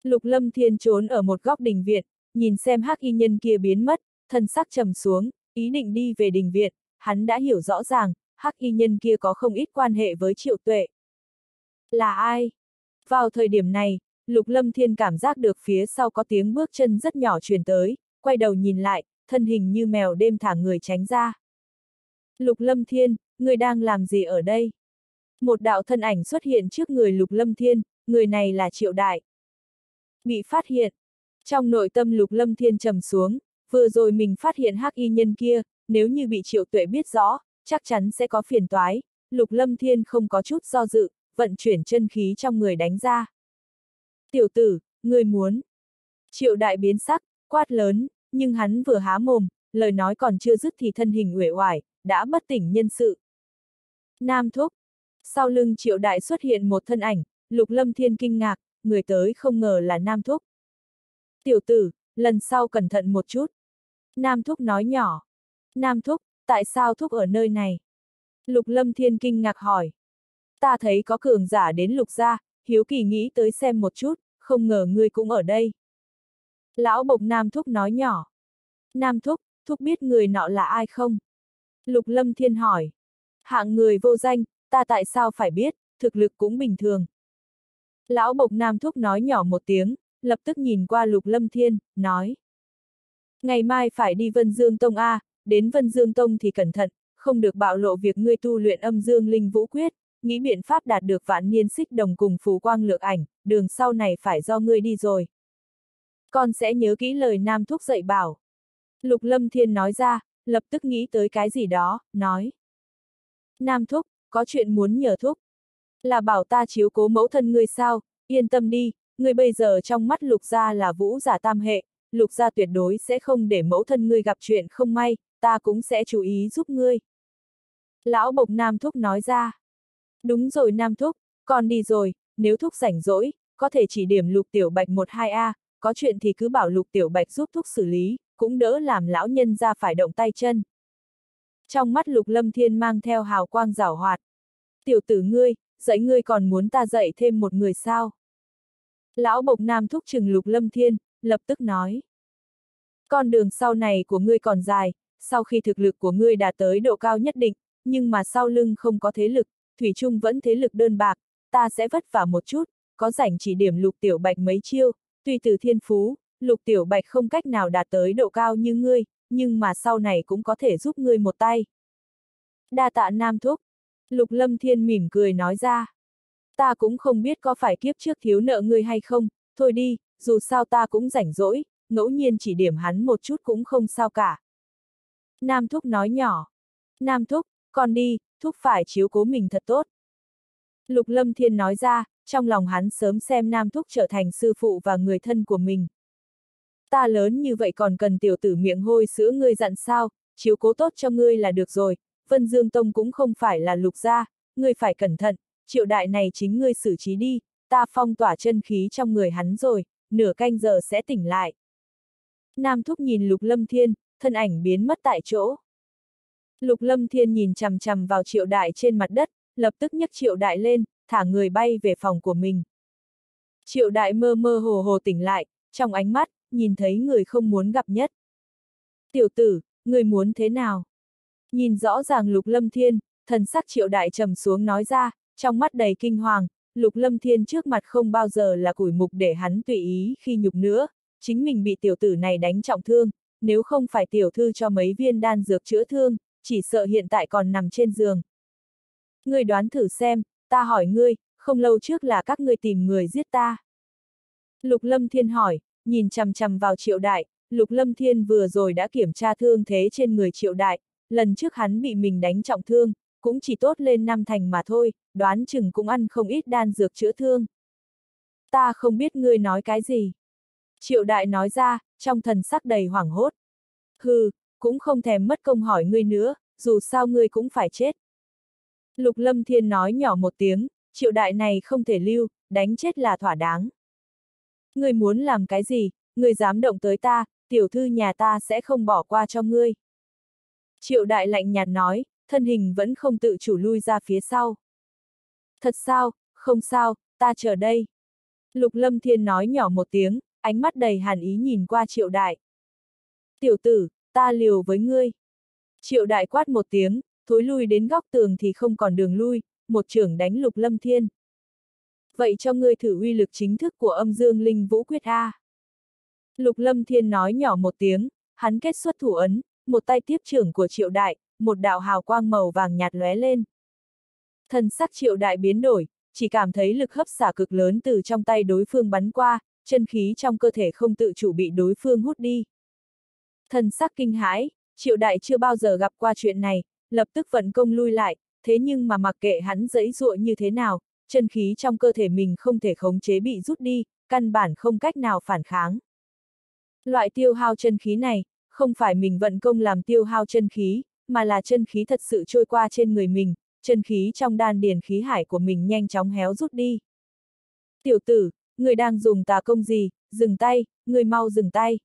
Lục lâm thiên trốn ở một góc đình viện, nhìn xem hắc y nhân kia biến mất, thân sắc trầm xuống, ý định đi về đình viện, hắn đã hiểu rõ ràng, hắc y nhân kia có không ít quan hệ với triệu tuệ. Là ai? Vào thời điểm này, Lục Lâm Thiên cảm giác được phía sau có tiếng bước chân rất nhỏ truyền tới, quay đầu nhìn lại, thân hình như mèo đêm thả người tránh ra. Lục Lâm Thiên, người đang làm gì ở đây? Một đạo thân ảnh xuất hiện trước người Lục Lâm Thiên, người này là Triệu Đại. Bị phát hiện. Trong nội tâm Lục Lâm Thiên trầm xuống, vừa rồi mình phát hiện hắc y nhân kia, nếu như bị Triệu Tuệ biết rõ, chắc chắn sẽ có phiền toái. Lục Lâm Thiên không có chút do dự, vận chuyển chân khí trong người đánh ra. Tiểu tử, người muốn. Triệu đại biến sắc, quát lớn, nhưng hắn vừa há mồm, lời nói còn chưa dứt thì thân hình uể oải, đã bất tỉnh nhân sự. Nam thúc. Sau lưng triệu đại xuất hiện một thân ảnh, lục lâm thiên kinh ngạc, người tới không ngờ là Nam thúc. Tiểu tử, lần sau cẩn thận một chút. Nam thúc nói nhỏ. Nam thúc, tại sao thúc ở nơi này? Lục lâm thiên kinh ngạc hỏi. Ta thấy có cường giả đến lục gia, hiếu kỳ nghĩ tới xem một chút, không ngờ ngươi cũng ở đây. Lão bộc Nam Thúc nói nhỏ. Nam Thúc, Thúc biết người nọ là ai không? Lục Lâm Thiên hỏi. Hạng người vô danh, ta tại sao phải biết, thực lực cũng bình thường. Lão bộc Nam Thúc nói nhỏ một tiếng, lập tức nhìn qua Lục Lâm Thiên, nói. Ngày mai phải đi Vân Dương Tông A, đến Vân Dương Tông thì cẩn thận, không được bạo lộ việc ngươi tu luyện âm dương linh vũ quyết, nghĩ biện pháp đạt được vạn niên xích đồng cùng phù quang lược ảnh, đường sau này phải do ngươi đi rồi. Con sẽ nhớ kỹ lời Nam Thúc dạy bảo. Lục Lâm Thiên nói ra, lập tức nghĩ tới cái gì đó, nói. Nam Thúc, có chuyện muốn nhờ Thúc. Là bảo ta chiếu cố mẫu thân ngươi sao, yên tâm đi, ngươi bây giờ trong mắt Lục Gia là vũ giả tam hệ, Lục Gia tuyệt đối sẽ không để mẫu thân ngươi gặp chuyện không may, ta cũng sẽ chú ý giúp ngươi. Lão Bộc Nam Thúc nói ra. Đúng rồi Nam Thúc, con đi rồi, nếu Thúc rảnh rỗi, có thể chỉ điểm Lục Tiểu Bạch 1-2A, có chuyện thì cứ bảo Lục Tiểu Bạch giúp Thúc xử lý, cũng đỡ làm lão nhân ra phải động tay chân. Trong mắt Lục Lâm Thiên mang theo hào quang rảo hoạt. Tiểu tử ngươi, dạy ngươi còn muốn ta dạy thêm một người sao? Lão Bộc Nam thúc chừng Lục Lâm Thiên, lập tức nói. Con đường sau này của ngươi còn dài, sau khi thực lực của ngươi đạt tới độ cao nhất định, nhưng mà sau lưng không có thế lực, Thủy Trung vẫn thế lực đơn bạc, ta sẽ vất vả một chút, có rảnh chỉ điểm lục tiểu bạch mấy chiêu, tuy từ thiên phú, lục tiểu bạch không cách nào đạt tới độ cao như ngươi, nhưng mà sau này cũng có thể giúp ngươi một tay. Đa tạ Nam Thúc. Lục Lâm Thiên mỉm cười nói ra. Ta cũng không biết có phải kiếp trước thiếu nợ ngươi hay không, thôi đi, dù sao ta cũng rảnh rỗi, ngẫu nhiên chỉ điểm hắn một chút cũng không sao cả. Nam Thúc nói nhỏ. Nam Thúc, con đi, Thúc phải chiếu cố mình thật tốt. Lục Lâm Thiên nói ra, trong lòng hắn sớm xem Nam Thúc trở thành sư phụ và người thân của mình. Ta lớn như vậy còn cần tiểu tử miệng hôi sữa ngươi dặn sao, chiếu cố tốt cho ngươi là được rồi, Vân Dương Tông cũng không phải là lục gia, ngươi phải cẩn thận, triệu đại này chính ngươi xử trí đi, ta phong tỏa chân khí trong người hắn rồi, nửa canh giờ sẽ tỉnh lại. Nam Thúc nhìn Lục Lâm Thiên, thân ảnh biến mất tại chỗ. Lục Lâm Thiên nhìn chằm chằm vào triệu đại trên mặt đất, lập tức nhấc triệu đại lên, thả người bay về phòng của mình. Triệu đại mơ mơ hồ hồ tỉnh lại, trong ánh mắt, nhìn thấy người không muốn gặp nhất. Tiểu tử, người muốn thế nào? Nhìn rõ ràng Lục Lâm Thiên, thần sắc triệu đại trầm xuống nói ra, trong mắt đầy kinh hoàng, Lục Lâm Thiên trước mặt không bao giờ là củi mục để hắn tùy ý khi nhục nữa, chính mình bị tiểu tử này đánh trọng thương, nếu không phải tiểu thư cho mấy viên đan dược chữa thương, chỉ sợ hiện tại còn nằm trên giường. Ngươi đoán thử xem, ta hỏi ngươi, không lâu trước là các ngươi tìm người giết ta. Lục Lâm Thiên hỏi, nhìn chằm chằm vào triệu đại, Lục Lâm Thiên vừa rồi đã kiểm tra thương thế trên người triệu đại, lần trước hắn bị mình đánh trọng thương, cũng chỉ tốt lên năm thành mà thôi, đoán chừng cũng ăn không ít đan dược chữa thương. Ta không biết ngươi nói cái gì. Triệu đại nói ra, trong thần sắc đầy hoảng hốt. Hừ, cũng không thèm mất công hỏi ngươi nữa, dù sao ngươi cũng phải chết. Lục Lâm Thiên nói nhỏ một tiếng, triệu đại này không thể lưu, đánh chết là thỏa đáng. Ngươi muốn làm cái gì, ngươi dám động tới ta, tiểu thư nhà ta sẽ không bỏ qua cho ngươi. Triệu đại lạnh nhạt nói, thân hình vẫn không tự chủ lui ra phía sau. Thật sao, không sao, ta chờ đây. Lục Lâm Thiên nói nhỏ một tiếng, ánh mắt đầy hàn ý nhìn qua triệu đại. Tiểu tử, ta liều với ngươi. Triệu đại quát một tiếng, thối lui đến góc tường thì không còn đường lui, một trưởng đánh Lục Lâm Thiên. Vậy cho ngươi thử uy lực chính thức của âm dương linh vũ quyết A. Lục Lâm Thiên nói nhỏ một tiếng, hắn kết xuất thủ ấn, một tay tiếp trưởng của triệu đại, một đạo hào quang màu vàng nhạt lóe lên. Thần sắc triệu đại biến đổi, chỉ cảm thấy lực hấp xả cực lớn từ trong tay đối phương bắn qua, chân khí trong cơ thể không tự chủ bị đối phương hút đi. Thần sắc kinh hãi, triệu đại chưa bao giờ gặp qua chuyện này, lập tức vận công lui lại, thế nhưng mà mặc kệ hắn dẫy dụa như thế nào, chân khí trong cơ thể mình không thể khống chế bị rút đi, căn bản không cách nào phản kháng. Loại tiêu hao chân khí này, không phải mình vận công làm tiêu hao chân khí, mà là chân khí thật sự trôi qua trên người mình, chân khí trong đan điền khí hải của mình nhanh chóng héo rút đi. Tiểu tử, người đang dùng tà công gì, dừng tay, người mau dừng tay.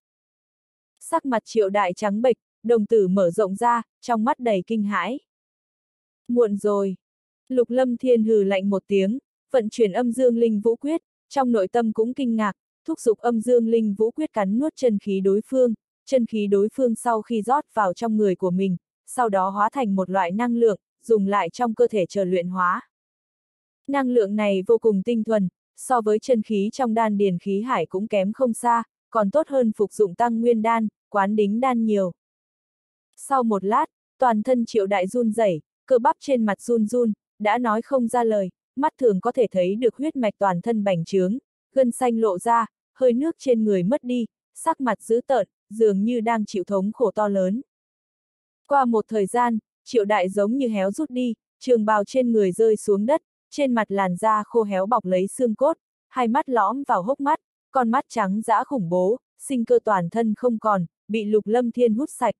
Sắc mặt triệu đại trắng bệch, đồng tử mở rộng ra, trong mắt đầy kinh hãi. Muộn rồi. Lục lâm thiên hừ lạnh một tiếng, vận chuyển âm dương linh vũ quyết, trong nội tâm cũng kinh ngạc, thúc giục âm dương linh vũ quyết cắn nuốt chân khí đối phương, chân khí đối phương sau khi rót vào trong người của mình, sau đó hóa thành một loại năng lượng, dùng lại trong cơ thể chờ luyện hóa. Năng lượng này vô cùng tinh thuần, so với chân khí trong đan điền khí hải cũng kém không xa, còn tốt hơn phục dụng tăng nguyên đan, quán đính đan nhiều. Sau một lát, toàn thân triệu đại run rẩy, cơ bắp trên mặt run run, đã nói không ra lời, mắt thường có thể thấy được huyết mạch toàn thân bành trướng, gân xanh lộ ra, hơi nước trên người mất đi, sắc mặt dữ tợn, dường như đang chịu thống khổ to lớn. Qua một thời gian, triệu đại giống như héo rút đi, trường bào trên người rơi xuống đất, trên mặt làn da khô héo bọc lấy xương cốt, hai mắt lõm vào hốc mắt, con mắt trắng dã khủng bố, sinh cơ toàn thân không còn, bị lục lâm thiên hút sạch.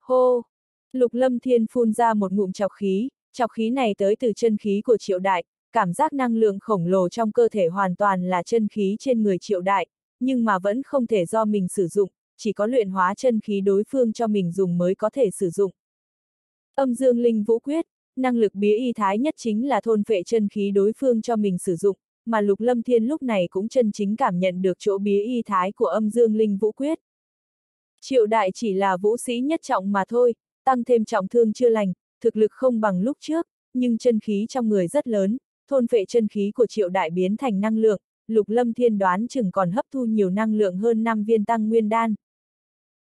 Hô! Lục lâm thiên phun ra một ngụm chọc khí, chọc khí này tới từ chân khí của triệu đại, cảm giác năng lượng khổng lồ trong cơ thể hoàn toàn là chân khí trên người triệu đại, nhưng mà vẫn không thể do mình sử dụng, chỉ có luyện hóa chân khí đối phương cho mình dùng mới có thể sử dụng. Âm dương linh vũ quyết, năng lực bía y thái nhất chính là thôn phệ chân khí đối phương cho mình sử dụng, mà Lục Lâm Thiên lúc này cũng chân chính cảm nhận được chỗ bía y thái của âm dương linh vũ quyết. Triệu đại chỉ là vũ sĩ nhất trọng mà thôi, tăng thêm trọng thương chưa lành, thực lực không bằng lúc trước, nhưng chân khí trong người rất lớn, thôn phệ chân khí của triệu đại biến thành năng lượng, Lục Lâm Thiên đoán chừng còn hấp thu nhiều năng lượng hơn 5 viên tăng nguyên đan.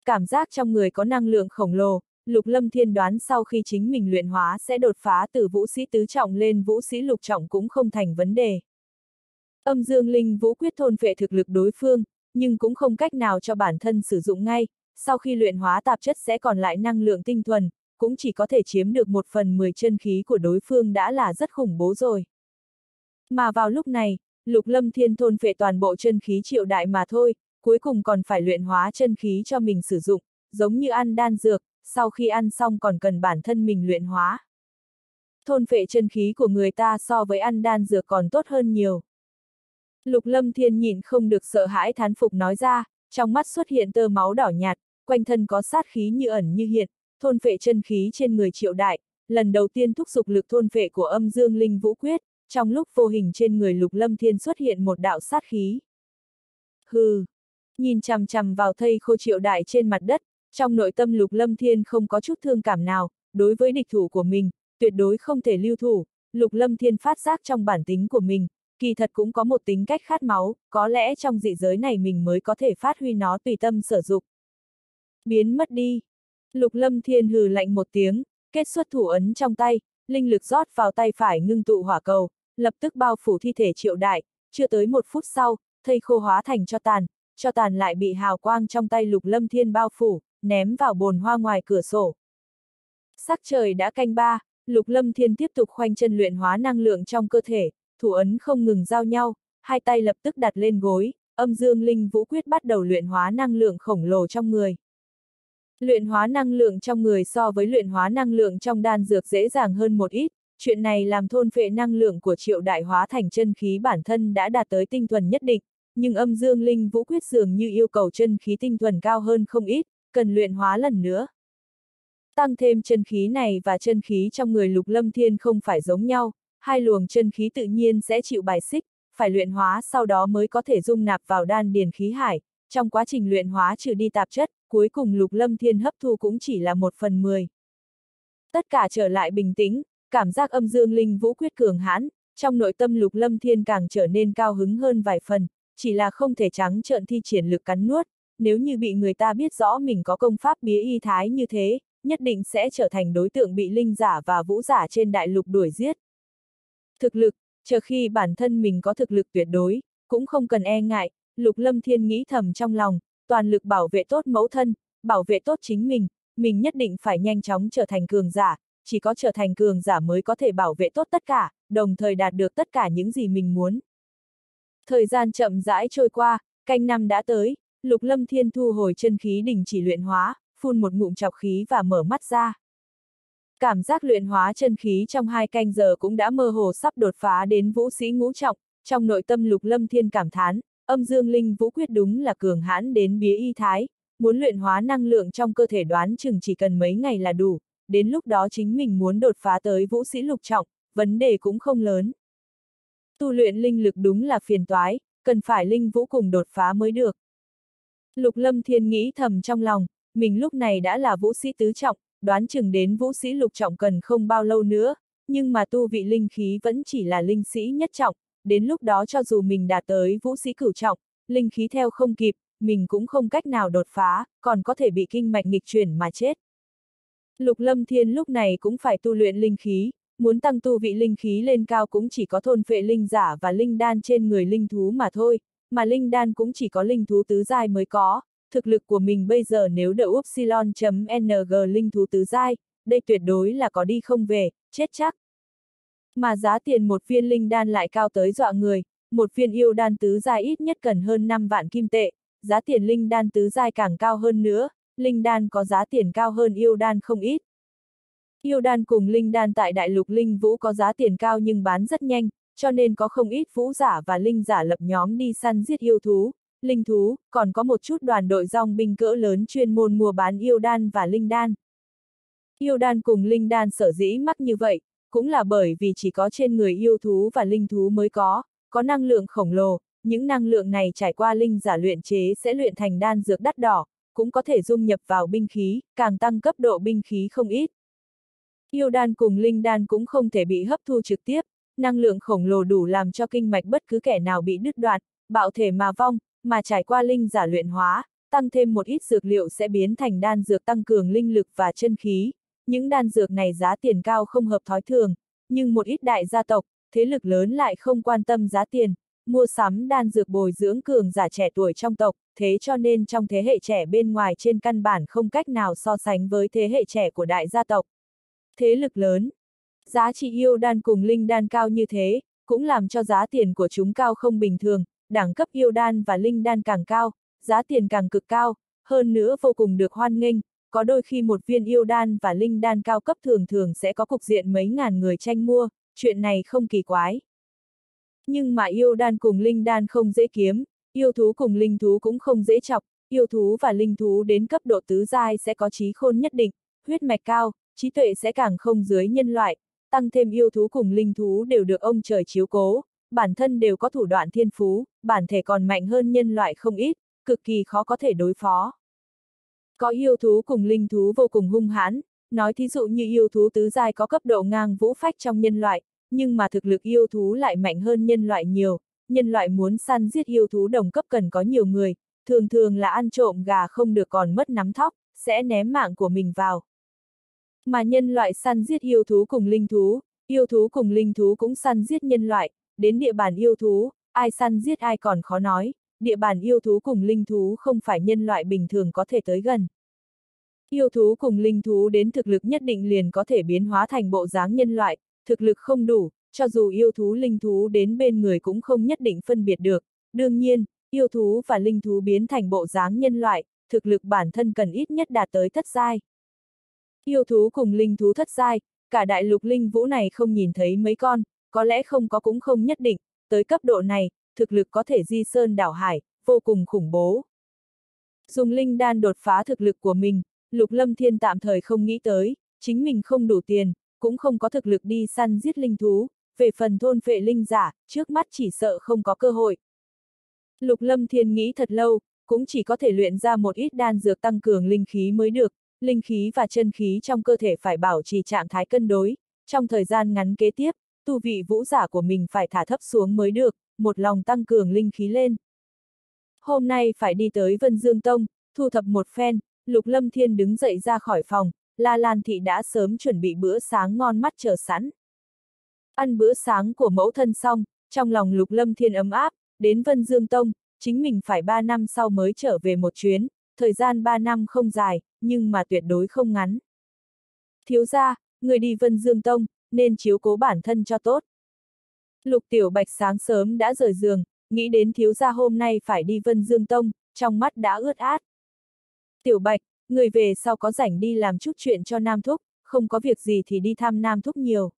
Cảm giác trong người có năng lượng khổng lồ, Lục Lâm Thiên đoán sau khi chính mình luyện hóa sẽ đột phá từ vũ sĩ tứ trọng lên vũ sĩ lục trọng cũng không thành vấn đề. Âm dương linh vũ quyết thôn phệ thực lực đối phương, nhưng cũng không cách nào cho bản thân sử dụng ngay, sau khi luyện hóa tạp chất sẽ còn lại năng lượng tinh thuần, cũng chỉ có thể chiếm được một phần mười chân khí của đối phương đã là rất khủng bố rồi. Mà vào lúc này, Lục Lâm Thiên thôn phệ toàn bộ chân khí triệu đại mà thôi, cuối cùng còn phải luyện hóa chân khí cho mình sử dụng, giống như ăn đan dược, sau khi ăn xong còn cần bản thân mình luyện hóa. Thôn phệ chân khí của người ta so với ăn đan dược còn tốt hơn nhiều. Lục Lâm Thiên nhìn không được sợ hãi thán phục nói ra, trong mắt xuất hiện tơ máu đỏ nhạt, quanh thân có sát khí như ẩn như hiện, thôn phệ chân khí trên người triệu đại, lần đầu tiên thúc giục lực thôn phệ của âm dương linh vũ quyết, trong lúc vô hình trên người Lục Lâm Thiên xuất hiện một đạo sát khí. Hừ! Nhìn chằm chằm vào thây khô triệu đại trên mặt đất, trong nội tâm Lục Lâm Thiên không có chút thương cảm nào, đối với địch thủ của mình, tuyệt đối không thể lưu thủ, Lục Lâm Thiên phát giác trong bản tính của mình, kỳ thật cũng có một tính cách khát máu, có lẽ trong dị giới này mình mới có thể phát huy nó tùy tâm sử dụng. Biến mất đi. Lục Lâm Thiên hừ lạnh một tiếng, kết xuất thủ ấn trong tay, linh lực rót vào tay phải ngưng tụ hỏa cầu, lập tức bao phủ thi thể triệu đại, chưa tới một phút sau, thây khô hóa thành cho tàn, cho tàn lại bị hào quang trong tay Lục Lâm Thiên bao phủ, ném vào bồn hoa ngoài cửa sổ. Sắc trời đã canh ba, Lục Lâm Thiên tiếp tục khoanh chân luyện hóa năng lượng trong cơ thể, thủ ấn không ngừng giao nhau, hai tay lập tức đặt lên gối, âm dương linh vũ quyết bắt đầu luyện hóa năng lượng khổng lồ trong người. Luyện hóa năng lượng trong người so với luyện hóa năng lượng trong đan dược dễ dàng hơn một ít, chuyện này làm thôn phệ năng lượng của triệu đại hóa thành chân khí bản thân đã đạt tới tinh thuần nhất định, nhưng âm dương linh vũ quyết dường như yêu cầu chân khí tinh thuần cao hơn không ít, cần luyện hóa lần nữa. Tăng thêm chân khí này và chân khí trong người lục lâm thiên không phải giống nhau, hai luồng chân khí tự nhiên sẽ chịu bài xích, phải luyện hóa sau đó mới có thể dung nạp vào đan điền khí hải, trong quá trình luyện hóa trừ đi tạp chất, cuối cùng lục lâm thiên hấp thu cũng chỉ là một phần mười. Tất cả trở lại bình tĩnh, cảm giác âm dương linh vũ quyết cường hãn, trong nội tâm lục lâm thiên càng trở nên cao hứng hơn vài phần, chỉ là không thể trắng trợn thi triển lực cắn nuốt, nếu như bị người ta biết rõ mình có công pháp bía y thái như thế, nhất định sẽ trở thành đối tượng bị linh giả và vũ giả trên đại lục đuổi giết. Thực lực, chờ khi bản thân mình có thực lực tuyệt đối, cũng không cần e ngại, lục lâm thiên nghĩ thầm trong lòng, toàn lực bảo vệ tốt mẫu thân, bảo vệ tốt chính mình, mình nhất định phải nhanh chóng trở thành cường giả, chỉ có trở thành cường giả mới có thể bảo vệ tốt tất cả, đồng thời đạt được tất cả những gì mình muốn. Thời gian chậm rãi trôi qua, canh năm đã tới, lục lâm thiên thu hồi chân khí đình chỉ luyện hóa, phun một ngụm chọc khí và mở mắt ra. Cảm giác luyện hóa chân khí trong hai canh giờ cũng đã mơ hồ sắp đột phá đến vũ sĩ ngũ trọng, trong nội tâm lục lâm thiên cảm thán, âm dương linh vũ quyết đúng là cường hãn đến bía y thái, muốn luyện hóa năng lượng trong cơ thể đoán chừng chỉ cần mấy ngày là đủ, đến lúc đó chính mình muốn đột phá tới vũ sĩ lục trọng, vấn đề cũng không lớn. Tu luyện linh lực đúng là phiền toái, cần phải linh vũ cùng đột phá mới được. Lục lâm thiên nghĩ thầm trong lòng, mình lúc này đã là vũ sĩ tứ trọng, đoán chừng đến vũ sĩ lục trọng cần không bao lâu nữa, nhưng mà tu vị linh khí vẫn chỉ là linh sĩ nhất trọng, đến lúc đó cho dù mình đạt tới vũ sĩ cửu trọng, linh khí theo không kịp, mình cũng không cách nào đột phá, còn có thể bị kinh mạch nghịch chuyển mà chết. Lục Lâm Thiên lúc này cũng phải tu luyện linh khí, muốn tăng tu vị linh khí lên cao cũng chỉ có thôn phệ linh giả và linh đan trên người linh thú mà thôi, mà linh đan cũng chỉ có linh thú tứ giai mới có, thực lực của mình bây giờ nếu đậu upsilon.ng linh thú tứ giai, đây tuyệt đối là có đi không về, chết chắc. Mà giá tiền một viên linh đan lại cao tới dọa người, một viên yêu đan tứ giai ít nhất cần hơn 5 vạn kim tệ, giá tiền linh đan tứ giai càng cao hơn nữa, linh đan có giá tiền cao hơn yêu đan không ít. Yêu đan cùng linh đan tại đại lục linh vũ có giá tiền cao nhưng bán rất nhanh, cho nên có không ít vũ giả và linh giả lập nhóm đi săn giết yêu thú, linh thú, còn có một chút đoàn đội dòng binh cỡ lớn chuyên môn mua bán yêu đan và linh đan. Yêu đan cùng linh đan sở dĩ mắc như vậy, cũng là bởi vì chỉ có trên người yêu thú và linh thú mới có, có năng lượng khổng lồ, những năng lượng này trải qua linh giả luyện chế sẽ luyện thành đan dược đắt đỏ, cũng có thể dung nhập vào binh khí, càng tăng cấp độ binh khí không ít. Yêu đan cùng linh đan cũng không thể bị hấp thu trực tiếp, năng lượng khổng lồ đủ làm cho kinh mạch bất cứ kẻ nào bị đứt đoạn, bạo thể mà vong, mà trải qua linh giả luyện hóa, tăng thêm một ít dược liệu sẽ biến thành đan dược tăng cường linh lực và chân khí. Những đan dược này giá tiền cao không hợp thói thường, nhưng một ít đại gia tộc, thế lực lớn lại không quan tâm giá tiền, mua sắm đan dược bồi dưỡng cường giả trẻ tuổi trong tộc, thế cho nên trong thế hệ trẻ bên ngoài trên căn bản không cách nào so sánh với thế hệ trẻ của đại gia tộc. Thế lực lớn, giá trị yêu đan cùng linh đan cao như thế, cũng làm cho giá tiền của chúng cao không bình thường, đẳng cấp yêu đan và linh đan càng cao, giá tiền càng cực cao, hơn nữa vô cùng được hoan nghênh, có đôi khi một viên yêu đan và linh đan cao cấp thường thường sẽ có cục diện mấy ngàn người tranh mua, chuyện này không kỳ quái. Nhưng mà yêu đan cùng linh đan không dễ kiếm, yêu thú cùng linh thú cũng không dễ chọc, yêu thú và linh thú đến cấp độ tứ giai sẽ có trí khôn nhất định, huyết mạch cao, trí tuệ sẽ càng không dưới nhân loại, tăng thêm yêu thú cùng linh thú đều được ông trời chiếu cố, bản thân đều có thủ đoạn thiên phú, bản thể còn mạnh hơn nhân loại không ít, cực kỳ khó có thể đối phó. Có yêu thú cùng linh thú vô cùng hung hãn, nói thí dụ như yêu thú tứ giai có cấp độ ngang vũ phách trong nhân loại, nhưng mà thực lực yêu thú lại mạnh hơn nhân loại nhiều, nhân loại muốn săn giết yêu thú đồng cấp cần có nhiều người, thường thường là ăn trộm gà không được còn mất nắm thóc, sẽ ném mạng của mình vào. Mà nhân loại săn giết yêu thú cùng linh thú, yêu thú cùng linh thú cũng săn giết nhân loại, đến địa bàn yêu thú, ai săn giết ai còn khó nói, địa bàn yêu thú cùng linh thú không phải nhân loại bình thường có thể tới gần. Yêu thú cùng linh thú đến thực lực nhất định liền có thể biến hóa thành bộ dáng nhân loại, thực lực không đủ, cho dù yêu thú linh thú đến bên người cũng không nhất định phân biệt được. Đương nhiên, yêu thú và linh thú biến thành bộ dáng nhân loại, thực lực bản thân cần ít nhất đạt tới thất giai. Yêu thú cùng linh thú thất giai, cả đại lục linh vũ này không nhìn thấy mấy con, có lẽ không có cũng không nhất định, tới cấp độ này, thực lực có thể di sơn đảo hải, vô cùng khủng bố. Dùng linh đan đột phá thực lực của mình, Lục Lâm Thiên tạm thời không nghĩ tới, chính mình không đủ tiền, cũng không có thực lực đi săn giết linh thú, về phần thôn phệ linh giả, trước mắt chỉ sợ không có cơ hội. Lục Lâm Thiên nghĩ thật lâu, cũng chỉ có thể luyện ra một ít đan dược tăng cường linh khí mới được, linh khí và chân khí trong cơ thể phải bảo trì trạng thái cân đối, trong thời gian ngắn kế tiếp, tu vị vũ giả của mình phải thả thấp xuống mới được, một lòng tăng cường linh khí lên. Hôm nay phải đi tới Vân Dương Tông, thu thập một phen, Lục Lâm Thiên đứng dậy ra khỏi phòng, La Lan Thị đã sớm chuẩn bị bữa sáng ngon mắt chờ sẵn. Ăn bữa sáng của mẫu thân xong, trong lòng Lục Lâm Thiên ấm áp, đến Vân Dương Tông, chính mình phải ba năm sau mới trở về một chuyến, thời gian ba năm không dài, nhưng mà tuyệt đối không ngắn. Thiếu gia, người đi Vân Dương Tông, nên chiếu cố bản thân cho tốt. Lục Tiểu Bạch sáng sớm đã rời giường, nghĩ đến thiếu gia hôm nay phải đi Vân Dương Tông, trong mắt đã ướt át. Tiểu Bạch, người về sau có rảnh đi làm chút chuyện cho Nam Thúc, không có việc gì thì đi thăm Nam Thúc nhiều.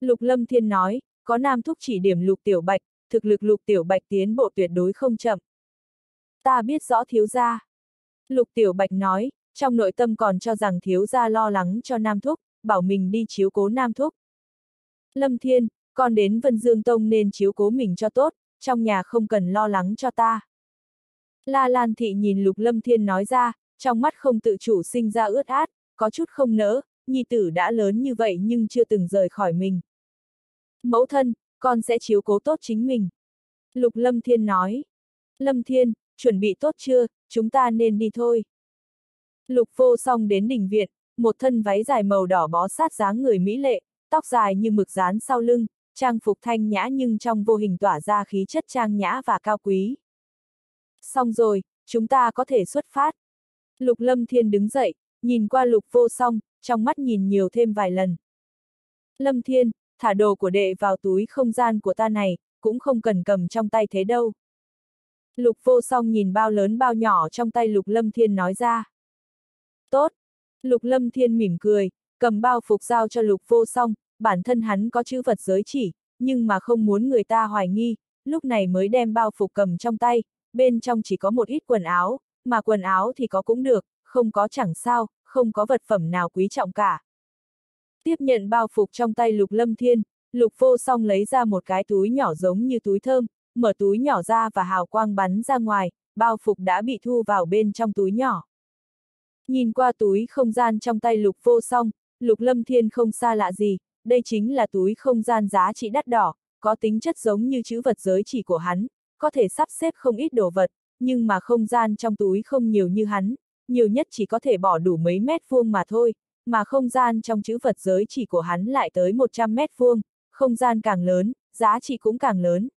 Lục Lâm Thiên nói, có Nam Thúc chỉ điểm Lục Tiểu Bạch, thực lực Lục Tiểu Bạch tiến bộ tuyệt đối không chậm. Ta biết rõ thiếu gia. Lục Tiểu Bạch nói, trong nội tâm còn cho rằng thiếu gia lo lắng cho Nam Thúc, bảo mình đi chiếu cố Nam Thúc. Lâm Thiên, con đến Vân Dương Tông nên chiếu cố mình cho tốt, trong nhà không cần lo lắng cho ta. La Lan Thị nhìn Lục Lâm Thiên nói ra, trong mắt không tự chủ sinh ra ướt át, có chút không nỡ, nhi tử đã lớn như vậy nhưng chưa từng rời khỏi mình. Mẫu thân, con sẽ chiếu cố tốt chính mình. Lục Lâm Thiên nói. Lâm Thiên, chuẩn bị tốt chưa, chúng ta nên đi thôi. Lục vô song đến đỉnh viện, một thân váy dài màu đỏ bó sát dáng người mỹ lệ, tóc dài như mực dán sau lưng, trang phục thanh nhã nhưng trong vô hình tỏa ra khí chất trang nhã và cao quý. Xong rồi, chúng ta có thể xuất phát. Lục Lâm Thiên đứng dậy, nhìn qua lục vô song, trong mắt nhìn nhiều thêm vài lần. Lâm Thiên, thả đồ của đệ vào túi không gian của ta này, cũng không cần cầm trong tay thế đâu. Lục vô song nhìn bao lớn bao nhỏ trong tay Lục Lâm Thiên nói ra. Tốt. Lục Lâm Thiên mỉm cười, cầm bao phục giao cho Lục vô song, bản thân hắn có chữ vật giới chỉ, nhưng mà không muốn người ta hoài nghi, lúc này mới đem bao phục cầm trong tay, bên trong chỉ có một ít quần áo, mà quần áo thì có cũng được, không có chẳng sao, không có vật phẩm nào quý trọng cả. Tiếp nhận bao phục trong tay Lục Lâm Thiên, Lục vô song lấy ra một cái túi nhỏ giống như túi thơm, mở túi nhỏ ra và hào quang bắn ra ngoài, bao phục đã bị thu vào bên trong túi nhỏ. Nhìn qua túi không gian trong tay Lục vô song, Lục Lâm Thiên không xa lạ gì, đây chính là túi không gian giá trị đắt đỏ, có tính chất giống như chữ vật giới chỉ của hắn, có thể sắp xếp không ít đồ vật, nhưng mà không gian trong túi không nhiều như hắn, nhiều nhất chỉ có thể bỏ đủ mấy mét vuông mà thôi, mà không gian trong chữ vật giới chỉ của hắn lại tới 100 mét vuông, không gian càng lớn, giá trị cũng càng lớn.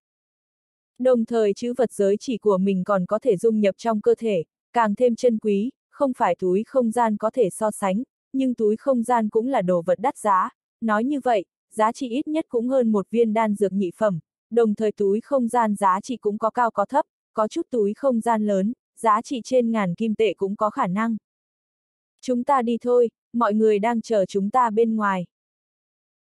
Đồng thời chữ vật giới chỉ của mình còn có thể dung nhập trong cơ thể, càng thêm chân quý, không phải túi không gian có thể so sánh, nhưng túi không gian cũng là đồ vật đắt giá, nói như vậy, giá trị ít nhất cũng hơn một viên đan dược nhị phẩm, đồng thời túi không gian giá trị cũng có cao có thấp, có chút túi không gian lớn, giá trị trên ngàn kim tệ cũng có khả năng. Chúng ta đi thôi, mọi người đang chờ chúng ta bên ngoài.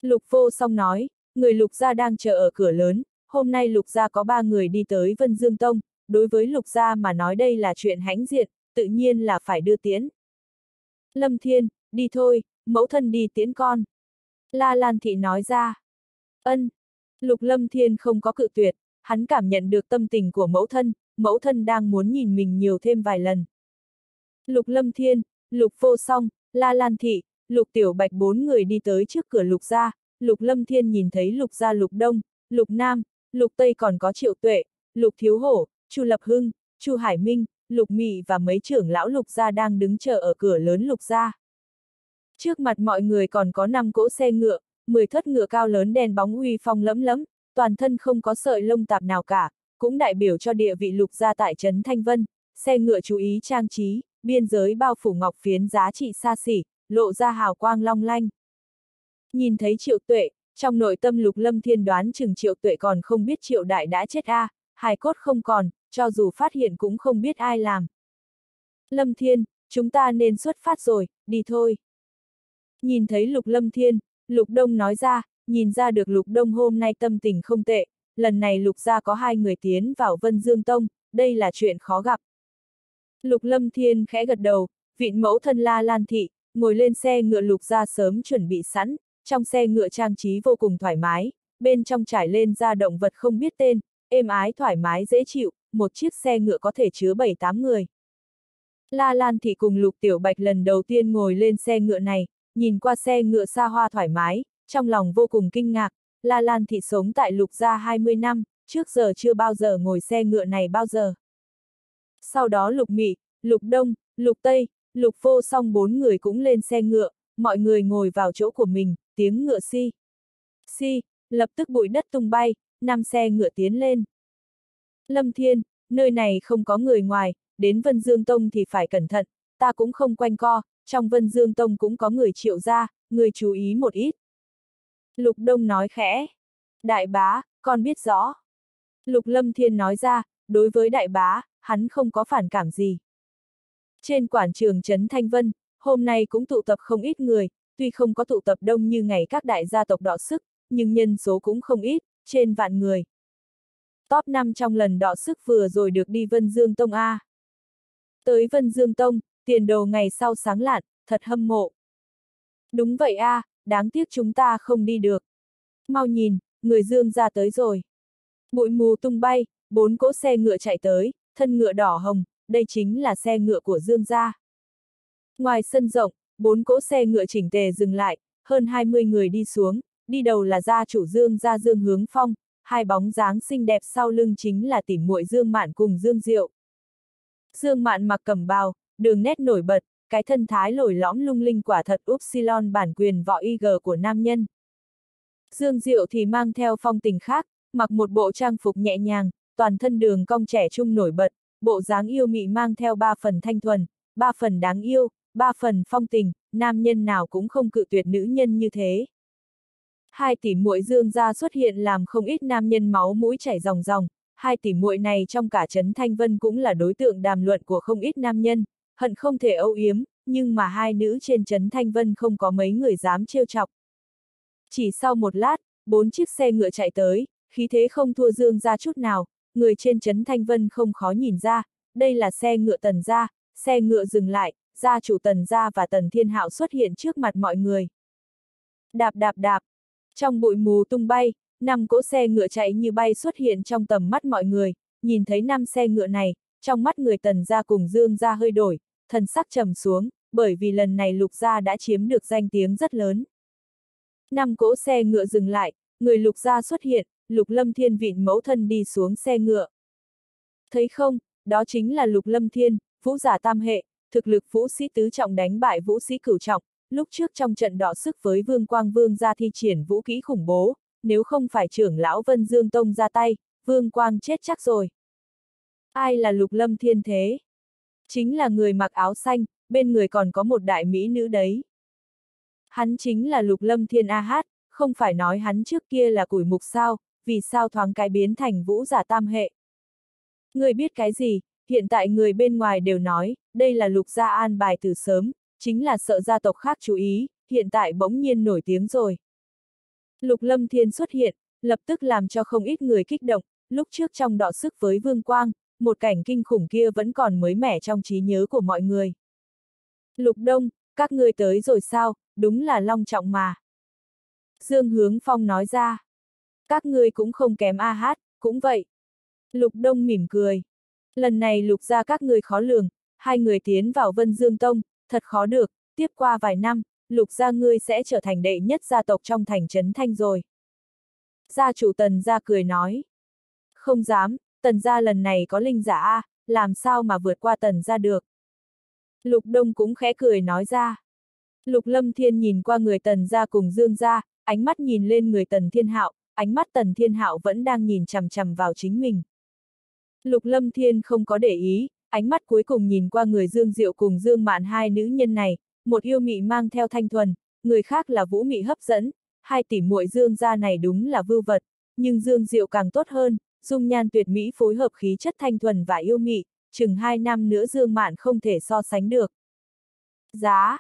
Lục vô song nói, người lục gia đang chờ ở cửa lớn, hôm nay lục gia có ba người đi tới Vân Dương Tông, đối với lục gia mà nói đây là chuyện hãnh diện, tự nhiên là phải đưa tiễn. Lâm Thiên, đi thôi, mẫu thân đi tiễn con. La Lan Thị nói ra. Ân. Lục Lâm Thiên không có cự tuyệt, hắn cảm nhận được tâm tình của mẫu thân, mẫu thân đang muốn nhìn mình nhiều thêm vài lần. Lục Lâm Thiên, Lục Vô Song, La Lan Thị, Lục Tiểu Bạch bốn người đi tới trước cửa Lục gia, Lục Lâm Thiên nhìn thấy Lục gia Lục Đông, Lục Nam, Lục Tây còn có Triệu Tuệ, Lục Thiếu Hổ, Chu Lập Hưng, Chu Hải Minh, Lục Mị và mấy trưởng lão Lục gia đang đứng chờ ở cửa lớn Lục gia. Trước mặt mọi người còn có 5 cỗ xe ngựa, 10 thất ngựa cao lớn đèn bóng uy phong lẫm lẫm, toàn thân không có sợi lông tạp nào cả, cũng đại biểu cho địa vị Lục gia tại trấn Thanh Vân, xe ngựa chú ý trang trí, biên giới bao phủ ngọc phiến giá trị xa xỉ, lộ ra hào quang long lanh. Nhìn thấy triệu tuệ, trong nội tâm lục lâm thiên đoán chừng triệu tuệ còn không biết triệu đại đã chết a, à, hài cốt không còn, cho dù phát hiện cũng không biết ai làm. Lâm thiên, chúng ta nên xuất phát rồi, đi thôi. Nhìn thấy lục lâm thiên, lục đông nói ra, nhìn ra được lục đông hôm nay tâm tình không tệ, lần này lục gia có hai người tiến vào Vân Dương Tông, đây là chuyện khó gặp. Lục lâm thiên khẽ gật đầu, vịn mẫu thân la lan thị, ngồi lên xe ngựa lục gia sớm chuẩn bị sẵn, trong xe ngựa trang trí vô cùng thoải mái, bên trong trải lên ra động vật không biết tên, êm ái thoải mái dễ chịu, một chiếc xe ngựa có thể chứa 7-8 người. La Lan Thị cùng Lục Tiểu Bạch lần đầu tiên ngồi lên xe ngựa này, nhìn qua xe ngựa xa hoa thoải mái, trong lòng vô cùng kinh ngạc, La Lan Thị sống tại Lục gia 20 năm, trước giờ chưa bao giờ ngồi xe ngựa này bao giờ. Sau đó Lục Mị, Lục Đông, Lục Tây, Lục Vô song bốn người cũng lên xe ngựa, mọi người ngồi vào chỗ của mình, tiếng ngựa si. Si, lập tức bụi đất tung bay, năm xe ngựa tiến lên. Lâm Thiên, nơi này không có người ngoài, đến Vân Dương Tông thì phải cẩn thận, ta cũng không quanh co, trong Vân Dương Tông cũng có người triệu ra, người chú ý một ít. Lục Đông nói khẽ. Đại bá, con biết rõ. Lục Lâm Thiên nói ra, đối với đại bá, hắn không có phản cảm gì. Trên quảng trường Trấn Thanh Vân, hôm nay cũng tụ tập không ít người, tuy không có tụ tập đông như ngày các đại gia tộc đọ sức, nhưng nhân số cũng không ít, trên vạn người. Top 5 trong lần đọ sức vừa rồi được đi Vân Dương Tông A. Tới Vân Dương Tông, tiền đồ ngày sau sáng lạn, thật hâm mộ. Đúng vậy A, đáng tiếc chúng ta không đi được. Mau nhìn, người Dương ra tới rồi. Bụi mù tung bay, bốn cỗ xe ngựa chạy tới, thân ngựa đỏ hồng, đây chính là xe ngựa của Dương gia. Ngoài sân rộng, bốn cỗ xe ngựa chỉnh tề dừng lại, hơn 20 người đi xuống, đi đầu là gia chủ Dương gia Dương Hướng Phong, hai bóng dáng xinh đẹp sau lưng chính là tỉ muội Dương Mạn cùng Dương Diệu. Dương Mạn mặc cẩm bào, đường nét nổi bật, cái thân thái lồi lõm lung linh quả thật upsilon bản quyền võ IG của nam nhân. Dương Diệu thì mang theo phong tình khác, mặc một bộ trang phục nhẹ nhàng, toàn thân đường cong trẻ trung nổi bật, bộ dáng yêu mị mang theo ba phần thanh thuần, ba phần đáng yêu, ba phần phong tình, nam nhân nào cũng không cự tuyệt nữ nhân như thế. Hai tỷ muội dương gia xuất hiện làm không ít nam nhân máu mũi chảy ròng ròng, hai tỷ muội này trong cả trấn Thanh Vân cũng là đối tượng đàm luận của không ít nam nhân, hận không thể âu yếm, nhưng mà hai nữ trên trấn Thanh Vân không có mấy người dám trêu chọc. Chỉ sau một lát, bốn chiếc xe ngựa chạy tới, khí thế không thua dương gia chút nào, người trên trấn Thanh Vân không khó nhìn ra, đây là xe ngựa tần gia, xe ngựa dừng lại, gia chủ tần gia và tần thiên hạo xuất hiện trước mặt mọi người. Đạp đạp đạp, trong bụi mù tung bay, năm cỗ xe ngựa chạy như bay xuất hiện trong tầm mắt mọi người, nhìn thấy năm xe ngựa này, trong mắt người tần gia cùng dương gia hơi đổi, thần sắc trầm xuống, bởi vì lần này lục gia đã chiếm được danh tiếng rất lớn. Năm cỗ xe ngựa dừng lại, người lục gia xuất hiện, lục lâm thiên vịn mẫu thân đi xuống xe ngựa. Thấy không, đó chính là lục lâm thiên, vũ giả tam hệ, thực lực vũ sĩ tứ trọng đánh bại vũ sĩ cửu trọng, lúc trước trong trận đọ sức với Vương Quang Vương ra thi triển vũ kỹ khủng bố, nếu không phải trưởng lão Vân Dương Tông ra tay, Vương Quang chết chắc rồi. Ai là lục lâm thiên thế? Chính là người mặc áo xanh, bên người còn có một đại mỹ nữ đấy. Hắn chính là lục lâm thiên A Hát, không phải nói hắn trước kia là củi mục sao, vì sao thoáng cái biến thành vũ giả tam hệ. Người biết cái gì, hiện tại người bên ngoài đều nói, đây là lục gia an bài từ sớm, chính là sợ gia tộc khác chú ý, hiện tại bỗng nhiên nổi tiếng rồi. Lục Lâm Thiên xuất hiện, lập tức làm cho không ít người kích động, lúc trước trong đọ sức với Vương Quang, một cảnh kinh khủng kia vẫn còn mới mẻ trong trí nhớ của mọi người. Lục Đông, các ngươi tới rồi sao, đúng là long trọng mà. Dương Hướng Phong nói ra. Các ngươi cũng không kém A hát, cũng vậy. Lục Đông mỉm cười. Lần này lục ra các ngươi khó lường, hai người tiến vào Vân Dương Tông, thật khó được, tiếp qua vài năm, lục gia ngươi sẽ trở thành đệ nhất gia tộc trong thành trấn Thanh rồi. Gia chủ tần gia cười nói. Không dám, tần gia lần này có linh giả A, làm sao mà vượt qua tần gia được. Lục Đông cũng khẽ cười nói ra. Lục Lâm Thiên nhìn qua người tần gia cùng dương gia, ánh mắt nhìn lên người tần thiên hạo, ánh mắt tần thiên hạo vẫn đang nhìn chằm chằm vào chính mình. Lục Lâm Thiên không có để ý, ánh mắt cuối cùng nhìn qua người Dương Diệu cùng Dương Mạn hai nữ nhân này, một yêu mị mang theo thanh thuần, người khác là vũ mị hấp dẫn, hai tỷ muội Dương gia này đúng là vưu vật, nhưng Dương Diệu càng tốt hơn, dung nhan tuyệt mỹ phối hợp khí chất thanh thuần và yêu mị, chừng hai năm nữa Dương Mạn không thể so sánh được. Giá!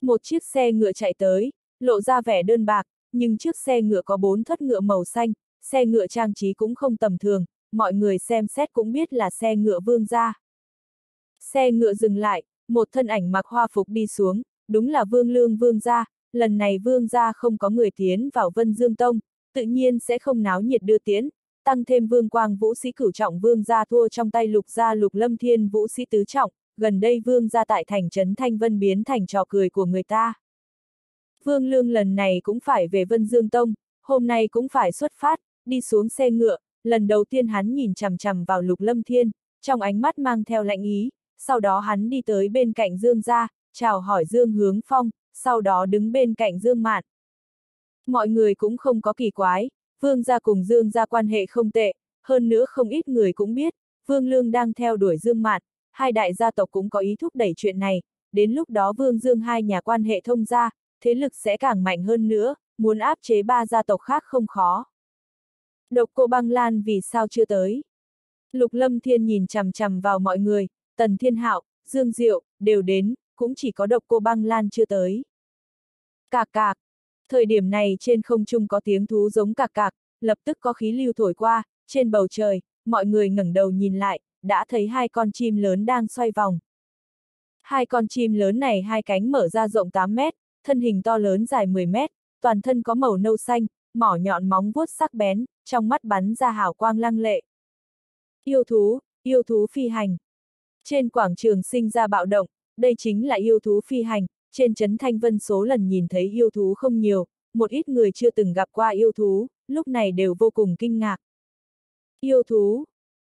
Một chiếc xe ngựa chạy tới, lộ ra vẻ đơn bạc, nhưng chiếc xe ngựa có bốn thất ngựa màu xanh, xe ngựa trang trí cũng không tầm thường, mọi người xem xét cũng biết là xe ngựa vương gia. Xe ngựa dừng lại, một thân ảnh mặc hoa phục đi xuống, đúng là vương lương vương gia, lần này vương gia không có người tiến vào Vân Dương Tông, tự nhiên sẽ không náo nhiệt đưa tiến, tăng thêm vương quang vũ sĩ cửu trọng vương gia thua trong tay lục gia lục lâm thiên vũ sĩ tứ trọng, gần đây vương gia tại thành trấn Thanh Vân biến thành trò cười của người ta. Vương Lương lần này cũng phải về Vân Dương Tông, hôm nay cũng phải xuất phát, đi xuống xe ngựa, lần đầu tiên hắn nhìn chằm chằm vào lục lâm thiên, trong ánh mắt mang theo lạnh ý, sau đó hắn đi tới bên cạnh Dương gia, chào hỏi Dương Hướng Phong, sau đó đứng bên cạnh Dương Mạn. Mọi người cũng không có kỳ quái, Vương gia cùng Dương gia quan hệ không tệ, hơn nữa không ít người cũng biết, Vương Lương đang theo đuổi Dương Mạn, hai đại gia tộc cũng có ý thúc đẩy chuyện này, đến lúc đó Vương Dương hai nhà quan hệ thông gia, thế lực sẽ càng mạnh hơn nữa, muốn áp chế ba gia tộc khác không khó. Độc cô băng lan vì sao chưa tới? Lục Lâm Thiên nhìn chằm chằm vào mọi người, Tần Thiên Hạo, Dương Diệu, đều đến, cũng chỉ có độc cô băng lan chưa tới. Cạc cạc. Thời điểm này trên không trung có tiếng thú giống cạc cạc, lập tức có khí lưu thổi qua, trên bầu trời, mọi người ngẩng đầu nhìn lại, đã thấy hai con chim lớn đang xoay vòng. Hai con chim lớn này hai cánh mở ra rộng 8 mét, thân hình to lớn dài 10 mét, toàn thân có màu nâu xanh, mỏ nhọn móng vuốt sắc bén, trong mắt bắn ra hào quang lăng lệ. Yêu thú, yêu thú phi hành. Trên quảng trường sinh ra bạo động, đây chính là yêu thú phi hành, trên chấn Thanh Vân số lần nhìn thấy yêu thú không nhiều, một ít người chưa từng gặp qua yêu thú, lúc này đều vô cùng kinh ngạc. Yêu thú.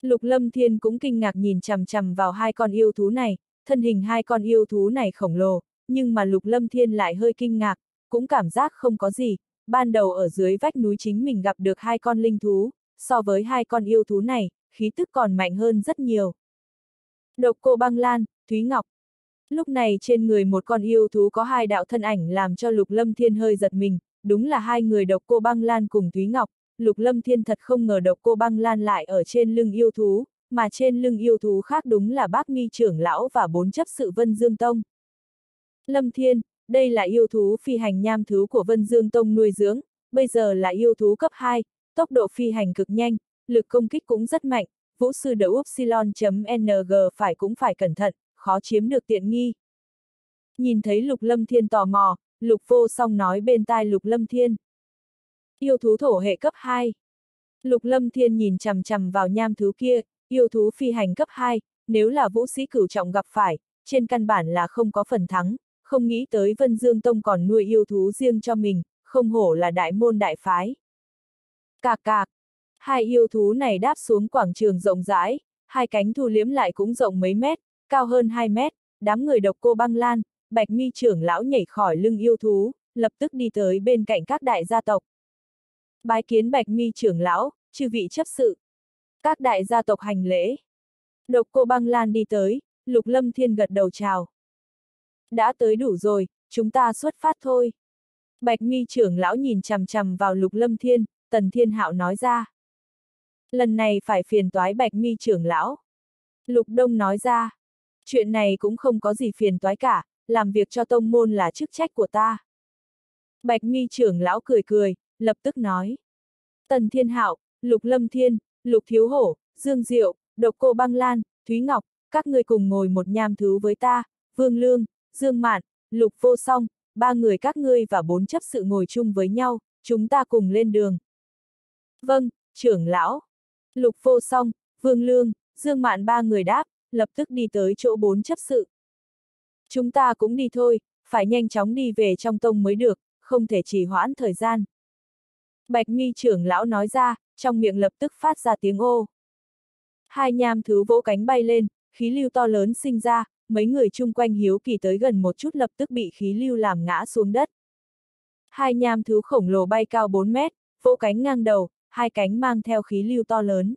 Lục Lâm Thiên cũng kinh ngạc nhìn chằm chằm vào hai con yêu thú này, thân hình hai con yêu thú này khổng lồ, nhưng mà Lục Lâm Thiên lại hơi kinh ngạc, cũng cảm giác không có gì, ban đầu ở dưới vách núi chính mình gặp được hai con linh thú, so với hai con yêu thú này, khí tức còn mạnh hơn rất nhiều. Độc cô băng lan, Thúy Ngọc. Lúc này trên người một con yêu thú có hai đạo thân ảnh làm cho Lục Lâm Thiên hơi giật mình, đúng là hai người độc cô băng lan cùng Thúy Ngọc, Lục Lâm Thiên thật không ngờ độc cô băng lan lại ở trên lưng yêu thú, mà trên lưng yêu thú khác đúng là bác mi trưởng lão và bốn chấp sự Vân Dương Tông. Lâm Thiên, đây là yêu thú phi hành nham thứ của Vân Dương Tông nuôi dưỡng, bây giờ là yêu thú cấp 2, tốc độ phi hành cực nhanh, lực công kích cũng rất mạnh, vũ sư đấu upsilon.ng phải cũng phải cẩn thận, khó chiếm được tiện nghi. Nhìn thấy Lục Lâm Thiên tò mò, Lục vô song nói bên tai Lục Lâm Thiên. Yêu thú thổ hệ cấp 2. Lục Lâm Thiên nhìn chằm chằm vào nham thứ kia, yêu thú phi hành cấp 2, nếu là vũ sĩ cửu trọng gặp phải, trên căn bản là không có phần thắng, không nghĩ tới Vân Dương Tông còn nuôi yêu thú riêng cho mình, không hổ là đại môn đại phái. Cạc cạc, hai yêu thú này đáp xuống quảng trường rộng rãi, hai cánh thu liếm lại cũng rộng mấy mét, cao hơn 2 mét, đám người độc cô băng lan, bạch mi trưởng lão nhảy khỏi lưng yêu thú, lập tức đi tới bên cạnh các đại gia tộc. Bái kiến bạch mi trưởng lão, chư vị chấp sự. Các đại gia tộc hành lễ. Độc cô băng lan đi tới, lục lâm thiên gật đầu chào. Đã tới đủ rồi, chúng ta xuất phát thôi. Bạch mi trưởng lão nhìn chằm chằm vào lục lâm thiên, tần thiên hạo nói ra. Lần này phải phiền toái bạch mi trưởng lão. Lục đông nói ra. Chuyện này cũng không có gì phiền toái cả, làm việc cho tông môn là chức trách của ta. Bạch mi trưởng lão cười cười, lập tức nói. Tần Thiên Hạo, Lục Lâm Thiên, Lục Thiếu Hổ, Dương Diệu, Độc Cô Băng Lan, Thúy Ngọc, các người cùng ngồi một nham thứ với ta, Vương Lương, Dương Mạn, Lục Vô Song, ba người các ngươi và bốn chấp sự ngồi chung với nhau, chúng ta cùng lên đường. Vâng, trưởng lão. Lục Vô Song, Vương Lương, Dương Mạn ba người đáp, lập tức đi tới chỗ bốn chấp sự. Chúng ta cũng đi thôi, phải nhanh chóng đi về trong tông mới được, không thể trì hoãn thời gian. Bạch mi trưởng lão nói ra, trong miệng lập tức phát ra tiếng ô. Hai nham thứ vỗ cánh bay lên, khí lưu to lớn sinh ra, mấy người chung quanh hiếu kỳ tới gần một chút lập tức bị khí lưu làm ngã xuống đất. Hai nham thứ khổng lồ bay cao 4 mét, vỗ cánh ngang đầu, hai cánh mang theo khí lưu to lớn.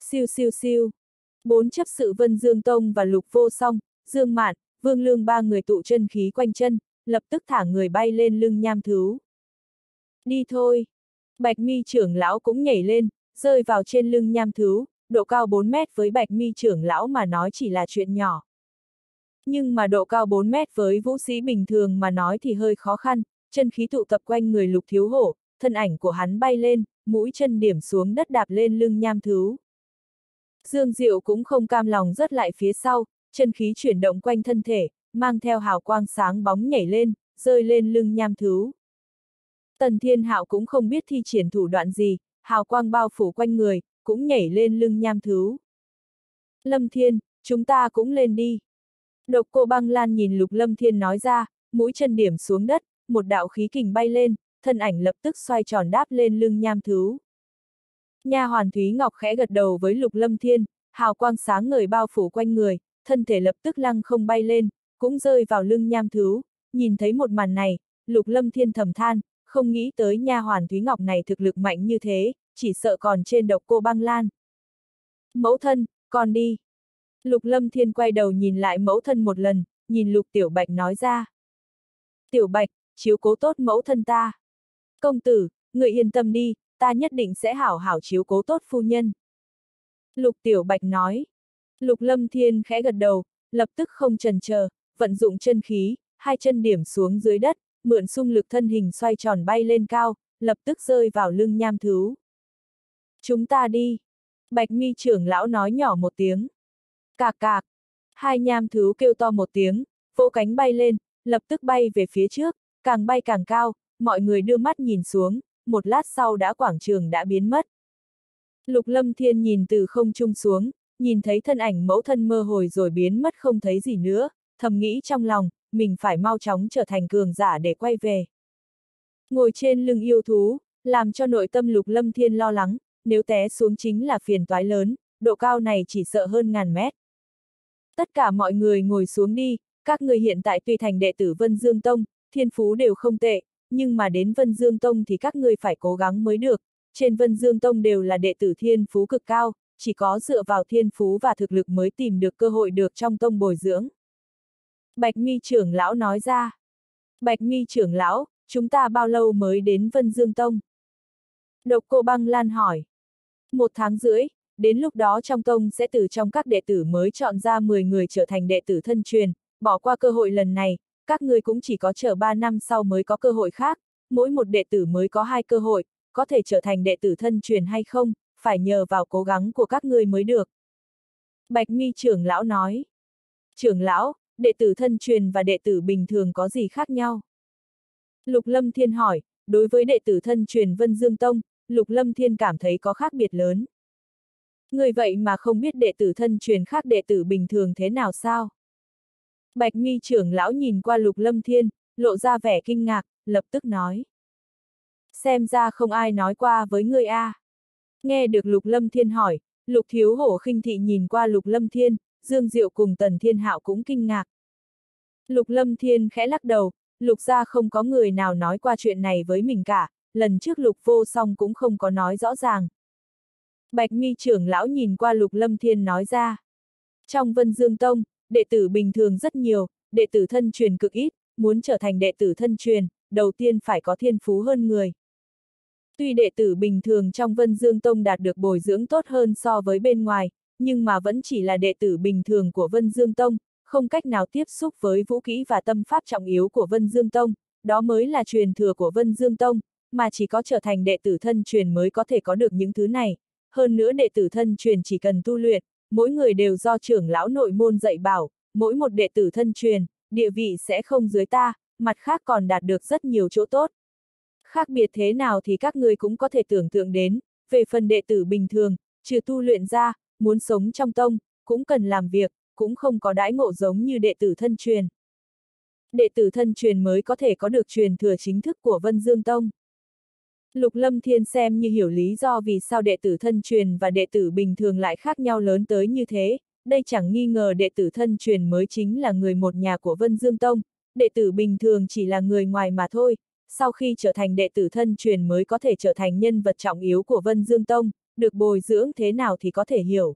Siêu siêu siêu. Bốn chấp sự Vân Dương Tông và Lục Vô Song, Dương Mạn, Vương Lương ba người tụ chân khí quanh chân, lập tức thả người bay lên lưng nham thú. Đi thôi. Bạch mi trưởng lão cũng nhảy lên, rơi vào trên lưng nham thú. độ cao 4 mét với bạch mi trưởng lão mà nói chỉ là chuyện nhỏ. Nhưng mà độ cao 4 mét với vũ sĩ bình thường mà nói thì hơi khó khăn, chân khí tụ tập quanh người lục thiếu hổ, thân ảnh của hắn bay lên, mũi chân điểm xuống đất đạp lên lưng nham thứ. Dương Diệu cũng không cam lòng rớt lại phía sau, chân khí chuyển động quanh thân thể, mang theo hào quang sáng bóng nhảy lên, rơi lên lưng nham thứ. Tần Thiên Hạo cũng không biết thi triển thủ đoạn gì, hào quang bao phủ quanh người, cũng nhảy lên lưng nham thứ. Lâm Thiên, chúng ta cũng lên đi. Độc cô băng lan nhìn lục Lâm Thiên nói ra, mũi chân điểm xuống đất, một đạo khí kình bay lên, thân ảnh lập tức xoay tròn đáp lên lưng nham thú. Nha hoàn Thúy Ngọc khẽ gật đầu với lục Lâm Thiên, hào quang sáng ngời bao phủ quanh người, thân thể lập tức lăng không bay lên, cũng rơi vào lưng nham thú. Nhìn thấy một màn này, lục Lâm Thiên thầm than, không nghĩ tới nha hoàn Thúy Ngọc này thực lực mạnh như thế, chỉ sợ còn trên độc cô băng lan. Mẫu thân, con đi. Lục Lâm Thiên quay đầu nhìn lại mẫu thân một lần, nhìn Lục Tiểu Bạch nói ra. Tiểu Bạch, chiếu cố tốt mẫu thân ta. Công tử, người yên tâm đi, ta nhất định sẽ hảo hảo chiếu cố tốt phu nhân. Lục Tiểu Bạch nói. Lục Lâm Thiên khẽ gật đầu, lập tức không trần chờ, vận dụng chân khí, hai chân điểm xuống dưới đất, mượn xung lực thân hình xoay tròn bay lên cao, lập tức rơi vào lưng nham thứ. Chúng ta đi. Bạch mi trưởng lão nói nhỏ một tiếng. Cạc cạc. Hai nham thứ kêu to một tiếng, vỗ cánh bay lên, lập tức bay về phía trước, càng bay càng cao, mọi người đưa mắt nhìn xuống, một lát sau đã quảng trường đã biến mất. Lục lâm thiên nhìn từ không trung xuống, nhìn thấy thân ảnh mẫu thân mơ hồi rồi biến mất không thấy gì nữa, thầm nghĩ trong lòng, mình phải mau chóng trở thành cường giả để quay về. Ngồi trên lưng yêu thú, làm cho nội tâm lục lâm thiên lo lắng, nếu té xuống chính là phiền toái lớn, độ cao này chỉ sợ hơn ngàn mét. Tất cả mọi người ngồi xuống đi, các người hiện tại tuy thành đệ tử Vân Dương Tông, thiên phú đều không tệ, nhưng mà đến Vân Dương Tông thì các người phải cố gắng mới được. Trên Vân Dương Tông đều là đệ tử thiên phú cực cao, chỉ có dựa vào thiên phú và thực lực mới tìm được cơ hội được trong tông bồi dưỡng. Bạch mi trưởng lão nói ra. Bạch mi trưởng lão, chúng ta bao lâu mới đến Vân Dương Tông? Độc cô băng lan hỏi. Một tháng rưỡi, đến lúc đó trong tông sẽ từ trong các đệ tử mới chọn ra 10 người trở thành đệ tử thân truyền, bỏ qua cơ hội lần này, các người cũng chỉ có chờ 3 năm sau mới có cơ hội khác, mỗi một đệ tử mới có hai cơ hội, có thể trở thành đệ tử thân truyền hay không, phải nhờ vào cố gắng của các người mới được. Bạch mi trưởng lão nói. Trưởng lão, đệ tử thân truyền và đệ tử bình thường có gì khác nhau? Lục Lâm Thiên hỏi, đối với đệ tử thân truyền Vân Dương Tông, Lục Lâm Thiên cảm thấy có khác biệt lớn. Người vậy mà không biết đệ tử thân truyền khác đệ tử bình thường thế nào sao? Bạch mi trưởng lão nhìn qua Lục Lâm Thiên, lộ ra vẻ kinh ngạc, lập tức nói. Xem ra không ai nói qua với ngươi a. À. Nghe được Lục Lâm Thiên hỏi, Lục Thiếu Hổ khinh thị nhìn qua Lục Lâm Thiên, Dương Diệu cùng Tần Thiên Hạo cũng kinh ngạc. Lục Lâm Thiên khẽ lắc đầu, Lục gia không có người nào nói qua chuyện này với mình cả, lần trước Lục vô song cũng không có nói rõ ràng. Bạch mi trưởng lão nhìn qua Lục Lâm Thiên nói ra. Trong Vân Dương Tông, đệ tử bình thường rất nhiều, đệ tử thân truyền cực ít, muốn trở thành đệ tử thân truyền, đầu tiên phải có thiên phú hơn người. Tuy đệ tử bình thường trong Vân Dương Tông đạt được bồi dưỡng tốt hơn so với bên ngoài, nhưng mà vẫn chỉ là đệ tử bình thường của Vân Dương Tông, không cách nào tiếp xúc với vũ kỹ và tâm pháp trọng yếu của Vân Dương Tông, đó mới là truyền thừa của Vân Dương Tông, mà chỉ có trở thành đệ tử thân truyền mới có thể có được những thứ này. Hơn nữa đệ tử thân truyền chỉ cần tu luyện, mỗi người đều do trưởng lão nội môn dạy bảo, mỗi một đệ tử thân truyền, địa vị sẽ không dưới ta, mặt khác còn đạt được rất nhiều chỗ tốt. Khác biệt thế nào thì các ngươi cũng có thể tưởng tượng đến, về phần đệ tử bình thường, trừ tu luyện ra, muốn sống trong tông, cũng cần làm việc, cũng không có đãi ngộ giống như đệ tử thân truyền. Đệ tử thân truyền mới có thể có được truyền thừa chính thức của Vân Dương Tông. Lục Lâm Thiên xem như hiểu lý do vì sao đệ tử thân truyền và đệ tử bình thường lại khác nhau lớn tới như thế, đây chẳng nghi ngờ đệ tử thân truyền mới chính là người một nhà của Vân Dương Tông, đệ tử bình thường chỉ là người ngoài mà thôi, sau khi trở thành đệ tử thân truyền mới có thể trở thành nhân vật trọng yếu của Vân Dương Tông, được bồi dưỡng thế nào thì có thể hiểu.